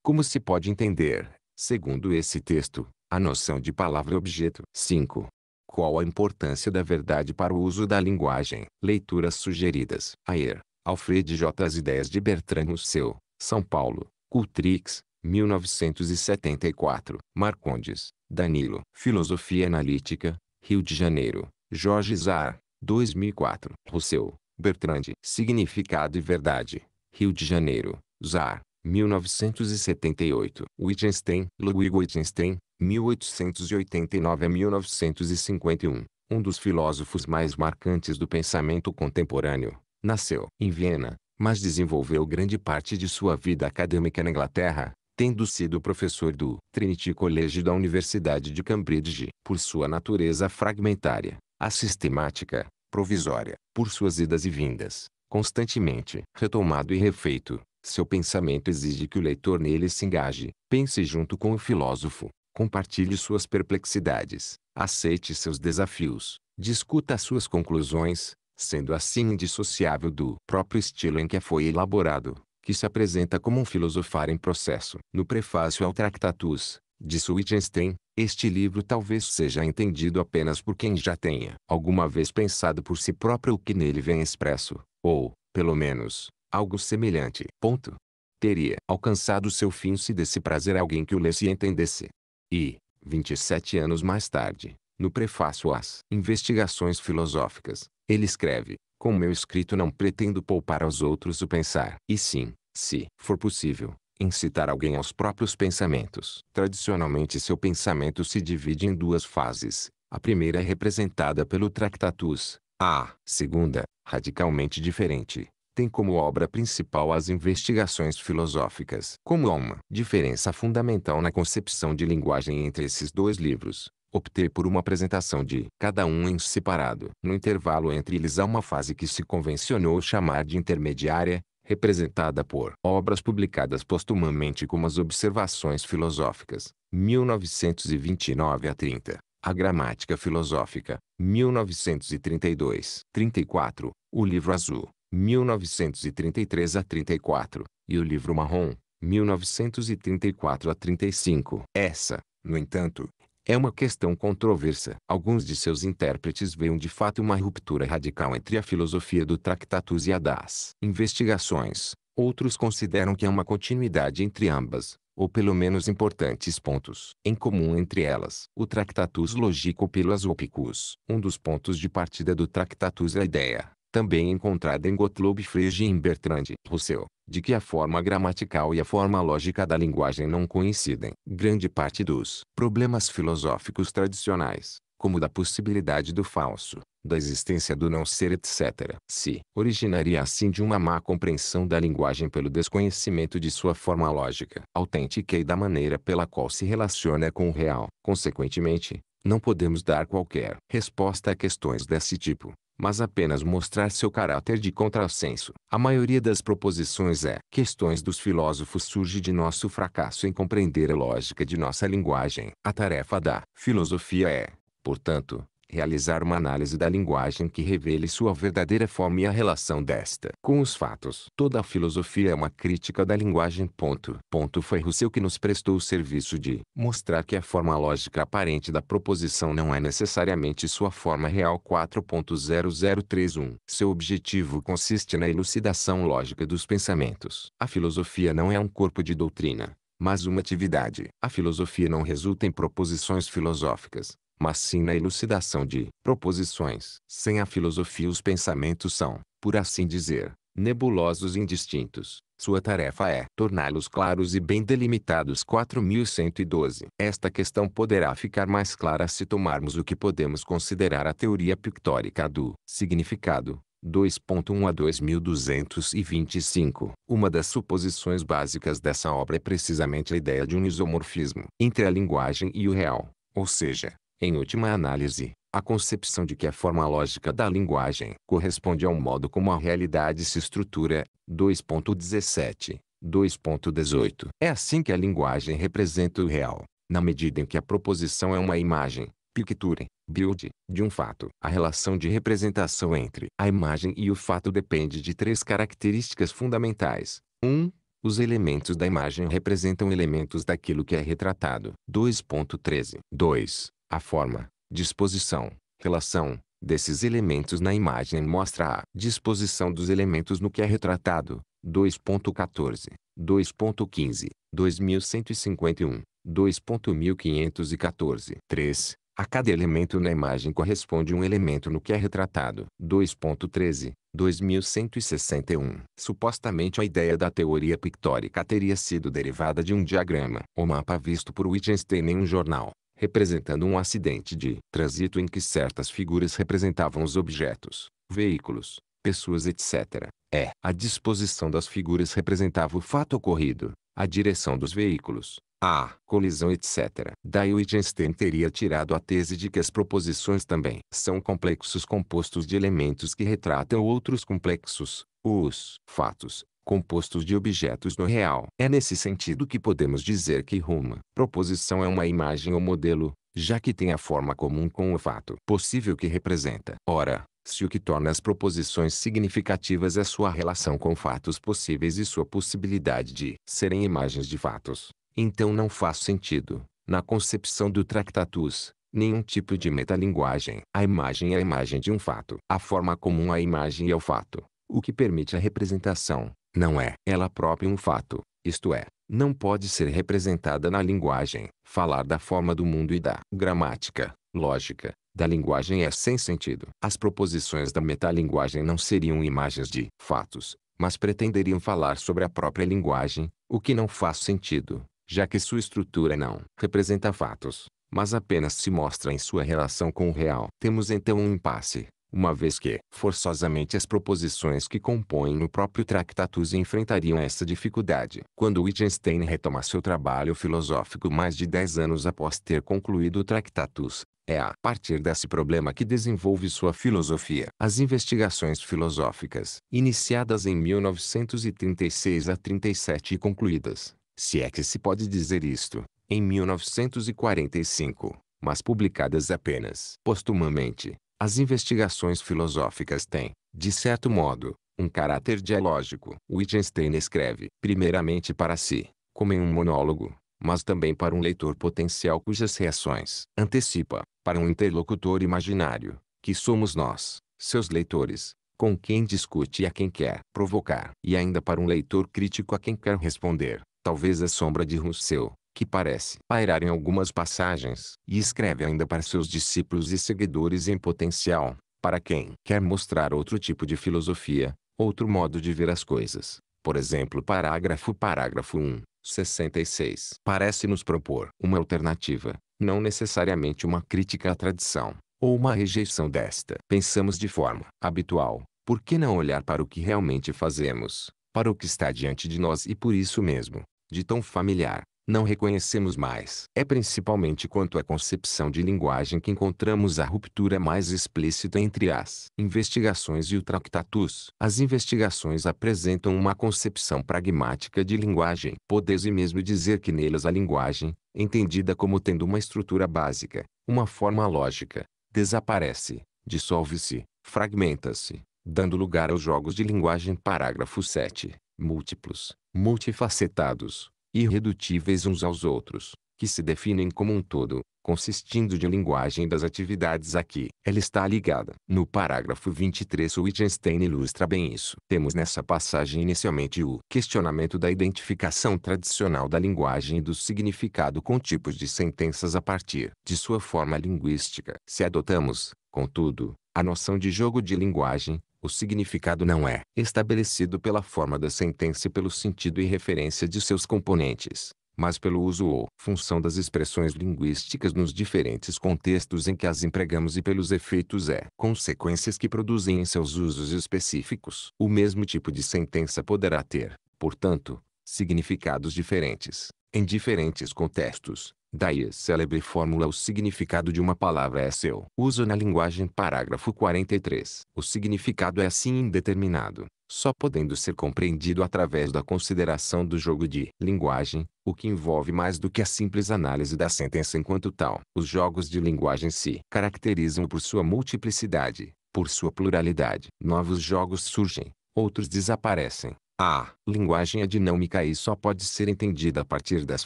Como se pode entender, segundo esse texto, a noção de palavra-objeto? 5. Qual a importância da verdade para o uso da linguagem? Leituras sugeridas. Ayer, Alfred J. As Ideias de Bertrand Russell, São Paulo, Cultrix, 1974. Marcondes, Danilo. Filosofia Analítica, Rio de Janeiro, Jorge Zar, 2004. Rousseau, Bertrand. Significado e Verdade, Rio de Janeiro, Zar, 1978. Wittgenstein, Ludwig Wittgenstein, 1889 a 1951. Um dos filósofos mais marcantes do pensamento contemporâneo, Nasceu em Viena, mas desenvolveu grande parte de sua vida acadêmica na Inglaterra, tendo sido professor do Trinity College da Universidade de Cambridge. Por sua natureza fragmentária, a sistemática, provisória, por suas idas e vindas, constantemente retomado e refeito, seu pensamento exige que o leitor nele se engaje, pense junto com o filósofo, compartilhe suas perplexidades, aceite seus desafios, discuta suas conclusões, sendo assim indissociável do próprio estilo em que foi elaborado, que se apresenta como um filosofar em processo. No prefácio ao Tractatus, de Wittgenstein, este livro talvez seja entendido apenas por quem já tenha alguma vez pensado por si próprio o que nele vem expresso, ou, pelo menos, algo semelhante. Ponto. Teria alcançado seu fim se desse prazer alguém que o lesse e entendesse. E, 27 anos mais tarde, no prefácio às Investigações Filosóficas, ele escreve: Com meu escrito não pretendo poupar aos outros o pensar, e sim, se for possível, incitar alguém aos próprios pensamentos. Tradicionalmente seu pensamento se divide em duas fases. A primeira é representada pelo Tractatus. A segunda, radicalmente diferente, tem como obra principal as investigações filosóficas. Como há uma diferença fundamental na concepção de linguagem entre esses dois livros, optei por uma apresentação de cada um em separado. No intervalo entre eles há uma fase que se convencionou chamar de intermediária, representada por obras publicadas postumamente como as Observações Filosóficas, 1929 a 30, A Gramática Filosófica, 1932, 34, O Livro Azul, 1933 a 34, e o Livro Marrom, 1934 a 35. Essa, no entanto, é uma questão controversa. Alguns de seus intérpretes veem de fato uma ruptura radical entre a filosofia do Tractatus e a das investigações. Outros consideram que há uma continuidade entre ambas, ou pelo menos importantes pontos em comum entre elas. O Tractatus Logico-Pilas Opicus. Um dos pontos de partida do Tractatus é a ideia, também encontrada em Gottlob Frege e em Bertrand Russell, de que a forma gramatical e a forma lógica da linguagem não coincidem. Grande parte dos problemas filosóficos tradicionais, como da possibilidade do falso, da existência do não ser etc., se originaria assim de uma má compreensão da linguagem pelo desconhecimento de sua forma lógica autêntica e da maneira pela qual se relaciona com o real. Consequentemente, não podemos dar qualquer resposta a questões desse tipo, mas apenas mostrar seu caráter de contrassenso. A maioria das proposições é questões dos filósofos surge de nosso fracasso em compreender a lógica de nossa linguagem. A tarefa da filosofia é, portanto, realizar uma análise da linguagem que revele sua verdadeira forma e a relação desta com os fatos. Toda a filosofia é uma crítica da linguagem. Ponto. Ponto foi Rousseau que nos prestou o serviço de mostrar que a forma lógica aparente da proposição não é necessariamente sua forma real 4.0031. Seu objetivo consiste na elucidação lógica dos pensamentos. A filosofia não é um corpo de doutrina, mas uma atividade. A filosofia não resulta em proposições filosóficas, mas sim na elucidação de proposições. Sem a filosofia os pensamentos são, por assim dizer, nebulosos e indistintos. Sua tarefa é torná-los claros e bem delimitados 4112. Esta questão poderá ficar mais clara se tomarmos o que podemos considerar a teoria pictórica do significado, 2.1 a 2225. Uma das suposições básicas dessa obra é precisamente a ideia de um isomorfismo entre a linguagem e o real, ou seja, em última análise, a concepção de que a forma lógica da linguagem corresponde ao modo como a realidade se estrutura, 2.17, 2.18. É assim que a linguagem representa o real, na medida em que a proposição é uma imagem, picture, build, de um fato. A relação de representação entre a imagem e o fato depende de três características fundamentais. 1. Um, os elementos da imagem representam elementos daquilo que é retratado. 2.13. 2. A forma, disposição, relação, desses elementos na imagem mostra a disposição dos elementos no que é retratado. 2.14, 2.15, 2151, 2.1514. 3. A cada elemento na imagem corresponde um elemento no que é retratado. 2.13, 2161. Supostamente a ideia da teoria pictórica teria sido derivada de um diagrama ou mapa visto por Wittgenstein em um jornal representando um acidente de trânsito em que certas figuras representavam os objetos, veículos, pessoas etc. É, a disposição das figuras representava o fato ocorrido, a direção dos veículos, a colisão etc. Daí Wittgenstein teria tirado a tese de que as proposições também são complexos compostos de elementos que retratam outros complexos, os fatos, compostos de objetos no real. É nesse sentido que podemos dizer que uma proposição é uma imagem ou modelo, já que tem a forma comum com o fato possível que representa. Ora, se o que torna as proposições significativas é sua relação com fatos possíveis e sua possibilidade de serem imagens de fatos, então não faz sentido, na concepção do Tractatus, nenhum tipo de metalinguagem. A imagem é a imagem de um fato. A forma comum à imagem é o fato, o que permite a representação, não é ela própria um fato, isto é, não pode ser representada na linguagem. Falar da forma do mundo e da gramática, lógica, da linguagem é sem sentido. As proposições da metalinguagem não seriam imagens de fatos, mas pretenderiam falar sobre a própria linguagem, o que não faz sentido, já que sua estrutura não representa fatos, mas apenas se mostra em sua relação com o real. Temos então um impasse uma vez que, forçosamente as proposições que compõem o próprio Tractatus enfrentariam essa dificuldade. Quando Wittgenstein retoma seu trabalho filosófico mais de dez anos após ter concluído o Tractatus, É a partir desse problema que desenvolve sua filosofia. As investigações filosóficas, iniciadas em 1936 a 37 e concluídas, se é que se pode dizer isto, em 1945, mas publicadas apenas postumamente, as investigações filosóficas têm, de certo modo, um caráter dialógico. Wittgenstein escreve, primeiramente para si, como em um monólogo, mas também para um leitor potencial cujas reações antecipa, para um interlocutor imaginário, que somos nós, seus leitores, com quem discute e a quem quer provocar, e ainda para um leitor crítico a quem quer responder, talvez a sombra de Rousseau, que parece pairar em algumas passagens, e escreve ainda para seus discípulos e seguidores em potencial, para quem quer mostrar outro tipo de filosofia, outro modo de ver as coisas. Por exemplo, parágrafo parágrafo 1, 66. Parece nos propor uma alternativa, não necessariamente uma crítica à tradição, ou uma rejeição desta. Pensamos de forma habitual, por que não olhar para o que realmente fazemos, para o que está diante de nós e por isso mesmo, de tão familiar, não reconhecemos mais. É principalmente quanto à concepção de linguagem que encontramos a ruptura mais explícita entre as investigações e o Tractatus. As investigações apresentam uma concepção pragmática de linguagem. Podes mesmo dizer que nelas a linguagem, entendida como tendo uma estrutura básica, uma forma lógica, desaparece, dissolve-se, fragmenta-se, dando lugar aos jogos de linguagem. Parágrafo 7. Múltiplos, multifacetados, irredutíveis uns aos outros, que se definem como um todo, consistindo de linguagem das atividades a que ela está ligada. No parágrafo 23 Wittgenstein ilustra bem isso. Temos nessa passagem inicialmente o questionamento da identificação tradicional da linguagem e do significado com tipos de sentenças a partir de sua forma linguística. Se adotamos, contudo, a noção de jogo de linguagem, o significado não é estabelecido pela forma da sentença e pelo sentido e referência de seus componentes, mas pelo uso ou função das expressões linguísticas nos diferentes contextos em que as empregamos e pelos efeitos e consequências que produzem em seus usos específicos. O mesmo tipo de sentença poderá ter, portanto, significados diferentes, em diferentes contextos, Daí a célebre fórmula o significado de uma palavra é seu. Uso na linguagem parágrafo 43. O significado é assim indeterminado, só podendo ser compreendido através da consideração do jogo de linguagem, o que envolve mais do que a simples análise da sentença enquanto tal. Os jogos de linguagem se caracterizam por sua multiplicidade, por sua pluralidade. Novos jogos surgem, outros desaparecem. A linguagem é dinâmica e só pode ser entendida a partir das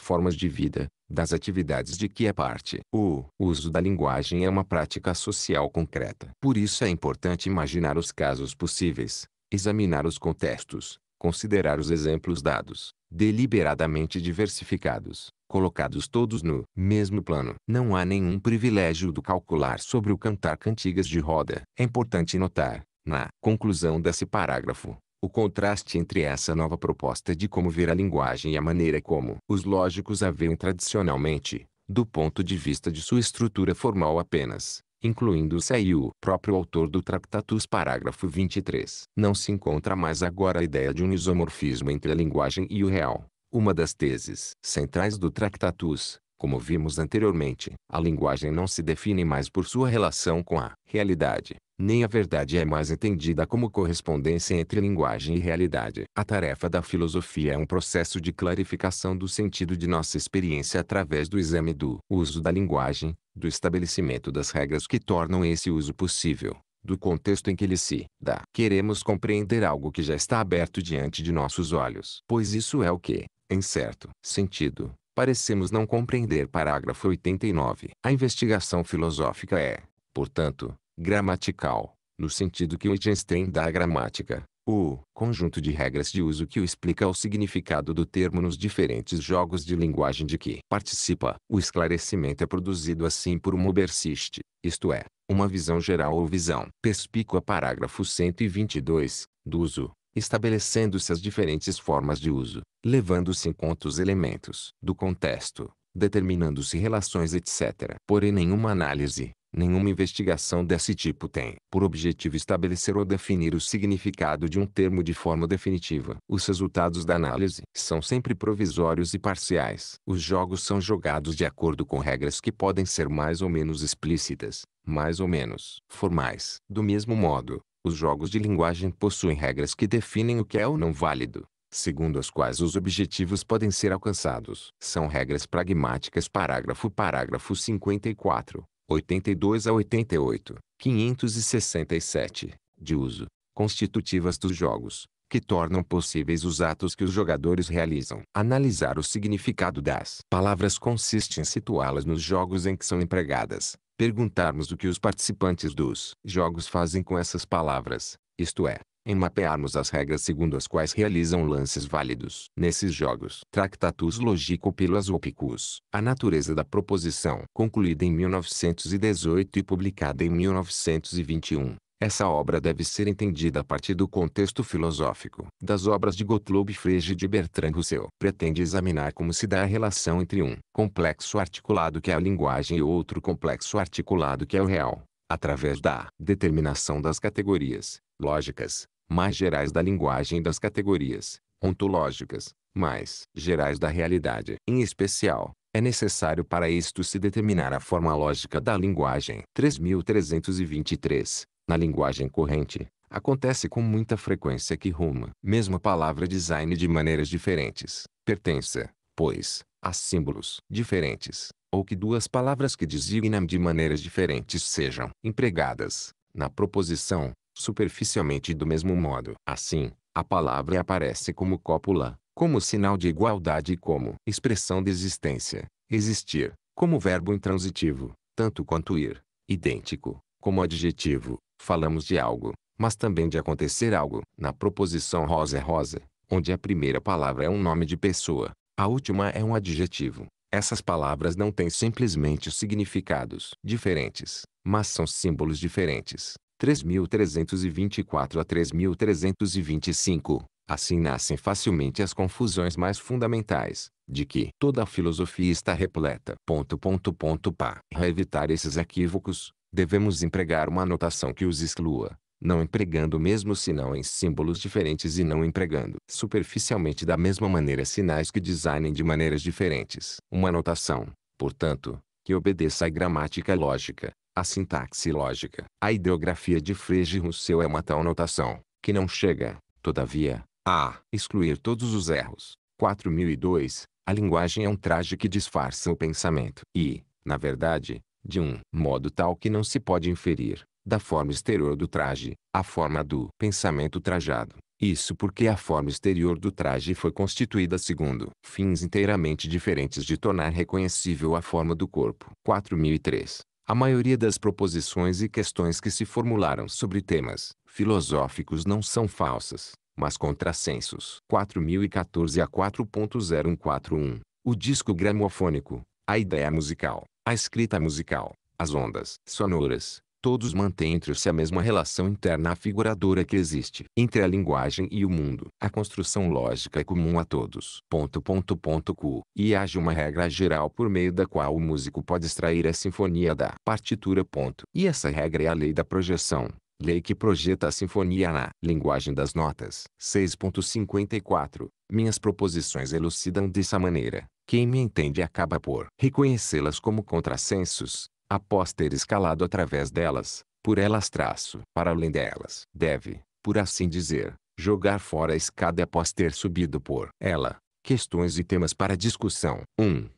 formas de vida, das atividades de que é parte. O uso da linguagem é uma prática social concreta. Por isso é importante imaginar os casos possíveis, examinar os contextos, considerar os exemplos dados, deliberadamente diversificados, colocados todos no mesmo plano. Não há nenhum privilégio do calcular sobre o cantar cantigas de roda. É importante notar, na conclusão desse parágrafo, o contraste entre essa nova proposta de como ver a linguagem e a maneira como os lógicos a veem tradicionalmente, do ponto de vista de sua estrutura formal apenas, incluindo-se aí o próprio autor do Tractatus parágrafo 23. Não se encontra mais agora a ideia de um isomorfismo entre a linguagem e o real. Uma das teses centrais do Tractatus, como vimos anteriormente, a linguagem não se define mais por sua relação com a realidade, nem a verdade é mais entendida como correspondência entre linguagem e realidade. A tarefa da filosofia é um processo de clarificação do sentido de nossa experiência através do exame do uso da linguagem, do estabelecimento das regras que tornam esse uso possível, do contexto em que ele se dá. Queremos compreender algo que já está aberto diante de nossos olhos. Pois isso é o que, em certo sentido, parecemos não compreender. Parágrafo 89. A investigação filosófica é, portanto, gramatical, no sentido que Wittgenstein dá à gramática, o conjunto de regras de uso que o explica o significado do termo nos diferentes jogos de linguagem de que participa. O esclarecimento é produzido assim por uma Obersist, isto é, uma visão geral ou visão perspícua. Parágrafo 122, do uso, estabelecendo-se as diferentes formas de uso, levando-se em conta os elementos do contexto, determinando-se relações etc. Porém nenhuma análise, Nenhuma investigação desse tipo tem por objetivo estabelecer ou definir o significado de um termo de forma definitiva. Os resultados da análise são sempre provisórios e parciais. Os jogos são jogados de acordo com regras que podem ser mais ou menos explícitas, mais ou menos formais. Do mesmo modo, os jogos de linguagem possuem regras que definem o que é ou não válido, segundo as quais os objetivos podem ser alcançados. São regras pragmáticas parágrafo parágrafo 54. 82 a 88, 567, de uso, constitutivas dos jogos, que tornam possíveis os atos que os jogadores realizam. Analisar o significado das palavras consiste em situá-las nos jogos em que são empregadas, perguntarmos o que os participantes dos jogos fazem com essas palavras, isto é, em mapearmos as regras segundo as quais realizam lances válidos. Nesses jogos, Tractatus Logico-Pilas Opicus, a natureza da proposição, concluída em 1918 e publicada em 1921. Essa obra deve ser entendida a partir do contexto filosófico das obras de Gottlob Frege e de Bertrand Russell. Pretende examinar como se dá a relação entre um complexo articulado que é a linguagem e outro complexo articulado que é o real, através da determinação das categorias lógicas, mais gerais da linguagem das categorias ontológicas, mais gerais da realidade. Em especial, é necessário para isto se determinar a forma lógica da linguagem. 3323. Na linguagem corrente, acontece com muita frequência que uma mesma palavra design de maneiras diferentes, pertença, pois, a símbolos diferentes, ou que duas palavras que designam de maneiras diferentes sejam empregadas, na proposição, superficialmente do mesmo modo. Assim, a palavra aparece como cópula, como sinal de igualdade e como expressão de existência, existir, como verbo intransitivo, tanto quanto ir, idêntico, como adjetivo, falamos de algo, mas também de acontecer algo. Na proposição rosa é rosa, onde a primeira palavra é um nome de pessoa, a última é um adjetivo. Essas palavras não têm simplesmente significados diferentes, mas são símbolos diferentes. 3324 a 3325. Assim nascem facilmente as confusões mais fundamentais, de que toda a filosofia está repleta. Ponto, ponto, ponto, Para evitar esses equívocos, devemos empregar uma notação que os exclua, não empregando mesmo sinal em símbolos diferentes e não empregando superficialmente da mesma maneira sinais que designem de maneiras diferentes. Uma notação, portanto, que obedeça à gramática lógica, a sintaxe lógica. A ideografia de Frege Russell é uma tal notação, que não chega, todavia, a excluir todos os erros. 4002. A linguagem é um traje que disfarça o pensamento. E, na verdade, de um modo tal que não se pode inferir, da forma exterior do traje, a forma do pensamento trajado. Isso porque a forma exterior do traje foi constituída segundo fins inteiramente diferentes de tornar reconhecível a forma do corpo. 4003. A maioria das proposições e questões que se formularam sobre temas filosóficos não são falsas, mas contrassensos. 4014 a 4.0141. O disco gramofônico, a ideia musical, a escrita musical, as ondas sonoras, todos mantêm entre si a mesma relação interna afiguradora que existe entre a linguagem e o mundo. A construção lógica é comum a todos. Ponto, ponto, ponto, cu. E age uma regra geral por meio da qual o músico pode extrair a sinfonia da partitura. Ponto. E essa regra é a lei da projeção. Lei que projeta a sinfonia na linguagem das notas. 6.54. Minhas proposições elucidam dessa maneira. Quem me entende acaba por reconhecê-las como contrassensos, após ter escalado através delas, por elas traço para além delas. Deve, por assim dizer, jogar fora a escada após ter subido por ela. Questões e temas para discussão. 1.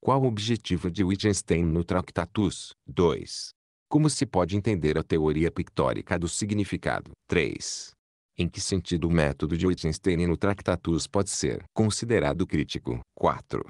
Qual o objetivo de Wittgenstein no Tractatus? 2. Como se pode entender a teoria pictórica do significado? 3. Em que sentido o método de Wittgenstein no Tractatus pode ser considerado crítico? 4.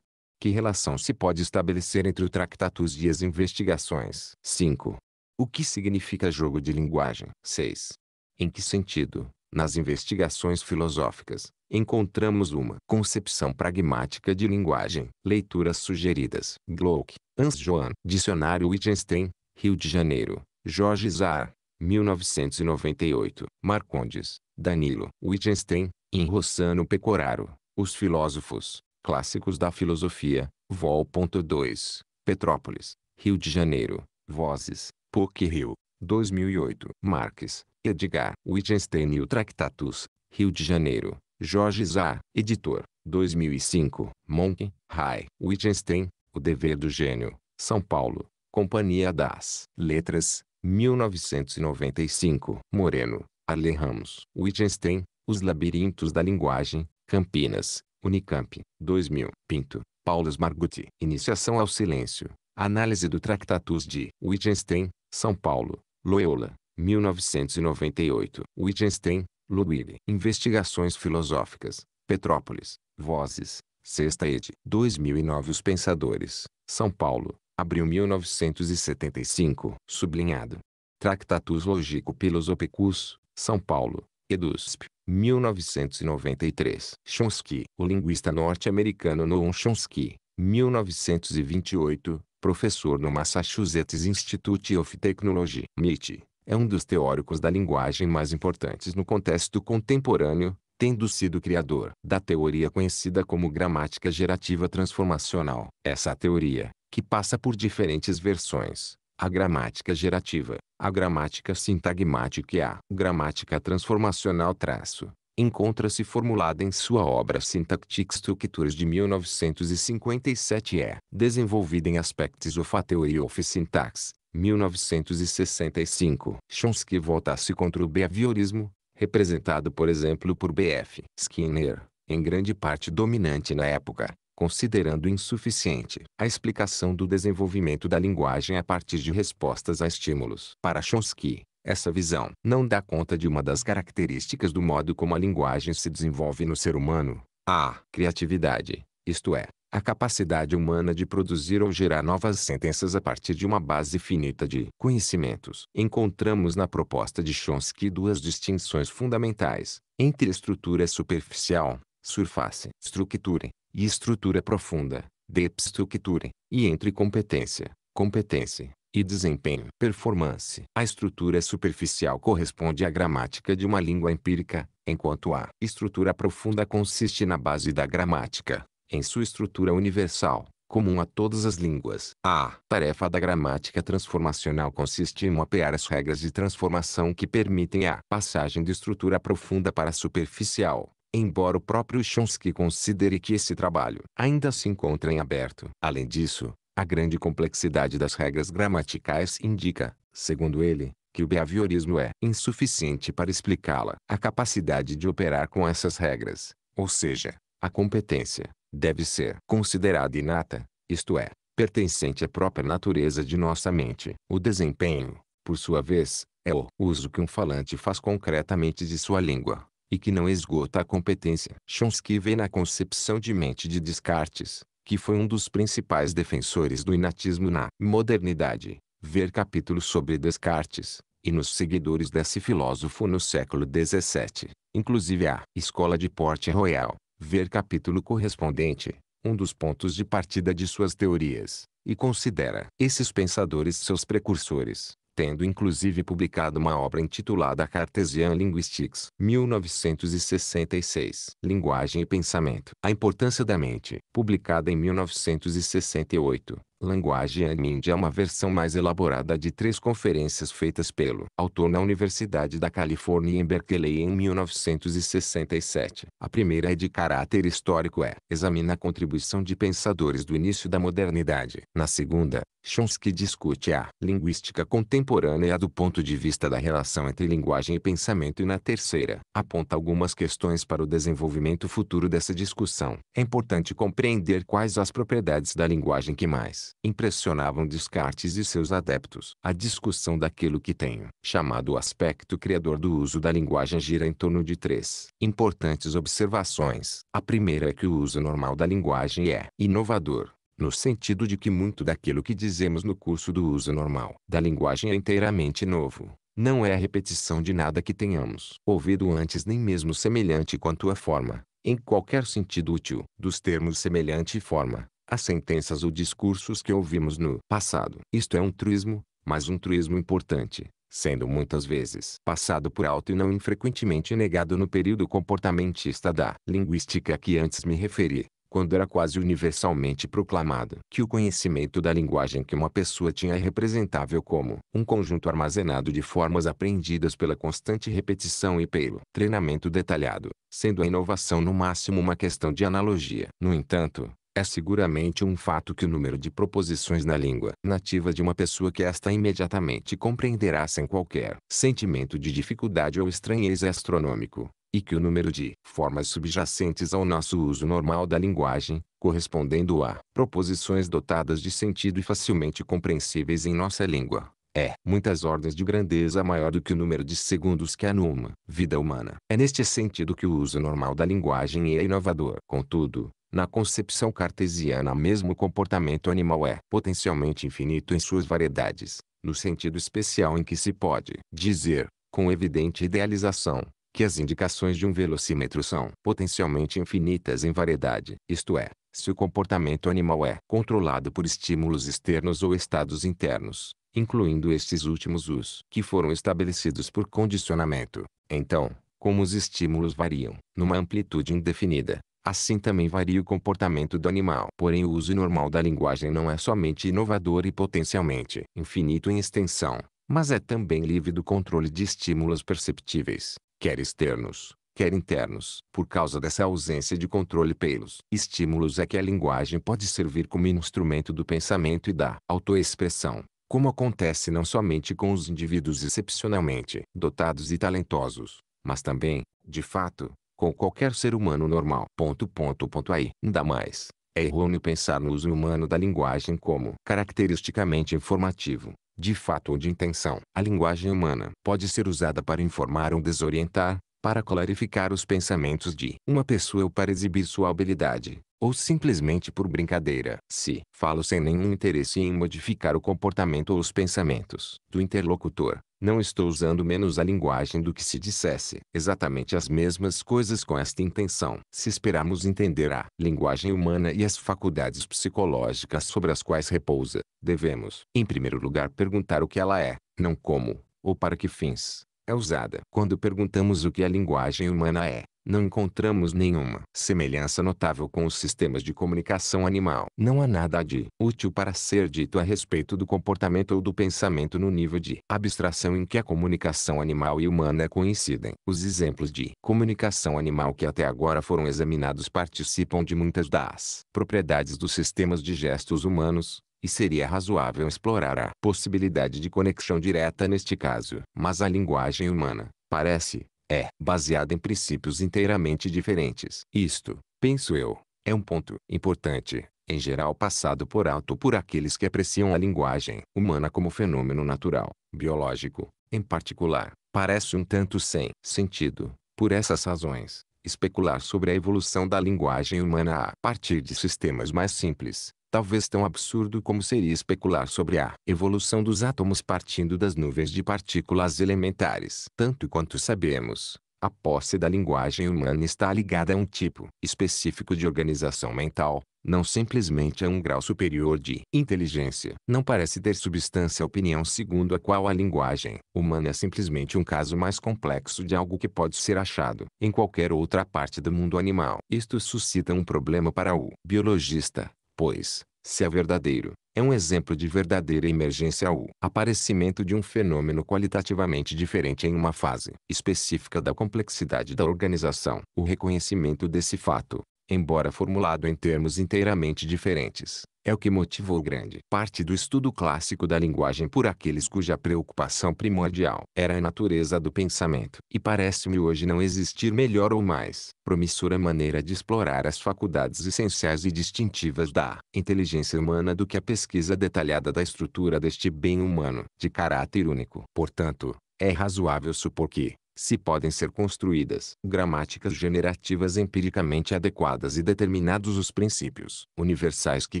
Que relação se pode estabelecer entre o Tractatus e as investigações? 5. O que significa jogo de linguagem? 6. Em que sentido, nas investigações filosóficas, encontramos uma concepção pragmática de linguagem? Leituras sugeridas. Gluck, Hans Johann, Dicionário Wittgenstein, Rio de Janeiro, Jorge Zar, 1998. Marcondes, Danilo. Wittgenstein, em Rossano Pecoraro, Os Filósofos, Clássicos da Filosofia, Vol. 2, Petrópolis, Rio de Janeiro, Vozes, PUC Rio, 2008. Marques, Edgar. Wittgenstein e o Tractatus, Rio de Janeiro. Jorge Zá, editor. 2005. Monk, Rai. Wittgenstein, O Dever do Gênio. São Paulo. Companhia das Letras, 1995. Moreno, Arlen Ramos. Wittgenstein, Os Labirintos da Linguagem, Campinas, Unicamp, 2000. Pinto, Paulo Margutti. Iniciação ao Silêncio. Análise do Tractatus de Wittgenstein, São Paulo, Loyola, 1998. Wittgenstein, Ludwig. Investigações Filosóficas, Petrópolis, Vozes, Sexta ed. 2009 Os Pensadores, São Paulo, abril 1975. Sublinhado. Tractatus Logico Philosophicus, São Paulo, EDUSP, 1993. Chomsky, o linguista norte-americano Noam Chomsky, 1928, professor no Massachusetts Institute of Technology. MIT, é um dos teóricos da linguagem mais importantes no contexto contemporâneo, tendo sido criador da teoria conhecida como gramática gerativa transformacional. Essa teoria, que passa por diferentes versões, a gramática gerativa, a gramática sintagmática e a gramática transformacional traço, encontra-se formulada em sua obra Syntactic Structures de 1957 e é desenvolvida em Aspects of a Theory of Syntax, 1965. Chomsky volta-se contra o behaviorismo, representado por exemplo por B.F. Skinner, em grande parte dominante na época, considerando insuficiente a explicação do desenvolvimento da linguagem a partir de respostas a estímulos. Para Chomsky, essa visão não dá conta de uma das características do modo como a linguagem se desenvolve no ser humano, a criatividade, isto é, a capacidade humana de produzir ou gerar novas sentenças a partir de uma base finita de conhecimentos. Encontramos na proposta de Chomsky duas distinções fundamentais, entre estrutura superficial, surface, structure, e estrutura profunda, deep structure, e entre competência, competência, e desempenho, performance. A estrutura superficial corresponde à gramática de uma língua empírica, enquanto a estrutura profunda consiste na base da gramática, em sua estrutura universal, comum a todas as línguas. A tarefa da gramática transformacional consiste em mapear as regras de transformação que permitem a passagem de estrutura profunda para superficial, embora o próprio Chomsky considere que esse trabalho ainda se encontra em aberto. Além disso, a grande complexidade das regras gramaticais indica, segundo ele, que o behaviorismo é insuficiente para explicá-la. A capacidade de operar com essas regras, ou seja, a competência, deve ser considerada inata, isto é, pertencente à própria natureza de nossa mente. O desempenho, por sua vez, é o uso que um falante faz concretamente de sua língua, e que não esgota a competência. Chomsky vê na concepção de mente de Descartes, que foi um dos principais defensores do inatismo na modernidade, ver capítulo sobre Descartes, e nos seguidores desse filósofo no século XVII, inclusive a Escola de Port Royal, ver capítulo correspondente, um dos pontos de partida de suas teorias, e considera esses pensadores seus precursores, tendo inclusive publicado uma obra intitulada Cartesian Linguistics, 1966. Linguagem e Pensamento. A Importância da Mente, publicada em 1968. Linguagem and Mind é uma versão mais elaborada de três conferências feitas pelo autor na Universidade da Califórnia em Berkeley em 1967. A primeira é de caráter histórico é examina a contribuição de pensadores do início da modernidade. Na segunda, Chomsky discute a linguística contemporânea do ponto de vista da relação entre linguagem e pensamento e na terceira, aponta algumas questões para o desenvolvimento futuro dessa discussão. É importante compreender quais as propriedades da linguagem que mais impressionavam Descartes e seus adeptos. A discussão daquilo que tenho chamado o aspecto criador do uso da linguagem gira em torno de três importantes observações. A primeira é que o uso normal da linguagem é inovador, no sentido de que muito daquilo que dizemos no curso do uso normal da linguagem é inteiramente novo. Não é a repetição de nada que tenhamos ouvido antes nem mesmo semelhante quanto à forma, em qualquer sentido útil, dos termos semelhante e forma, as sentenças ou discursos que ouvimos no passado. Isto é um truísmo, mas um truísmo importante, sendo muitas vezes passado por alto e não infrequentemente negado no período comportamentista da linguística que antes me referi, quando era quase universalmente proclamado que o conhecimento da linguagem que uma pessoa tinha é representável como um conjunto armazenado de formas aprendidas pela constante repetição e pelo treinamento detalhado, sendo a inovação no máximo uma questão de analogia. No entanto, é seguramente um fato que o número de proposições na língua nativa de uma pessoa que esta imediatamente compreenderá sem qualquer sentimento de dificuldade ou estranheza é astronômico, e que o número de formas subjacentes ao nosso uso normal da linguagem, correspondendo a proposições dotadas de sentido e facilmente compreensíveis em nossa língua, é muitas ordens de grandeza maior do que o número de segundos que há numa vida humana. É neste sentido que o uso normal da linguagem é inovador. Contudo, na concepção cartesiana mesmo o comportamento animal é potencialmente infinito em suas variedades, no sentido especial em que se pode dizer, com evidente idealização, que as indicações de um velocímetro são potencialmente infinitas em variedade. Isto é, se o comportamento animal é controlado por estímulos externos ou estados internos, incluindo estes últimos os que foram estabelecidos por condicionamento, então, como os estímulos variam numa amplitude indefinida, Assim também varia o comportamento do animal. Porém o uso normal da linguagem não é somente inovador e potencialmente infinito em extensão, mas é também livre do controle de estímulos perceptíveis, quer externos, quer internos. Por causa dessa ausência de controle pelos estímulos é que a linguagem pode servir como instrumento do pensamento e da autoexpressão, como acontece não somente com os indivíduos excepcionalmente dotados e talentosos, mas também, de fato, com qualquer ser humano normal. Ponto, ponto, ponto aí. Ainda mais, é errôneo pensar no uso humano da linguagem como caracteristicamente informativo, de fato ou de intenção. A linguagem humana pode ser usada para informar ou desorientar, para clarificar os pensamentos de uma pessoa ou para exibir sua habilidade, ou simplesmente por brincadeira. Se falo sem nenhum interesse em modificar o comportamento ou os pensamentos do interlocutor, não estou usando menos a linguagem do que se dissesse exatamente as mesmas coisas com esta intenção. Se esperarmos entender a linguagem humana e as faculdades psicológicas sobre as quais repousa, devemos, em primeiro lugar, perguntar o que ela é, não como, ou para que fins é usada. Quando perguntamos o que a linguagem humana é, não encontramos nenhuma semelhança notável com os sistemas de comunicação animal. Não há nada de útil para ser dito a respeito do comportamento ou do pensamento no nível de abstração em que a comunicação animal e humana coincidem. Os exemplos de comunicação animal que até agora foram examinados participam de muitas das propriedades dos sistemas de gestos humanos, e seria razoável explorar a possibilidade de conexão direta neste caso. Mas a linguagem humana, parece, é baseada em princípios inteiramente diferentes. Isto, penso eu, é um ponto importante, em geral passado por alto por aqueles que apreciam a linguagem humana como fenômeno natural, biológico, em particular, parece um tanto sem sentido. Por essas razões, especular sobre a evolução da linguagem humana a partir de sistemas mais simples, talvez tão absurdo como seria especular sobre a evolução dos átomos partindo das nuvens de partículas elementares. Tanto quanto sabemos, a posse da linguagem humana está ligada a um tipo específico de organização mental, não simplesmente a um grau superior de inteligência. Não parece ter substância a opinião segundo a qual a linguagem humana é simplesmente um caso mais complexo de algo que pode ser achado em qualquer outra parte do mundo animal. Isto suscita um problema para o biologista, pois, se é verdadeiro, é um exemplo de verdadeira emergência o aparecimento de um fenômeno qualitativamente diferente em uma fase específica da complexidade da organização. O reconhecimento desse fato, embora formulado em termos inteiramente diferentes, é o que motivou grande parte do estudo clássico da linguagem por aqueles cuja preocupação primordial era a natureza do pensamento. E parece-me hoje não existir melhor ou mais promissora maneira de explorar as faculdades essenciais e distintivas da inteligência humana do que a pesquisa detalhada da estrutura deste bem humano, de caráter único. Portanto, é razoável supor que, se podem ser construídas gramáticas generativas empiricamente adequadas e determinados os princípios universais que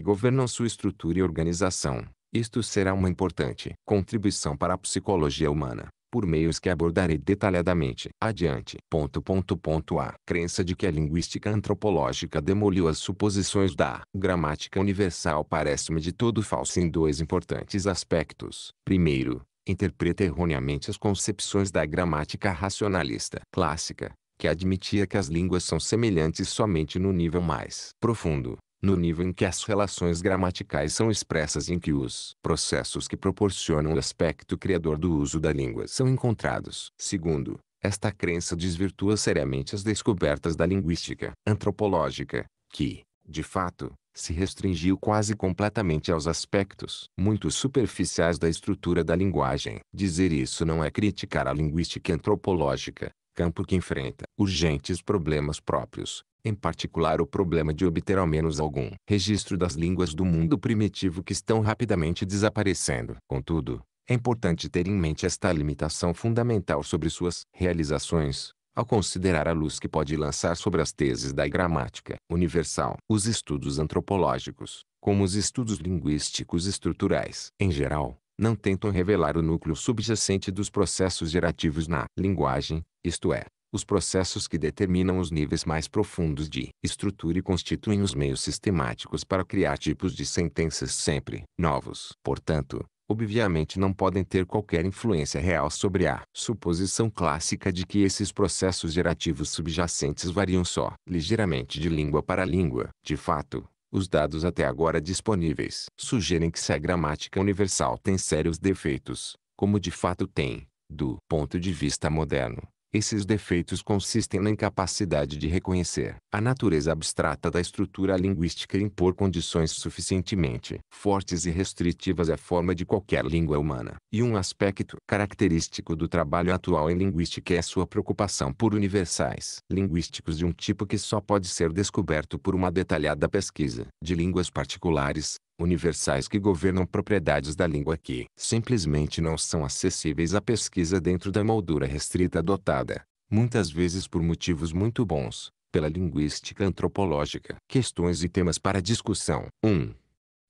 governam sua estrutura e organização, isto será uma importante contribuição para a psicologia humana, por meios que abordarei detalhadamente. Adiante. Ponto, ponto, ponto A crença de que a linguística antropológica demoliu as suposições da gramática universal parece-me de todo falsa em dois importantes aspectos. Primeiro, interpreta erroneamente as concepções da gramática racionalista clássica, que admitia que as línguas são semelhantes somente no nível mais profundo, no nível em que as relações gramaticais são expressas e em que os processos que proporcionam o aspecto criador do uso da língua são encontrados. Segundo, esta crença desvirtua seriamente as descobertas da linguística antropológica, que, de fato, se restringiu quase completamente aos aspectos muito superficiais da estrutura da linguagem. Dizer isso não é criticar a linguística antropológica, campo que enfrenta urgentes problemas próprios, em particular o problema de obter ao menos algum registro das línguas do mundo primitivo que estão rapidamente desaparecendo. Contudo, é importante ter em mente esta limitação fundamental sobre suas realizações, ao considerar a luz que pode lançar sobre as teses da gramática universal. Os estudos antropológicos, como os estudos linguísticos estruturais, em geral, não tentam revelar o núcleo subjacente dos processos gerativos na linguagem, isto é, os processos que determinam os níveis mais profundos de estrutura e constituem os meios sistemáticos para criar tipos de sentenças sempre novos. Portanto, obviamente não podem ter qualquer influência real sobre a suposição clássica de que esses processos gerativos subjacentes variam só ligeiramente de língua para língua. De fato, os dados até agora disponíveis sugerem que se a gramática universal tem sérios defeitos, como de fato tem, do ponto de vista moderno, esses defeitos consistem na incapacidade de reconhecer a natureza abstrata da estrutura linguística e impor condições suficientemente fortes e restritivas à forma de qualquer língua humana. E um aspecto característico do trabalho atual em linguística é sua preocupação por universais linguísticos de um tipo que só pode ser descoberto por uma detalhada pesquisa de línguas particulares, universais que governam propriedades da língua que simplesmente não são acessíveis à pesquisa dentro da moldura restrita adotada, muitas vezes por motivos muito bons, pela linguística antropológica. Questões e temas para discussão. 1.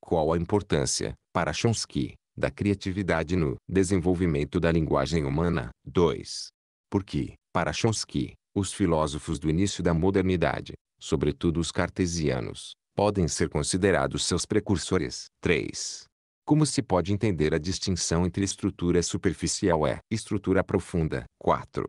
Qual a importância, para Chomsky, da criatividade no desenvolvimento da linguagem humana? 2. Por que, para Chomsky, os filósofos do início da modernidade, sobretudo os cartesianos, podem ser considerados seus precursores. 3. Como se pode entender a distinção entre estrutura superficial e estrutura profunda? 4.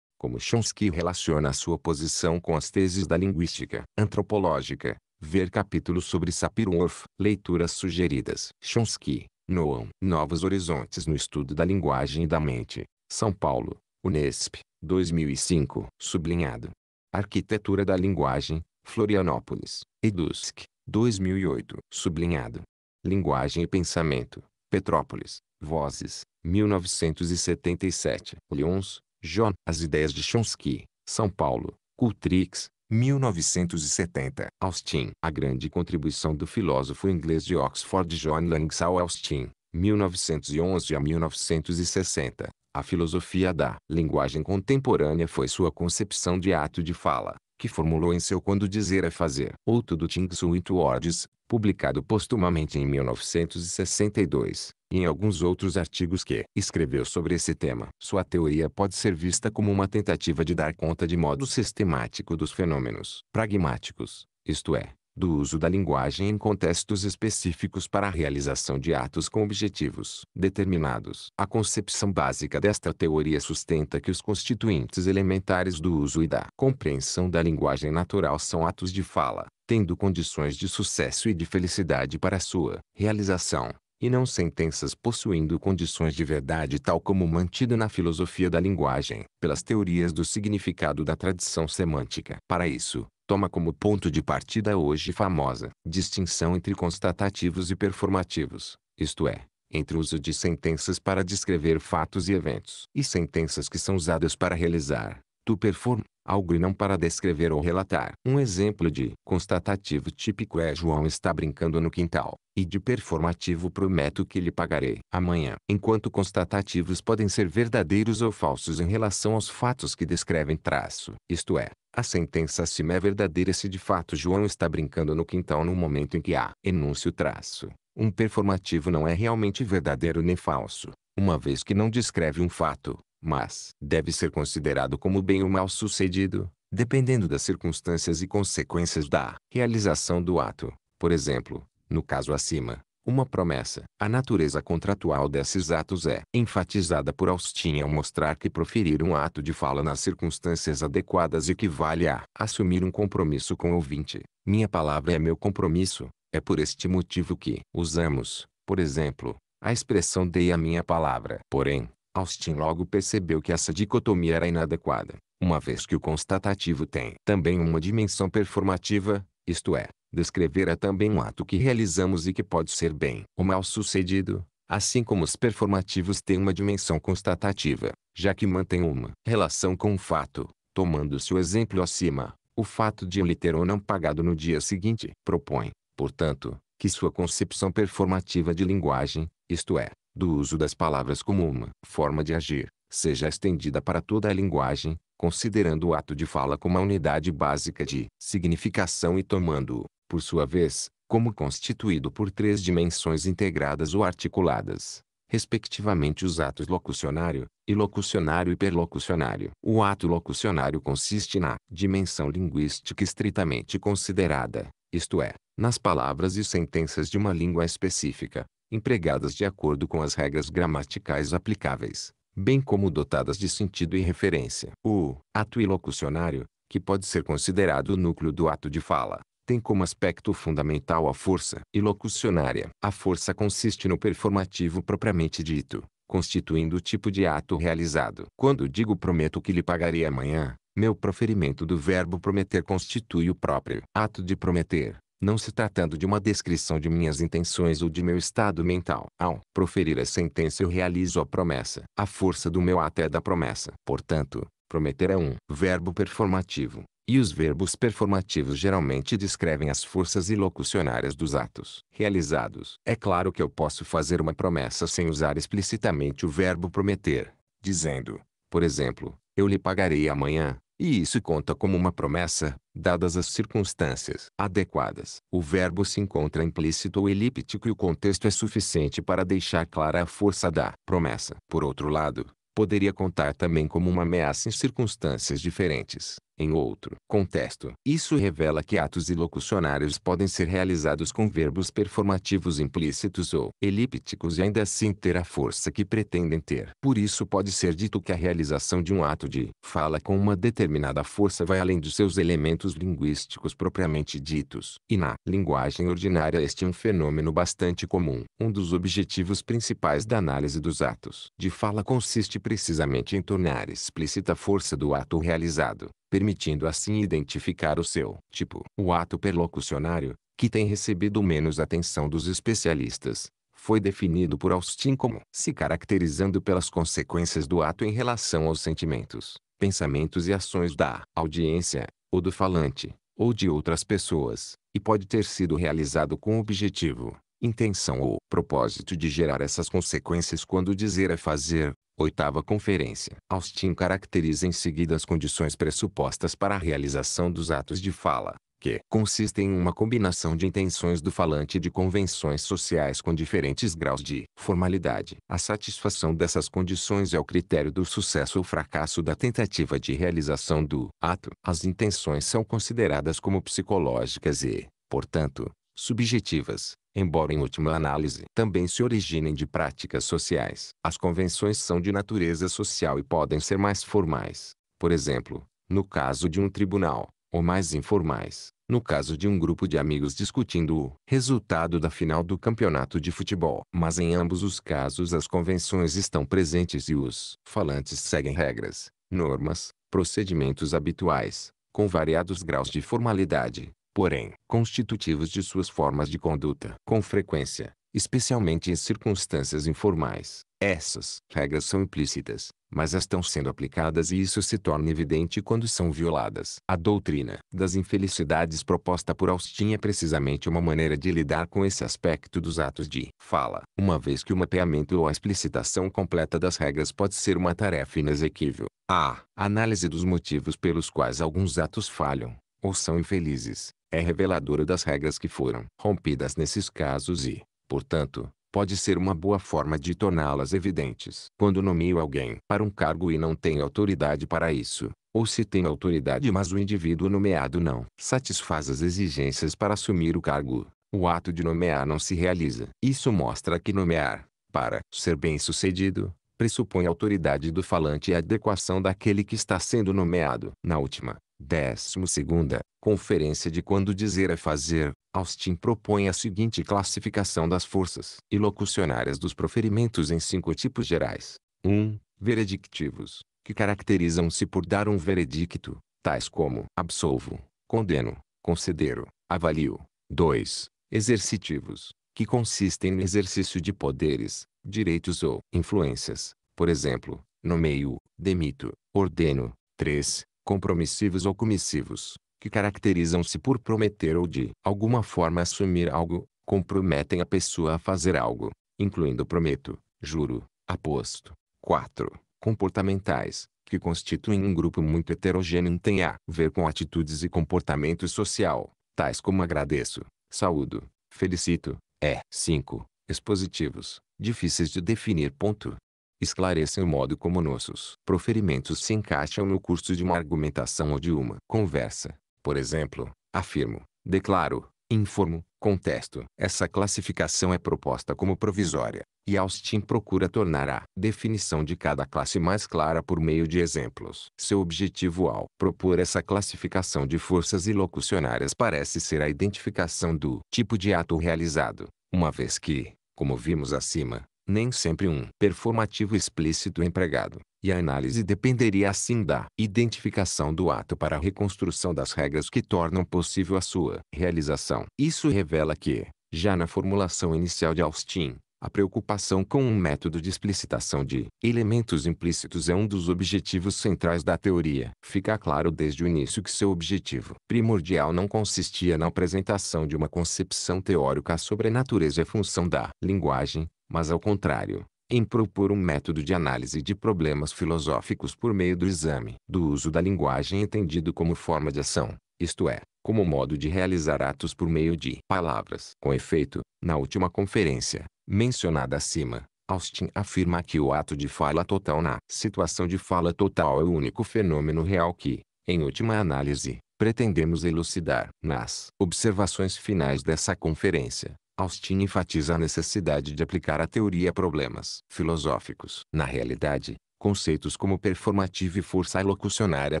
Como Chomsky relaciona a sua posição com as teses da linguística antropológica? Ver capítulo sobre Sapir-Whorf. Leituras sugeridas. Chomsky, Noam. Novos horizontes no estudo da linguagem e da mente. São Paulo, Unesp, 2005. Sublinhado. Arquitetura da linguagem, Florianópolis, Edusk, 2008. Sublinhado. Linguagem e Pensamento, Petrópolis, Vozes, 1977. Lyons, John. As Ideias de Chomsky, São Paulo, Cultrix, 1970. Austin. A grande contribuição do filósofo inglês de Oxford John Langshaw Austin, 1911 a 1960. A filosofia da linguagem contemporânea foi sua concepção de ato de fala, que formulou em seu Quando Dizer é Fazer, Outro do Ting Sweet Words, publicado postumamente em 1962, e em alguns outros artigos que escreveu sobre esse tema. Sua teoria pode ser vista como uma tentativa de dar conta de modo sistemático dos fenômenos pragmáticos, isto é, do uso da linguagem em contextos específicos para a realização de atos com objetivos determinados. A concepção básica desta teoria sustenta que os constituintes elementares do uso e da compreensão da linguagem natural são atos de fala, tendo condições de sucesso e de felicidade para sua realização, e não sentenças possuindo condições de verdade tal como mantido na filosofia da linguagem, pelas teorias do significado da tradição semântica. Para isso, toma como ponto de partida a hoje famosa distinção entre constatativos e performativos, isto é, entre o uso de sentenças para descrever fatos e eventos e sentenças que são usadas para realizar, tu perform, algo e não para descrever ou relatar. Um exemplo de constatativo típico é João está brincando no quintal, e de performativo prometo que lhe pagarei amanhã. Enquanto constatativos podem ser verdadeiros ou falsos em relação aos fatos que descrevem traço, isto é, a sentença acima é verdadeira se de fato João está brincando no quintal no momento em que há enúncio traço. Um performativo não é realmente verdadeiro nem falso, uma vez que não descreve um fato, mas deve ser considerado como bem ou mal sucedido, dependendo das circunstâncias e consequências da realização do ato. Por exemplo, no caso acima, uma promessa. A natureza contratual desses atos é enfatizada por Austin ao mostrar que proferir um ato de fala nas circunstâncias adequadas equivale a assumir um compromisso com o ouvinte. Minha palavra é meu compromisso. É por este motivo que usamos, por exemplo, a expressão dei a minha palavra. Porém, Austin logo percebeu que essa dicotomia era inadequada, uma vez que o constatativo tem também uma dimensão performativa, isto é, descrever é também um ato que realizamos e que pode ser bem ou mal sucedido, assim como os performativos têm uma dimensão constatativa, já que mantém uma relação com o fato. Tomando-se o exemplo acima, o fato de ele ter ou não pagado no dia seguinte propõe, portanto, que sua concepção performativa de linguagem, isto é, do uso das palavras como uma forma de agir, seja estendida para toda a linguagem, considerando o ato de fala como a unidade básica de significação e tomando-o, por sua vez, como constituído por três dimensões integradas ou articuladas, respectivamente os atos locucionário, ilocucionário e perlocucionário. O ato locucionário consiste na dimensão linguística estritamente considerada, isto é, nas palavras e sentenças de uma língua específica, empregadas de acordo com as regras gramaticais aplicáveis, bem como dotadas de sentido e referência. O ato ilocucionário, que pode ser considerado o núcleo do ato de fala, tem como aspecto fundamental a força ilocucionária. A força consiste no performativo propriamente dito, constituindo o tipo de ato realizado. Quando digo prometo que lhe pagarei amanhã, meu proferimento do verbo prometer constitui o próprio ato de prometer, não se tratando de uma descrição de minhas intenções ou de meu estado mental. Ao proferir a sentença eu realizo a promessa. A força do meu ato é da promessa. Portanto, prometer é um verbo performativo, e os verbos performativos geralmente descrevem as forças ilocucionárias dos atos realizados. É claro que eu posso fazer uma promessa sem usar explicitamente o verbo prometer, dizendo, por exemplo, eu lhe pagarei amanhã, e isso conta como uma promessa, dadas as circunstâncias adequadas. O verbo se encontra implícito ou elíptico e o contexto é suficiente para deixar clara a força da promessa. Por outro lado, poderia contar também como uma ameaça em circunstâncias diferentes em outro contexto. Isso revela que atos ilocucionários podem ser realizados com verbos performativos implícitos ou elípticos e ainda assim ter a força que pretendem ter. Por isso pode ser dito que a realização de um ato de fala com uma determinada força vai além dos seus elementos linguísticos propriamente ditos. E na linguagem ordinária este é um fenômeno bastante comum. Um dos objetivos principais da análise dos atos de fala consiste precisamente em tornar explícita a força do ato realizado permitindo assim identificar o seu tipo. O ato perlocucionário, que tem recebido menos atenção dos especialistas, foi definido por Austin como se caracterizando pelas consequências do ato em relação aos sentimentos, pensamentos e ações da audiência, ou do falante, ou de outras pessoas, e pode ter sido realizado com o objetivo, intenção ou propósito de gerar essas consequências quando dizer é fazer, Oitava Conferência. Austin caracteriza em seguida as condições pressupostas para a realização dos atos de fala, que consistem em uma combinação de intenções do falante e de convenções sociais com diferentes graus de formalidade. A satisfação dessas condições é o critério do sucesso ou fracasso da tentativa de realização do ato. As intenções são consideradas como psicológicas e, portanto, subjetivas, embora em última análise também se originem de práticas sociais. As convenções são de natureza social e podem ser mais formais, por exemplo, no caso de um tribunal, ou mais informais, no caso de um grupo de amigos discutindo o resultado da final do campeonato de futebol. Mas em ambos os casos as convenções estão presentes e os falantes seguem regras, normas, procedimentos habituais, com variados graus de formalidade, porém, constitutivos de suas formas de conduta. Com frequência, especialmente em circunstâncias informais, essas regras são implícitas, mas estão sendo aplicadas e isso se torna evidente quando são violadas. A doutrina das infelicidades proposta por Austin é precisamente uma maneira de lidar com esse aspecto dos atos de fala, uma vez que o mapeamento ou a explicitação completa das regras pode ser uma tarefa inexequível. A análise dos motivos pelos quais alguns atos falham, ou são infelizes, é reveladora das regras que foram rompidas nesses casos e, portanto, pode ser uma boa forma de torná-las evidentes. Quando nomeio alguém para um cargo e não tem autoridade para isso, ou se tem autoridade mas o indivíduo nomeado não satisfaz as exigências para assumir o cargo, o ato de nomear não se realiza. Isso mostra que nomear, para ser bem-sucedido, pressupõe a autoridade do falante e a adequação daquele que está sendo nomeado. Na última, décimo segunda, conferência de quando dizer é fazer, Austin propõe a seguinte classificação das forças ilocucionárias dos proferimentos em cinco tipos gerais. 1. Um, veredictivos, que caracterizam-se por dar um veredicto, tais como absolvo, condeno, considero, avalio. 2. Exercitivos, que consistem no exercício de poderes, direitos ou influências, por exemplo, nomeio, demito, ordeno. 3. Compromissivos ou comissivos, que caracterizam-se por prometer ou de alguma forma assumir algo, comprometem a pessoa a fazer algo, incluindo prometo, juro, aposto. 4. Comportamentais, que constituem um grupo muito heterogêneo e tem a ver com atitudes e comportamento social, tais como agradeço, saúdo, felicito. É 5. Expositivos, difíceis de definir. Ponto. Esclarecem o modo como nossos proferimentos se encaixam no curso de uma argumentação ou de uma conversa. Por exemplo, afirmo, declaro, informo, contesto. Essa classificação é proposta como provisória, e Austin procura tornar a definição de cada classe mais clara por meio de exemplos. Seu objetivo ao propor essa classificação de forças ilocucionárias parece ser a identificação do tipo de ato realizado, uma vez que, como vimos acima, nem sempre um performativo explícito empregado, e a análise dependeria assim da identificação do ato para a reconstrução das regras que tornam possível a sua realização. Isso revela que, já na formulação inicial de Austin, a preocupação com um método de explicitação de elementos implícitos é um dos objetivos centrais da teoria. Fica claro desde o início que seu objetivo primordial não consistia na apresentação de uma concepção teórica sobre a natureza e função da linguagem, mas ao contrário, em propor um método de análise de problemas filosóficos por meio do exame do uso da linguagem entendido como forma de ação, isto é, como modo de realizar atos por meio de palavras. Com efeito, na última conferência, mencionada acima, Austin afirma que o ato de fala total na situação de fala total é o único fenômeno real que, em última análise, pretendemos elucidar. Nas observações finais dessa conferência, Austin enfatiza a necessidade de aplicar a teoria a problemas filosóficos. Na realidade, conceitos como performativo e força locucionária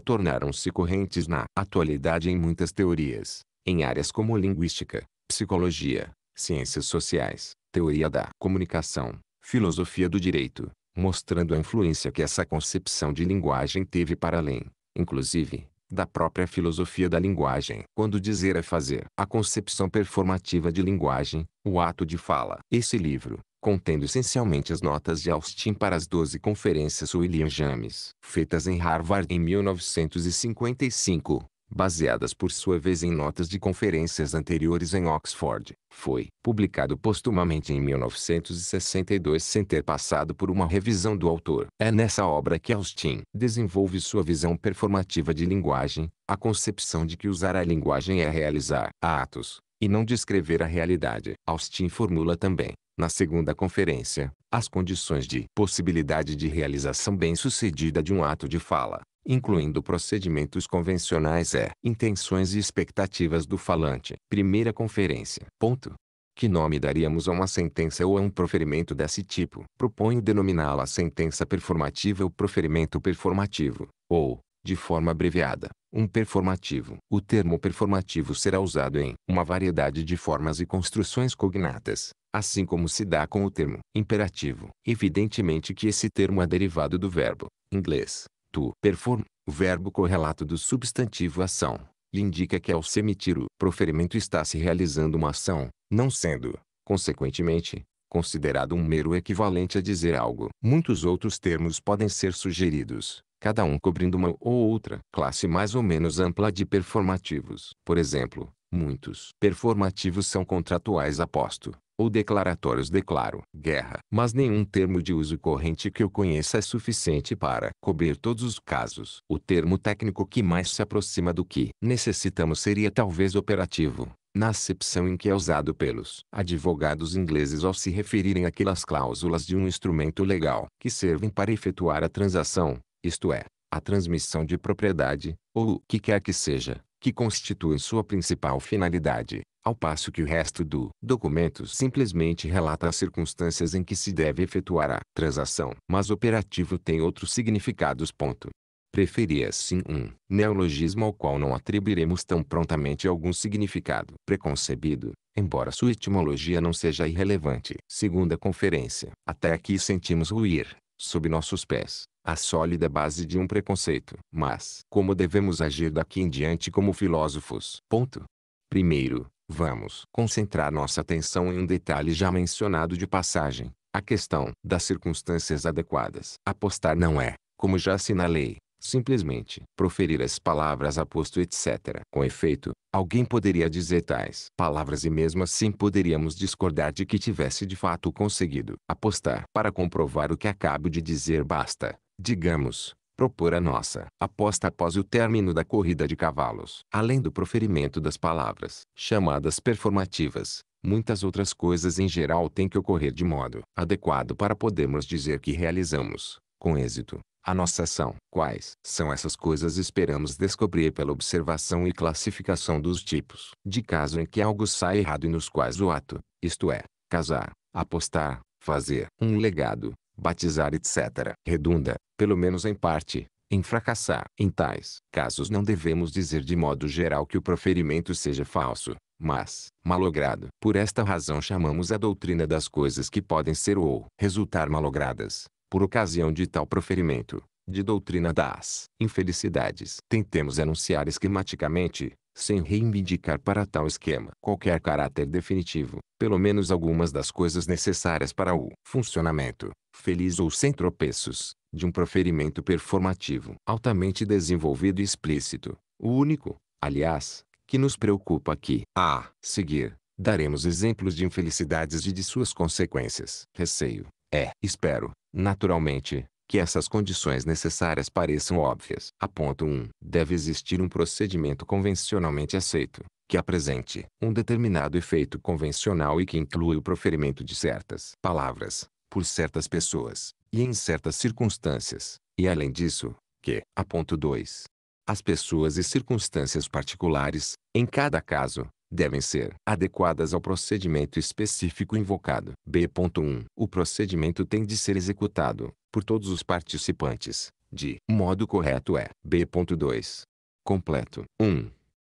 tornaram-se correntes na atualidade em muitas teorias, em áreas como linguística, psicologia, ciências sociais, teoria da comunicação, filosofia do direito, mostrando a influência que essa concepção de linguagem teve para além, inclusive, da própria filosofia da linguagem. Quando dizer é fazer, a concepção performativa de linguagem, o ato de fala. Esse livro, contendo essencialmente as notas de Austin para as 12 conferências William James, feitas em Harvard em 1955, baseadas por sua vez em notas de conferências anteriores em Oxford, foi publicado postumamente em 1962 sem ter passado por uma revisão do autor. É nessa obra que Austin desenvolve sua visão performativa de linguagem, a concepção de que usar a linguagem é realizar atos, e não descrever a realidade. Austin formula também, na segunda conferência, as condições de possibilidade de realização bem-sucedida de um ato de fala, incluindo procedimentos convencionais é intenções e expectativas do falante. Primeira conferência. Ponto. Que nome daríamos a uma sentença ou a um proferimento desse tipo? Proponho denominá-la sentença performativa ou proferimento performativo, ou, de forma abreviada, um performativo. O termo performativo será usado em uma variedade de formas e construções cognatas, assim como se dá com o termo imperativo. Evidentemente que esse termo é derivado do verbo, inglês, to perform, verbo correlato do substantivo ação, lhe indica que ao se emitir o proferimento está se realizando uma ação, não sendo, consequentemente, considerado um mero equivalente a dizer algo. Muitos outros termos podem ser sugeridos, cada um cobrindo uma ou outra classe mais ou menos ampla de performativos. Por exemplo, muitos performativos são contratuais aposto, ou declaratórios declaro guerra. Mas nenhum termo de uso corrente que eu conheça é suficiente para cobrir todos os casos. O termo técnico que mais se aproxima do que necessitamos seria talvez operativo, na acepção em que é usado pelos advogados ingleses ao se referirem àquelas cláusulas de um instrumento legal que servem para efetuar a transação, isto é, a transmissão de propriedade, ou o que quer que seja, que constitui sua principal finalidade. ao passo que o resto do documento simplesmente relata as circunstâncias em que se deve efetuar a transação. Mas operativo tem outros significados. Ponto. Preferia sim um neologismo ao qual não atribuiremos tão prontamente algum significado preconcebido, embora sua etimologia não seja irrelevante. Segunda conferência. Até aqui sentimos ruir, sob nossos pés, a sólida base de um preconceito. Mas, como devemos agir daqui em diante como filósofos? Ponto. Primeiro, vamos concentrar nossa atenção em um detalhe já mencionado de passagem, a questão das circunstâncias adequadas. Apostar não é, como já assinalei, simplesmente proferir as palavras aposto etc. Com efeito, alguém poderia dizer tais palavras e mesmo assim poderíamos discordar de que tivesse de fato conseguido apostar. Para comprovar o que acabo de dizer basta, digamos, propor a nossa aposta após o término da corrida de cavalos. Além do proferimento das palavras, chamadas performativas, muitas outras coisas em geral têm que ocorrer de modo adequado para podermos dizer que realizamos, com êxito, a nossa ação. Quais são essas coisas esperamos descobrir pela observação e classificação dos tipos de caso em que algo sai errado e nos quais o ato, isto é, casar, apostar, fazer um legado, batizar etc. redunda, pelo menos em parte, em fracassar. Em tais casos não devemos dizer de modo geral que o proferimento seja falso, mas malogrado. Por esta razão chamamos a doutrina das coisas que podem ser ou resultar malogradas, por ocasião de tal proferimento, de doutrina das infelicidades. Tentemos enunciar esquematicamente, sem reivindicar para tal esquema qualquer caráter definitivo, pelo menos algumas das coisas necessárias para o funcionamento, feliz ou sem tropeços, de um proferimento performativo altamente desenvolvido e explícito, o único, aliás, que nos preocupa aqui. A seguir, daremos exemplos de infelicidades e de suas consequências. Receio, é, espero, naturalmente, que essas condições necessárias pareçam óbvias. A ponto 1. Deve existir um procedimento convencionalmente aceito, que apresente um determinado efeito convencional e que inclui o proferimento de certas palavras, por certas pessoas, e em certas circunstâncias, e além disso, que, a ponto 2. As pessoas e circunstâncias particulares, em cada caso, devem ser adequadas ao procedimento específico invocado. B.1. O procedimento tem de ser executado, por todos os participantes, de modo correto é. B.2. Completo. 1.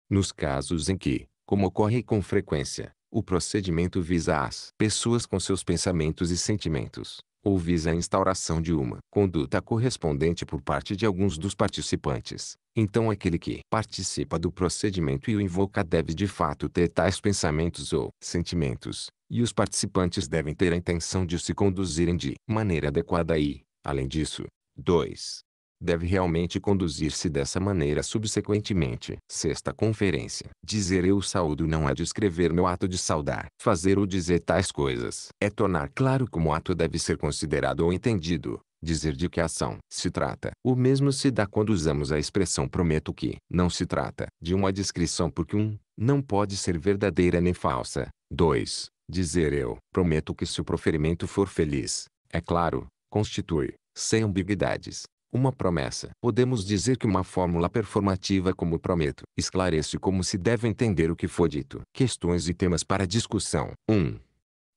Nos casos em que, como ocorre com frequência, o procedimento visa as pessoas com seus pensamentos e sentimentos, ou visa a instauração de uma conduta correspondente por parte de alguns dos participantes. Então aquele que participa do procedimento e o invoca deve de fato ter tais pensamentos ou sentimentos, e os participantes devem ter a intenção de se conduzirem de maneira adequada e, além disso, 2 deve realmente conduzir-se dessa maneira subsequentemente. Sexta conferência. Dizer eu saúdo não é descrever meu ato de saudar. Fazer ou dizer tais coisas é tornar claro como o ato deve ser considerado ou entendido. Dizer de que ação se trata. O mesmo se dá quando usamos a expressão prometo que. Não se trata de uma descrição porque um não pode ser verdadeira nem falsa. 2. Dizer eu prometo que se o proferimento for feliz, é claro, constitui, sem ambiguidades, uma promessa. Podemos dizer que uma fórmula performativa como prometo esclarece como se deve entender o que foi dito. Questões e temas para discussão. 1.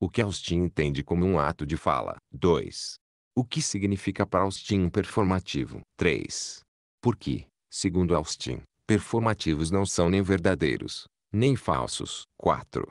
O que Austin entende como um ato de fala. 2. O que significa para Austin um performativo. 3. Por que, segundo Austin, performativos não são nem verdadeiros, nem falsos. 4.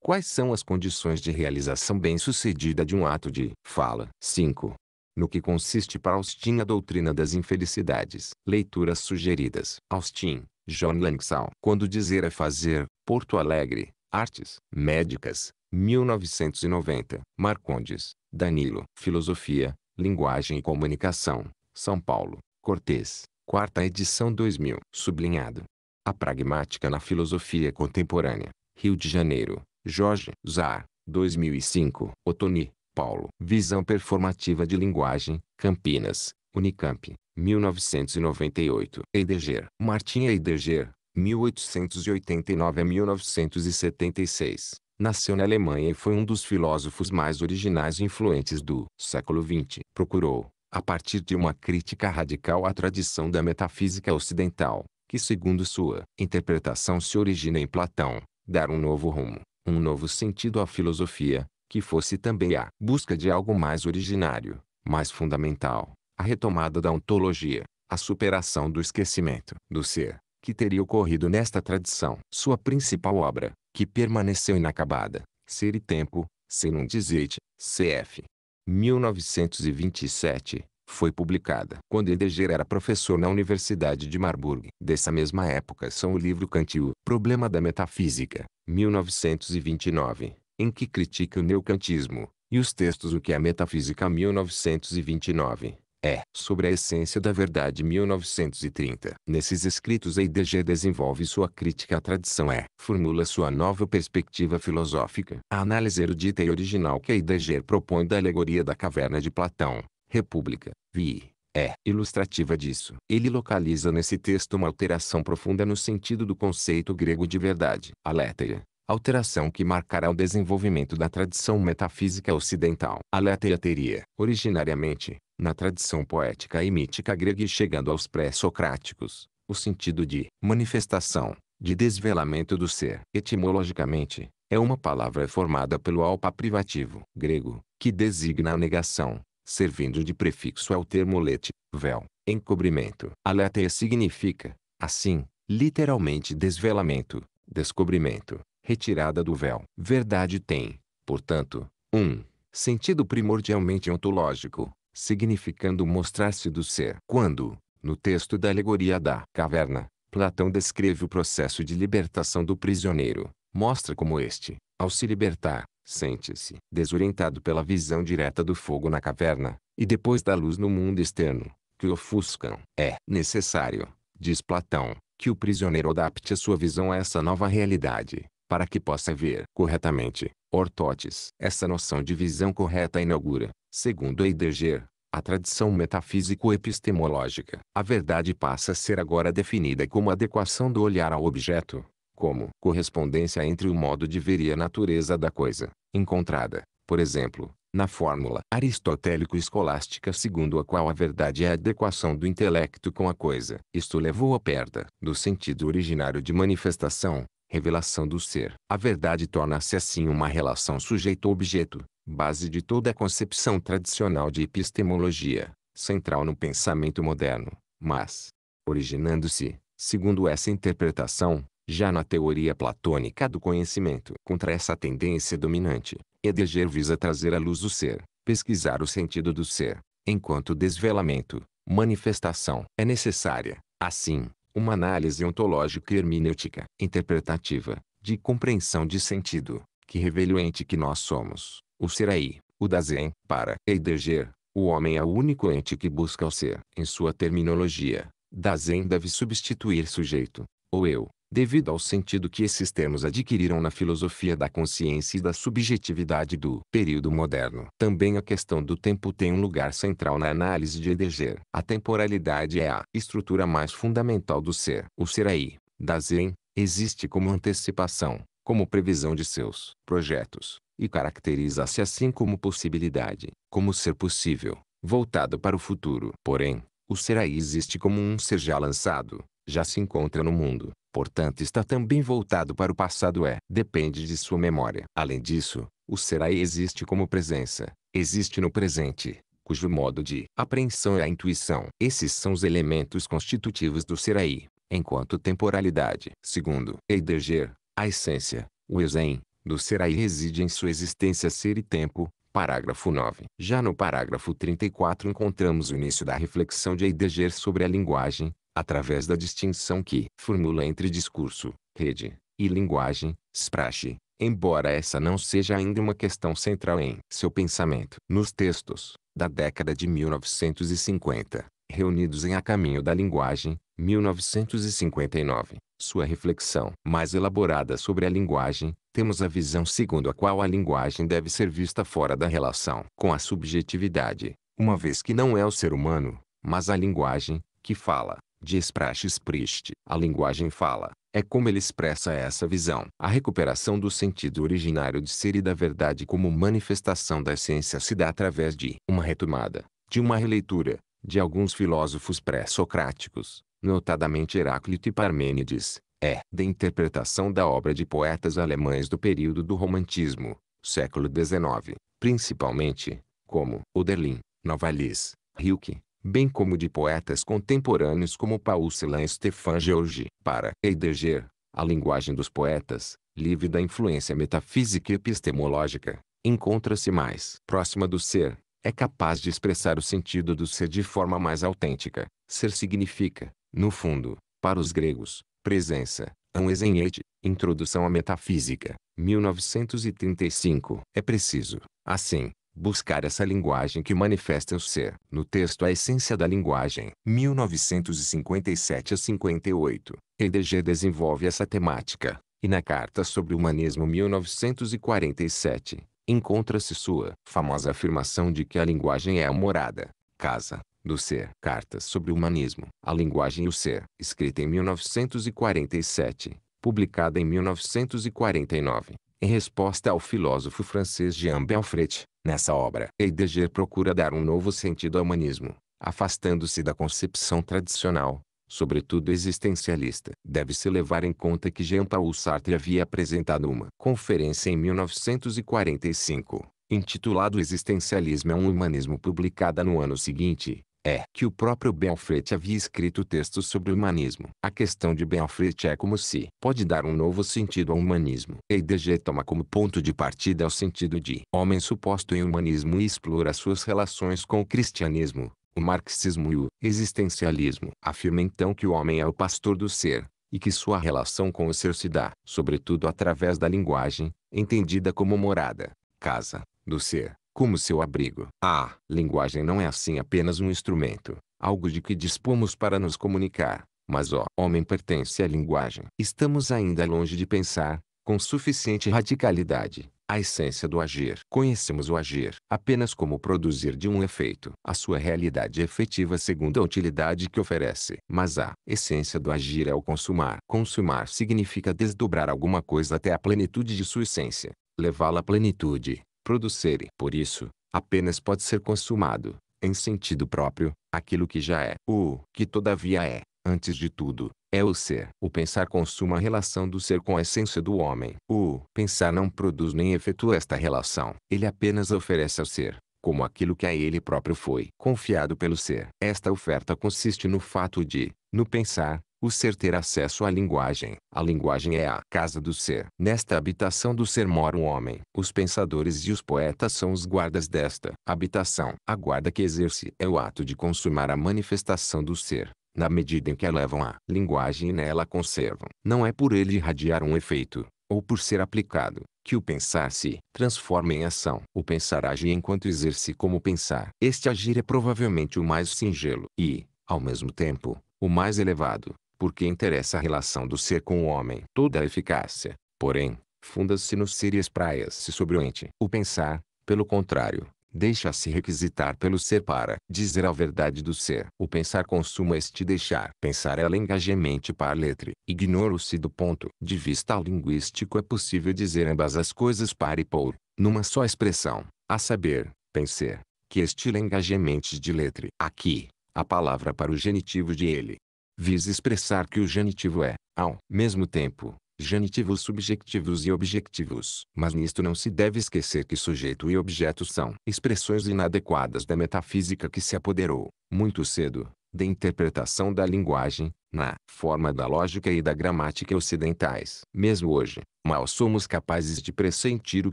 Quais são as condições de realização bem-sucedida de um ato de fala? 5. No que consiste para Austin a doutrina das infelicidades. Leituras sugeridas. Austin, John Langsal. Quando dizer é fazer, Porto Alegre, Artes, Médicas, 1990. Marcondes, Danilo. Filosofia, Linguagem e Comunicação, São Paulo, Cortês. Quarta edição 2000. Sublinhado. A Pragmática na Filosofia Contemporânea. Rio de Janeiro, Jorge Zar, 2005. Otoni, Paulo. Visão Performativa de Linguagem, Campinas, Unicamp, 1998. Heidegger. Martin Heidegger, 1889 a 1976. Nasceu na Alemanha e foi um dos filósofos mais originais e influentes do século XX. Procurou, a partir de uma crítica radical à tradição da metafísica ocidental, que segundo sua interpretação se origina em Platão, dar um novo rumo, um novo sentido à filosofia, que fosse também a busca de algo mais originário, mais fundamental, a retomada da ontologia, a superação do esquecimento do ser, que teria ocorrido nesta tradição. Sua principal obra, que permaneceu inacabada, Ser e Tempo, Senum Dizete, cf. 1927, foi publicada quando Heidegger era professor na Universidade de Marburg. Dessa mesma época são o livro Kant o Problema da Metafísica, 1929, em que critica o neocantismo, e os textos O que é Metafísica 1929, é Sobre a Essência da Verdade 1930. Nesses escritos Heidegger desenvolve sua crítica à tradição é, formula sua nova perspectiva filosófica. A análise erudita e original que Heidegger propõe da alegoria da caverna de Platão, República, vi, é ilustrativa disso. Ele localiza nesse texto uma alteração profunda no sentido do conceito grego de verdade. Aletheia, alteração que marcará o desenvolvimento da tradição metafísica ocidental. A teria, originariamente, na tradição poética e mítica grega e chegando aos pré-socráticos, o sentido de manifestação, de desvelamento do ser. Etimologicamente, é uma palavra formada pelo alpa privativo grego, que designa a negação, servindo de prefixo ao termo lete, véu, encobrimento. Aletheia significa, assim, literalmente desvelamento, descobrimento, retirada do véu. Verdade tem, portanto, um sentido primordialmente ontológico, significando mostrar-se do ser. Quando, no texto da alegoria da caverna, Platão descreve o processo de libertação do prisioneiro, mostra como este, ao se libertar, sente-se desorientado pela visão direta do fogo na caverna, e depois da luz no mundo externo, que ofuscam. É necessário, diz Platão, que o prisioneiro adapte a sua visão a essa nova realidade, para que possa ver corretamente. Ortotes. Essa noção de visão correta inaugura, segundo Heidegger, a tradição metafísico-epistemológica. A verdade passa a ser agora definida como adequação do olhar ao objeto, como correspondência entre o modo de ver e a natureza da coisa, encontrada, por exemplo, na fórmula aristotélico-escolástica segundo a qual a verdade é a adequação do intelecto com a coisa. Isto levou à perda do sentido originário de manifestação, revelação do ser. A verdade torna-se assim uma relação sujeito-objeto, base de toda a concepção tradicional de epistemologia, central no pensamento moderno, mas, originando-se, segundo essa interpretação, já na teoria platônica do conhecimento. Contra essa tendência dominante, Heidegger visa trazer à luz o ser, pesquisar o sentido do ser, enquanto desvelamento, manifestação é necessária, assim, uma análise ontológica e hermenêutica, interpretativa, de compreensão de sentido, que revele o ente que nós somos, o ser aí, o Dasein. Para Heidegger, o homem é o único ente que busca o ser. Em sua terminologia, Dasein deve substituir sujeito, ou eu, devido ao sentido que esses termos adquiriram na filosofia da consciência e da subjetividade do período moderno. Também a questão do tempo tem um lugar central na análise de Heidegger. A temporalidade é a estrutura mais fundamental do ser. O ser aí, Dasein, existe como antecipação, como previsão de seus projetos, e caracteriza-se assim como possibilidade, como ser possível, voltado para o futuro. Porém, o ser aí existe como um ser já lançado, já se encontra no mundo, portanto está também voltado para o passado é. Depende de sua memória. Além disso, o ser aí existe como presença, existe no presente, cujo modo de apreensão é a intuição. Esses são os elementos constitutivos do ser aí, enquanto temporalidade. Segundo Heidegger, a essência, o Ezen, do ser aí reside em sua existência ser e tempo, Parágrafo 9. Já no parágrafo 34 encontramos o início da reflexão de Heidegger sobre a linguagem, através da distinção que formula entre discurso, rede, e linguagem, Sprache, embora essa não seja ainda uma questão central em seu pensamento. Nos textos, da década de 1950, reunidos em A Caminho da Linguagem, 1959, sua reflexão mais elaborada sobre a linguagem, temos a visão segundo a qual a linguagem deve ser vista fora da relação com a subjetividade, uma vez que não é o ser humano, mas a linguagem, que fala, de Spraches Priest. A linguagem fala, é como ele expressa essa visão. A recuperação do sentido originário de ser e da verdade como manifestação da essência se dá através de uma retomada, de uma releitura, de alguns filósofos pré-socráticos, notadamente Heráclito e Parmênides, é da interpretação da obra de poetas alemães do período do Romantismo, século XIX, principalmente, como Oderlin, Novalis, Rilke, bem como de poetas contemporâneos como Paul Celan e Stefan Georgi. Para Heidegger, a linguagem dos poetas, livre da influência metafísica e epistemológica, encontra-se mais próxima do ser, é capaz de expressar o sentido do ser de forma mais autêntica. Ser significa, no fundo, para os gregos, presença, Anwesenheit, Introdução à Metafísica, 1935. É preciso, assim, buscar essa linguagem que manifesta o ser. No texto A Essência da Linguagem, 1957 a 58, Heidegger desenvolve essa temática, e na Carta sobre o Humanismo 1947, encontra-se sua famosa afirmação de que a linguagem é a morada, casa, do ser. Cartas sobre o Humanismo, a Linguagem e o Ser, escrita em 1947, publicada em 1949, em resposta ao filósofo francês Jean Belfret. Nessa obra, Heidegger procura dar um novo sentido ao humanismo, afastando-se da concepção tradicional, sobretudo existencialista. Deve-se levar em conta que Jean-Paul Sartre havia apresentado uma conferência em 1945, intitulado Existencialismo é um Humanismo publicada no ano seguinte, é que o próprio Belfret havia escrito textos sobre o humanismo. A questão de Belfret é como se pode dar um novo sentido ao humanismo. Heidegger toma como ponto de partida o sentido de homem suposto em humanismo e explora suas relações com o cristianismo, o marxismo e o existencialismo. Afirma então que o homem é o pastor do ser, e que sua relação com o ser se dá, sobretudo através da linguagem, entendida como morada, casa, do ser como seu abrigo. A linguagem não é assim apenas um instrumento, algo de que dispomos para nos comunicar, mas o homem pertence à linguagem. Estamos ainda longe de pensar, com suficiente radicalidade, a essência do agir. Conhecemos o agir apenas como produzir de um efeito a sua realidade efetiva segundo a utilidade que oferece. Mas a essência do agir é o consumar. Consumar significa desdobrar alguma coisa até a plenitude de sua essência, levá-la à plenitude, produzir. Por isso, apenas pode ser consumado, em sentido próprio, aquilo que já é. O que todavia é, antes de tudo, é o ser. O pensar consuma a relação do ser com a essência do homem. O pensar não produz nem efetua esta relação. Ele apenas oferece ao ser, como aquilo que a ele próprio foi confiado pelo ser. Esta oferta consiste no fato de, no pensar, o ser ter acesso à linguagem. A linguagem é a casa do ser. Nesta habitação do ser mora o homem. Os pensadores e os poetas são os guardas desta habitação. A guarda que exerce é o ato de consumar a manifestação do ser, na medida em que elevam a linguagem e nela conservam. Não é por ele irradiar um efeito, ou por ser aplicado, que o pensar se transforma em ação. O pensar age enquanto exerce como pensar. Este agir é provavelmente o mais singelo e, ao mesmo tempo, o mais elevado porque interessa a relação do ser com o homem. Toda a eficácia, porém, funda-se no ser e espraia-se sobre o ente. O pensar, pelo contrário, deixa-se requisitar pelo ser para dizer a verdade do ser. O pensar consuma este deixar. Pensar é engajemente para letra. Ignoro-se do ponto de vista linguístico é possível dizer ambas as coisas para e por, numa só expressão, a saber, pensar, que estilo engajemente de letra. Aqui, a palavra para o genitivo de ele, visa expressar que o genitivo é, ao mesmo tempo, genitivos subjectivos e objetivos. Mas nisto não se deve esquecer que sujeito e objeto são expressões inadequadas da metafísica que se apoderou, muito cedo, da interpretação da linguagem, na forma da lógica e da gramática ocidentais. Mesmo hoje, mal somos capazes de pressentir o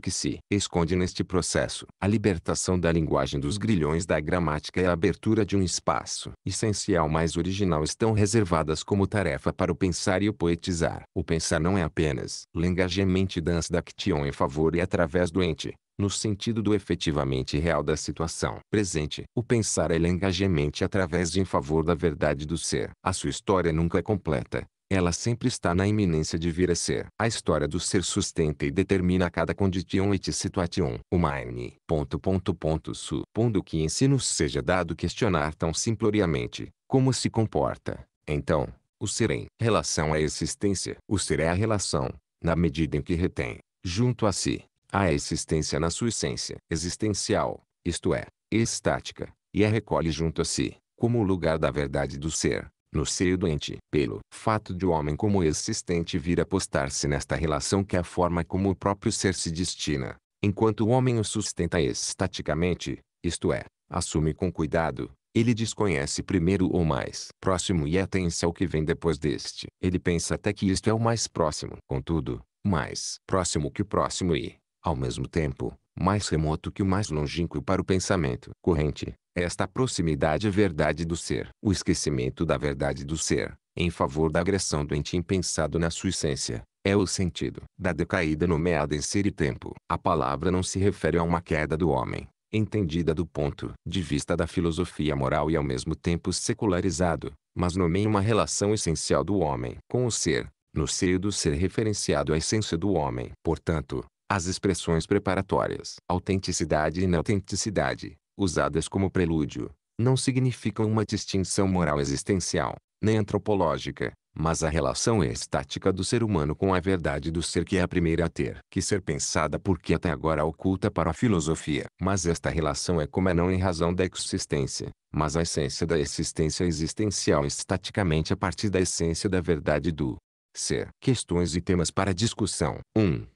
que se esconde neste processo. A libertação da linguagem dos grilhões da gramática e a abertura de um espaço essencial mais original estão reservadas como tarefa para o pensar e o poetizar. O pensar não é apenas lengagemente dança da action em favor e através do ente, no sentido do efetivamente real da situação presente. O pensar é engajemente através de em favor da verdade do ser. A sua história nunca é completa. Ela sempre está na iminência de vir a ser. A história do ser sustenta e determina cada condition et situation. O mine. Ponto, ponto, ponto, supondo que ensino seja dado questionar tão simploriamente, como se comporta. Então, o ser em relação à existência. O ser é a relação, na medida em que retém, junto a si, a existência na sua essência existencial, isto é, estática, e a recolhe junto a si, como o lugar da verdade do ser, no seio doente. Pelo fato de o homem como existente vir a postar-se nesta relação que é a forma como o próprio ser se destina, enquanto o homem o sustenta estaticamente, isto é, assume com cuidado, ele desconhece primeiro o mais próximo e atença ao que vem depois deste. Ele pensa até que isto é o mais próximo. Contudo, mais próximo que o próximo e, ao mesmo tempo, mais remoto que o mais longínquo para o pensamento corrente. Esta proximidade é verdade do ser. O esquecimento da verdade do ser, em favor da agressão do ente impensado na sua essência, é o sentido da decaída nomeada em ser e tempo. A palavra não se refere a uma queda do homem, entendida do ponto de vista da filosofia moral e ao mesmo tempo secularizado, mas nomeia uma relação essencial do homem com o ser, no seio do ser referenciado à essência do homem. Portanto, as expressões preparatórias, autenticidade e inautenticidade, usadas como prelúdio, não significam uma distinção moral existencial, nem antropológica, mas a relação estática do ser humano com a verdade do ser que é a primeira a ter que ser pensada porque até agora oculta para a filosofia. Mas esta relação é como é não em razão da existência, mas a essência da existência existencial estaticamente a partir da essência da verdade do ser. Questões e temas para discussão. 1.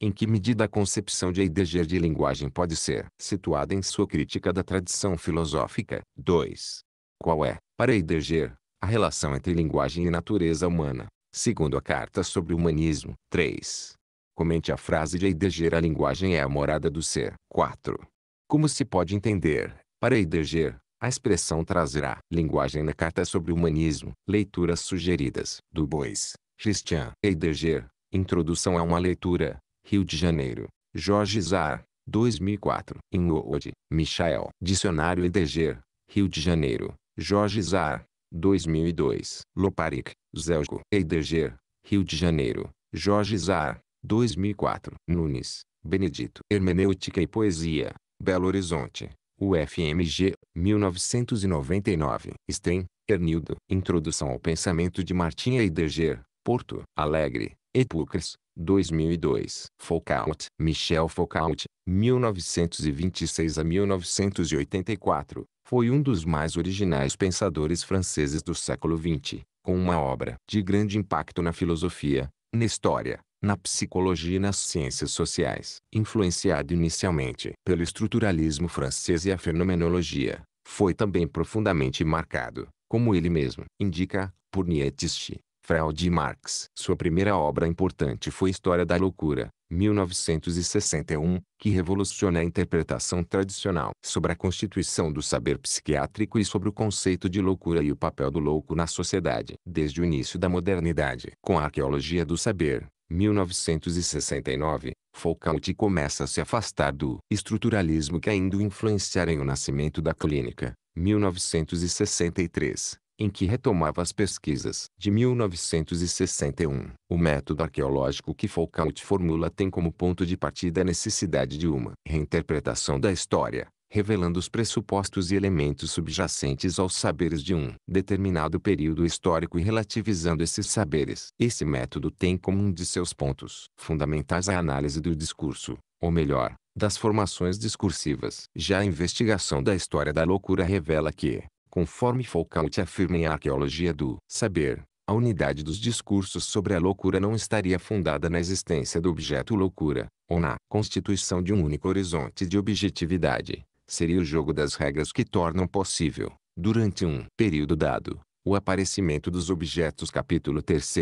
Em que medida a concepção de Heidegger de linguagem pode ser situada em sua crítica da tradição filosófica? 2. Qual é, para Heidegger, a relação entre linguagem e natureza humana, segundo a Carta sobre o Humanismo. 3. Comente a frase de Heidegger A linguagem é a morada do ser. 4. Como se pode entender, para Heidegger, a expressão trazerá linguagem na Carta sobre o Humanismo. Leituras sugeridas. Du Bois, Christian Heidegger, Introdução a uma leitura, Rio de Janeiro, Jorge Zar, 2004. Inwood, Michael. Dicionário Heidegger, Rio de Janeiro, Jorge Zar, 2002. Loparic, Zelgo. Heidegger, Rio de Janeiro. Jorge Zar, 2004. Nunes, Benedito. Hermenêutica e Poesia, Belo Horizonte. UFMG, 1999. Sten, Ernildo. Introdução ao Pensamento de Martin Heidegger, Porto Alegre, Epocras, 2002. Foucault, Michel Foucault, 1926 a 1984, foi um dos mais originais pensadores franceses do século XX, com uma obra de grande impacto na filosofia, na história, na psicologia e nas ciências sociais. Influenciado inicialmente pelo estruturalismo francês e a fenomenologia, foi também profundamente marcado, como ele mesmo indica, por Nietzsche, Freud e Marx. Sua primeira obra importante foi História da Loucura, 1961, que revoluciona a interpretação tradicional sobre a constituição do saber psiquiátrico e sobre o conceito de loucura e o papel do louco na sociedade. Desde o início da modernidade, com a arqueologia do saber, 1969, Foucault começa a se afastar do estruturalismo que ainda o influenciara em o nascimento da clínica, 1963 em que retomava as pesquisas de 1961. O método arqueológico que Foucault formula tem como ponto de partida a necessidade de uma reinterpretação da história, revelando os pressupostos e elementos subjacentes aos saberes de um determinado período histórico e relativizando esses saberes. Esse método tem como um de seus pontos fundamentais a análise do discurso, ou melhor, das formações discursivas. Já a investigação da história da loucura revela que, Conforme Foucault afirma em Arqueologia do Saber, a unidade dos discursos sobre a loucura não estaria fundada na existência do objeto loucura, ou na constituição de um único horizonte de objetividade. Seria o jogo das regras que tornam possível, durante um período dado, o aparecimento dos objetos. Capítulo 3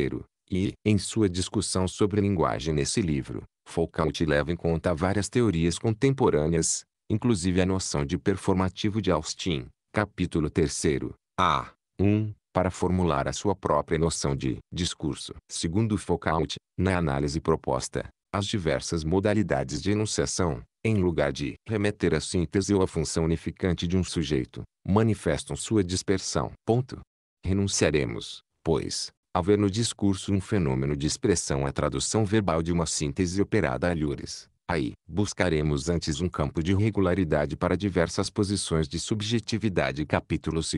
e, em sua discussão sobre linguagem nesse livro, Foucault leva em conta várias teorias contemporâneas, inclusive a noção de performativo de Austin, Capítulo 3 A. 1. Para formular a sua própria noção de discurso. Segundo Foucault, na análise proposta, as diversas modalidades de enunciação, em lugar de remeter à síntese ou à função unificante de um sujeito, manifestam sua dispersão. Ponto. Renunciaremos, pois, a ver no discurso um fenômeno de expressão a tradução verbal de uma síntese operada a lures Aí, buscaremos antes um campo de regularidade para diversas posições de subjetividade. Capítulo 2.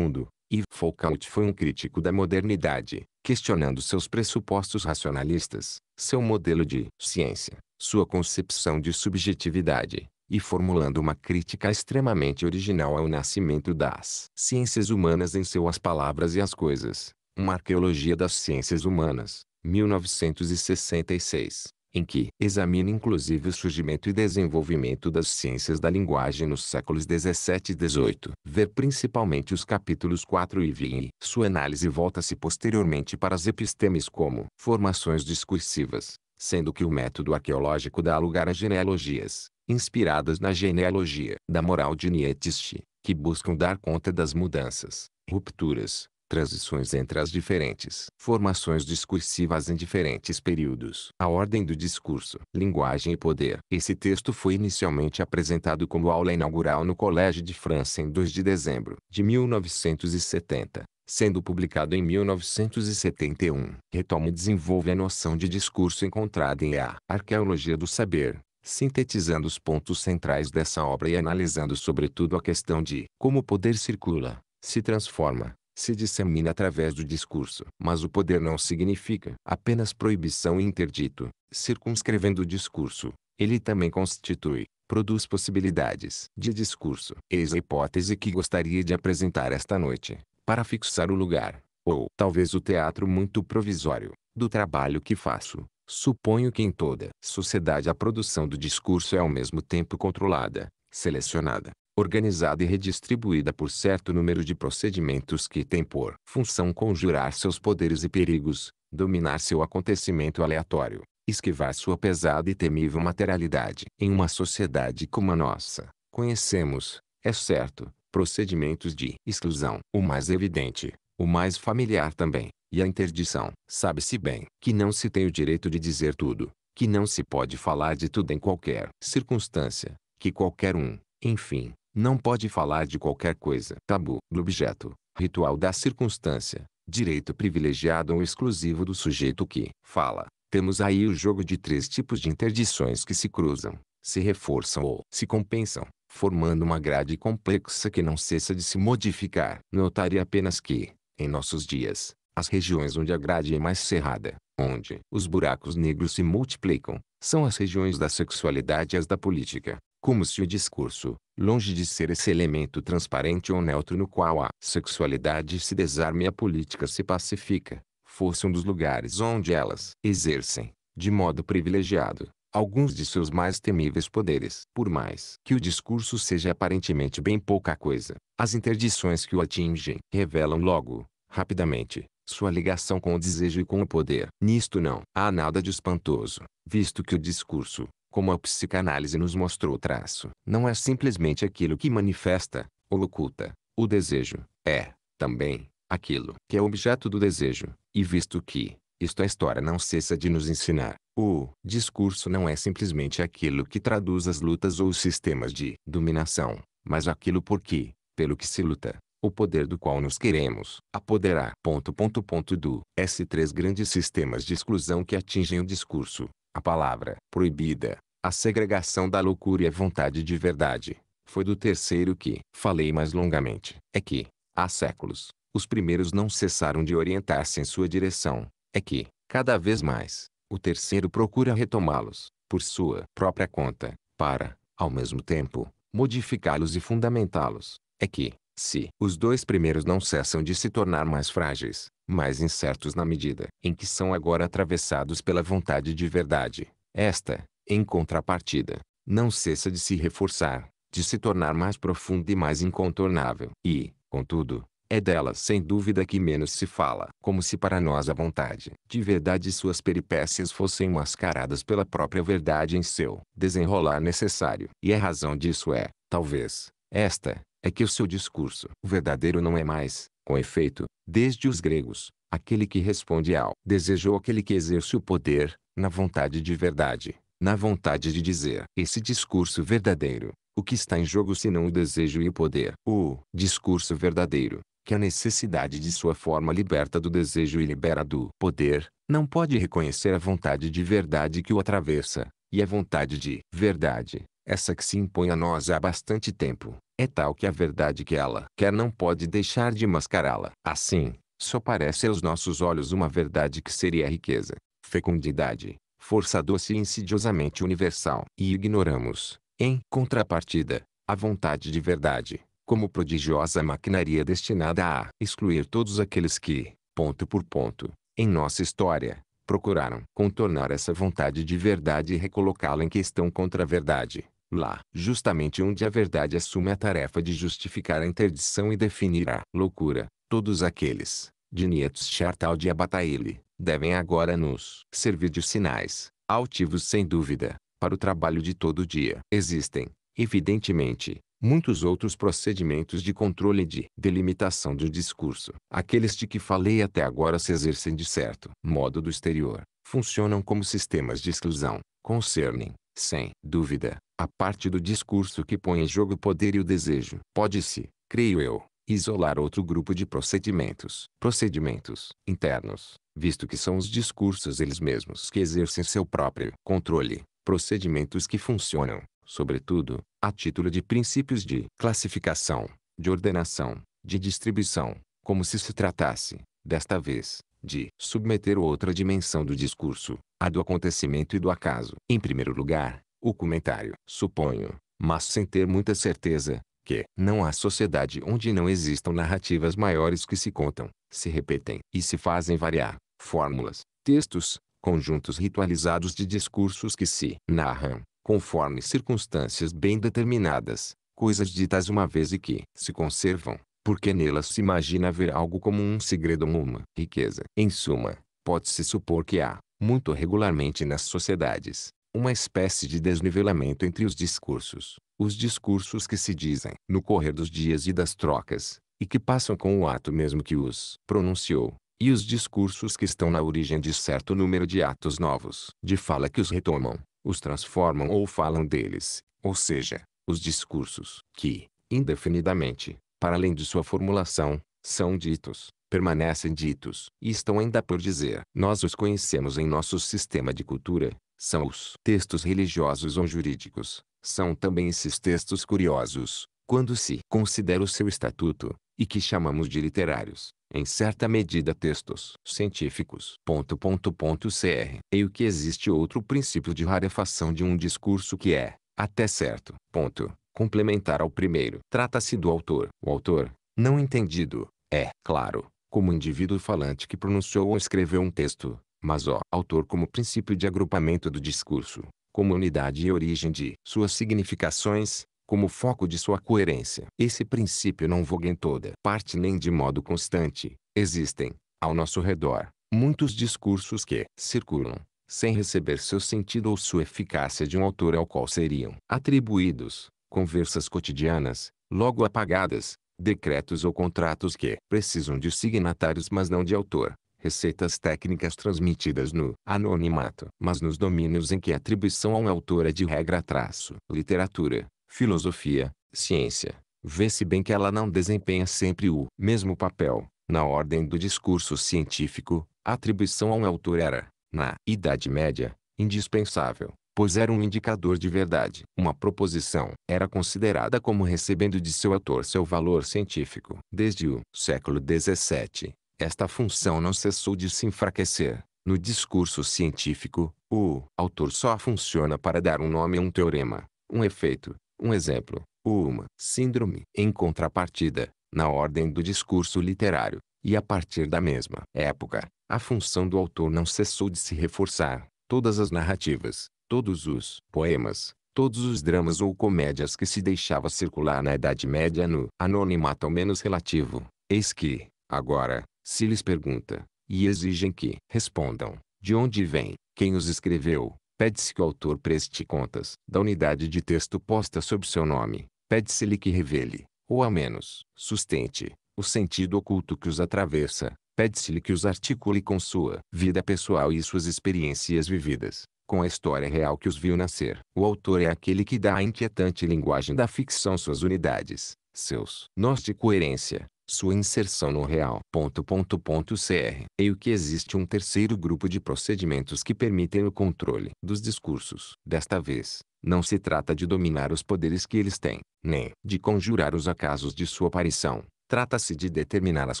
E Foucault foi um crítico da modernidade, questionando seus pressupostos racionalistas, seu modelo de ciência, sua concepção de subjetividade, e formulando uma crítica extremamente original ao nascimento das ciências humanas em suas palavras e as coisas. Uma arqueologia das ciências humanas, 1966 em que examina inclusive o surgimento e desenvolvimento das ciências da linguagem nos séculos 17 e 18. Ver principalmente os capítulos 4 e 20. Sua análise volta-se posteriormente para as epistemes como formações discursivas, sendo que o método arqueológico dá lugar a genealogias, inspiradas na genealogia da moral de Nietzsche, que buscam dar conta das mudanças, rupturas, transições entre as diferentes formações discursivas em diferentes períodos. A ordem do discurso, linguagem e poder. Esse texto foi inicialmente apresentado como aula inaugural no Colégio de França em 2 de dezembro de 1970 sendo publicado em 1971. Retoma e desenvolve a noção de discurso encontrada em A Arqueologia do Saber, sintetizando os pontos centrais dessa obra e analisando sobretudo a questão de como o poder circula, se transforma, se dissemina através do discurso. Mas o poder não significa apenas proibição e interdito, circunscrevendo o discurso. Ele também constitui, produz possibilidades de discurso. Eis a hipótese que gostaria de apresentar esta noite, para fixar o lugar, ou talvez o teatro muito provisório, do trabalho que faço. Suponho que em toda sociedade a produção do discurso é ao mesmo tempo controlada, selecionada, organizada e redistribuída por certo número de procedimentos que têm por função conjurar seus poderes e perigos, dominar seu acontecimento aleatório, esquivar sua pesada e temível materialidade. Em uma sociedade como a nossa, conhecemos, é certo, procedimentos de exclusão. O mais evidente, o mais familiar também, e a interdição. Sabe-se bem que não se tem o direito de dizer tudo, que não se pode falar de tudo em qualquer circunstância, que qualquer um, enfim, não pode falar de qualquer coisa. Tabu. Do objeto. Ritual da circunstância. Direito privilegiado ou exclusivo do sujeito que fala. Temos aí o jogo de três tipos de interdições que se cruzam, se reforçam ou se compensam, formando uma grade complexa que não cessa de se modificar. Notaria apenas que, em nossos dias, as regiões onde a grade é mais cerrada, onde os buracos negros se multiplicam, são as regiões da sexualidade e as da política como se o discurso, longe de ser esse elemento transparente ou neutro no qual a sexualidade se desarma e a política se pacifica, fosse um dos lugares onde elas exercem, de modo privilegiado, alguns de seus mais temíveis poderes. Por mais que o discurso seja aparentemente bem pouca coisa, as interdições que o atingem revelam logo, rapidamente, sua ligação com o desejo e com o poder. Nisto não há nada de espantoso, visto que o discurso, como a psicanálise nos mostrou o traço. Não é simplesmente aquilo que manifesta, ou oculta, o desejo. É, também, aquilo que é objeto do desejo. E visto que, isto a história não cessa de nos ensinar, o discurso não é simplesmente aquilo que traduz as lutas ou os sistemas de dominação, mas aquilo por que, pelo que se luta, o poder do qual nos queremos apoderar. Ponto, ponto, ponto do S. Três grandes sistemas de exclusão que atingem o discurso, a palavra proibida, a segregação da loucura e a vontade de verdade. Foi do terceiro que falei mais longamente. É que, há séculos, os primeiros não cessaram de orientar-se em sua direção. É que, cada vez mais, o terceiro procura retomá-los, por sua própria conta, para, ao mesmo tempo, modificá-los e fundamentá-los. É que, se os dois primeiros não cessam de se tornar mais frágeis, mais incertos na medida em que são agora atravessados pela vontade de verdade. Esta, em contrapartida, não cessa de se reforçar, de se tornar mais profunda e mais incontornável. E, contudo, é dela sem dúvida que menos se fala. Como se para nós a vontade de verdade suas peripécias fossem mascaradas pela própria verdade em seu desenrolar necessário. E a razão disso é, talvez, esta, é que o seu discurso verdadeiro não é mais, com efeito, desde os gregos, aquele que responde ao desejo ou aquele que exerce o poder, na vontade de verdade, na vontade de dizer esse discurso verdadeiro, o que está em jogo senão o desejo e o poder. O discurso verdadeiro, que a necessidade de sua forma liberta do desejo e libera do poder, não pode reconhecer a vontade de verdade que o atravessa, e a vontade de verdade, essa que se impõe a nós há bastante tempo, é tal que a verdade que ela quer não pode deixar de mascará-la. Assim, só parece aos nossos olhos uma verdade que seria riqueza, fecundidade, força doce e insidiosamente universal. E ignoramos, Em contrapartida, a vontade de verdade, como prodigiosa maquinaria destinada a excluir todos aqueles que, ponto por ponto, em nossa história, procuraram contornar essa vontade de verdade e recolocá-la em questão contra a verdade, lá, justamente onde a verdade assume a tarefa de justificar a interdição e definir a loucura, todos aqueles, de Nietzsche Chartal de Abataile, devem agora nos servir de sinais, altivos sem dúvida, para o trabalho de todo dia. Existem, evidentemente, muitos outros procedimentos de controle e de delimitação do discurso. Aqueles de que falei até agora se exercem de certo modo do exterior, funcionam como sistemas de exclusão, concernem, sem dúvida, a parte do discurso que põe em jogo o poder e o desejo. Pode-se, creio eu, isolar outro grupo de procedimentos, procedimentos internos, visto que são os discursos eles mesmos que exercem seu próprio controle, procedimentos que funcionam, sobretudo, a título de princípios de classificação, de ordenação, de distribuição, como se se tratasse, desta vez, de submeter outra dimensão do discurso, a do acontecimento e do acaso. Em primeiro lugar, o comentário. Suponho, mas sem ter muita certeza, que não há sociedade onde não existam narrativas maiores que se contam, se repetem e se fazem variar, fórmulas, textos, conjuntos ritualizados de discursos que se narram, conforme circunstâncias bem determinadas, coisas ditas uma vez e que se conservam, porque nelas se imagina haver algo como um segredo ou uma riqueza. Em suma, pode-se supor que há, muito regularmente nas sociedades, uma espécie de desnivelamento entre os discursos, os discursos que se dizem no correr dos dias e das trocas, e que passam com o ato mesmo que os pronunciou, e os discursos que estão na origem de certo número de atos novos, de fala que os retomam, os transformam ou falam deles, ou seja, os discursos que, indefinidamente, para além de sua formulação, são ditos, permanecem ditos e estão ainda por dizer. Nós os conhecemos em nosso sistema de cultura, são os textos religiosos ou jurídicos, são também esses textos curiosos, quando se considera o seu estatuto, e que chamamos de literários, em certa medida textos científicos. Ponto, ponto, ponto, cr. E o que existe outro princípio de rarefação de um discurso que é, até certo ponto, complementar ao primeiro. Trata-se do autor. O autor, não entendido, é, claro, como indivíduo falante que pronunciou ou escreveu um texto, mas o autor como princípio de agrupamento do discurso, como unidade e origem de suas significações, como foco de sua coerência. Esse princípio não voga em toda parte nem de modo constante. Existem, ao nosso redor, muitos discursos que circulam, sem receber seu sentido ou sua eficácia de um autor ao qual seriam atribuídos, conversas cotidianas, logo apagadas, decretos ou contratos que precisam de signatários mas não de autor, receitas técnicas transmitidas no anonimato. Mas nos domínios em que a atribuição a um autor é de regra traço, literatura, filosofia, ciência, vê-se bem que ela não desempenha sempre o mesmo papel. Na ordem do discurso científico, a atribuição a um autor era, na Idade Média, indispensável, pois era um indicador de verdade. Uma proposição era considerada como recebendo de seu autor seu valor científico. Desde o século XVII, esta função não cessou de se enfraquecer. No discurso científico, o autor só funciona para dar um nome a um teorema, um efeito, um exemplo, uma síndrome. Em contrapartida, na ordem do discurso literário, e a partir da mesma época, a função do autor não cessou de se reforçar. Todas as narrativas, todos os poemas, todos os dramas ou comédias que se deixava circular na Idade Média no anonimato ao menos relativo, eis que, agora, se lhes pergunta, e exigem que respondam, de onde vem, quem os escreveu, Pede-se que o autor preste contas da unidade de texto posta sob seu nome. Pede-se-lhe que revele, ou ao menos, sustente, o sentido oculto que os atravessa. Pede-se-lhe que os articule com sua vida pessoal e suas experiências vividas, com a história real que os viu nascer. O autor é aquele que dá à inquietante linguagem da ficção suas unidades, seus nós de coerência, sua inserção no real. Ponto, ponto, ponto, cr. E o que existe um terceiro grupo de procedimentos que permitem o controle dos discursos. Desta vez, não se trata de dominar os poderes que eles têm, nem de conjurar os acasos de sua aparição. Trata-se de determinar as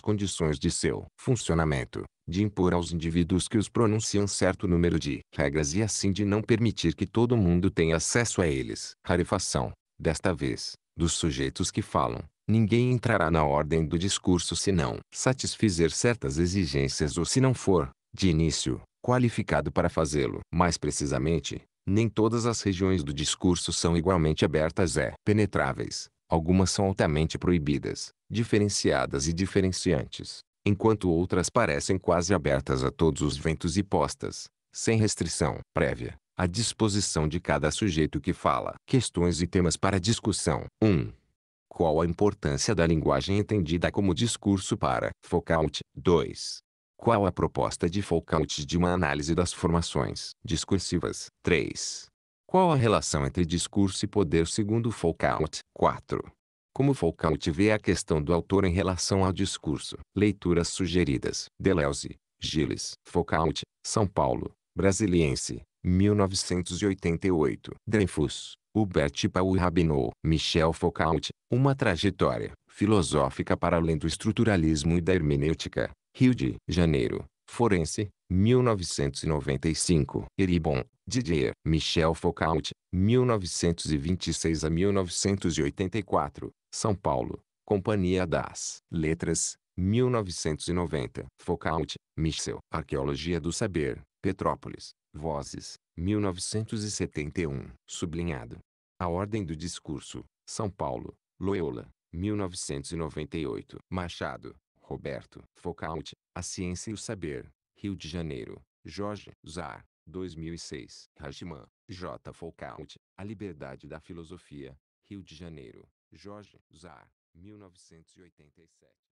condições de seu funcionamento, de impor aos indivíduos que os pronunciam certo número de regras e assim de não permitir que todo mundo tenha acesso a eles. Rarefação, desta vez, dos sujeitos que falam. Ninguém entrará na ordem do discurso se não satisfizer certas exigências ou se não for, de início, qualificado para fazê-lo. Mais precisamente, nem todas as regiões do discurso são igualmente abertas e penetráveis. Algumas são altamente proibidas, diferenciadas e diferenciantes, enquanto outras parecem quase abertas a todos os ventos e postas, sem restrição prévia, à disposição de cada sujeito que fala. Questões e temas para discussão. 1. Qual a importância da linguagem entendida como discurso para Foucault? 2. Qual a proposta de Foucault de uma análise das formações discursivas? 3. Qual a relação entre discurso e poder segundo Foucault? 4. Como Foucault vê a questão do autor em relação ao discurso? Leituras sugeridas. Deleuze, Gilles. Foucault, São Paulo, Brasiliense, 1988. Dreyfus, Hubert Paul Rabinot. Michel Foucault, Uma trajetória filosófica para além do estruturalismo e da hermenêutica. Rio de Janeiro, Forense, 1995. Eribon, Didier. Michel Foucault, 1926 a 1984. São Paulo, Companhia das Letras, 1990. Foucault, Michel. Arqueologia do Saber, Petrópolis, Vozes, 1971. Sublinhado. A Ordem do Discurso, São Paulo, Loyola, 1998. Machado, Roberto. Foucault, A Ciência e o Saber, Rio de Janeiro, Jorge Zar, 2006. Rajiman, J. Foucault, A Liberdade da Filosofia, Rio de Janeiro, Jorge Zar, 1987.